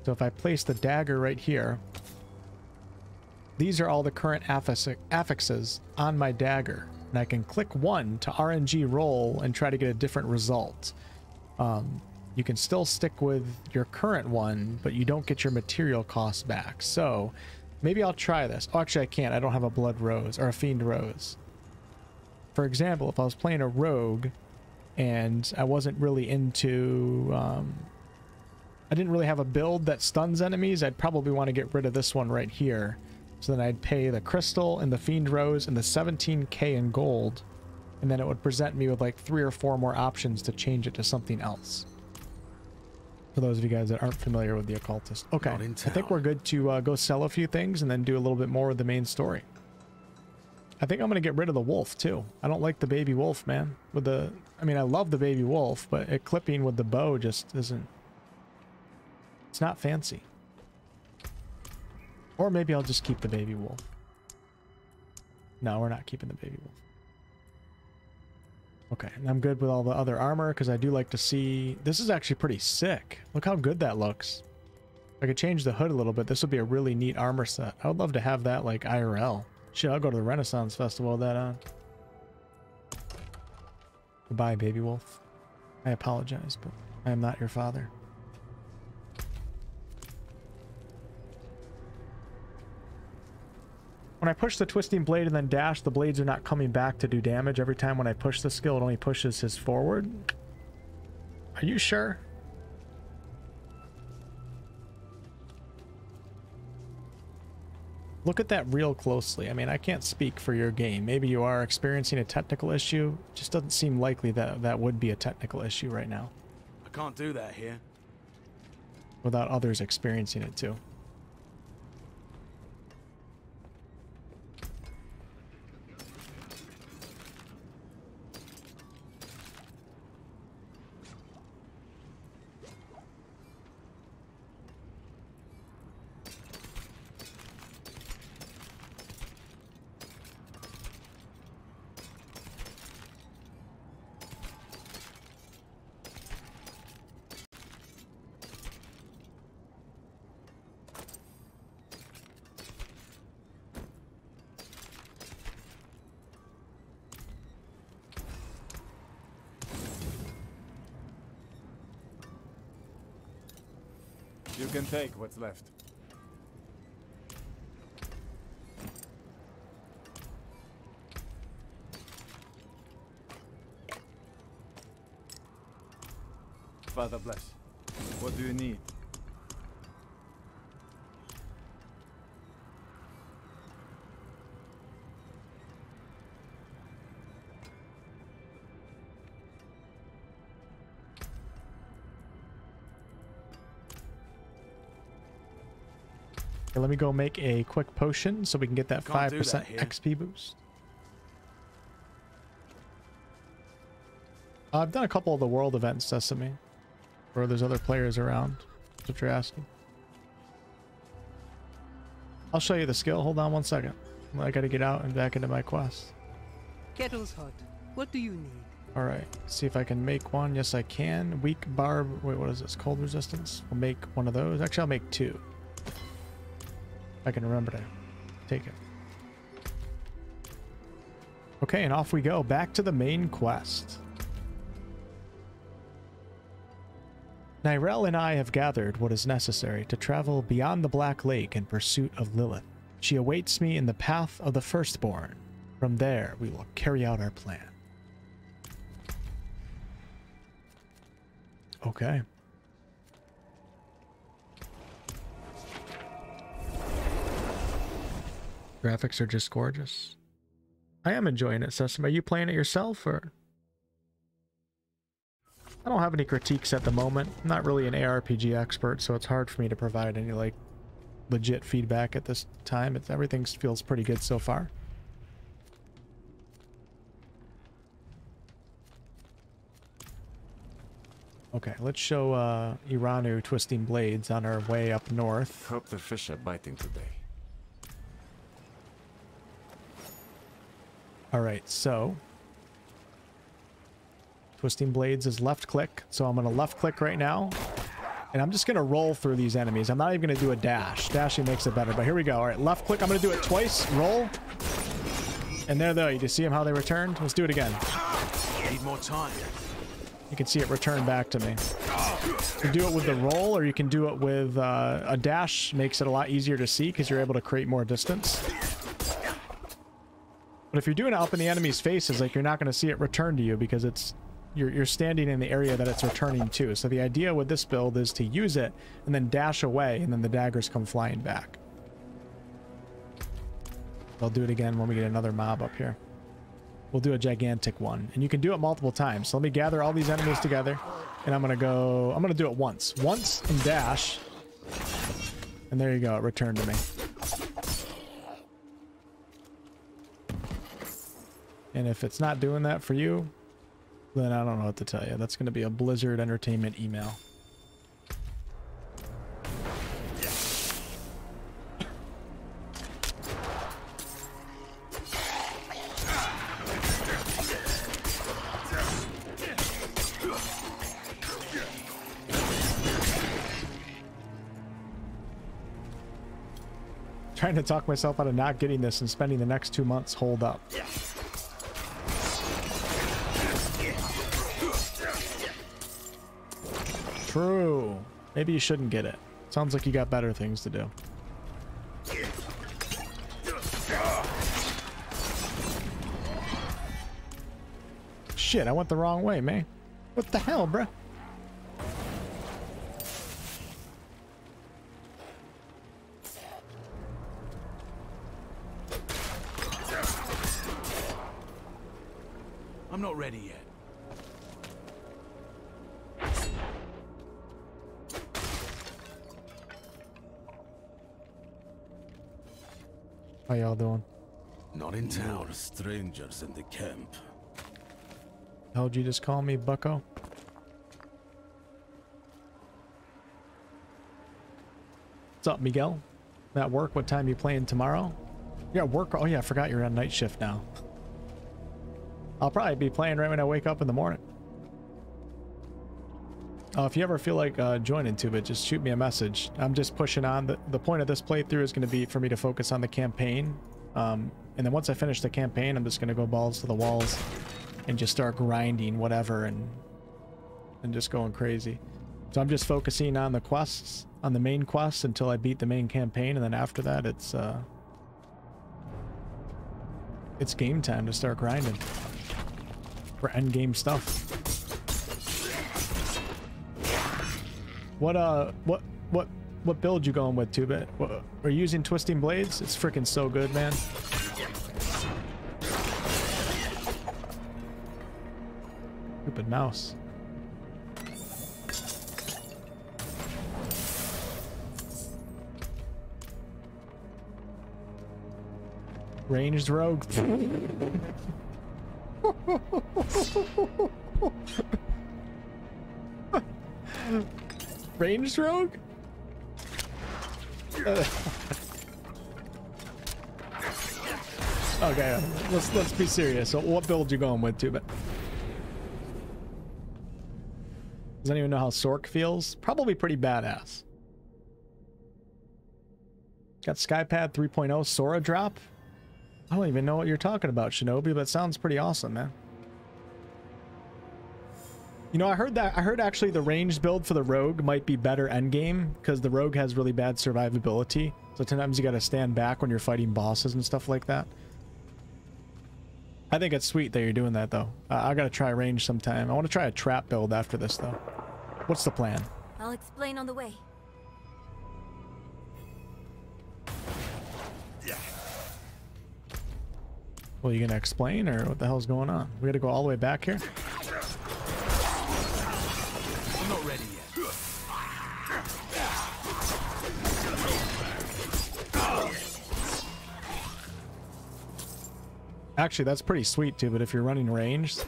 [SPEAKER 1] So if I place the dagger right here, these are all the current affixes on my dagger. And I can click one to RNG roll and try to get a different result. Um, you can still stick with your current one, but you don't get your material costs back. So maybe I'll try this. Oh, actually I can't. I don't have a blood rose or a fiend rose. For example, if I was playing a rogue and I wasn't really into um, I didn't really have a build that stuns enemies, I'd probably want to get rid of this one right here. So then I'd pay the crystal and the fiend rose and the 17k in gold, and then it would present me with like three or four more options to change it to something else. For those of you guys that aren't familiar with the occultist. Okay, I think we're good to uh, go sell a few things and then do a little bit more of the main story. I think I'm going to get rid of the wolf too. I don't like the baby wolf, man. With the, I mean, I love the baby wolf, but it clipping with the bow just isn't, it's not fancy. Or maybe I'll just keep the baby wolf. No, we're not keeping the baby wolf. Okay, and I'm good with all the other armor because I do like to see... This is actually pretty sick. Look how good that looks. I could change the hood a little bit, this would be a really neat armor set. I would love to have that like IRL. Shit, I'll go to the Renaissance Festival with that on. Goodbye, baby wolf. I apologize, but I am not your father. When I push the twisting blade and then dash, the blades are not coming back to do damage. Every time when I push the skill, it only pushes his forward. Are you sure? Look at that real closely. I mean, I can't speak for your game. Maybe you are experiencing a technical issue. It just doesn't seem likely that that would be a technical issue right now
[SPEAKER 44] I can't do that here.
[SPEAKER 1] without others experiencing it too.
[SPEAKER 47] Take what's left. Father bless. What do you need?
[SPEAKER 1] Let me go make a quick potion so we can get that 5% XP boost. Uh, I've done a couple of the world events, Sesame, where there's other players around. That's what you're asking. I'll show you the skill. Hold on one second. I gotta get out and back into my quest.
[SPEAKER 26] Kettle's hot. What do you need?
[SPEAKER 1] All right, see if I can make one. Yes, I can. Weak barb. Wait, what is this? Cold resistance. We'll make one of those. Actually, I'll make two. I can remember to take it. Okay, and off we go. Back to the main quest. Neyrelle and I have gathered what is necessary to travel beyond the Black Lake in pursuit of Lilith. She awaits me in the path of the Firstborn. From there, we will carry out our plan. Okay. Graphics are just gorgeous. I am enjoying it, Sesame. Are you playing it yourself, or...? I don't have any critiques at the moment. I'm not really an ARPG expert, so it's hard for me to provide any, like, legit feedback at this time. It's, everything feels pretty good so far. Okay, let's show uh, Iranu twisting blades on our way up north.
[SPEAKER 37] Hope the fish are biting today.
[SPEAKER 1] All right, so twisting blades is left click, so I'm gonna left click right now, and I'm just gonna roll through these enemies. I'm not even gonna do a dash. Dashing makes it better, but here we go. All right, left click. I'm gonna do it twice. Roll, and there, though. You just see them how they returned. Let's do it again.
[SPEAKER 39] Need more time.
[SPEAKER 1] You can see it return back to me. You do it with the roll, or you can do it with uh, a dash. Makes it a lot easier to see because you're able to create more distance. But if you're doing it up in the enemy's faces, like you're not going to see it return to you because it's you're, you're standing in the area that it's returning to. So the idea with this build is to use it and then dash away and then the daggers come flying back. I'll do it again when we get another mob up here. We'll do a gigantic one. And you can do it multiple times. So let me gather all these enemies together. And I'm going to go... I'm going to do it once. Once and dash. And there you go. It returned to me. And if it's not doing that for you, then I don't know what to tell you. That's going to be a Blizzard Entertainment email. Trying to talk myself out of not getting this and spending the next two months hold up. True. Maybe you shouldn't get it. Sounds like you got better things to do. Shit, I went the wrong way, man. What the hell, bruh?
[SPEAKER 39] I'm not ready
[SPEAKER 1] How y'all doing?
[SPEAKER 10] Not in town. strangers in the camp.
[SPEAKER 1] How'd you just call me, bucko? What's up, Miguel? At work, what time you playing tomorrow? Yeah, work. Oh yeah, I forgot you're on night shift now. I'll probably be playing right when I wake up in the morning. Uh, if you ever feel like uh, joining to it, just shoot me a message. I'm just pushing on. The, the point of this playthrough is going to be for me to focus on the campaign. Um, and then once I finish the campaign, I'm just going to go balls to the walls and just start grinding whatever and and just going crazy. So I'm just focusing on the quests, on the main quests until I beat the main campaign. And then after that, it's uh, it's game time to start grinding for end game stuff. What uh what what what build you going with, two bit? Are you using twisting blades? It's freaking so good, man. Stupid mouse. Ranged rogue. *laughs* Ranged rogue? *laughs* Uh. Okay, let's let's be serious. So what build you going with, Tubit? Does anyone know how Sork feels? Probably pretty badass. Got Skypad 3.0 Sora drop. I don't even know what you're talking about, Shinobi, but it sounds pretty awesome, man. You know, I heard that I heard actually the ranged build for the rogue might be better endgame because the rogue has really bad survivability. So sometimes you got to stand back when you're fighting bosses and stuff like that. I think it's sweet that you're doing that though. Uh, I got to try range sometime. I want to try a trap build after this though. What's the plan?
[SPEAKER 33] I'll explain on the way. Yeah.
[SPEAKER 1] Well, you gonna explain or what the hell's going on? We gotta go all the way back here? Actually, that's pretty sweet too, but if you're running ranged,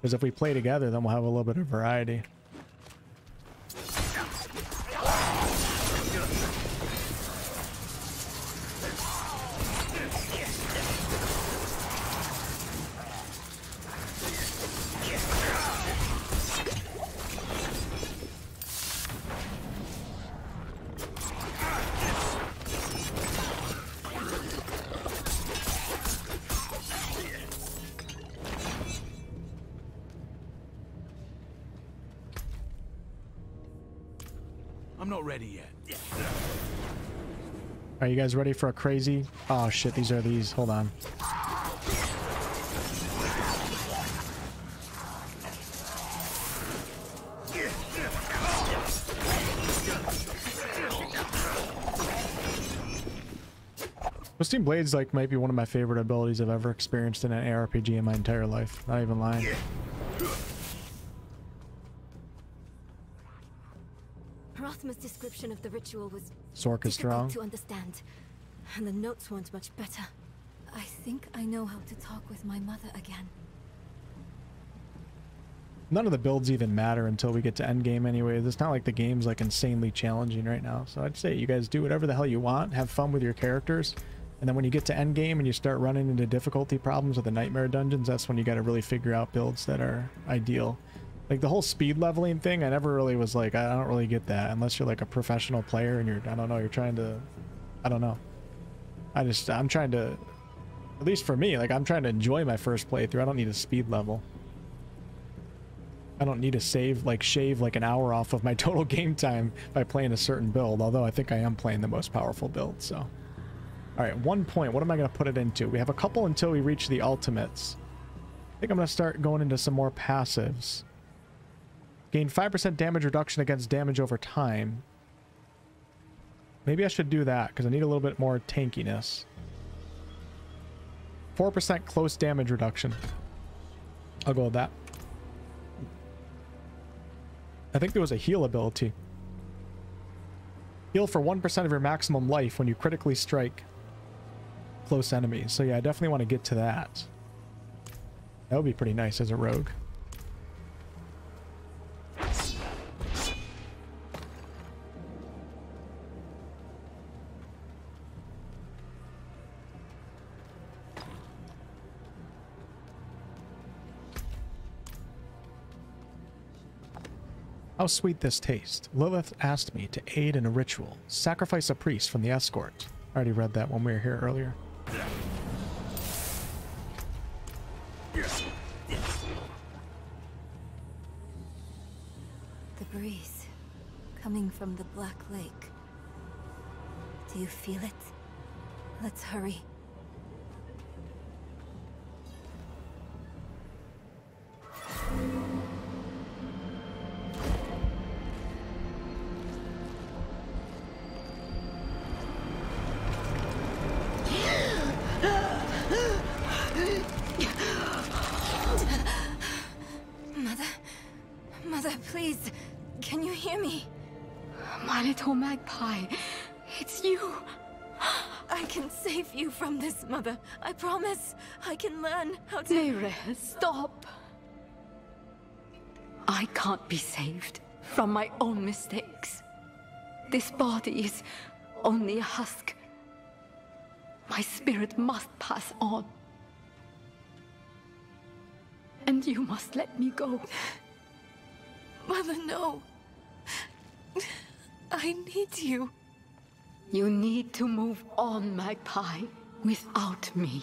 [SPEAKER 1] because if we play together, then we'll have a little bit of variety. You guys ready for a crazy? Oh shit, these are these. Hold on. Twisting Blades like might be one of my favorite abilities I've ever experienced in an ARPG in my entire life. Not even lying.
[SPEAKER 33] Rathma's description of the ritual was
[SPEAKER 1] Sork is strong.
[SPEAKER 33] to understand, and the notes weren't much better. I think I know how to talk with my mother again.
[SPEAKER 1] None of the builds even matter until we get to endgame anyway. It's not like the game's like insanely challenging right now. So I'd say you guys do whatever the hell you want, have fun with your characters. And then when you get to endgame and you start running into difficulty problems with the nightmare dungeons, that's when you got to really figure out builds that are ideal. Like the whole speed leveling thing, I never really was like, I don't really get that unless you're like a professional player and you're, I don't know, you're trying to, I don't know. I just, I'm trying to, at least for me, like I'm trying to enjoy my first playthrough. I don't need a speed level. I don't need to save, like shave like an hour off of my *laughs* total game time by playing a certain build, although I think I am playing the most powerful build, so. All right, one point. What am I going to put it into? We have a couple until we reach the ultimates. I think I'm going to start going into some more passives. Gain 5% damage reduction against damage over time. Maybe I should do that because I need a little bit more tankiness. 4% close damage reduction. I'll go with that. I think there was a heal ability. Heal for 1% of your maximum life when you critically strike close enemies. So yeah, I definitely want to get to that. That would be pretty nice as a rogue. How sweet this taste. Lilith asked me to aid in a ritual. Sacrifice a priest from the escort. I already read that when we were here earlier.
[SPEAKER 33] The breeze coming from the Black Lake. Do you feel it? Let's hurry. Hear me?
[SPEAKER 49] My little magpie, it's you.
[SPEAKER 33] I can save you from this, Mother. I promise. I can learn how to.
[SPEAKER 49] Nere, stop. I can't be saved from my own mistakes. This body is only a husk. My spirit must pass on. And you must let me go.
[SPEAKER 41] Mother, no. I need you.
[SPEAKER 49] You need to move on, Magpie, without me.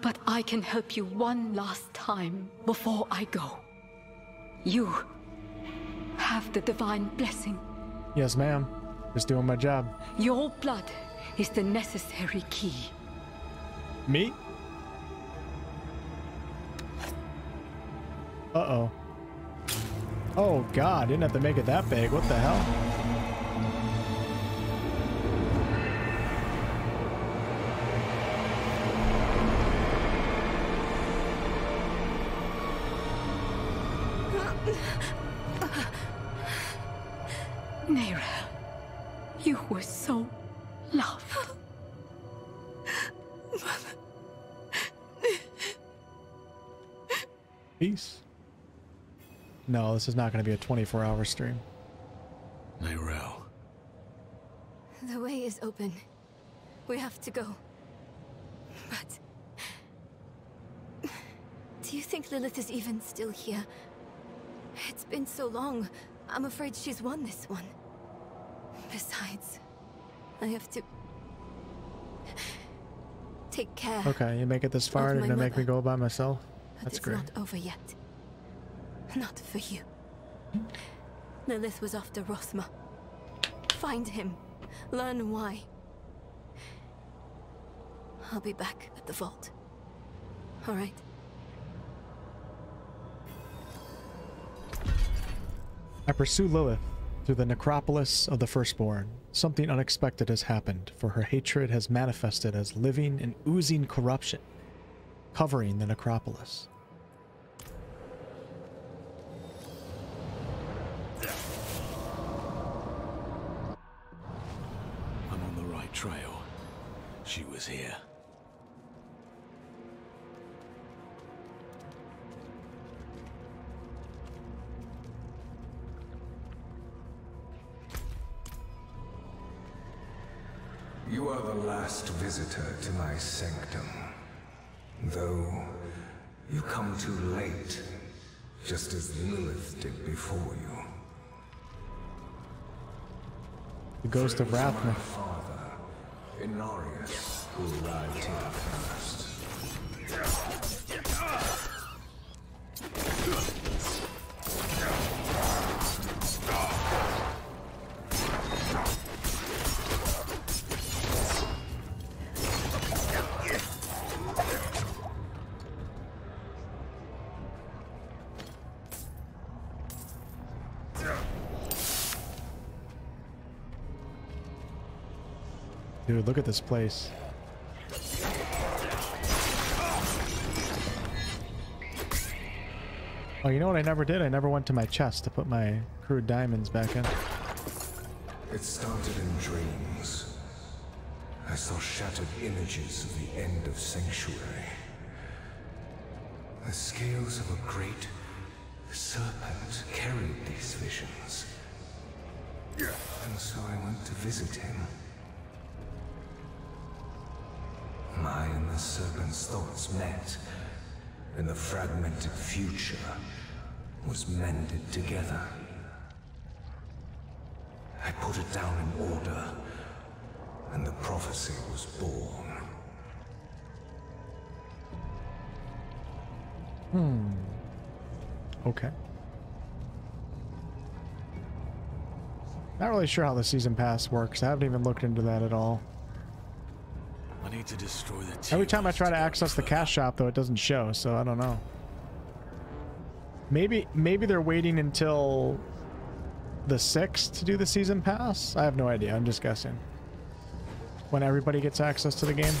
[SPEAKER 49] But I can help you one last time before I go. You have the divine blessing.
[SPEAKER 1] Yes, ma'am. Just doing my job.
[SPEAKER 49] Your blood is the necessary key.
[SPEAKER 1] Me? Uh-oh. Oh, Oh god. Didn't have to make it that big. What the hell? No, this is not going to be a 24-hour stream.
[SPEAKER 10] Neyrelle.
[SPEAKER 33] The way is open. We have to go. But... Do you think Lilith is even still here? It's been so long. I'm afraid she's won this one. Besides, I have to... Take care.
[SPEAKER 1] Okay, you make it this far and
[SPEAKER 33] my
[SPEAKER 1] gonna make me
[SPEAKER 33] mother.
[SPEAKER 1] go by myself?
[SPEAKER 33] But
[SPEAKER 1] That's
[SPEAKER 33] it's
[SPEAKER 1] great.
[SPEAKER 33] not over yet. Not for you. Lilith was after Rathma. Find him. Learn why. I'll be back at the vault. All right?
[SPEAKER 1] I pursue Lilith through the necropolis of the Firstborn. Something unexpected has happened, for her hatred has manifested as living and oozing corruption, covering the necropolis.
[SPEAKER 13] Last visitor to my sanctum. Though you come too late, just as Lilith did before you.
[SPEAKER 1] The ghost of Rathma.
[SPEAKER 13] Father, Inarius, who arrived here
[SPEAKER 1] look at this place. Oh, you know what I never did? I never went to my chest to put my crude diamonds back in.
[SPEAKER 13] It started in dreams. I saw shattered images of the end of Sanctuary. The scales of a great serpent carried these visions. And so I went to visit him. The serpent's thoughts met, and the fragmented future was mended together. I put it down in order, and the prophecy was born.
[SPEAKER 1] Hmm. Okay. Not really sure how the season pass works. I haven't even looked into that at all.
[SPEAKER 10] To destroy the
[SPEAKER 1] Every time I try to access the cash shop, though, it doesn't show, so I don't know. Maybe maybe they're waiting until the 6th to do the season pass? I have no idea. I'm just guessing. When everybody gets access to the game.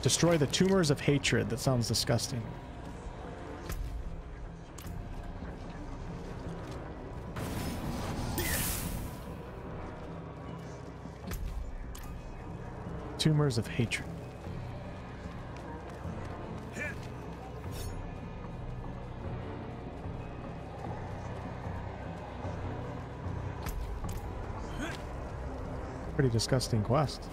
[SPEAKER 1] Destroy the tumors of hatred. That sounds disgusting. tumors of hatred. Pretty disgusting quest.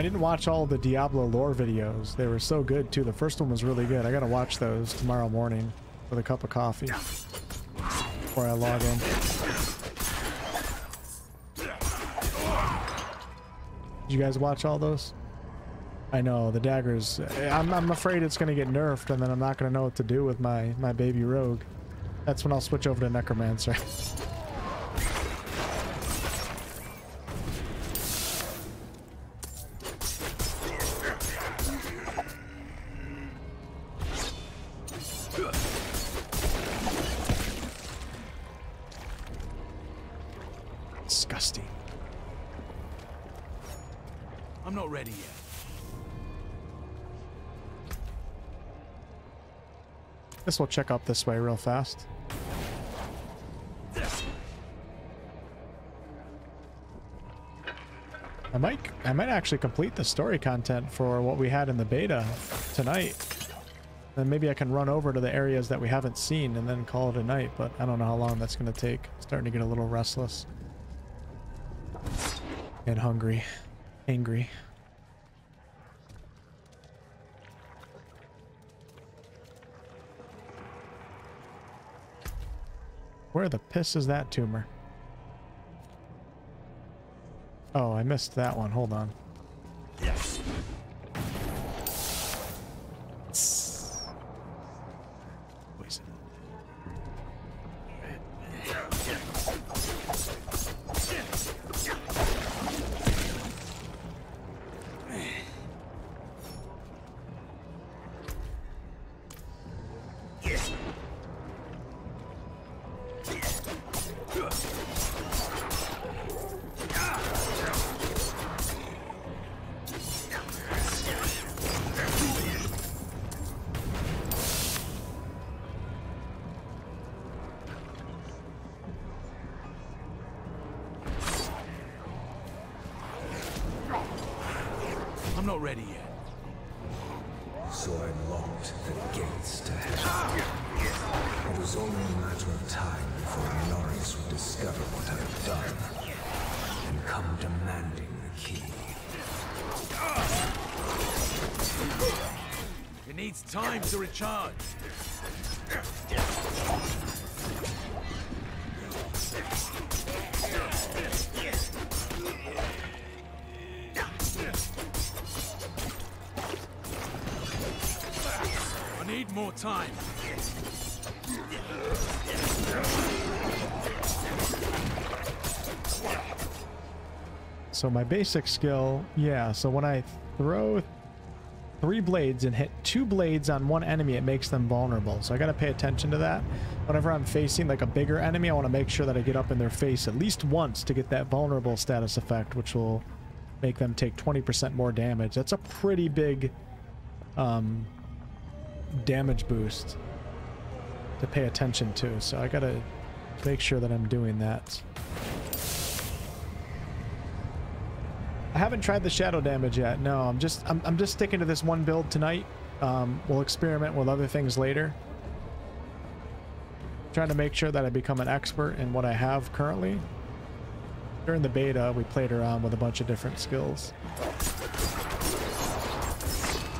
[SPEAKER 39] I
[SPEAKER 1] didn't watch all the Diablo lore videos. They were so good too. The first one was really good. I gotta watch those tomorrow morning with a cup of coffee before I log in. Did you guys watch all those? I know the daggers. I'm I'm afraid it's gonna get nerfed, and then I'm not gonna know what to do with my my baby rogue. That's when I'll switch over to necromancer. *laughs* we'll check up this way real fast. I might I might actually complete the story content for what we had in the beta tonight. Then maybe I can run over to the areas that we haven't seen and then call it a night, but I don't know how long that's going to take. I'm starting to get a little restless. And hungry. Angry. Where the piss is that tumor? Oh, I missed that one. Hold on.
[SPEAKER 13] So
[SPEAKER 1] my basic skill, yeah, so when I throw three blades and hit two blades on one enemy, it makes them vulnerable. So I gotta pay attention to that. Whenever I'm facing like a bigger enemy, I wanna make sure that I get up in their face at least once to get that vulnerable status effect, which will make them take 20% more damage. That's a pretty big um, damage boost to pay attention to. So I gotta make sure that I'm doing that. Haven't tried the shadow damage yet. No, I'm just I'm, I'm just sticking to this one build tonight. Um, we'll experiment with other things later. Trying to make sure that I become an expert in what I have currently. During the beta, we played around with a bunch of different skills.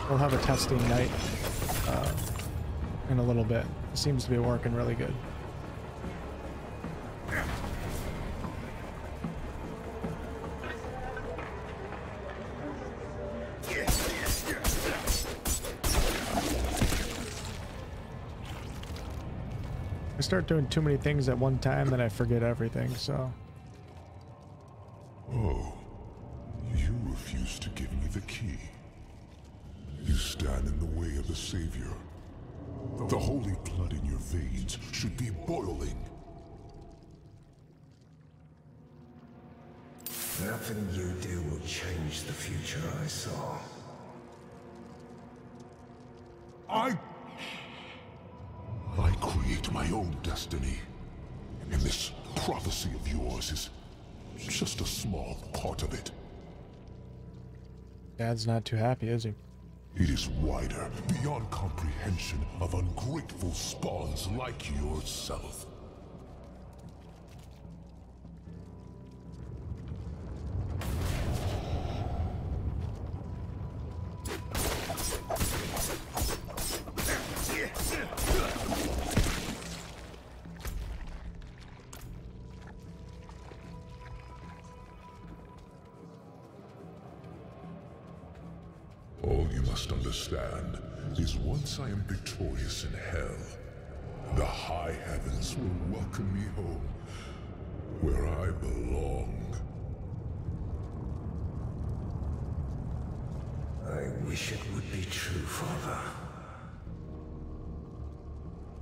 [SPEAKER 1] We'll have a testing night uh, in a little bit. It seems to be working really good. Start doing too many things at one time, then I forget everything, so... not too happy, is he?
[SPEAKER 43] It is wider, beyond comprehension of ungrateful spawns like yourself.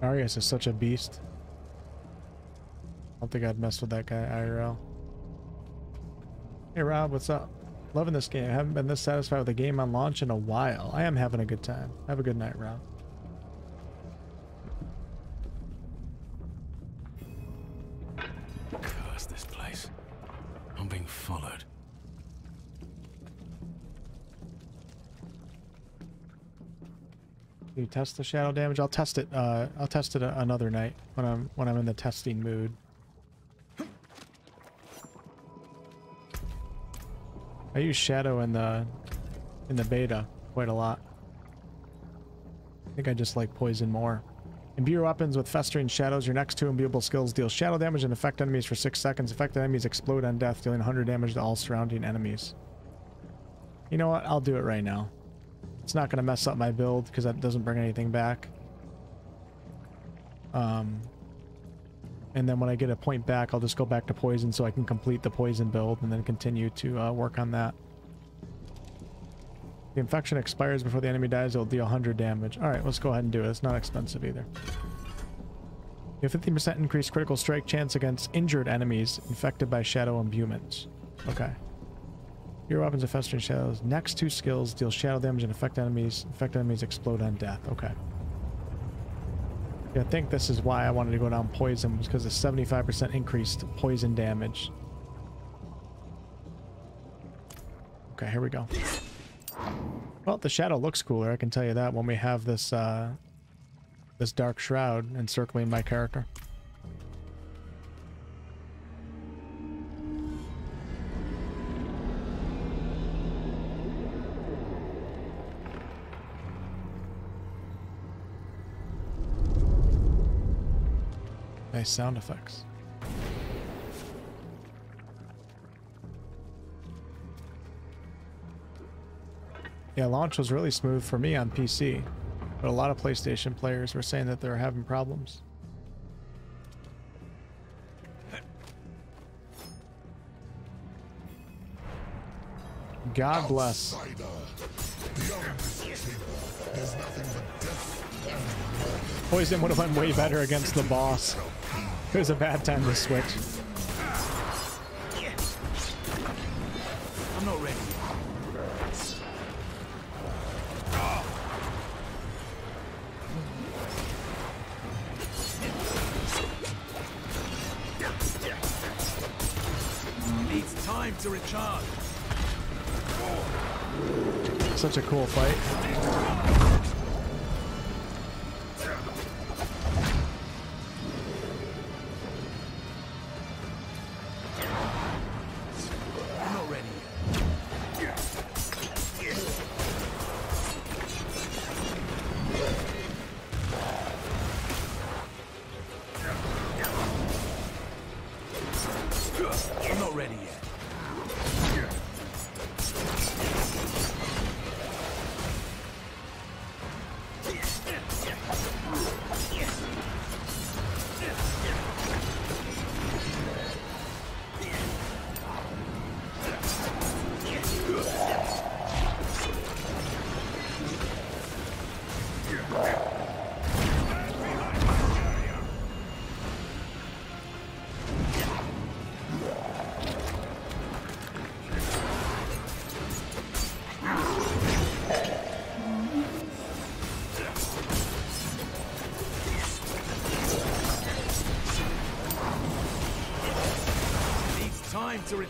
[SPEAKER 1] Arius is such a beast. I don't think I'd mess with that guy IRL. Hey Rob, what's up? Loving this game. I haven't been this satisfied with the game on launch in a while. I am having a good time. Have a good night, Rob. Test the shadow damage? I'll test it. Uh, I'll test it another night when I'm when I'm in the testing mood. I use shadow in the in the beta quite a lot. I think I just like poison more. Imbue your weapons with festering shadows. Your next two imbuable skills deal shadow damage and affect enemies for six seconds. Affected enemies explode on death, dealing 100 damage to all surrounding enemies. You know what? I'll do it right now. It's not going to mess up my build because that doesn't bring anything back. Um, and then when I get a point back, I'll just go back to poison so I can complete the poison build and then continue to uh, work on that. The infection expires before the enemy dies, it'll deal 100 damage. Alright, let's go ahead and do it. It's not expensive either. You have 50% increased critical strike chance against injured enemies infected by shadow imbuements. Okay. Your weapons of festering shadows. Next two skills deal shadow damage and affect enemies. Affect enemies explode on death. Okay. Yeah, I think this is why I wanted to go down poison, was because of 75% increased poison damage. Okay, here we go. Well, the shadow looks cooler, I can tell you that, when we have this, uh, this dark shroud encircling my character. Nice sound effects. Yeah, launch was really smooth for me on PC, but a lot of PlayStation players were saying that they were having problems. God bless. Poison would have went way better against the boss. It was a bad time to switch.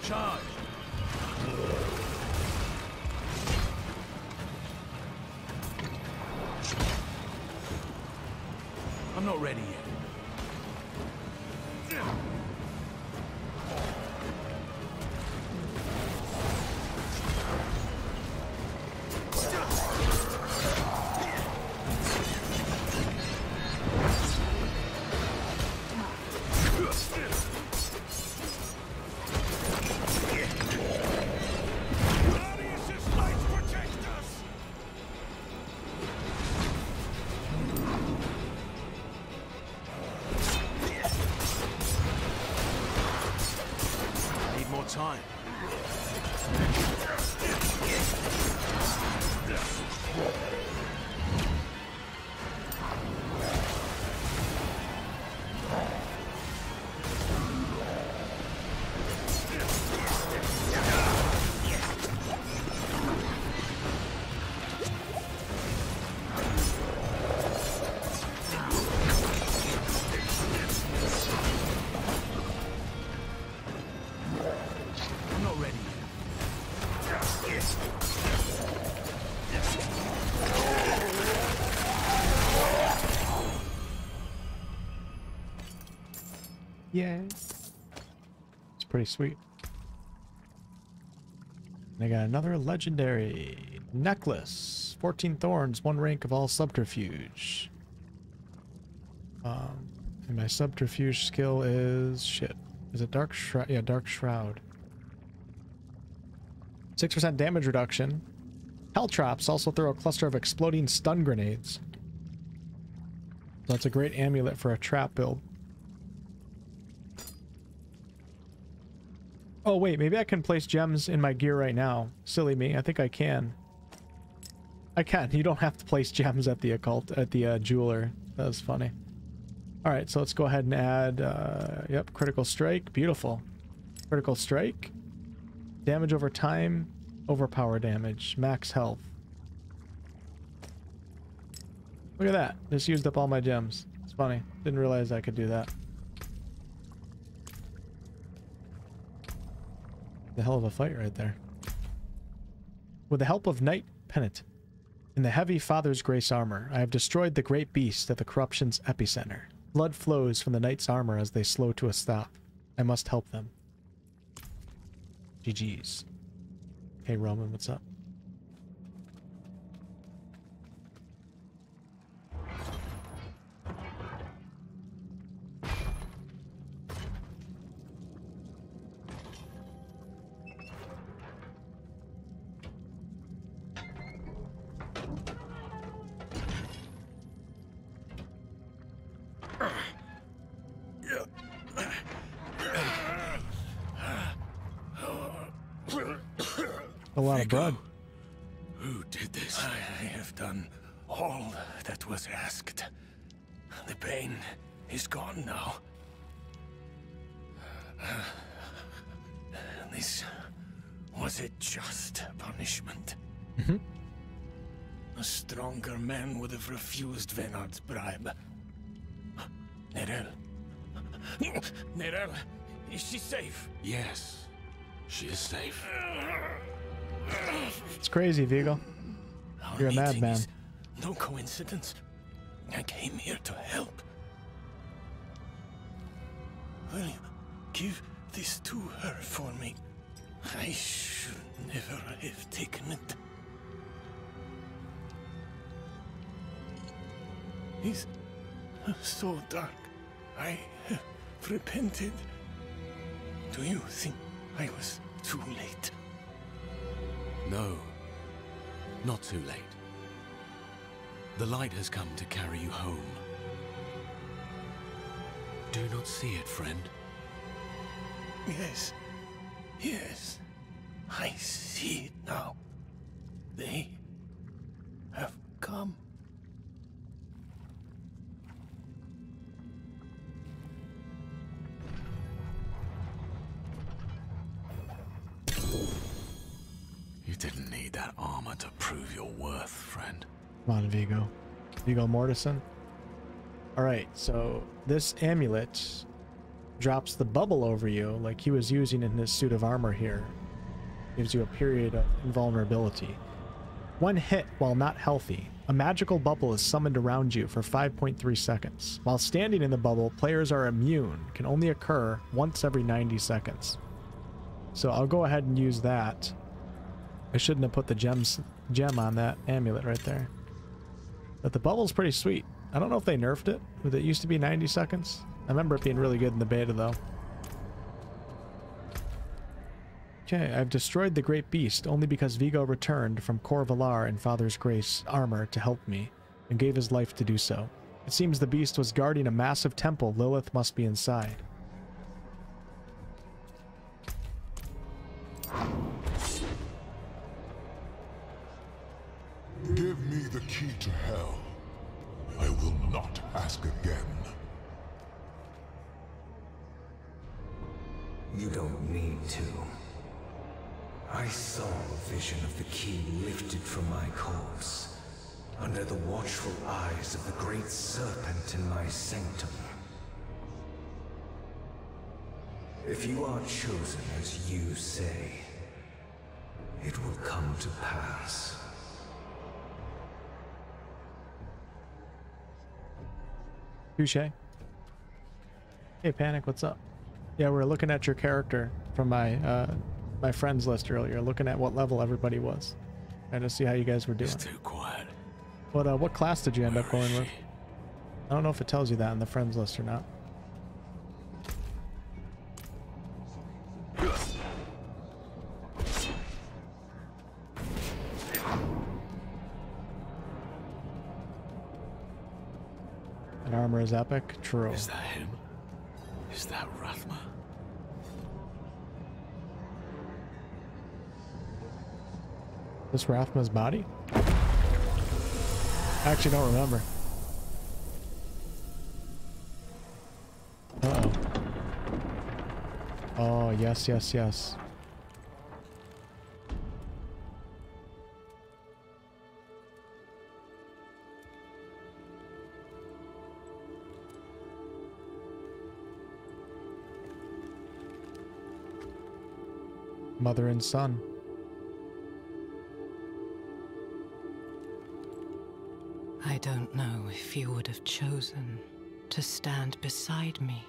[SPEAKER 44] Time
[SPEAKER 1] pretty sweet. And I got another legendary necklace. 14 thorns, one rank of all subterfuge. Um, and my subterfuge skill is shit. Is it dark shroud? Yeah, dark shroud. 6% damage reduction. Hell traps also throw a cluster of exploding stun grenades. So that's a great amulet for a trap build. Oh wait, maybe I can place gems in my gear right now. Silly me, I think I can. I can. *laughs* You don't have to place gems at the occult at the uh, jeweler. That was funny. All right, so let's go ahead and add. Uh, yep, critical strike. Beautiful. Critical strike. Damage over time. Overpower damage. Max health. Look at that. Just used up all my gems. It's funny. Didn't realize I could do that. The hell of a fight right there. With the help of Knight Penitent, in the heavy Father's Grace armor, I have destroyed the great beast at the corruption's epicenter. Blood flows from the knight's armor as they slow to a stop. I must help them. GG's. Hey Roman, what's up? A lot of blood.
[SPEAKER 24] Who did this? I have done all that was asked. The pain is gone now. This was a just punishment.
[SPEAKER 1] Mhm.
[SPEAKER 24] A stronger man would have refused Vhenard's bribe. Neyrelle. Neyrelle, is she safe?
[SPEAKER 10] Yes, she is safe.
[SPEAKER 1] It's crazy, Vigo. You're a madman.
[SPEAKER 24] No coincidence. I came here to help. Will you give this to her for me? I should never have taken it. It's uh, so dark. I have repented. Do you think I was too late?
[SPEAKER 10] No, not too late. The light has come to carry you home. Do not see it, friend.
[SPEAKER 24] Yes. Yes. I see it now. They have come.
[SPEAKER 10] Didn't need that armor to prove your worth, friend.
[SPEAKER 1] Come on, Vigo. Vigo Mortensen. Alright, so this amulet drops the bubble over you like he was using in his suit of armor here. Gives you a period of invulnerability. When hit while not healthy, a magical bubble is summoned around you for 5.3 seconds. While standing in the bubble, players are immune, can only occur once every 90 seconds. So I'll go ahead and use that. I shouldn't have put the gems gem on that amulet right there. But the bubble's pretty sweet. I don't know if they nerfed it. But it used to be 90 seconds. I remember it being really good in the beta though. Okay, I've destroyed the Great Beast only because Vigo returned from Kor Valar in Father's Grace armor to help me, and gave his life to do so. It seems the beast was guarding a massive temple Lilith must be inside.
[SPEAKER 40] Give me the key to hell. I will not ask again.
[SPEAKER 13] You don't need to. I saw a vision of the key lifted from my corpse, under the watchful eyes of the great serpent in my sanctum. If you are chosen as you say, it will come to pass.
[SPEAKER 1] Touche. Hey, Panic, what's up? Yeah, we're looking at your character from my uh, my friends list earlier, looking at what level everybody was, and to see how you guys were doing.
[SPEAKER 10] It's too quiet.
[SPEAKER 1] What uh, what class did you end up going with? I don't know if it tells you that in the friends list or not. Armor is epic. True.
[SPEAKER 10] Is that him? Is that Rathma?
[SPEAKER 1] This Rathma's body? I actually don't remember. Uh-oh. Oh, yes, yes, yes. Mother and son.
[SPEAKER 11] I don't know if you would have chosen to stand beside me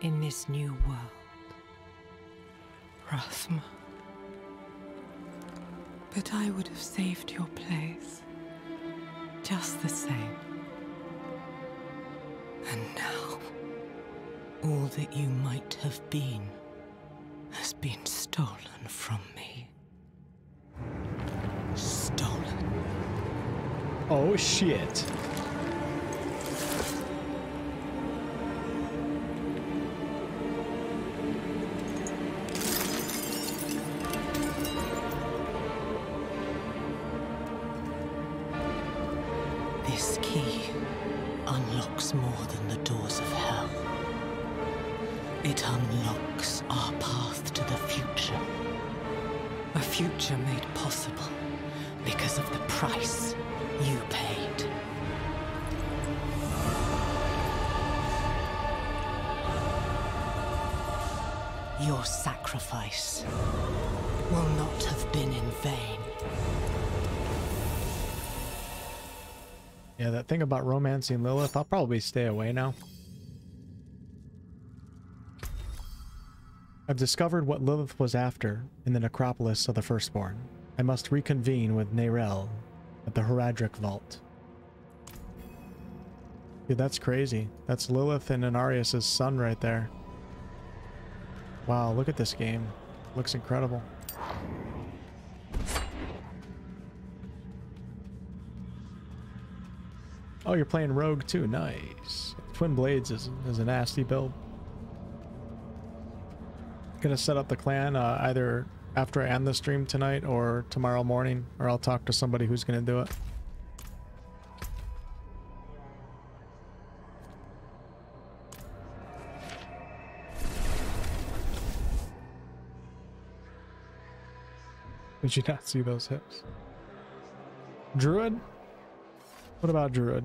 [SPEAKER 11] in this new world, Rathma. But I would have saved your place, just the same. And now, all that you might have been been stolen from me. Stolen.
[SPEAKER 1] Oh shit. Thing about romancing Lilith, I'll probably stay away now. I've discovered what Lilith was after in the necropolis of the Firstborn. I must reconvene with Neyrelle at the Horadric Vault. Dude, that's crazy. That's Lilith and Inarius' son right there. Wow, look at this game. Looks incredible. Oh, you're playing Rogue too. Nice. Twin Blades is, is a nasty build. Gonna set up the clan uh, either after I end the stream tonight or tomorrow morning, or I'll talk to somebody who's gonna do it. Did you not see those hips? Druid? What about Druid?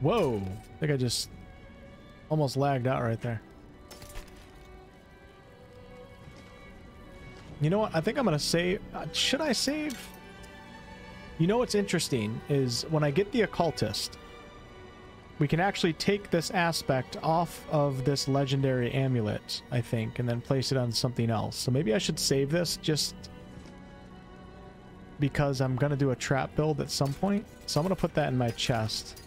[SPEAKER 1] Whoa! I think I just almost lagged out right there. You know what? I think I'm gonna save. Uh, should I save? You know what's interesting is when I get the occultist, we can actually take this aspect off of this legendary amulet, I think, and then place it on something else. So maybe I should save this just because I'm gonna do a trap build at some point. So I'm gonna put that in my chest.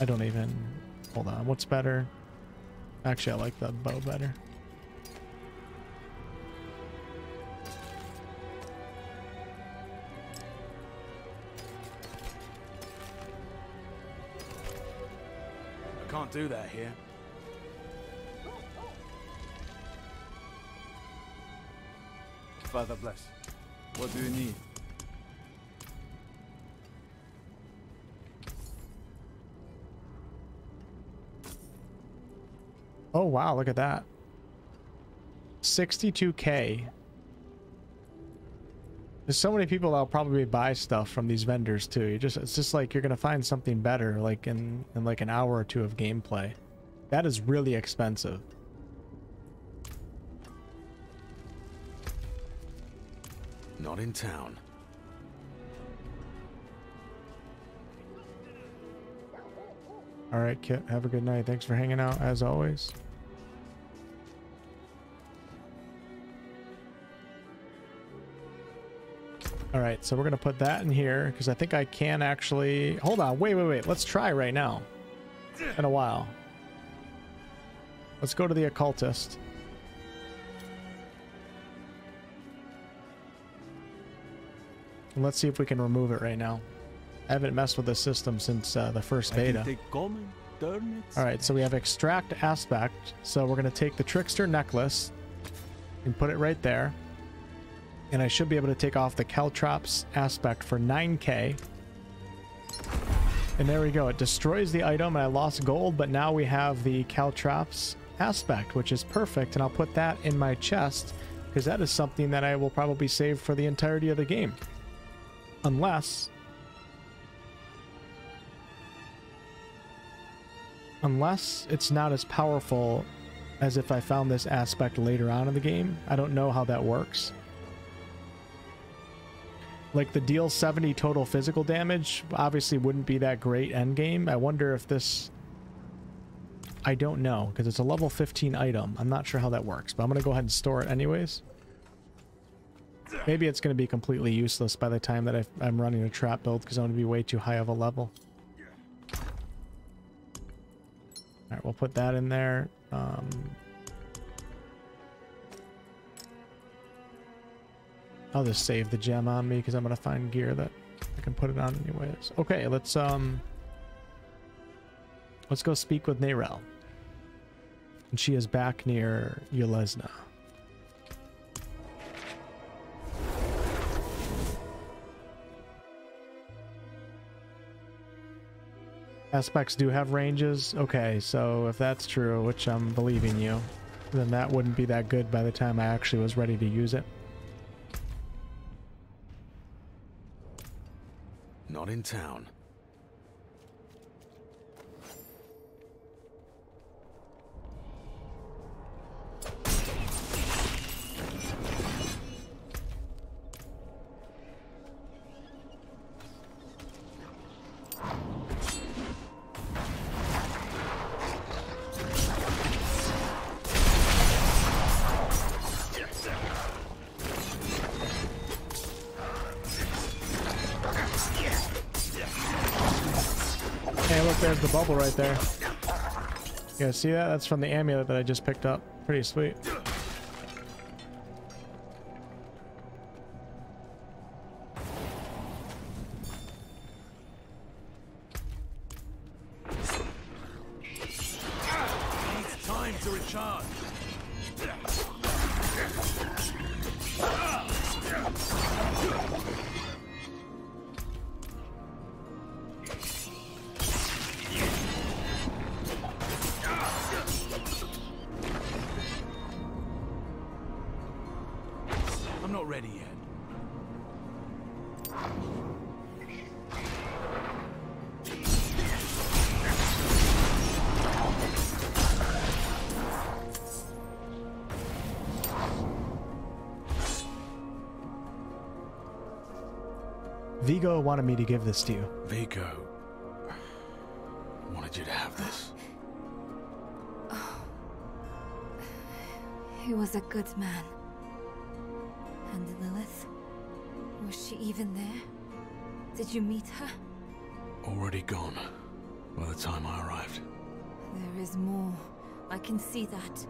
[SPEAKER 1] I don't even... Hold on, what's better? Actually, I like the bow better.
[SPEAKER 47] Do that here. Father bless. What do you need?
[SPEAKER 1] Oh wow, look at that. 62k. There's so many people that'll probably buy stuff from these vendors too. You just it's just like you're gonna find something better like in, in like an hour or two of gameplay. That is really expensive.
[SPEAKER 10] Not in town.
[SPEAKER 1] Alright, Kit, have a good night. Thanks for hanging out as always. All right, so we're going to put that in here because I think I can actually... Hold on, wait, wait, wait. Let's try right now. In a while. Let's go to the occultist. And let's see if we can remove it right now. I haven't messed with the system since uh, the first beta. All right, so we have extract aspect. So we're going to take the trickster necklace and put it right there. And I should be able to take off the Caltrops aspect for 9k. And there we go. It destroys the item and I lost gold, but now we have the Caltrops aspect, which is perfect. And I'll put that in my chest because that is something that I will probably save for the entirety of the game. Unless... Unless it's not as powerful as if I found this aspect later on in the game. I don't know how that works. Like the deal 70 total physical damage obviously wouldn't be that great end game. I wonder if this... I don't know, because it's a level 15 item. I'm not sure how that works, but I'm going to go ahead and store it anyways. Maybe it's going to be completely useless by the time that i am running a trap build, because I'm going to be way too high of a level. Alright, we'll put that in there. Um, I'll just save the gem on me because I'm going to find gear that I can put it on anyways. Okay, let's um let's go speak with Neyrelle. And she is back near Yelesna. Aspects do have ranges? Okay, so if that's true, which I'm believing you, then that wouldn't be that good by the time I actually was ready to use it.
[SPEAKER 10] Not in town.
[SPEAKER 1] Right there. You guys see that? That's from the amulet that I just picked up. Pretty sweet. Wanted me to give this to you.
[SPEAKER 10] Vigo. Wanted you to have this. *sighs*
[SPEAKER 33] He was a good man. And Lilith? Was she even there? Did you meet her?
[SPEAKER 10] Already gone by the time I arrived.
[SPEAKER 33] There is more. I can see that.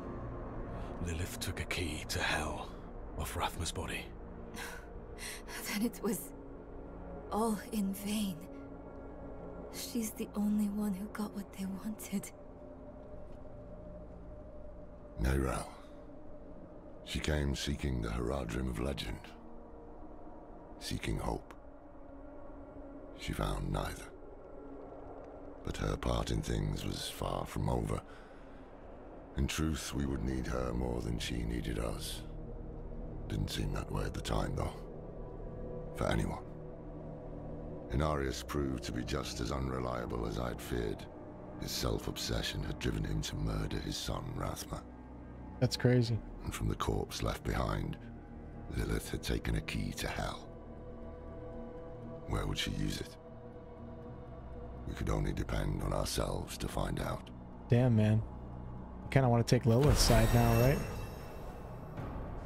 [SPEAKER 10] Lilith took a key to hell off Rathma's body. *sighs*
[SPEAKER 33] Then it was all in vain. She's the only one who got what they wanted.
[SPEAKER 16] Neyrelle. She came seeking the Horadrim of legend. Seeking hope. She found neither. But her part in things was far from over. In truth, we would need her more than she needed us. Didn't seem that way at the time, though. For anyone. Inarius proved to be just as unreliable as I'd feared. His self-obsession had driven him to murder his son, Rathma.
[SPEAKER 1] That's crazy.
[SPEAKER 16] And from the corpse left behind, Lilith had taken a key to hell. Where would she use it? We could only depend on ourselves to find out.
[SPEAKER 1] Damn, man. I kind of want to take Lilith's side now, right?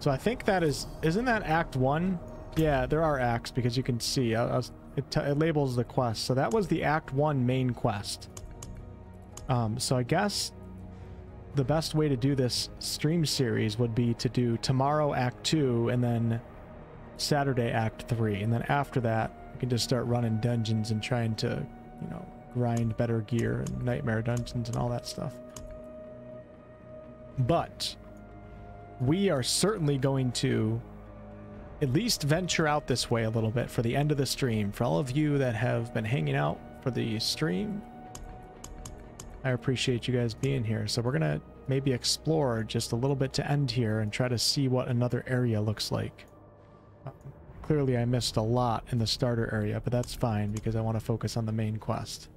[SPEAKER 1] So I think that is... Isn't that Act 1? Yeah, there are acts because you can see. I, I was, it, it labels the quest. So that was the Act 1 main quest. Um, so I guess the best way to do this stream series would be to do tomorrow Act 2 and then Saturday Act 3. And then after that, we can just start running dungeons and trying to, you know, grind better gear and nightmare dungeons and all that stuff. But we are certainly going to at least venture out this way a little bit for the end of the stream. For all of you that have been hanging out for the stream, I appreciate you guys being here. So we're going to maybe explore just a little bit to end here and try to see what another area looks like. Clearly I missed a lot in the starter area, but that's fine because I want to focus on the main quest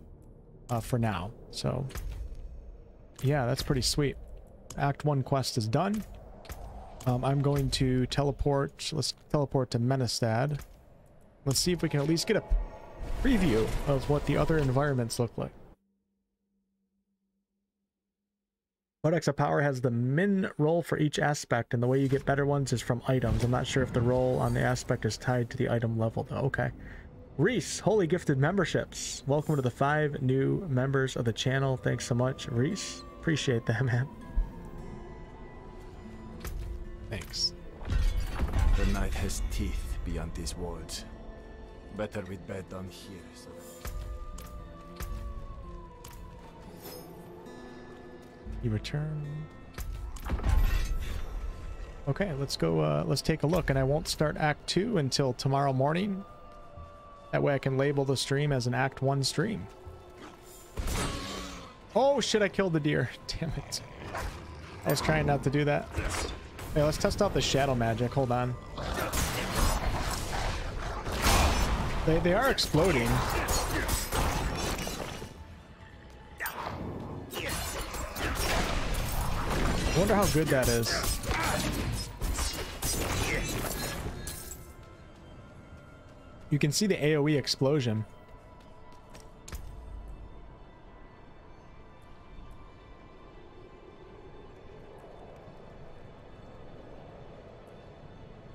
[SPEAKER 1] uh, for now. So yeah, that's pretty sweet. Act 1 quest is done. Um, I'm going to teleport. Let's teleport to Menestad. Let's see if we can at least get a preview of what the other environments look like. Codex of Power has the min roll for each aspect, and the way you get better ones is from items. I'm not sure if the roll on the aspect is tied to the item level, though. Okay. Reese, Holy Gifted Memberships. Welcome to the five new members of the channel. Thanks so much, Reese. Appreciate that, *laughs* man. Thanks.
[SPEAKER 50] The night has teeth beyond these walls. Better we'd bed down here. So
[SPEAKER 1] You return. Okay, let's go, uh, let's take a look. And I won't start Act 2 until tomorrow morning. That way I can label the stream as an Act 1 stream. Oh shit, I killed the deer. *laughs* Damn it. I was trying not to do that. Hey, let's test out the shadow magic. Hold on. They, they are exploding. Wonder how good that is. You can see the AoE explosion.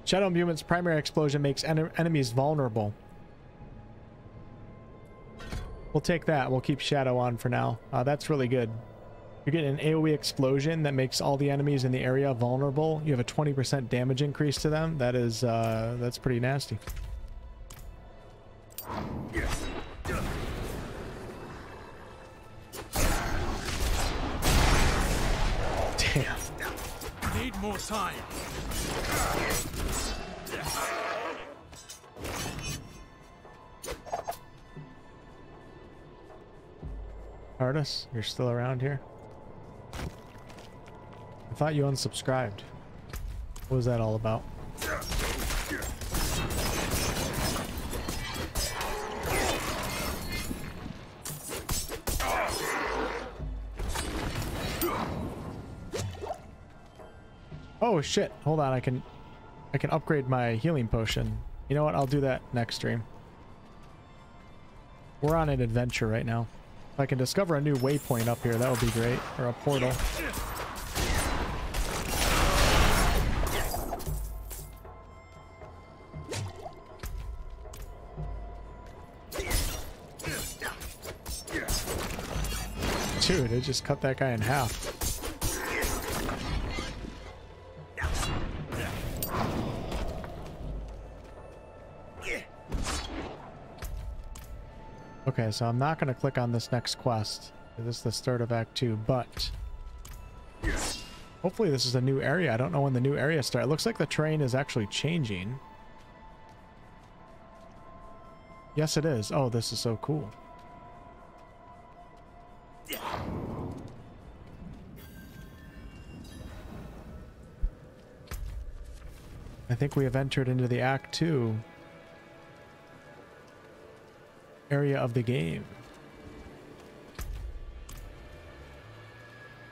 [SPEAKER 1] Shadow Imbuement's primary explosion makes en enemies vulnerable. We'll take that. We'll keep Shadow on for now. Uh, that's really good. You're getting an AoE explosion that makes all the enemies in the area vulnerable. You have a 20% damage increase to them. That is, uh, that's pretty nasty. You're still around here? I thought you unsubscribed. What was that all about? Oh shit, hold on, I can I can upgrade my healing potion. You know what, I'll do that next stream. We're on an adventure right now. If I can discover a new waypoint up here, that would be great. Or a portal. Dude, it just cut that guy in half. Okay, so I'm not going to click on this next quest. This is the start of Act 2, but... Hopefully this is a new area. I don't know when the new area starts. It looks like the terrain is actually changing. Yes, it is. Oh, this is so cool. I think we have entered into the Act 2 area of the game.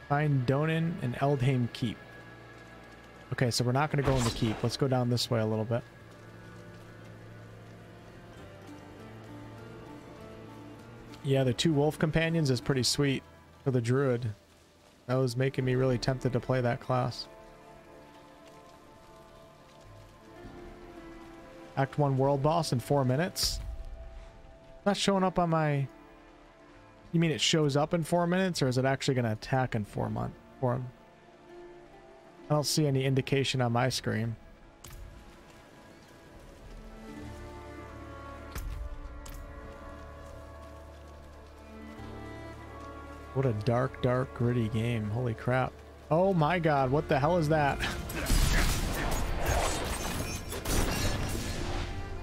[SPEAKER 1] Find Donan and Eldhaime Keep. Okay, so we're not going to go in the keep. Let's go down this way a little bit. Yeah, the two wolf companions is pretty sweet for the druid. That was making me really tempted to play that class. Act 1 world boss in 4 minutes. Not showing up on my... You mean it shows up in 4 minutes or is it actually going to attack in 4 months? Four... I don't see any indication on my screen. What a dark, dark, gritty game. Holy crap. Oh my god, what the hell is that? *laughs*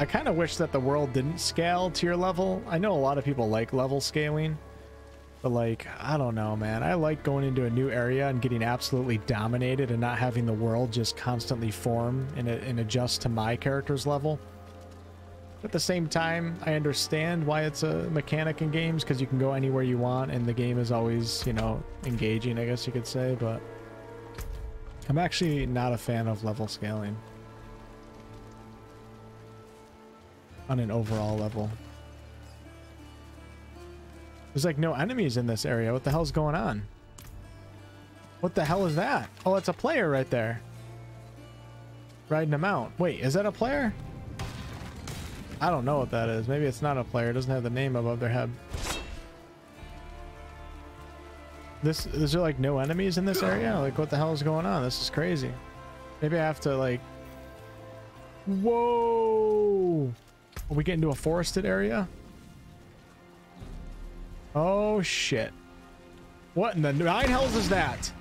[SPEAKER 1] I kind of wish that the world didn't scale to your level. I know a lot of people like level scaling, but like, I don't know, man. I like going into a new area and getting absolutely dominated and not having the world just constantly form and, and adjust to my character's level. At the same time, I understand why it's a mechanic in games because you can go anywhere you want and the game is always, you know, engaging, I guess you could say, but I'm actually not a fan of level scaling on an overall level. There's like no enemies in this area. What the hell's going on? What the hell is that? Oh, it's a player right there. Riding a mount. Wait, is that a player? I don't know what that is. Maybe it's not a player. It doesn't have the name above their head. This is there like no enemies in this area? Like what the hell is going on? This is crazy. Maybe I have to like Whoa! Are we get into a forested area. Oh, shit. What in the nine hells is that?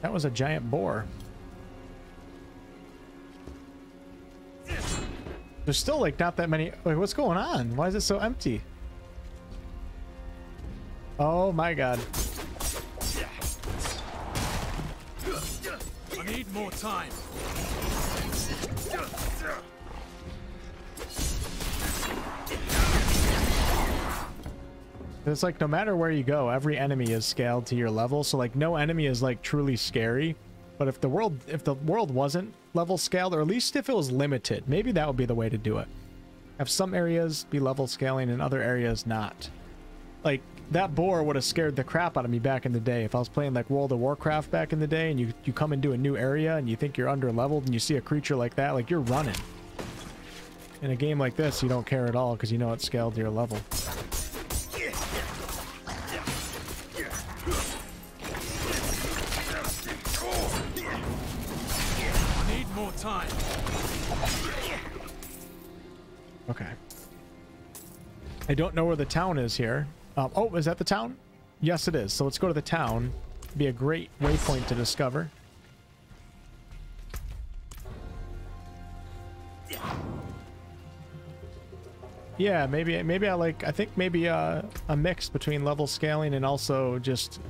[SPEAKER 1] That was a giant boar. There's still like not that many. Like, what's going on? Why is it so empty? Oh my god.
[SPEAKER 44] Need more time.
[SPEAKER 1] It's like no matter where you go, every enemy is scaled to your level. So like no enemy is like truly scary. But if the world if the world wasn't level scaled, or at least if it was limited, maybe that would be the way to do it. Have some areas be level scaling and other areas not. Like that boar would have scared the crap out of me back in the day. If I was playing like World of Warcraft back in the day and you, you come into a new area and you think you're under leveled and you see a creature like that, like you're running. In a game like this, you don't care at all because you know it's scaled to your level.
[SPEAKER 44] I need more time.
[SPEAKER 1] Okay. I don't know where the town is here. Um, oh, is that the town? Yes, it is. So let's go to the town. Be a great waypoint to discover. Yeah, maybe maybe I like I think maybe uh, a mix between level scaling and also just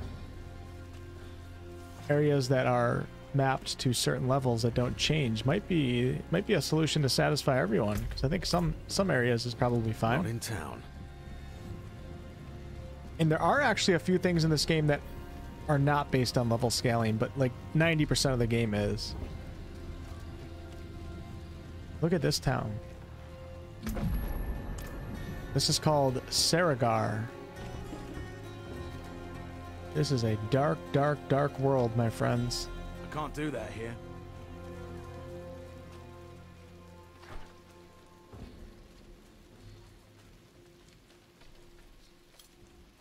[SPEAKER 1] areas that are mapped to certain levels that don't change might be might be a solution to satisfy everyone because I think some some areas is probably fine.
[SPEAKER 10] Not in town.
[SPEAKER 1] And there are actually a few things in this game that are not based on level scaling, but like 90% of the game is. Look at this town. This is called Saragar. This is a dark, dark, dark world, my friends.
[SPEAKER 44] I can't do that here.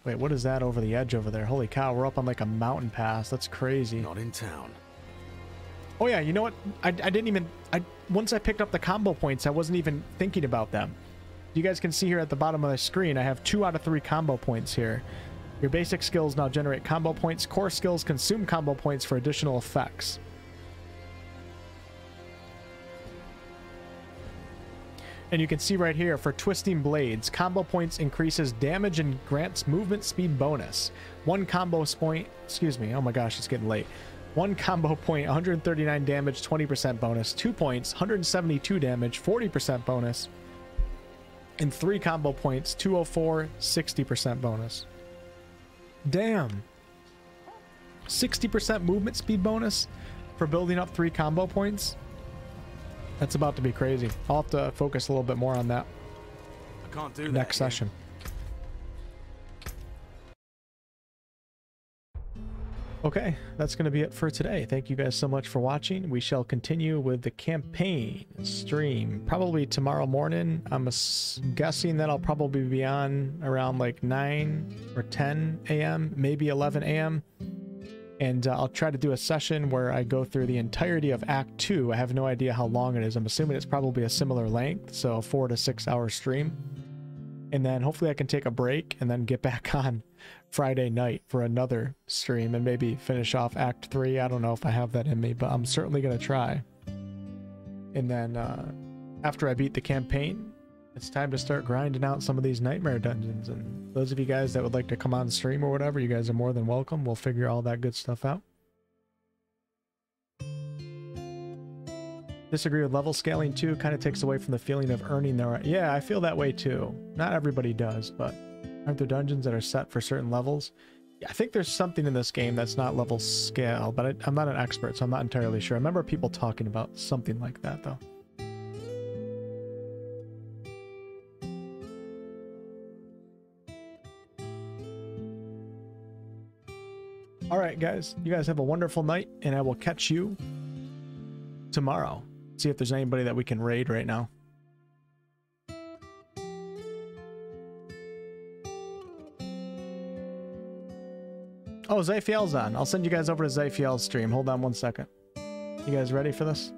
[SPEAKER 1] Wait, what is that over the edge over there? Holy cow, we're up on like a mountain pass. That's crazy.
[SPEAKER 10] Not in town.
[SPEAKER 1] Oh yeah, you know what? I, I didn't even... I Once I picked up the combo points, I wasn't even thinking about them. You guys can see here at the bottom of the screen, I have two out of three combo points here. Your basic skills now generate combo points. Core skills consume combo points for additional effects. And you can see right here for Twisting Blades, combo points increases damage and grants movement speed bonus. One combo point, excuse me, oh my gosh, it's getting late. One combo *laughs* point, 139 damage, 20% bonus. Two points, 172 damage, 40% bonus. And three combo points, 204, 60% bonus. Damn. 60% movement speed bonus for building up three combo points. That's about to be crazy. I'll have to focus a little bit more on that
[SPEAKER 44] I can't do that.
[SPEAKER 1] next
[SPEAKER 44] here.
[SPEAKER 1] session. Okay, that's going to be it for today. Thank you guys so much for watching. We shall continue with the campaign stream probably tomorrow morning. I'm guessing that I'll probably be on around like 9 or 10 a.m., maybe 11 a.m. And uh, I'll try to do a session where I go through the entirety of Act 2. I have no idea how long it is. I'm assuming it's probably a similar length, so a four to six hour stream. And then hopefully I can take a break and then get *laughs* back on Friday night for another stream and maybe finish off Act 3. I don't know if I have that in me, but I'm certainly going to try. And then uh, after I beat the campaign, it's time to start grinding out some of these nightmare dungeons. And those of you guys that would like to come on stream or whatever, you guys are more than welcome. We'll figure all that good stuff out. Disagree with level scaling too. Kind of takes away from the feeling of earning their. Yeah, I feel that way too. Not everybody does, but aren't there dungeons that are set for certain levels? I think there's something in this game that's not level scale, but I, I'm not an expert, so I'm not entirely sure. I remember people talking about something like that though. All right, guys. You guys have a wonderful night, and I will catch you tomorrow. See if there's anybody that we can raid right now. Oh, Zayfiel's on. I'll send you guys over to Zayfiel's stream. Hold on one second. You guys ready for this?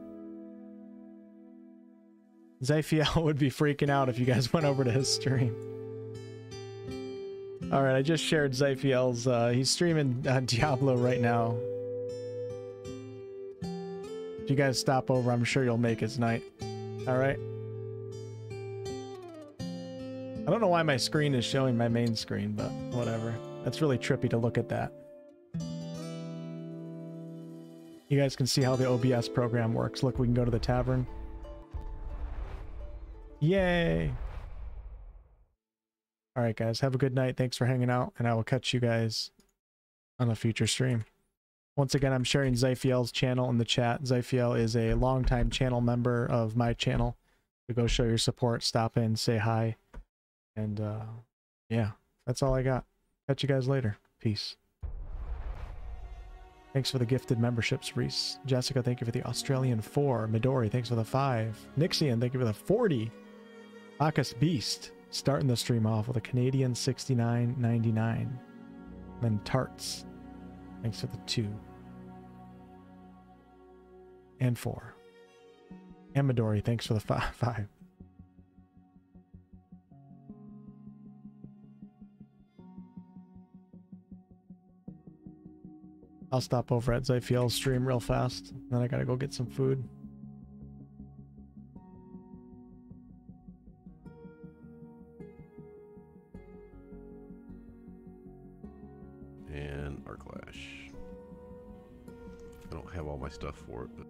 [SPEAKER 1] Zayfiel *laughs* would be freaking out if you guys *laughs* went over to his stream. All right, I just shared Zayfiel's. Uh, he's streaming uh, *laughs* Diablo right now. If you guys stop over, I'm sure you'll make his night. All right. I don't know why my screen is showing my main screen, but whatever. That's really trippy to look at that. You guys can see how the OBS program works. Look, we can go to the tavern. Yay! All right, guys. Have a good night. Thanks for hanging out, and I will catch you guys on a future stream. Once again, I'm sharing Zyfiel's channel in the chat. Zyfiel is a longtime channel member of my channel. So go show your support, stop in, say hi. And uh, yeah, that's all I got. Catch you guys later. Peace. Thanks for the gifted memberships, Reese. Jessica, thank you for the Australian 4. Midori, thanks for the 5. Nixian, thank you for the 40. Akas Beast, starting the stream off with a Canadian 69.99. Then Tarts, thanks for the 2. And 4. And Midori, thanks for the 5. *laughs* five. I'll stop over at Zyfiel's stream real fast. Then I gotta go get some food.
[SPEAKER 51] Have all my stuff for it, but